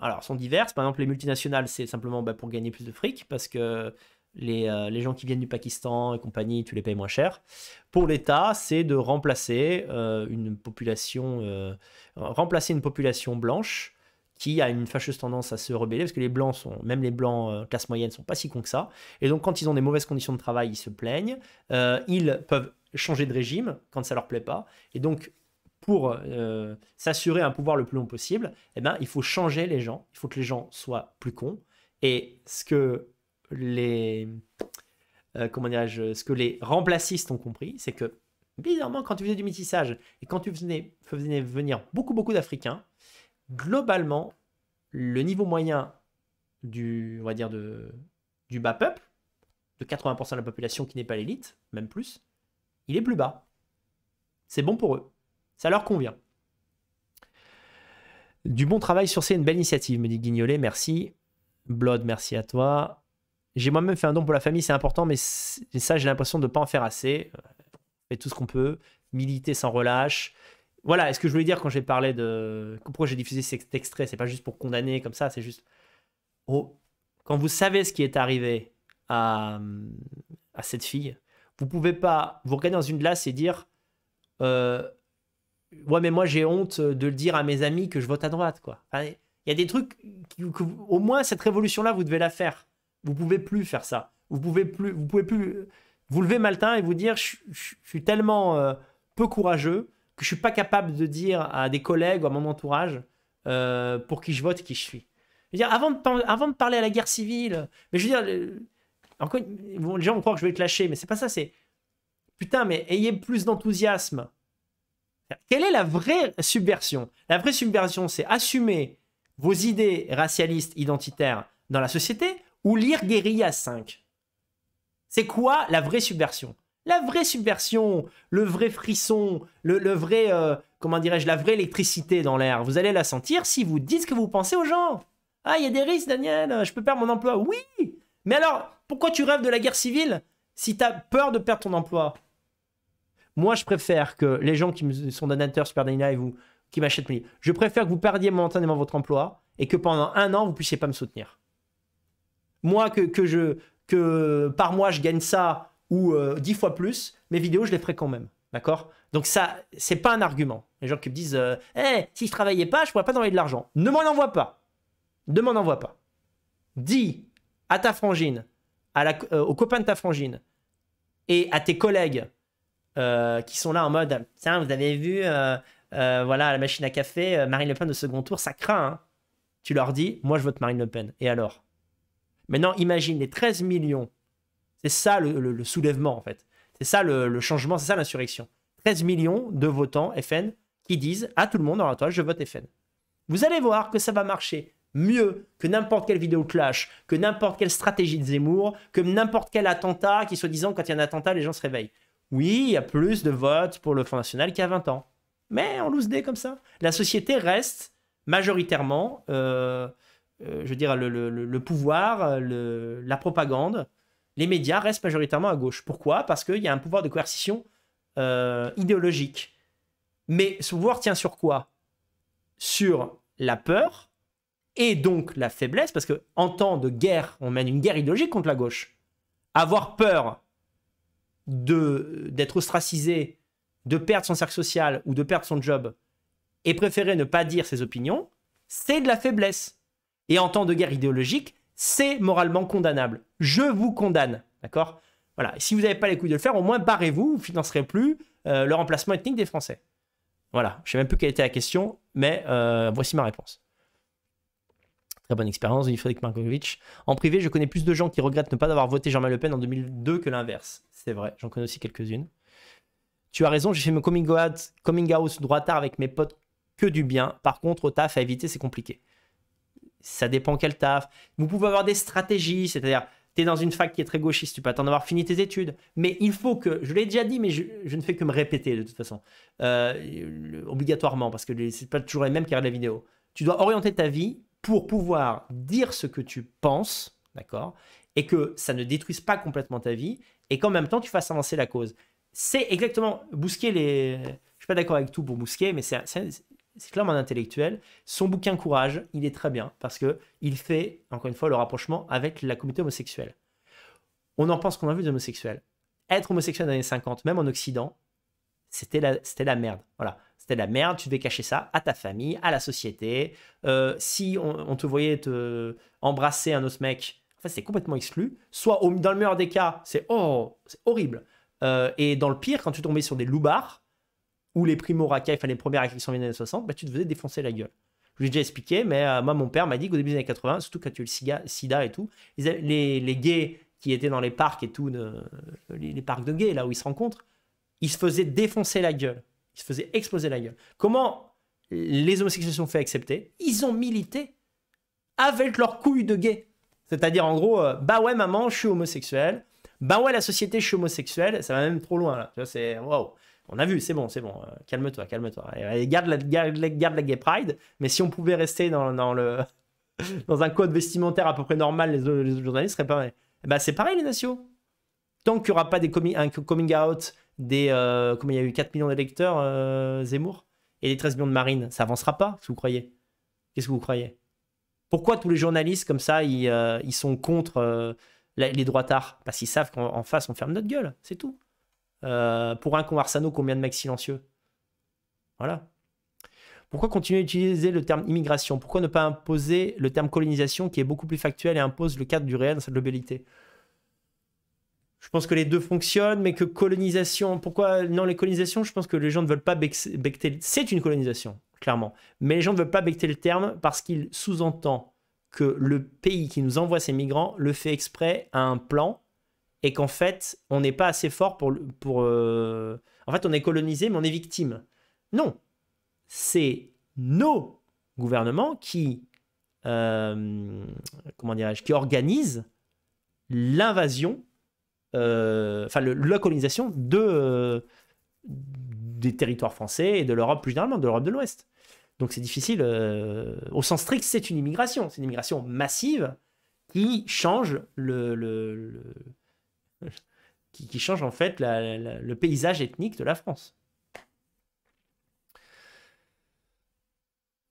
alors, sont divers. Par exemple, les multinationales, c'est simplement bah, pour gagner plus de fric, parce que les, euh, les gens qui viennent du Pakistan et compagnie, tu les payes moins cher. Pour l'État, c'est de remplacer euh, une population, remplacer une population blanche qui a une fâcheuse tendance à se rebeller, parce que les blancs sont, même les blancs euh, classe moyenne, sont pas si cons que ça. Et donc, quand ils ont des mauvaises conditions de travail, ils se plaignent. Euh, ils peuvent changer de régime quand ça leur plaît pas. Et donc, pour euh, s'assurer un pouvoir le plus long possible, eh ben, il faut changer les gens. Il faut que les gens soient plus cons. Et ce que les, euh, comment dirais-je, ce que les remplacistes ont compris, c'est que bizarrement, quand tu faisais du métissage et quand tu faisais, faisais venir beaucoup beaucoup d'Africains, globalement, le niveau moyen du, on dire de, du bas peuple, de 80% de la population qui n'est pas l'élite, même plus, il est plus bas. C'est bon pour eux. Ça leur convient. Du bon travail sur c'est une belle initiative, me dit Guignolet, merci. Blood, merci à toi. J'ai moi-même fait un don pour la famille, c'est important, mais ça, j'ai l'impression de ne pas en faire assez. On fait tout ce qu'on peut, militer sans relâche. Voilà, est-ce que je voulais dire quand j'ai parlé de. Pourquoi j'ai diffusé cet extrait C'est pas juste pour condamner comme ça, c'est juste. Oh, quand vous savez ce qui est arrivé à, à cette fille, vous pouvez pas vous regarder dans une glace et dire euh, Ouais, mais moi j'ai honte de le dire à mes amis que je vote à droite, quoi. Il y a des trucs qui- que au moins cette révolution-là, vous devez la faire. Vous pouvez plus faire ça. Vous pouvez plus, vous pouvez plus vous lever matin et vous dire je suis tellement euh, peu courageux que je suis pas capable de dire à des collègues ou à mon entourage euh, pour qui je vote, qui je suis. Je veux dire, avant de, parler à la guerre civile, mais je veux dire, les gens vont croire que je vais être lâché, mais c'est pas ça. C'est Putain, mais ayez plus d'enthousiasme. Quelle est la vraie subversion? La vraie subversion, c'est assumer vos idées racialistes, identitaires dans la société ou lire Guérilla 5. C'est quoi la vraie subversion? La vraie subversion, le vrai frisson, le, vrai, euh, comment dirais-je, la vraie électricité dans l'air, vous allez la sentir si vous dites ce que vous pensez aux gens. Ah, il y a des risques, Daniel, je peux perdre mon emploi. Oui Mais alors, pourquoi tu rêves de la guerre civile si tu as peur de perdre ton emploi? Moi, je préfère que les gens qui sont donateurs Super Daniel et vous, qui m'achètent mes je préfère que vous perdiez momentanément votre emploi et que pendant un an, vous puissiez pas me soutenir. Moi, que, que, je, que par mois, je gagne ça ou euh, dix fois plus, mes vidéos, je les ferai quand même. D'accord? Donc ça, c'est pas un argument. Les gens qui me disent euh, Eh, si je travaillais pas, je pourrais pas envoyer de l'argent. Ne m'en envoie pas. Ne m'en envoie pas. Dis à ta frangine, à la, euh, aux copains de ta frangine et à tes collègues qui sont là en mode Tiens, vous avez vu, voilà, la machine à café, Marine Le Pen de second tour, ça craint. Hein. Tu leur dis Moi, je vote Marine Le Pen. Et alors? Maintenant, imagine les 13 millions. C'est ça le, soulèvement, en fait. C'est ça le, changement, c'est ça l'insurrection. 13 millions de votants FN qui disent à tout le monde, alors toi, je vote FN. Vous allez voir que ça va marcher mieux que n'importe quelle vidéo clash, que n'importe quelle stratégie de Zemmour, que n'importe quel attentat qui, soi-disant, quand il y a un attentat, les gens se réveillent. Oui, il y a plus de votes pour le Front National qu'il y a 20 ans. Mais on loose des comme ça. La société reste majoritairement euh, euh, je veux dire, le, pouvoir, la propagande, les médias restent majoritairement à gauche. Pourquoi? Parce qu'il y a un pouvoir de coercition euh, idéologique. Mais ce pouvoir tient sur quoi? Sur la peur et donc la faiblesse, parce que en temps de guerre, on mène une guerre idéologique contre la gauche. Avoir peur d'être ostracisé, de perdre son cercle social ou de perdre son job, et préférer ne pas dire ses opinions, c'est de la faiblesse et en temps de guerre idéologique, c'est moralement condamnable. Je vous condamne, d'accord? Voilà, si vous n'avez pas les couilles de le faire, au moins barrez-vous, vous ne financerez plus euh, le remplacement ethnique des Français. Voilà, je ne sais même plus quelle était la question, mais euh, voici ma réponse. Très bonne expérience, dit Frédéric Markovic. En privé, je connais plus de gens qui regrettent ne pas avoir voté Jean-Marie Le Pen en 2002 que l'inverse. C'est vrai, j'en connais aussi quelques-unes. Tu as raison, j'ai fait mon coming out, coming out droitard avec mes potes que du bien. Par contre, au taf, à éviter, c'est compliqué ça dépend quel taf. Vous pouvez avoir des stratégies, c'est-à-dire, tu es dans une fac qui est très gauchiste, tu peux attendre d'avoir fini tes études. Mais il faut que, je l'ai déjà dit, mais je, ne fais que me répéter de toute façon, euh, obligatoirement, parce que c'est pas toujours les mêmes qui regardent la vidéo. Tu dois orienter ta vie pour pouvoir dire ce que tu penses, d'accord Et que ça ne détruise pas complètement ta vie, et qu'en même temps, tu fasses avancer la cause. C'est exactement, Bousquet, les... je suis pas d'accord avec tout pour Bousquet, mais c'est c'est clairement un intellectuel. Son bouquin Courage, il est très bien parce que il fait, encore une fois, le rapprochement avec la communauté homosexuelle. On en pense qu'on a vu des homosexuels. Être homosexuel dans les années 50, même en Occident, c'était la, c'était la merde. Voilà. C'était la merde, tu devais cacher ça à ta famille, à la société. Euh, si on, te voyait te embrasser un autre mec, en c'est complètement exclu. Soit dans le meilleur des cas, c'est oh, c'est horrible. Euh, et dans le pire, quand tu tombais sur des loupards, ou les primo racailles, enfin les premières racailles qui des années 60, bah, tu te faisais défoncer la gueule. Je l'ai déjà expliqué, mais euh, moi, mon père m'a dit qu'au début des années 80, surtout quand tu as eu le sida et tout, les, les, gays qui étaient dans les parcs et tout, les, parcs de gays, là où ils se rencontrent, ils se faisaient défoncer la gueule. Ils se faisaient exploser la gueule. Comment les homosexuels se sont fait accepter? Ils ont milité avec leurs couilles de gays. C'est-à-dire, en gros, euh, bah ouais, maman, je suis homosexuel. Bah ouais, la société, je suis homosexuel. Ça va même trop loin, là. C'est waouh. On a vu, c'est bon, c'est bon. Euh, calme-toi, calme-toi. Garde la, garde, garde la Gay Pride, mais si on pouvait rester dans, le, <laughs> dans un code vestimentaire à peu près normal, les, les journalistes seraient pas ben, c'est pareil, les nations. Tant qu'il n'y aura pas des un coming out des. Euh, comme il y a eu 4 millions d'électeurs, euh, Zemmour, et les 13 millions de marines, ça avancera pas, si vous croyez. Qu'est-ce que vous croyez? Pourquoi tous les journalistes, comme ça, ils, ils sont contre les droitards Parce qu'ils savent qu'en face, on ferme notre gueule, c'est tout. Euh, pour un Conversano, combien de mecs silencieux? Voilà. Pourquoi continuer à utiliser le terme immigration? Pourquoi ne pas imposer le terme colonisation qui est beaucoup plus factuel et impose le cadre du réel dans sa globalité? Je pense que les deux fonctionnent, mais que colonisation. Pourquoi Non, les colonisations, je pense que les gens ne veulent pas becter. C'est une colonisation, clairement. Mais les gens ne veulent pas becter le terme parce qu'il sous-entend que le pays qui nous envoie ces migrants le fait exprès à un plan et qu'en fait, on n'est pas assez fort pour. pour euh, En fait, on est colonisé, mais on est victime. Non. C'est nos gouvernements qui. euh, comment dirais-je Qui organisent l'invasion, euh, enfin, le- la colonisation de, des territoires français et de l'Europe plus généralement, de l'Europe de l'Ouest. Donc c'est difficile. au sens strict, c'est une immigration. C'est une immigration massive qui change le- qui, qui change en fait le paysage ethnique de la France.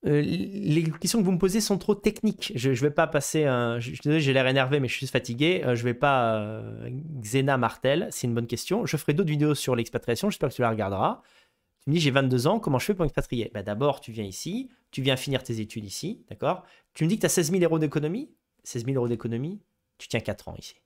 Euh, les questions que vous me posez sont trop techniques. Je ne vais pas passer un. Je, je j'ai l'air énervé, mais je suis fatigué. Euh, je vais pas. euh, Xena Martel, c'est une bonne question. Je ferai d'autres vidéos sur l'expatriation. J'espère que tu la regarderas. Tu me dis, j'ai 22 ans, comment je fais pour m'expatrier? Ben, D'abord, tu viens ici, tu viens finir tes études ici, d'accord? Tu me dis que tu as 16 000 euros d'économie? 16 000 euros d'économie, tu tiens 4 ans ici.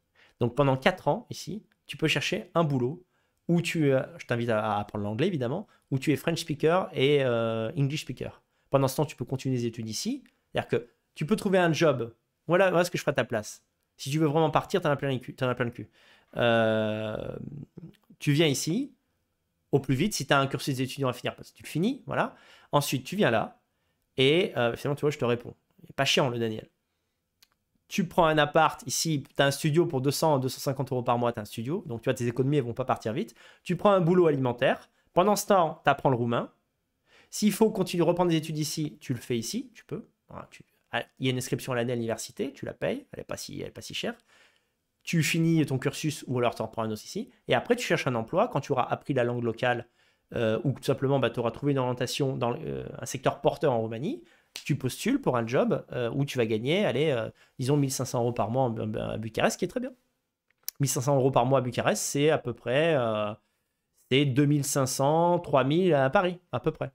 Donc pendant 4 ans ici, tu peux chercher un boulot où tu. euh, je t'invite à, apprendre l'anglais évidemment, où tu es French speaker et euh, English speaker. Pendant ce temps, tu peux continuer les études ici. C'est-à-dire que tu peux trouver un job. Voilà, voilà ce que je ferai à ta place. Si tu veux vraiment partir, t'en as plein as plein le cul. Euh, tu viens ici au plus vite si tu as un cursus d'étudiant à finir, parce que tu le finis, voilà. Ensuite, tu viens là et euh, finalement, tu vois, je te réponds. Pas chiant le Daniel. Tu prends un appart ici, tu as un studio pour 200, 250 euros par mois, tu as un studio, donc tu vois, tes économies, elles vont pas partir vite. Tu prends un boulot alimentaire. Pendant ce temps, tu apprends le roumain. S'il faut continuer de reprendre des études ici, tu le fais ici, tu peux. Tu- ah, Il y a une inscription à l'année à l'université, tu la payes, elle n'est pas, si, est pas si chère. Tu finis ton cursus ou alors tu en prends un autre ici. Et après, tu cherches un emploi quand tu auras appris la langue locale euh, ou tout simplement tu auras trouvé une orientation dans euh, un secteur porteur en Roumanie. Tu postules pour un job euh, où tu vas gagner, allez, euh, disons 1500 euros par mois à Bucarest, ce qui est très bien. 1500 euros par mois à Bucarest, c'est à peu près euh, c'est 2500, 3000 à Paris, à peu près.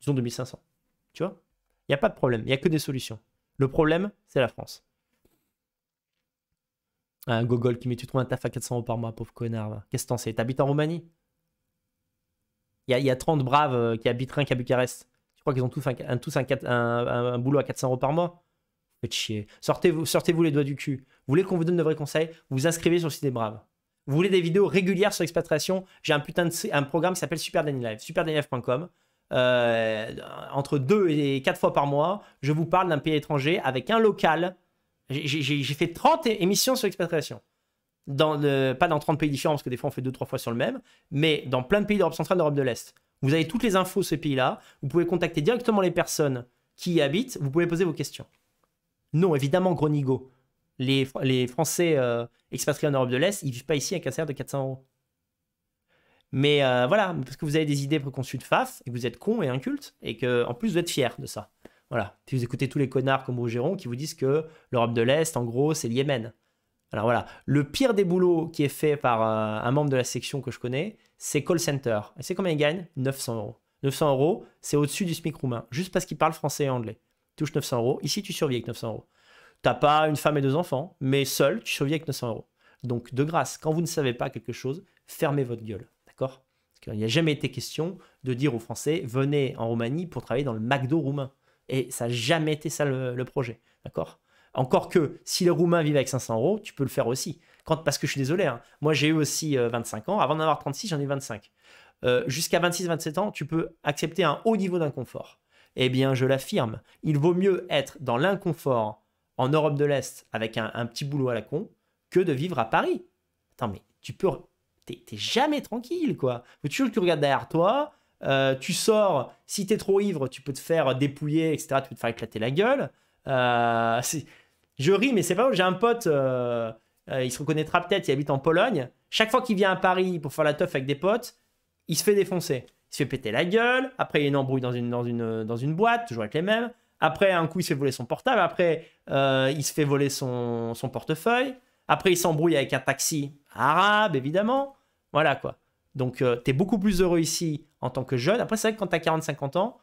Disons 2500. Tu vois Il n'y a pas de problème, il n'y a que des solutions. Le problème, c'est la France. Un gogol qui met tu trouves un taf à 400 euros par mois, pauvre connard. Qu'est-ce que t'en sais? T'habites en Roumanie? Il y, a, il y a 30 braves qui habitent rien qu'à Bucarest. Qu'ils ont tous, un, boulot à 400 euros par mois Faites chier. Sortez-vous sortez les doigts du cul. Vous voulez qu'on vous donne de vrais conseils? Vous inscrivez sur le site des braves. Vous voulez des vidéos régulières sur l'expatriation? J'ai un putain de programme qui s'appelle Super Danny Live. Euh, entre 2 et 4 fois par mois, je vous parle d'un pays étranger avec un local. J'ai- fait 30 é- émissions sur l'expatriation. Pas dans 30 pays différents, parce que des fois on fait 2-3 fois sur le même, mais dans plein de pays d'Europe centrale, d'Europe de l'Est. Vous avez toutes les infos sur ces pays-là. Vous pouvez contacter directement les personnes qui y habitent. Vous pouvez poser vos questions. Non, évidemment, gros nigo. Les, les Français euh, expatriés en Europe de l'Est, ils vivent pas ici avec un salaire de 400 euros. Mais euh, voilà, parce que vous avez des idées préconçues de FAF, et que vous êtes con et inculte, et que en plus vous êtes fier de ça. Voilà. Puis vous écoutez tous les connards comme Rougeron qui vous disent que l'Europe de l'Est, en gros, c'est le Yémen. Alors voilà, le pire des boulots qui est fait par euh, un membre de la section que je connais, c'est call center. Et c'est combien il gagne? 900 euros. 900 euros, c'est au-dessus du SMIC roumain, juste parce qu'il parle français et anglais. Tu touches 900 euros. Ici, tu survis avec 900 euros. T'as pas une femme et deux enfants, mais seul, tu survis avec 900 euros. Donc, de grâce, quand vous ne savez pas quelque chose, fermez votre gueule. D'accord? Parce qu'il n'y a jamais été question de dire aux Français, venez en Roumanie pour travailler dans le McDo roumain. Et ça n'a jamais été ça le projet. D'accord? Encore que si les Roumains vivent avec 500 euros, tu peux le faire aussi. Parce que je suis désolé, hein, moi j'ai eu aussi euh, 25 ans. Avant d'en avoir 36, j'en ai 25. Euh, Jusqu'à 26-27 ans, tu peux accepter un haut niveau d'inconfort. Eh bien, je l'affirme, il vaut mieux être dans l'inconfort en Europe de l'Est avec un, petit boulot à la con que de vivre à Paris. Attends, mais tu peux. T'es jamais tranquille, quoi. Faut toujours que tu regardes derrière toi. euh, tu sors, si t'es trop ivre, tu peux te faire dépouiller, etc. Tu peux te faire éclater la gueule. Euh, je ris, mais c'est pas. J'ai un pote, euh, euh, il se reconnaîtra peut-être, il habite en Pologne. Chaque fois qu'il vient à Paris pour faire la teuf avec des potes, il se fait défoncer. Il se fait péter la gueule. Après, il y a une embrouille dans une, boîte, toujours avec les mêmes. Après, un coup, il se fait voler son portable. Après, euh, il se fait voler son, portefeuille. Après, il s'embrouille avec un taxi arabe, évidemment. Voilà, quoi. Donc, euh, tu es beaucoup plus heureux ici en tant que jeune. Après, c'est vrai que quand tu as 40-50 ans,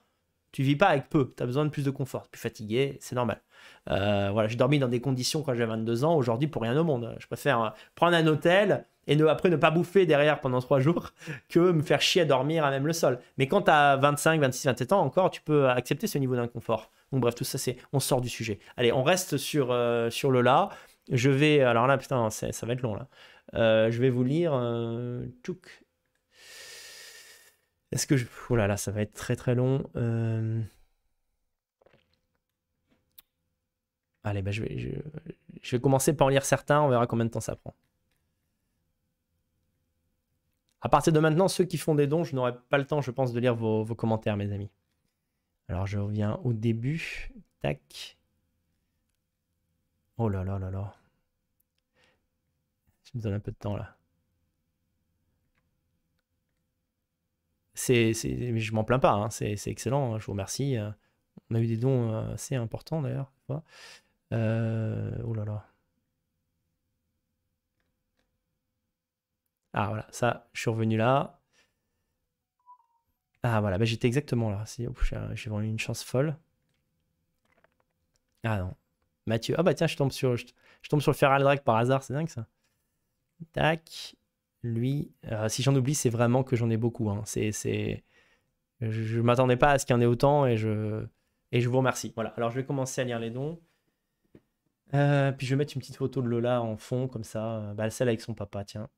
tu vis pas avec peu. Tu as besoin de plus de confort. T'es plus fatigué, c'est normal. Euh, voilà, j'ai dormi dans des conditions quand j'avais 22 ans. Aujourd'hui, pour rien au monde. Je préfère euh, prendre un hôtel et après ne pas bouffer derrière pendant 3 jours <laughs> que me faire chier à dormir à même le sol. Mais quand tu as 25, 26, 27 ans encore, tu peux accepter ce niveau d'inconfort. Donc bref, tout ça, c'est on sort du sujet. Allez, on reste sur, euh, sur le là. Je vais. Alors là, putain, ça va être long là. Je vais vous lire. Est-ce que je. Oh là là, ça va être très très long. Allez, bah, je, vais, commencer par en lire certains. On verra combien de temps ça prend. À partir de maintenant, ceux qui font des dons, je n'aurai pas le temps, je pense, de lire vos, commentaires, mes amis. Alors, je reviens au début. Tac. Oh là là là là. Je me donne un peu de temps là. C'est, c'est, je m'en plains pas, hein, c'est, excellent, hein, je vous remercie. euh. On a eu des dons euh, assez importants d'ailleurs. Euh, oh là là. Ah voilà, ça, je suis revenu là. Ah voilà, bah, j'étais exactement là. J'ai vraiment eu une chance folle. Ah non. Mathieu. Ah bah tiens, je tombe sur, je, tombe sur le Feral Drag par hasard, c'est dingue ça. Tac. Lui, euh, si j'en oublie, c'est vraiment que j'en ai beaucoup. hein. C'est... Je, je m'attendais pas à ce qu'il y en ait autant et je, et je vous remercie. Voilà, alors je vais commencer à lire les dons. Euh, puis je vais mettre une petite photo de Lola en fond, comme ça. euh, Bah, celle avec son papa, tiens.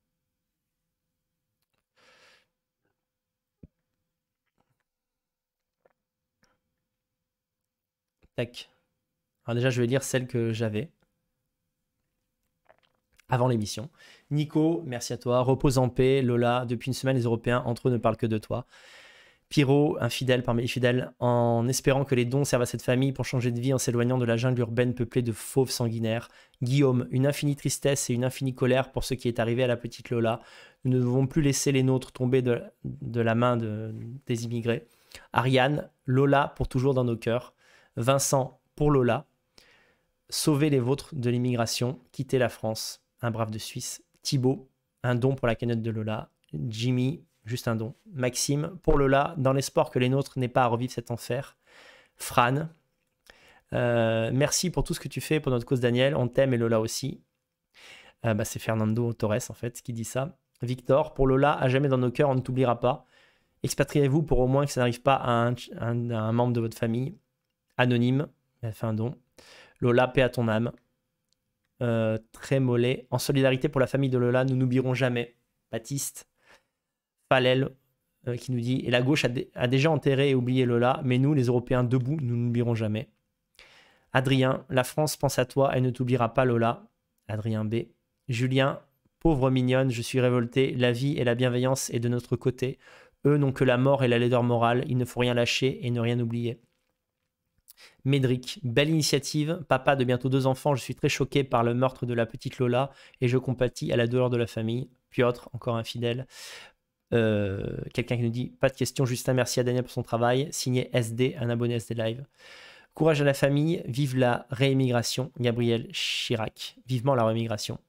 Tac. Alors déjà, je vais lire celle que j'avais avant l'émission. Nico, merci à toi. Repose en paix. Lola, depuis une semaine, les Européens, entre eux, ne parlent que de toi. Pyro, un fidèle parmi les fidèles, en espérant que les dons servent à cette famille pour changer de vie en s'éloignant de la jungle urbaine peuplée de fauves sanguinaires. Guillaume, une infinie tristesse et une infinie colère pour ce qui est arrivé à la petite Lola. Nous ne devons plus laisser les nôtres tomber de, la main de- des immigrés. Ariane, Lola pour toujours dans nos cœurs. Vincent, pour Lola. Sauvez les vôtres de l'immigration, quittez la France. Un brave de Suisse. Thibaut, un don pour la cagnotte de Lola. Jimmy, juste un don. Maxime, pour Lola, dans l'espoir que les nôtres n'aient pas à revivre cet enfer. Fran, euh, merci pour tout ce que tu fais pour notre cause, Daniel. On t'aime et Lola aussi. Euh, bah, c'est Fernando Torres, en fait, qui dit ça. Victor, pour Lola, à jamais dans nos cœurs, on ne t'oubliera pas. Expatriez-vous pour au moins que ça n'arrive pas à un, membre de votre famille. Anonyme, elle fait un don. Lola, paix à ton âme. Euh, très mollet. En solidarité pour la famille de Lola, nous n'oublierons jamais. Baptiste. Falel, euh, qui nous dit Et la gauche a, dé- a déjà enterré et oublié Lola, mais nous, les Européens debout, nous n'oublierons jamais. Adrien, la France pense à toi, elle ne t'oubliera pas, Lola. Adrien B. Julien, pauvre mignonne, je suis révolté, la vie et la bienveillance est de notre côté. Eux n'ont que la mort et la laideur morale, il ne faut rien lâcher et ne rien oublier. Médric, belle initiative, papa de bientôt deux enfants, je suis très choqué par le meurtre de la petite Lola et je compatis à la douleur de la famille. Piotr, encore infidèle. Euh, Quelqu'un qui nous dit pas de question, juste un merci à Daniel pour son travail. Signé SD, un abonné SD Live. Courage à la famille, vive la réémigration. Gabriel Chirac, vivement la réémigration.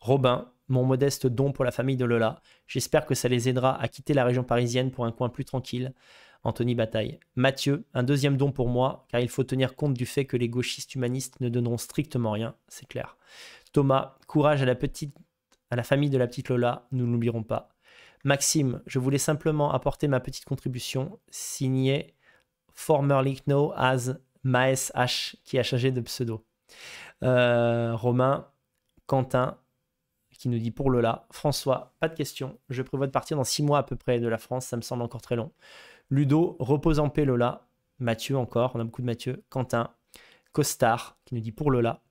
Robin, mon modeste don pour la famille de Lola. J'espère que ça les aidera à quitter la région parisienne pour un coin plus tranquille. Anthony Bataille. Mathieu, un deuxième don pour moi, car il faut tenir compte du fait que les gauchistes humanistes ne donneront strictement rien, c'est clair. Thomas, courage à la petite, à la famille de la petite Lola, nous ne l'oublierons pas. Maxime, je voulais simplement apporter ma petite contribution, signé formerly known as Maes H, qui a changé de pseudo. Euh, Romain, Quentin, qui nous dit pour Lola. François, pas de question. Je prévois de partir dans six mois à peu près de la France, ça me semble encore très long. Ludo, repose en paix Lola. Mathieu encore, on a beaucoup de Mathieu. Quentin, Costard, qui nous dit pour Lola.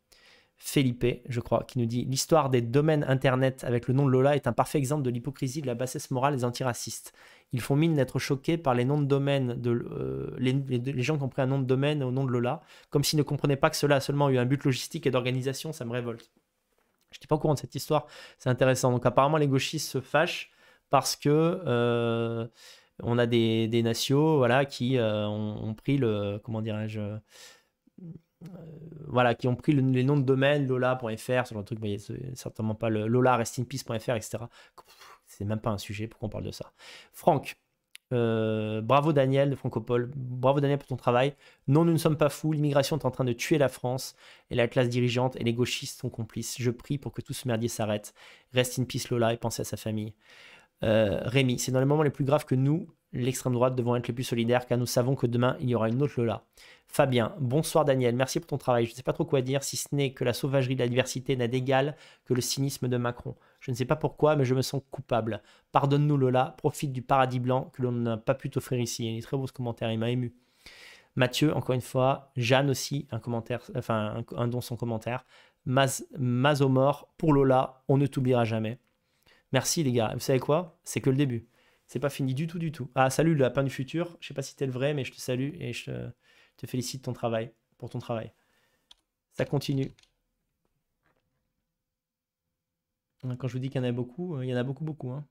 Felipe, je crois, qui nous dit l'histoire des domaines internet avec le nom de Lola est un parfait exemple de l'hypocrisie, de la bassesse morale des antiracistes. Ils font mine d'être choqués par les noms de domaine de euh, les, gens qui ont pris un nom de domaine au nom de Lola, comme s'ils ne comprenaient pas que cela a seulement eu un but logistique et d'organisation. Ça me révolte. Je n'étais pas au courant de cette histoire. C'est intéressant. Donc apparemment les gauchistes se fâchent parce que euh, on a des, des nations voilà, qui euh, ont, ont pris le comment dirais-je voilà, qui ont pris le- les noms de domaine lola.fr, ce de truc, mais certainement pas le lola restinpeace.fr, etc. C'est même pas un sujet, pourquoi on parle de ça? Franck, euh, bravo Daniel de Francopole, bravo Daniel pour ton travail. Non, nous ne sommes pas fous, l'immigration est en train de tuer la France et la classe dirigeante et les gauchistes sont complices. Je prie pour que tout ce merdier s'arrête. Reste in peace Lola et pensez à sa famille. Euh, Rémi, c'est dans les moments les plus graves que nous, l'extrême droite devons être les plus solidaires car nous savons que demain il y aura une autre Lola. Fabien, bonsoir Daniel, merci pour ton travail. Je ne sais pas trop quoi dire si ce n'est que la sauvagerie de la diversité n'a d'égal que le cynisme de Macron. Je ne sais pas pourquoi, mais je me sens coupable. Pardonne-nous Lola, profite du paradis blanc que l'on n'a pas pu t'offrir ici. Il est très beau ce commentaire, il m'a ému. Mathieu, encore une fois. Jeanne aussi, un commentaire, enfin un, don son commentaire. Maz, Mazomor, pour Lola, on ne t'oubliera jamais. Merci les gars. Vous savez quoi? C'est que le début. C'est pas fini du tout, du tout. Ah, salut le lapin du futur. Je sais pas si t'es le vrai, mais je te salue et je te félicite ton travail, pour ton travail. Ça continue. Quand je vous dis qu'il y en a beaucoup, euh, il y en a beaucoup, beaucoup. Hein.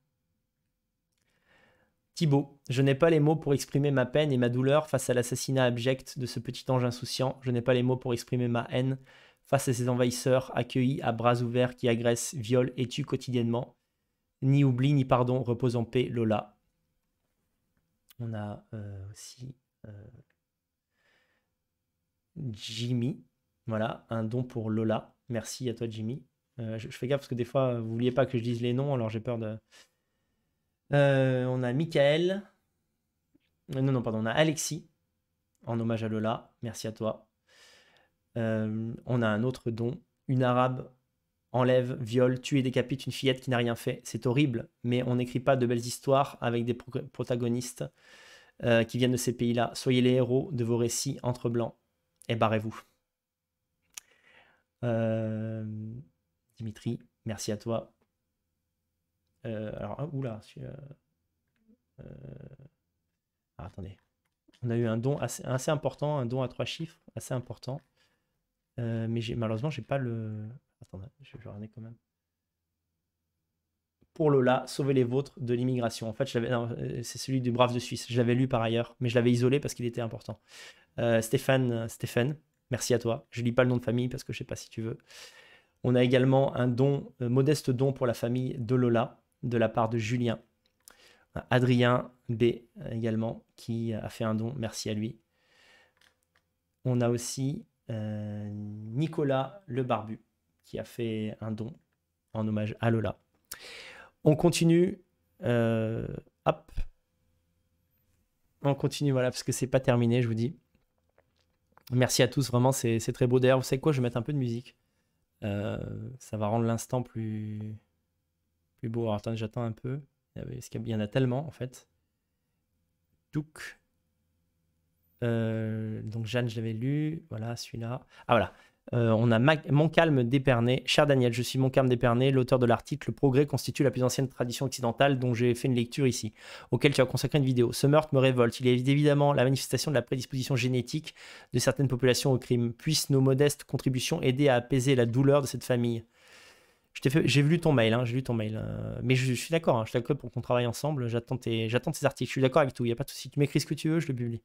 Thibaut, je n'ai pas les mots pour exprimer ma peine et ma douleur face à l'assassinat abject de ce petit ange insouciant. Je n'ai pas les mots pour exprimer ma haine face à ces envahisseurs accueillis à bras ouverts qui agressent, violent et tuent quotidiennement. Ni oubli, ni pardon, repose en paix, Lola. On a euh, aussi euh, Jimmy. Voilà, un don pour Lola. Merci à toi, Jimmy. Euh, je, fais gaffe parce que des fois, vous vouliez pas que je dise les noms, alors j'ai peur de. on a Michael. Non, non, pardon, on a Alexis, en hommage à Lola. Merci à toi. on a un autre don. Une arabe enlève, viole, tue et décapite une fillette qui n'a rien fait. C'est horrible, mais on n'écrit pas de belles histoires avec des protagonistes euh, qui viennent de ces pays-là. Soyez les héros de vos récits entre blancs et barrez-vous. Euh, Dimitri, merci à toi. Euh, alors, ah, oula, ah, attendez. On a eu un don assez, assez, important, un don à trois chiffres, assez important. mais malheureusement, j'ai pas le. Pour Lola, sauver les vôtres de l'immigration. En fait, euh, c'est celui du Brave de Suisse. Je l'avais lu par ailleurs, mais je l'avais isolé parce qu'il était important. Euh, Stéphane, euh, Stéphane, merci à toi. Je lis pas le nom de famille parce que je sais pas si tu veux. On a également un don, modeste don pour la famille de Lola, de la part de Julien. Adrien B également, qui a fait un don. Merci à lui. On a aussi Nicolas Le Barbu, qui a fait un don en hommage à Lola. On continue. Euh, hop. On continue, voilà, parce que c'est pas terminé, je vous dis. Merci à tous, vraiment, c'est très beau. D'ailleurs, vous savez quoi, je vais mettre un peu de musique. Euh, ça va rendre l'instant plus, plus beau. Alors, attendez, j'attends un peu. Parce y en a tellement, en fait. Euh, donc, Jeanne, je l'avais lu. Voilà, celui-là. Ah, voilà. Euh, on a Montcalm d'Épernay. Cher Daniel, je suis Montcalm d'Épernay, l'auteur de l'article Le progrès constitue la plus ancienne tradition occidentale dont j'ai fait une lecture ici, auquel tu as consacré une vidéo. Ce meurtre me révolte. Il est évidemment la manifestation de la prédisposition génétique de certaines populations au crime. Puissent nos modestes contributions aider à apaiser la douleur de cette famille? J'ai lu ton mail, hein, j'ai lu ton mail. Euh, mais je, suis d'accord, hein, je suis d'accord pour qu'on travaille ensemble. J'attends tes, tes articles. Je suis d'accord avec tout. Il n'y a pas de souci. Tu m'écris ce que tu veux, je le publie.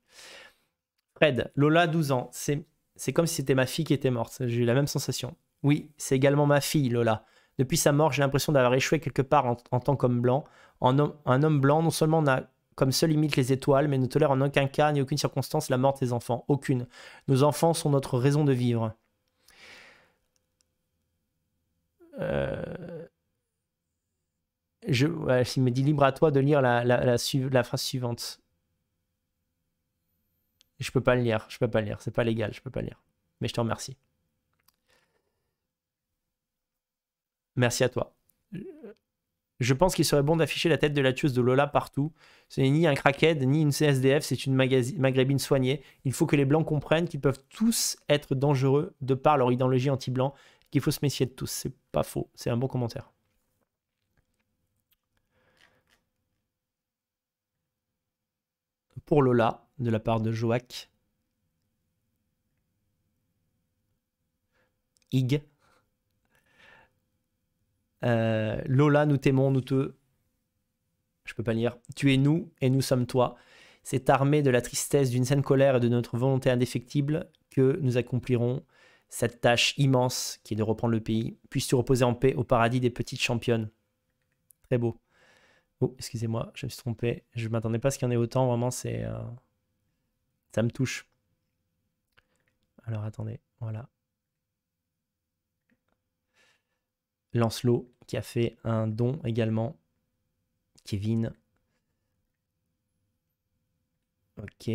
Fred, Lola, 12 ans. C'est c'est comme si c'était ma fille qui était morte. J'ai eu la même sensation. Oui, c'est également ma fille, Lola. Depuis sa mort, j'ai l'impression d'avoir échoué quelque part en, tant qu'homme blanc. En un homme blanc, non seulement n'a comme seule limite les étoiles, mais ne tolère en aucun cas ni aucune circonstance la mort des enfants. Aucune. Nos enfants sont notre raison de vivre. Euh... Je, il me dit libre à toi de lire la, la phrase suivante. Je peux pas le lire, je peux pas le lire, c'est pas légal, je peux pas le lire. Mais je te remercie. Merci à toi. Je pense qu'il serait bon d'afficher la tête de la tueuse de Lola partout. Ce n'est ni un crackhead, ni une CSDF, c'est une maghrébine soignée. Il faut que les blancs comprennent qu'ils peuvent tous être dangereux de par leur idéologie anti-blanc, qu'il faut se méfier de tous. C'est pas faux, c'est un bon commentaire. Pour Lola, de la part de Joac. Ig. Euh, Lola, nous t'aimons, nous te. Je peux pas lire. Tu es nous et nous sommes toi. C'est armé de la tristesse, d'une saine colère et de notre volonté indéfectible que nous accomplirons cette tâche immense qui est de reprendre le pays. Puisses-tu reposer en paix au paradis des petites championnes. Très beau. Oh, excusez-moi, je me suis trompé. Je ne m'attendais pas à ce qu'il y en ait autant. Vraiment, c'est. Euh, ça me touche. Alors attendez, voilà. Lancelot qui a fait un don également. Kevin. Ok.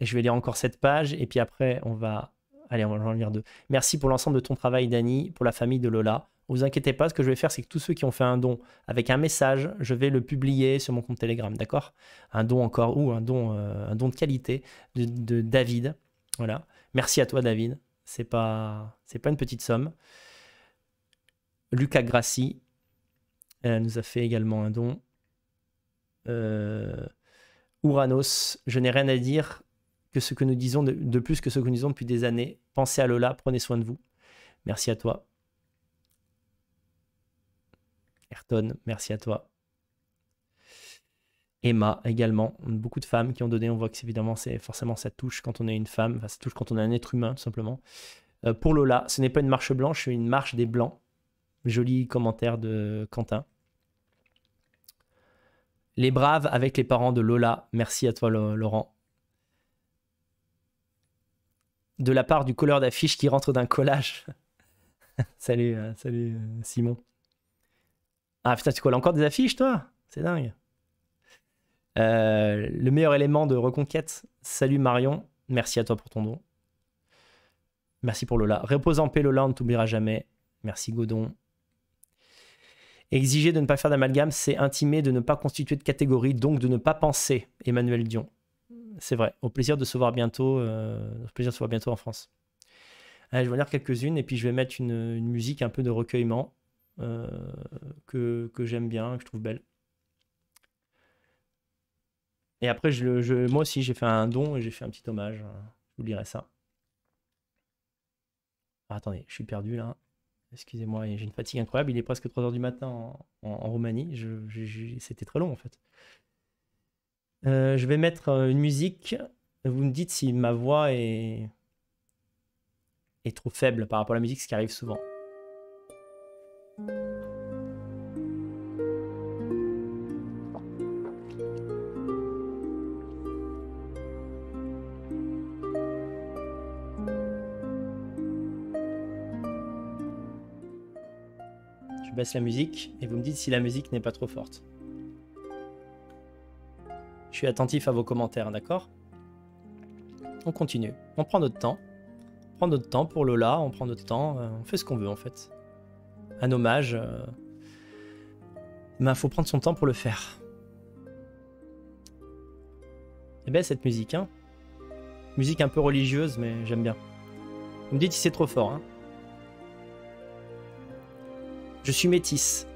Je vais lire encore cette page et puis après on va... Allez, on va en lire deux. Merci pour l'ensemble de ton travail, Dani, pour la famille de Lola. Vous inquiétez pas, ce que je vais faire, c'est que tous ceux qui ont fait un don avec un message, je vais le publier sur mon compte Telegram, d'accord? Un don encore, ou un don, euh, un don de qualité de, David. Voilà. Merci à toi, David. C'est pas, c'est pas une petite somme. Lucas Grassi euh, nous a fait également un don. Euh, Uranos, je n'ai rien à dire que ce que nous disons de plus que ce que nous disons depuis des années. Pensez à Lola, prenez soin de vous. Merci à toi. Ayrton, merci à toi. Emma également, beaucoup de femmes qui ont donné. On voit que évidemment, c'est forcément ça touche quand on est une femme, ça touche quand on est un être humain, tout simplement. Euh, pour Lola, ce n'est pas une marche blanche, c'est une marche des blancs. Joli commentaire de Quentin. Les braves avec les parents de Lola. Merci à toi, Laurent. De la part du colleur d'affiche qui rentre d'un collage. <laughs> salut, euh, salut euh, Simon. Ah putain, tu colles encore des affiches, toi? C'est dingue. Euh, le meilleur élément de reconquête. Salut Marion. Merci à toi pour ton don. Merci pour Lola. Repose en paix, Lola, on ne t'oubliera jamais. Merci Godon. Exiger de ne pas faire d'amalgame, c'est intimer de ne pas constituer de catégorie, donc de ne pas penser. Emmanuel Dion. C'est vrai. Au plaisir de se voir bientôt. Euh, au plaisir de se voir bientôt en France. Allez, je vais lire quelques-unes et puis je vais mettre une musique un peu de recueillement. Euh, que, que j'aime bien, que je trouve belle. Et après, moi aussi, j'ai fait un don et j'ai fait un petit hommage. Je vous lirai ça. Ah, attendez, je suis perdu là. Excusez-moi, j'ai une fatigue incroyable. Il est presque 3h du matin en, Roumanie. C'était très long en fait. Euh, je vais mettre euh, une musique. Vous me dites si ma voix est, est trop faible par rapport à la musique, ce qui arrive souvent. Baisse la musique et vous me dites si la musique n'est pas trop forte. Je suis attentif à vos commentaires, d'accord? On continue. On prend notre temps. On prend notre temps pour Lola, on prend notre temps, euh, on fait ce qu'on veut en fait un hommage, euh, ben, faut prendre son temps pour le faire. C'est belle cette musique, hein Musique un peu religieuse, mais j'aime bien. Vous me dites si c'est trop fort, hein Je suis métisse.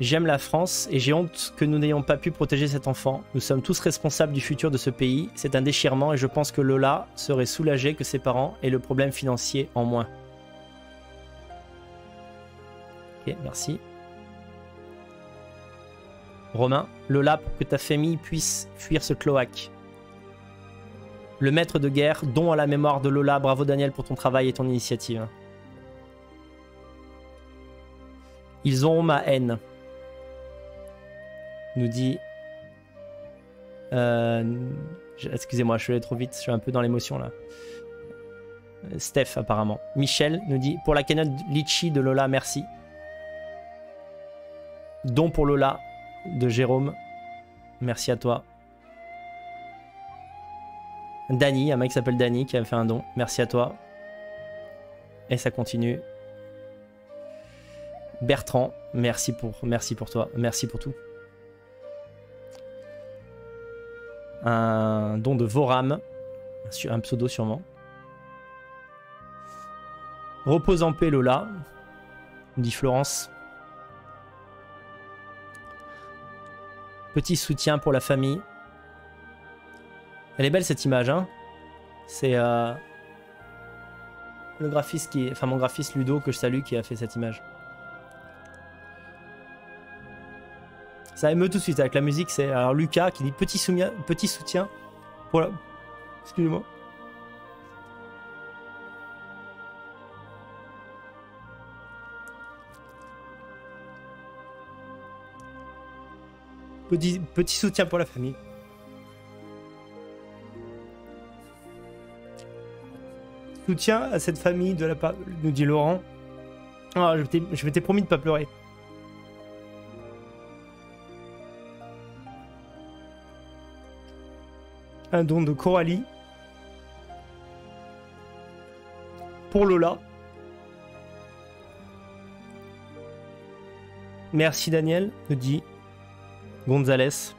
J'aime la France et j'ai honte que nous n'ayons pas pu protéger cet enfant. Nous sommes tous responsables du futur de ce pays. C'est un déchirement et je pense que Lola serait soulagée que ses parents aient le problème financier en moins. Ok, merci. Romain, Lola pour que ta famille puisse fuir ce cloaque. Le maître de guerre, don à la mémoire de Lola. Bravo Daniel pour ton travail et ton initiative. Ils ont ma haine. Nous dit. Euh, excusez-moi, je suis allé trop vite, je suis un peu dans l'émotion là. Steph apparemment. Michel nous dit pour la cagnotte Litchi de Lola, merci. Don pour Lola de Jérôme. Merci à toi. Dany, un mec qui s'appelle Dany qui a fait un don. Merci à toi. Et ça continue. Bertrand, merci pour, merci pour toi. Merci pour tout. Un don de Voram. Un pseudo sûrement. Repose en paix Lola, dit Florence. Petit soutien pour la famille. Elle est belle cette image, hein C'est euh, le graphiste qui. Enfin mon graphiste Ludo que je salue qui a fait cette image. Ça émeut tout de suite avec la musique, c'est alors Lucas qui dit petit, soutien, petit soutien pour la... Excusez-moi. Petit, soutien pour la famille. Soutien à cette famille de la part, nous dit Laurent. Ah, je m'étais promis de pas pleurer. Un don de Coralie. Pour Lola. Merci Daniel, nous dit Gonzalez.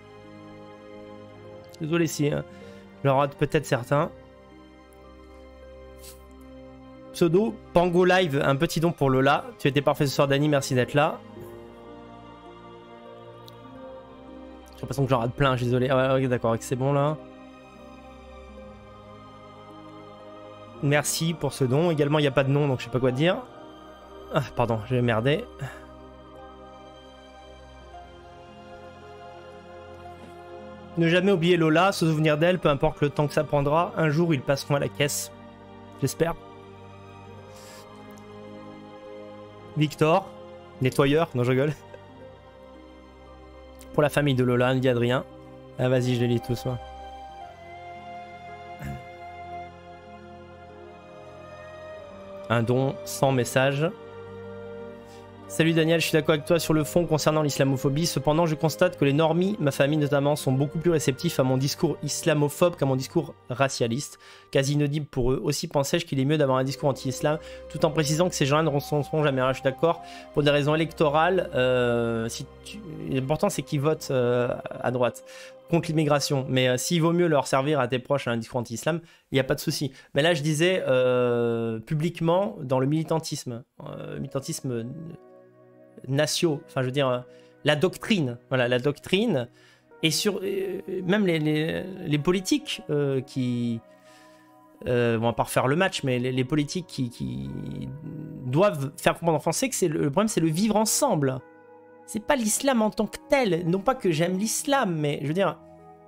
Désolé si hein, je le rate peut-être certains. Pseudo, Pango Live, un petit don pour Lola. Tu étais parfait ce soir, Dani, merci d'être là. J'ai l'impression que j'en rate plein, je désolé. Ah ouais, ouais, d'accord, c'est bon là. Merci pour ce don. Également, il n'y a pas de nom, donc je sais pas quoi dire. Ah, pardon, j'ai merdé. Ne jamais oublier Lola, se souvenir d'elle, peu importe le temps que ça prendra. Un jour, ils passeront à la caisse. J'espère. Victor, nettoyeur, non je rigole. Pour la famille de Lola, dit Adrien. Ah vas-y, je les lis tous moi. Un don sans message. Salut Daniel, je suis d'accord avec toi sur le fond concernant l'islamophobie. Cependant, je constate que les normies, ma famille notamment, sont beaucoup plus réceptifs à mon discours islamophobe qu'à mon discours racialiste. Quasi inaudible pour eux. Aussi pensais-je qu'il est mieux d'avoir un discours anti-islam, tout en précisant que ces gens-là ne seront jamais. Je suis d'accord. Pour des raisons électorales, euh, si l'important c'est qu'ils votent euh, à droite contre l'immigration. Mais euh, s'il vaut mieux leur servir à tes proches à un discours anti-islam, il n'y a pas de souci. Mais là, je disais euh, publiquement dans le militantisme, euh, militantisme nationaux, enfin je veux dire la doctrine, voilà la doctrine, et sur même les, les, politiques qui euh, vont pas refaire le match, mais les, politiques qui, qui doivent faire comprendre en français que le, le problème, c'est le vivre ensemble. C'est pas l'islam en tant que tel. Non pas que j'aime l'islam, mais je veux dire,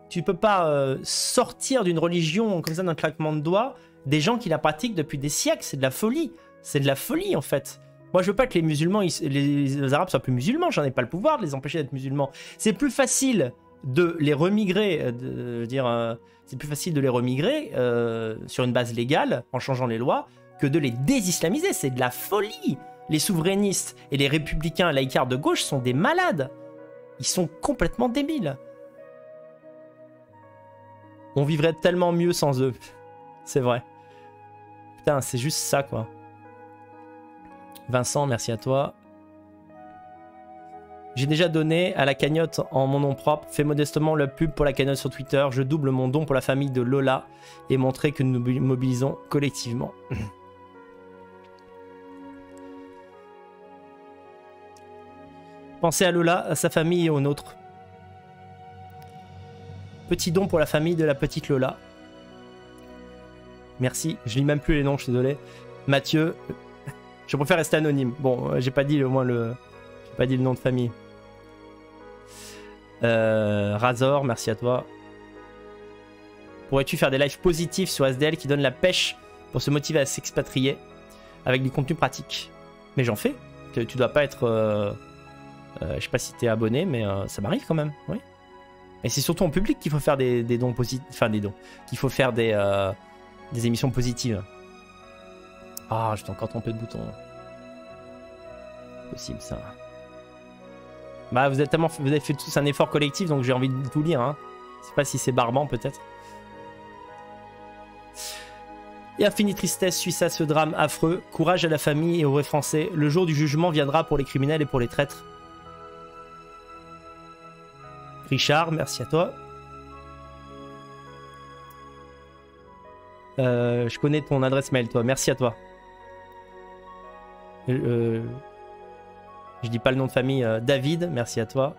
tu peux pas euh, sortir d'une religion comme ça d'un claquement de doigts des gens qui la pratiquent depuis des siècles. C'est de la folie. C'est de la folie en fait. Moi, je veux pas que les musulmans, les, arabes soient plus musulmans. J'en ai pas le pouvoir de les empêcher d'être musulmans. C'est plus facile de les remigrer, euh, de, veux dire, euh, c'est plus facile de les remigrer sur une base légale en changeant les lois que de les désislamiser. C'est de la folie. Les souverainistes et les républicains laïcards de gauche sont des malades. Ils sont complètement débiles. On vivrait tellement mieux sans eux. C'est vrai. Putain, c'est juste ça, quoi. Vincent, merci à toi. J'ai déjà donné à la cagnotte en mon nom propre. Fais modestement la pub pour la cagnotte sur Twitter. Je double mon don pour la famille de Lola et montrer que nous nous mobilisons collectivement. <laughs> Pensez à Lola, à sa famille et aux nôtres. Petit don pour la famille de la petite Lola. Merci. Je lis même plus les noms, je suis désolé. Mathieu. Je préfère rester anonyme. Bon, euh, j'ai pas dit au moins le. J'ai pas dit le nom de famille. Euh, Razor, merci à toi. Pourrais-tu faire des lives positifs sur SDL qui donnent la pêche pour se motiver à s'expatrier avec du contenu pratique? Mais j'en fais. Tu, dois pas être. euh, je sais pas si t'es abonné, mais euh, ça m'arrive quand même. Oui. Et c'est surtout en public qu'il faut faire des, dons positifs. Enfin, des dons. Qu'il faut faire des, euh, émissions positives. Ah, j'étais encore trompé de bouton. Possible ça. Bah, vous avez tellement, vous avez fait tous un effort collectif, donc j'ai envie de tout lire. Hein. Je sais pas si c'est barbant peut-être. Et infinie tristesse suit ça ce drame affreux. Courage à la famille et aux vrais Français. Le jour du jugement viendra pour les criminels et pour les traîtres. Richard, merci à toi. Euh, je connais ton adresse mail, toi. Merci à toi. Euh, je dis pas le nom de famille. euh, David, merci à toi.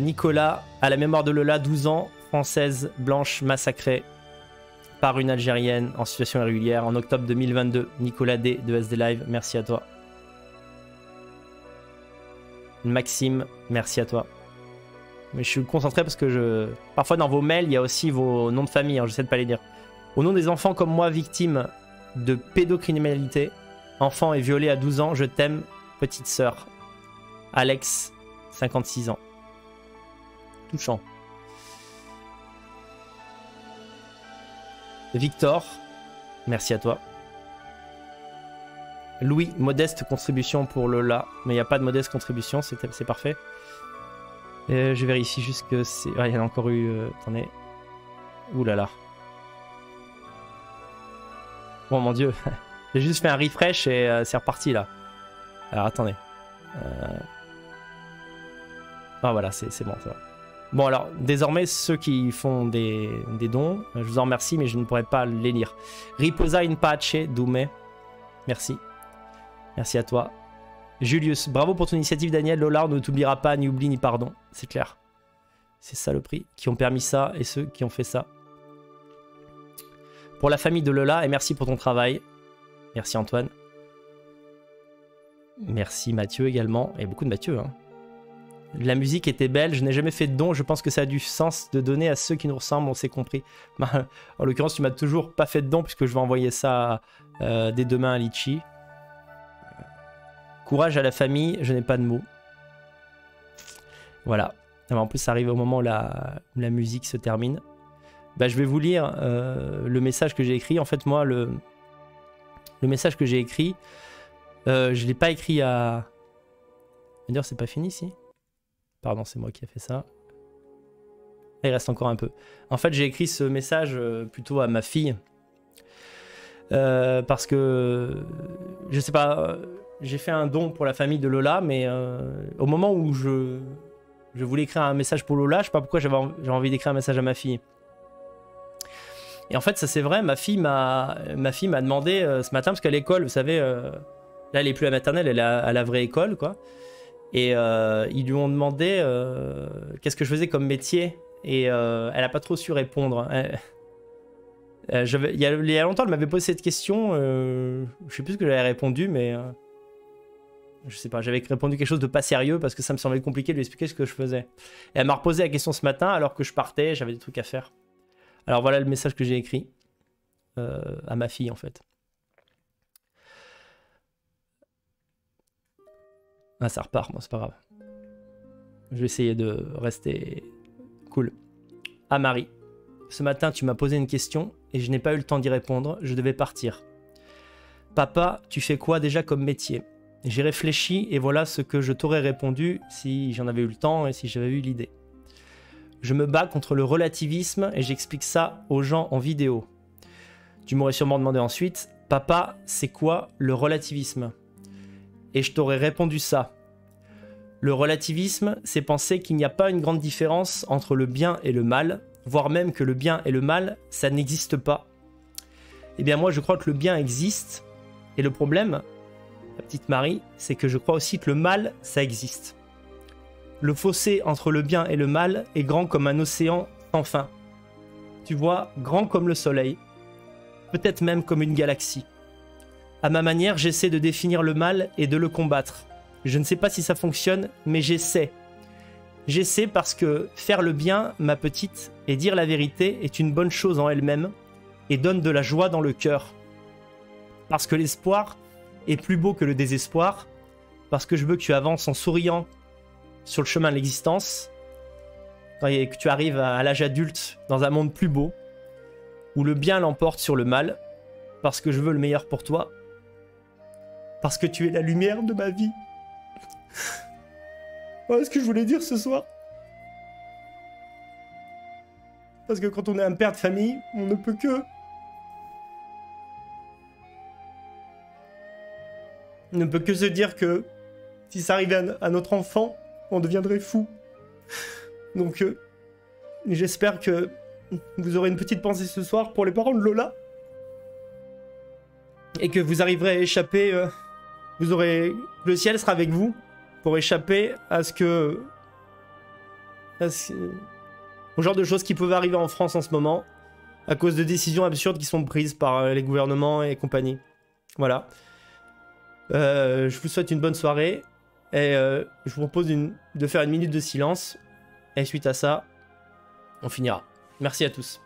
Nicolas, à la mémoire de Lola, 12 ans, française, blanche, massacrée par une Algérienne en situation irrégulière en octobre 2022. Nicolas D de SD Live, merci à toi. Maxime, merci à toi. Mais je suis concentré parce que je. Parfois dans vos mails, il y a aussi vos noms de famille, hein, j'essaie de pas les dire. Au nom des enfants comme moi, victimes de pédocriminalité, enfant et violé à 12 ans, je t'aime, petite sœur. Alex, 56 ans. Touchant. Victor, merci à toi. Louis, modeste contribution pour Lola, mais il n'y a pas de modeste contribution, c'est parfait. Je vérifie juste que c'est. Il y en a encore eu. euh, attendez. Ouh là là. Oh mon dieu. <laughs> J'ai juste fait un refresh et euh, c'est reparti là. Alors attendez. Euh... Ah voilà, c'est bon, ça va. Bon alors, désormais, ceux qui font des, des dons, je vous en remercie, mais je ne pourrai pas les lire. Riposa in pace, Doumé. Merci. Merci à toi. Julius, bravo pour ton initiative, Daniel. Lola, on ne t'oubliera pas, ni oubli, ni pardon. C'est clair. C'est ça le prix. Qui ont permis ça et ceux qui ont fait ça. Pour la famille de Lola, et merci pour ton travail. Merci Antoine. Merci Mathieu également. Et beaucoup de Mathieu. Hein. La musique était belle, je n'ai jamais fait de don, je pense que ça a du sens de donner à ceux qui nous ressemblent, on s'est compris. <laughs> En l'occurrence, tu m'as toujours pas fait de don puisque je vais envoyer ça euh, dès demain à Litchi. Courage à la famille, je n'ai pas de mots. Voilà. En plus, ça arrive au moment où la, musique se termine. Bah, je vais vous lire euh, le message que j'ai écrit. En fait, moi, le, message que j'ai écrit, euh, je l'ai pas écrit à. D'ailleurs, c'est pas fini, si? Pardon, c'est moi qui ai fait ça. Il reste encore un peu. En fait, j'ai écrit ce message euh, plutôt à ma fille. Parce que, je sais pas, j'ai fait un don pour la famille de Lola, mais euh, au moment où je, je voulais écrire un message pour Lola, je sais pas pourquoi j'avais en- j'avais envie d'écrire un message à ma fille. Et en fait, ça c'est vrai, ma fille m'a demandé euh, ce matin, parce qu'à l'école, vous savez, euh, là elle est plus à maternelle, elle est à, la vraie école, quoi. Et ils lui ont demandé qu'est-ce que je faisais comme métier? Et elle a pas trop su répondre. Il, y a, longtemps, elle m'avait posé cette question. je sais plus ce que j'avais répondu, mais je sais pas. J'avais répondu quelque chose de pas sérieux parce que ça me semblait compliqué de lui expliquer ce que je faisais. Et elle m'a reposé la question ce matin alors que je partais, j'avais des trucs à faire. Alors voilà le message que j'ai écrit euh, à ma fille en fait. Ah, ça repart, moi, c'est pas grave. Je vais essayer de rester cool. À Marie. Ce matin, tu m'as posé une question et je n'ai pas eu le temps d'y répondre. Je devais partir. Papa, tu fais quoi déjà comme métier? J'ai réfléchi et voilà ce que je t'aurais répondu si j'en avais eu le temps et si j'avais eu l'idée. Je me bats contre le relativisme et j'explique ça aux gens en vidéo. Tu m'aurais sûrement demandé ensuite, Papa, c'est quoi le relativisme? Et je t'aurais répondu ça. Le relativisme, c'est penser qu'il n'y a pas une grande différence entre le bien et le mal, voire même que le bien et le mal, ça n'existe pas. Eh bien moi je crois que le bien existe, et le problème, la petite Marie, c'est que je crois aussi que le mal, ça existe. Le fossé entre le bien et le mal est grand comme un océan sans fin. Tu vois, grand comme le soleil, peut-être même comme une galaxie. À ma manière, j'essaie de définir le mal et de le combattre. Je ne sais pas si ça fonctionne, mais j'essaie. J'essaie parce que faire le bien, ma petite, et dire la vérité est une bonne chose en elle-même et donne de la joie dans le cœur. Parce que l'espoir est plus beau que le désespoir, parce que je veux que tu avances en souriant sur le chemin de l'existence, et que tu arrives à l'âge adulte dans un monde plus beau, où le bien l'emporte sur le mal, parce que je veux le meilleur pour toi, parce que tu es la lumière de ma vie. <laughs> Voilà ce que je voulais dire ce soir. Parce que quand on est un père de famille, on ne peut que... ne peut que se dire que si ça arrivait à, notre enfant, on deviendrait fou. Donc, euh, j'espère que vous aurez une petite pensée ce soir pour les parents de Lola. Et que vous arriverez à échapper. euh, vous aurez. Le ciel sera avec vous pour échapper à ce que. à ce- au genre de choses qui peuvent arriver en France en ce moment. À cause de décisions absurdes qui sont prises par euh, les gouvernements et compagnie. Voilà. Euh, je vous souhaite une bonne soirée. Et euh, je vous propose de faire une minute de silence. Et suite à ça, on finira. Merci à tous.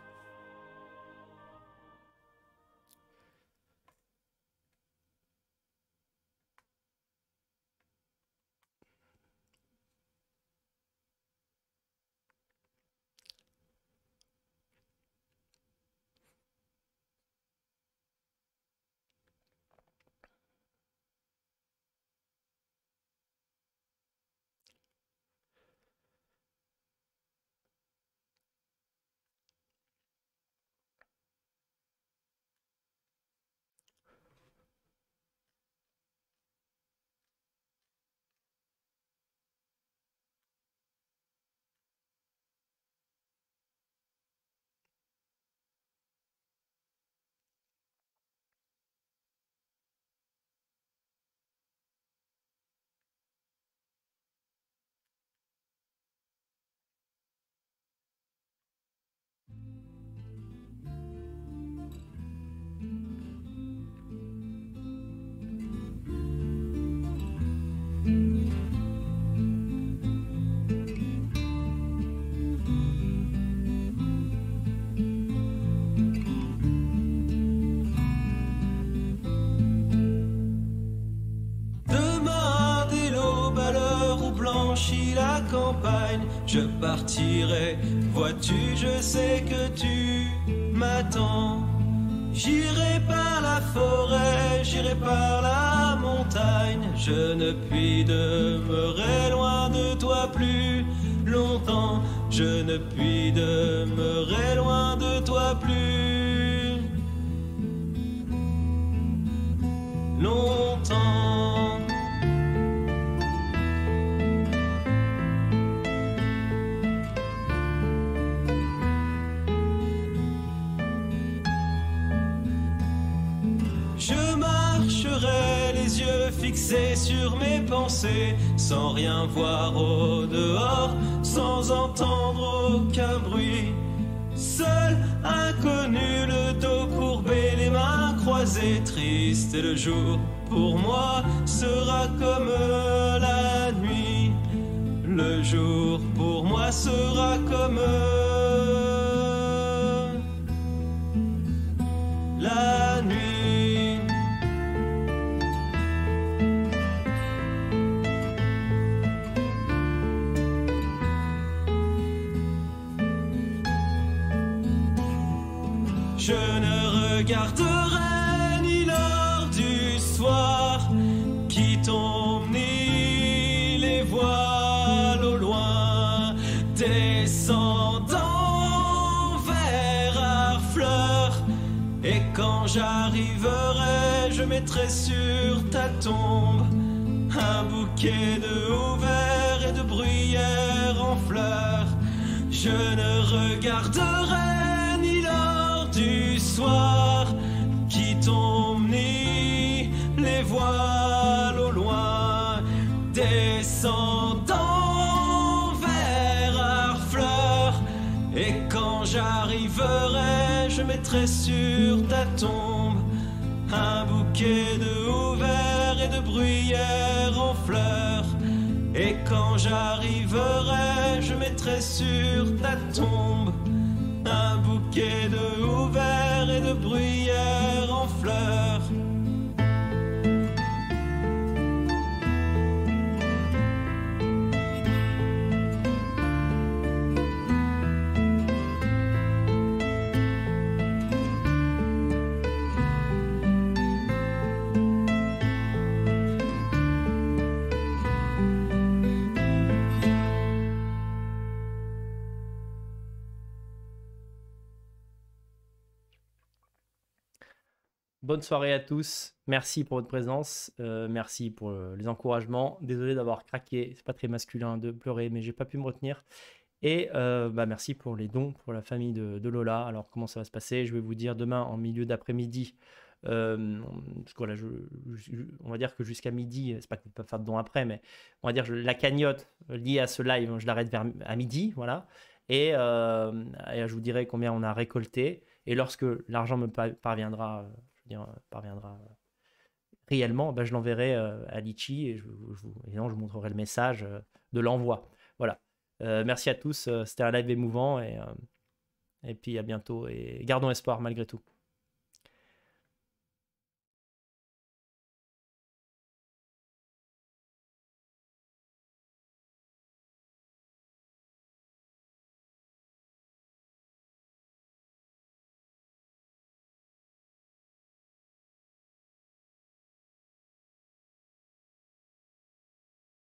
Je partirai. Vois-tu, je sais que tu m'attends. J'irai par la forêt, j'irai par la montagne. Je ne puis demeurer loin de toi plus longtemps. Je ne puis demeurer loin de toi plus sans rien voir au dehors, sans entendre aucun bruit. Seul, inconnu, le dos courbé, les mains croisées, triste et le jour pour moi sera comme la nuit. Le jour pour moi sera comme mettrai sur ta tombe un bouquet de houverts et de bruyères en fleurs. Je ne regarderai ni l'heure du soir qui tombe, ni les voiles au loin descendant vers Harfleur. Et quand j'arriverai, je mettrai sur ta tombe j'arriverai, je mettrai sur ta tombe un bouquet Bonne soirée à tous. Merci pour votre présence. Euh, merci pour euh, les encouragements. Désolé d'avoir craqué. C'est pas très masculin de pleurer, mais j'ai pas pu me retenir. Et euh, bah, merci pour les dons pour la famille de, Lola. Alors comment ça va se passer? Je vais vous dire demain en milieu d'après-midi. voilà, on va dire que jusqu'à midi, c'est pas que vous pouvez faire de dons après, mais on va dire je- la cagnotte liée à ce live, je l'arrête vers à midi, voilà. Et, je vous dirai combien on a récolté. Et lorsque l'argent me pa- parviendra, parviendra euh, réellement, ben, je l'enverrai euh, à Litchi et je, vous, évidemment, je vous montrerai le message euh, de l'envoi. Voilà. Merci à tous. C'était un live émouvant et, et puis à bientôt. Et gardons espoir malgré tout.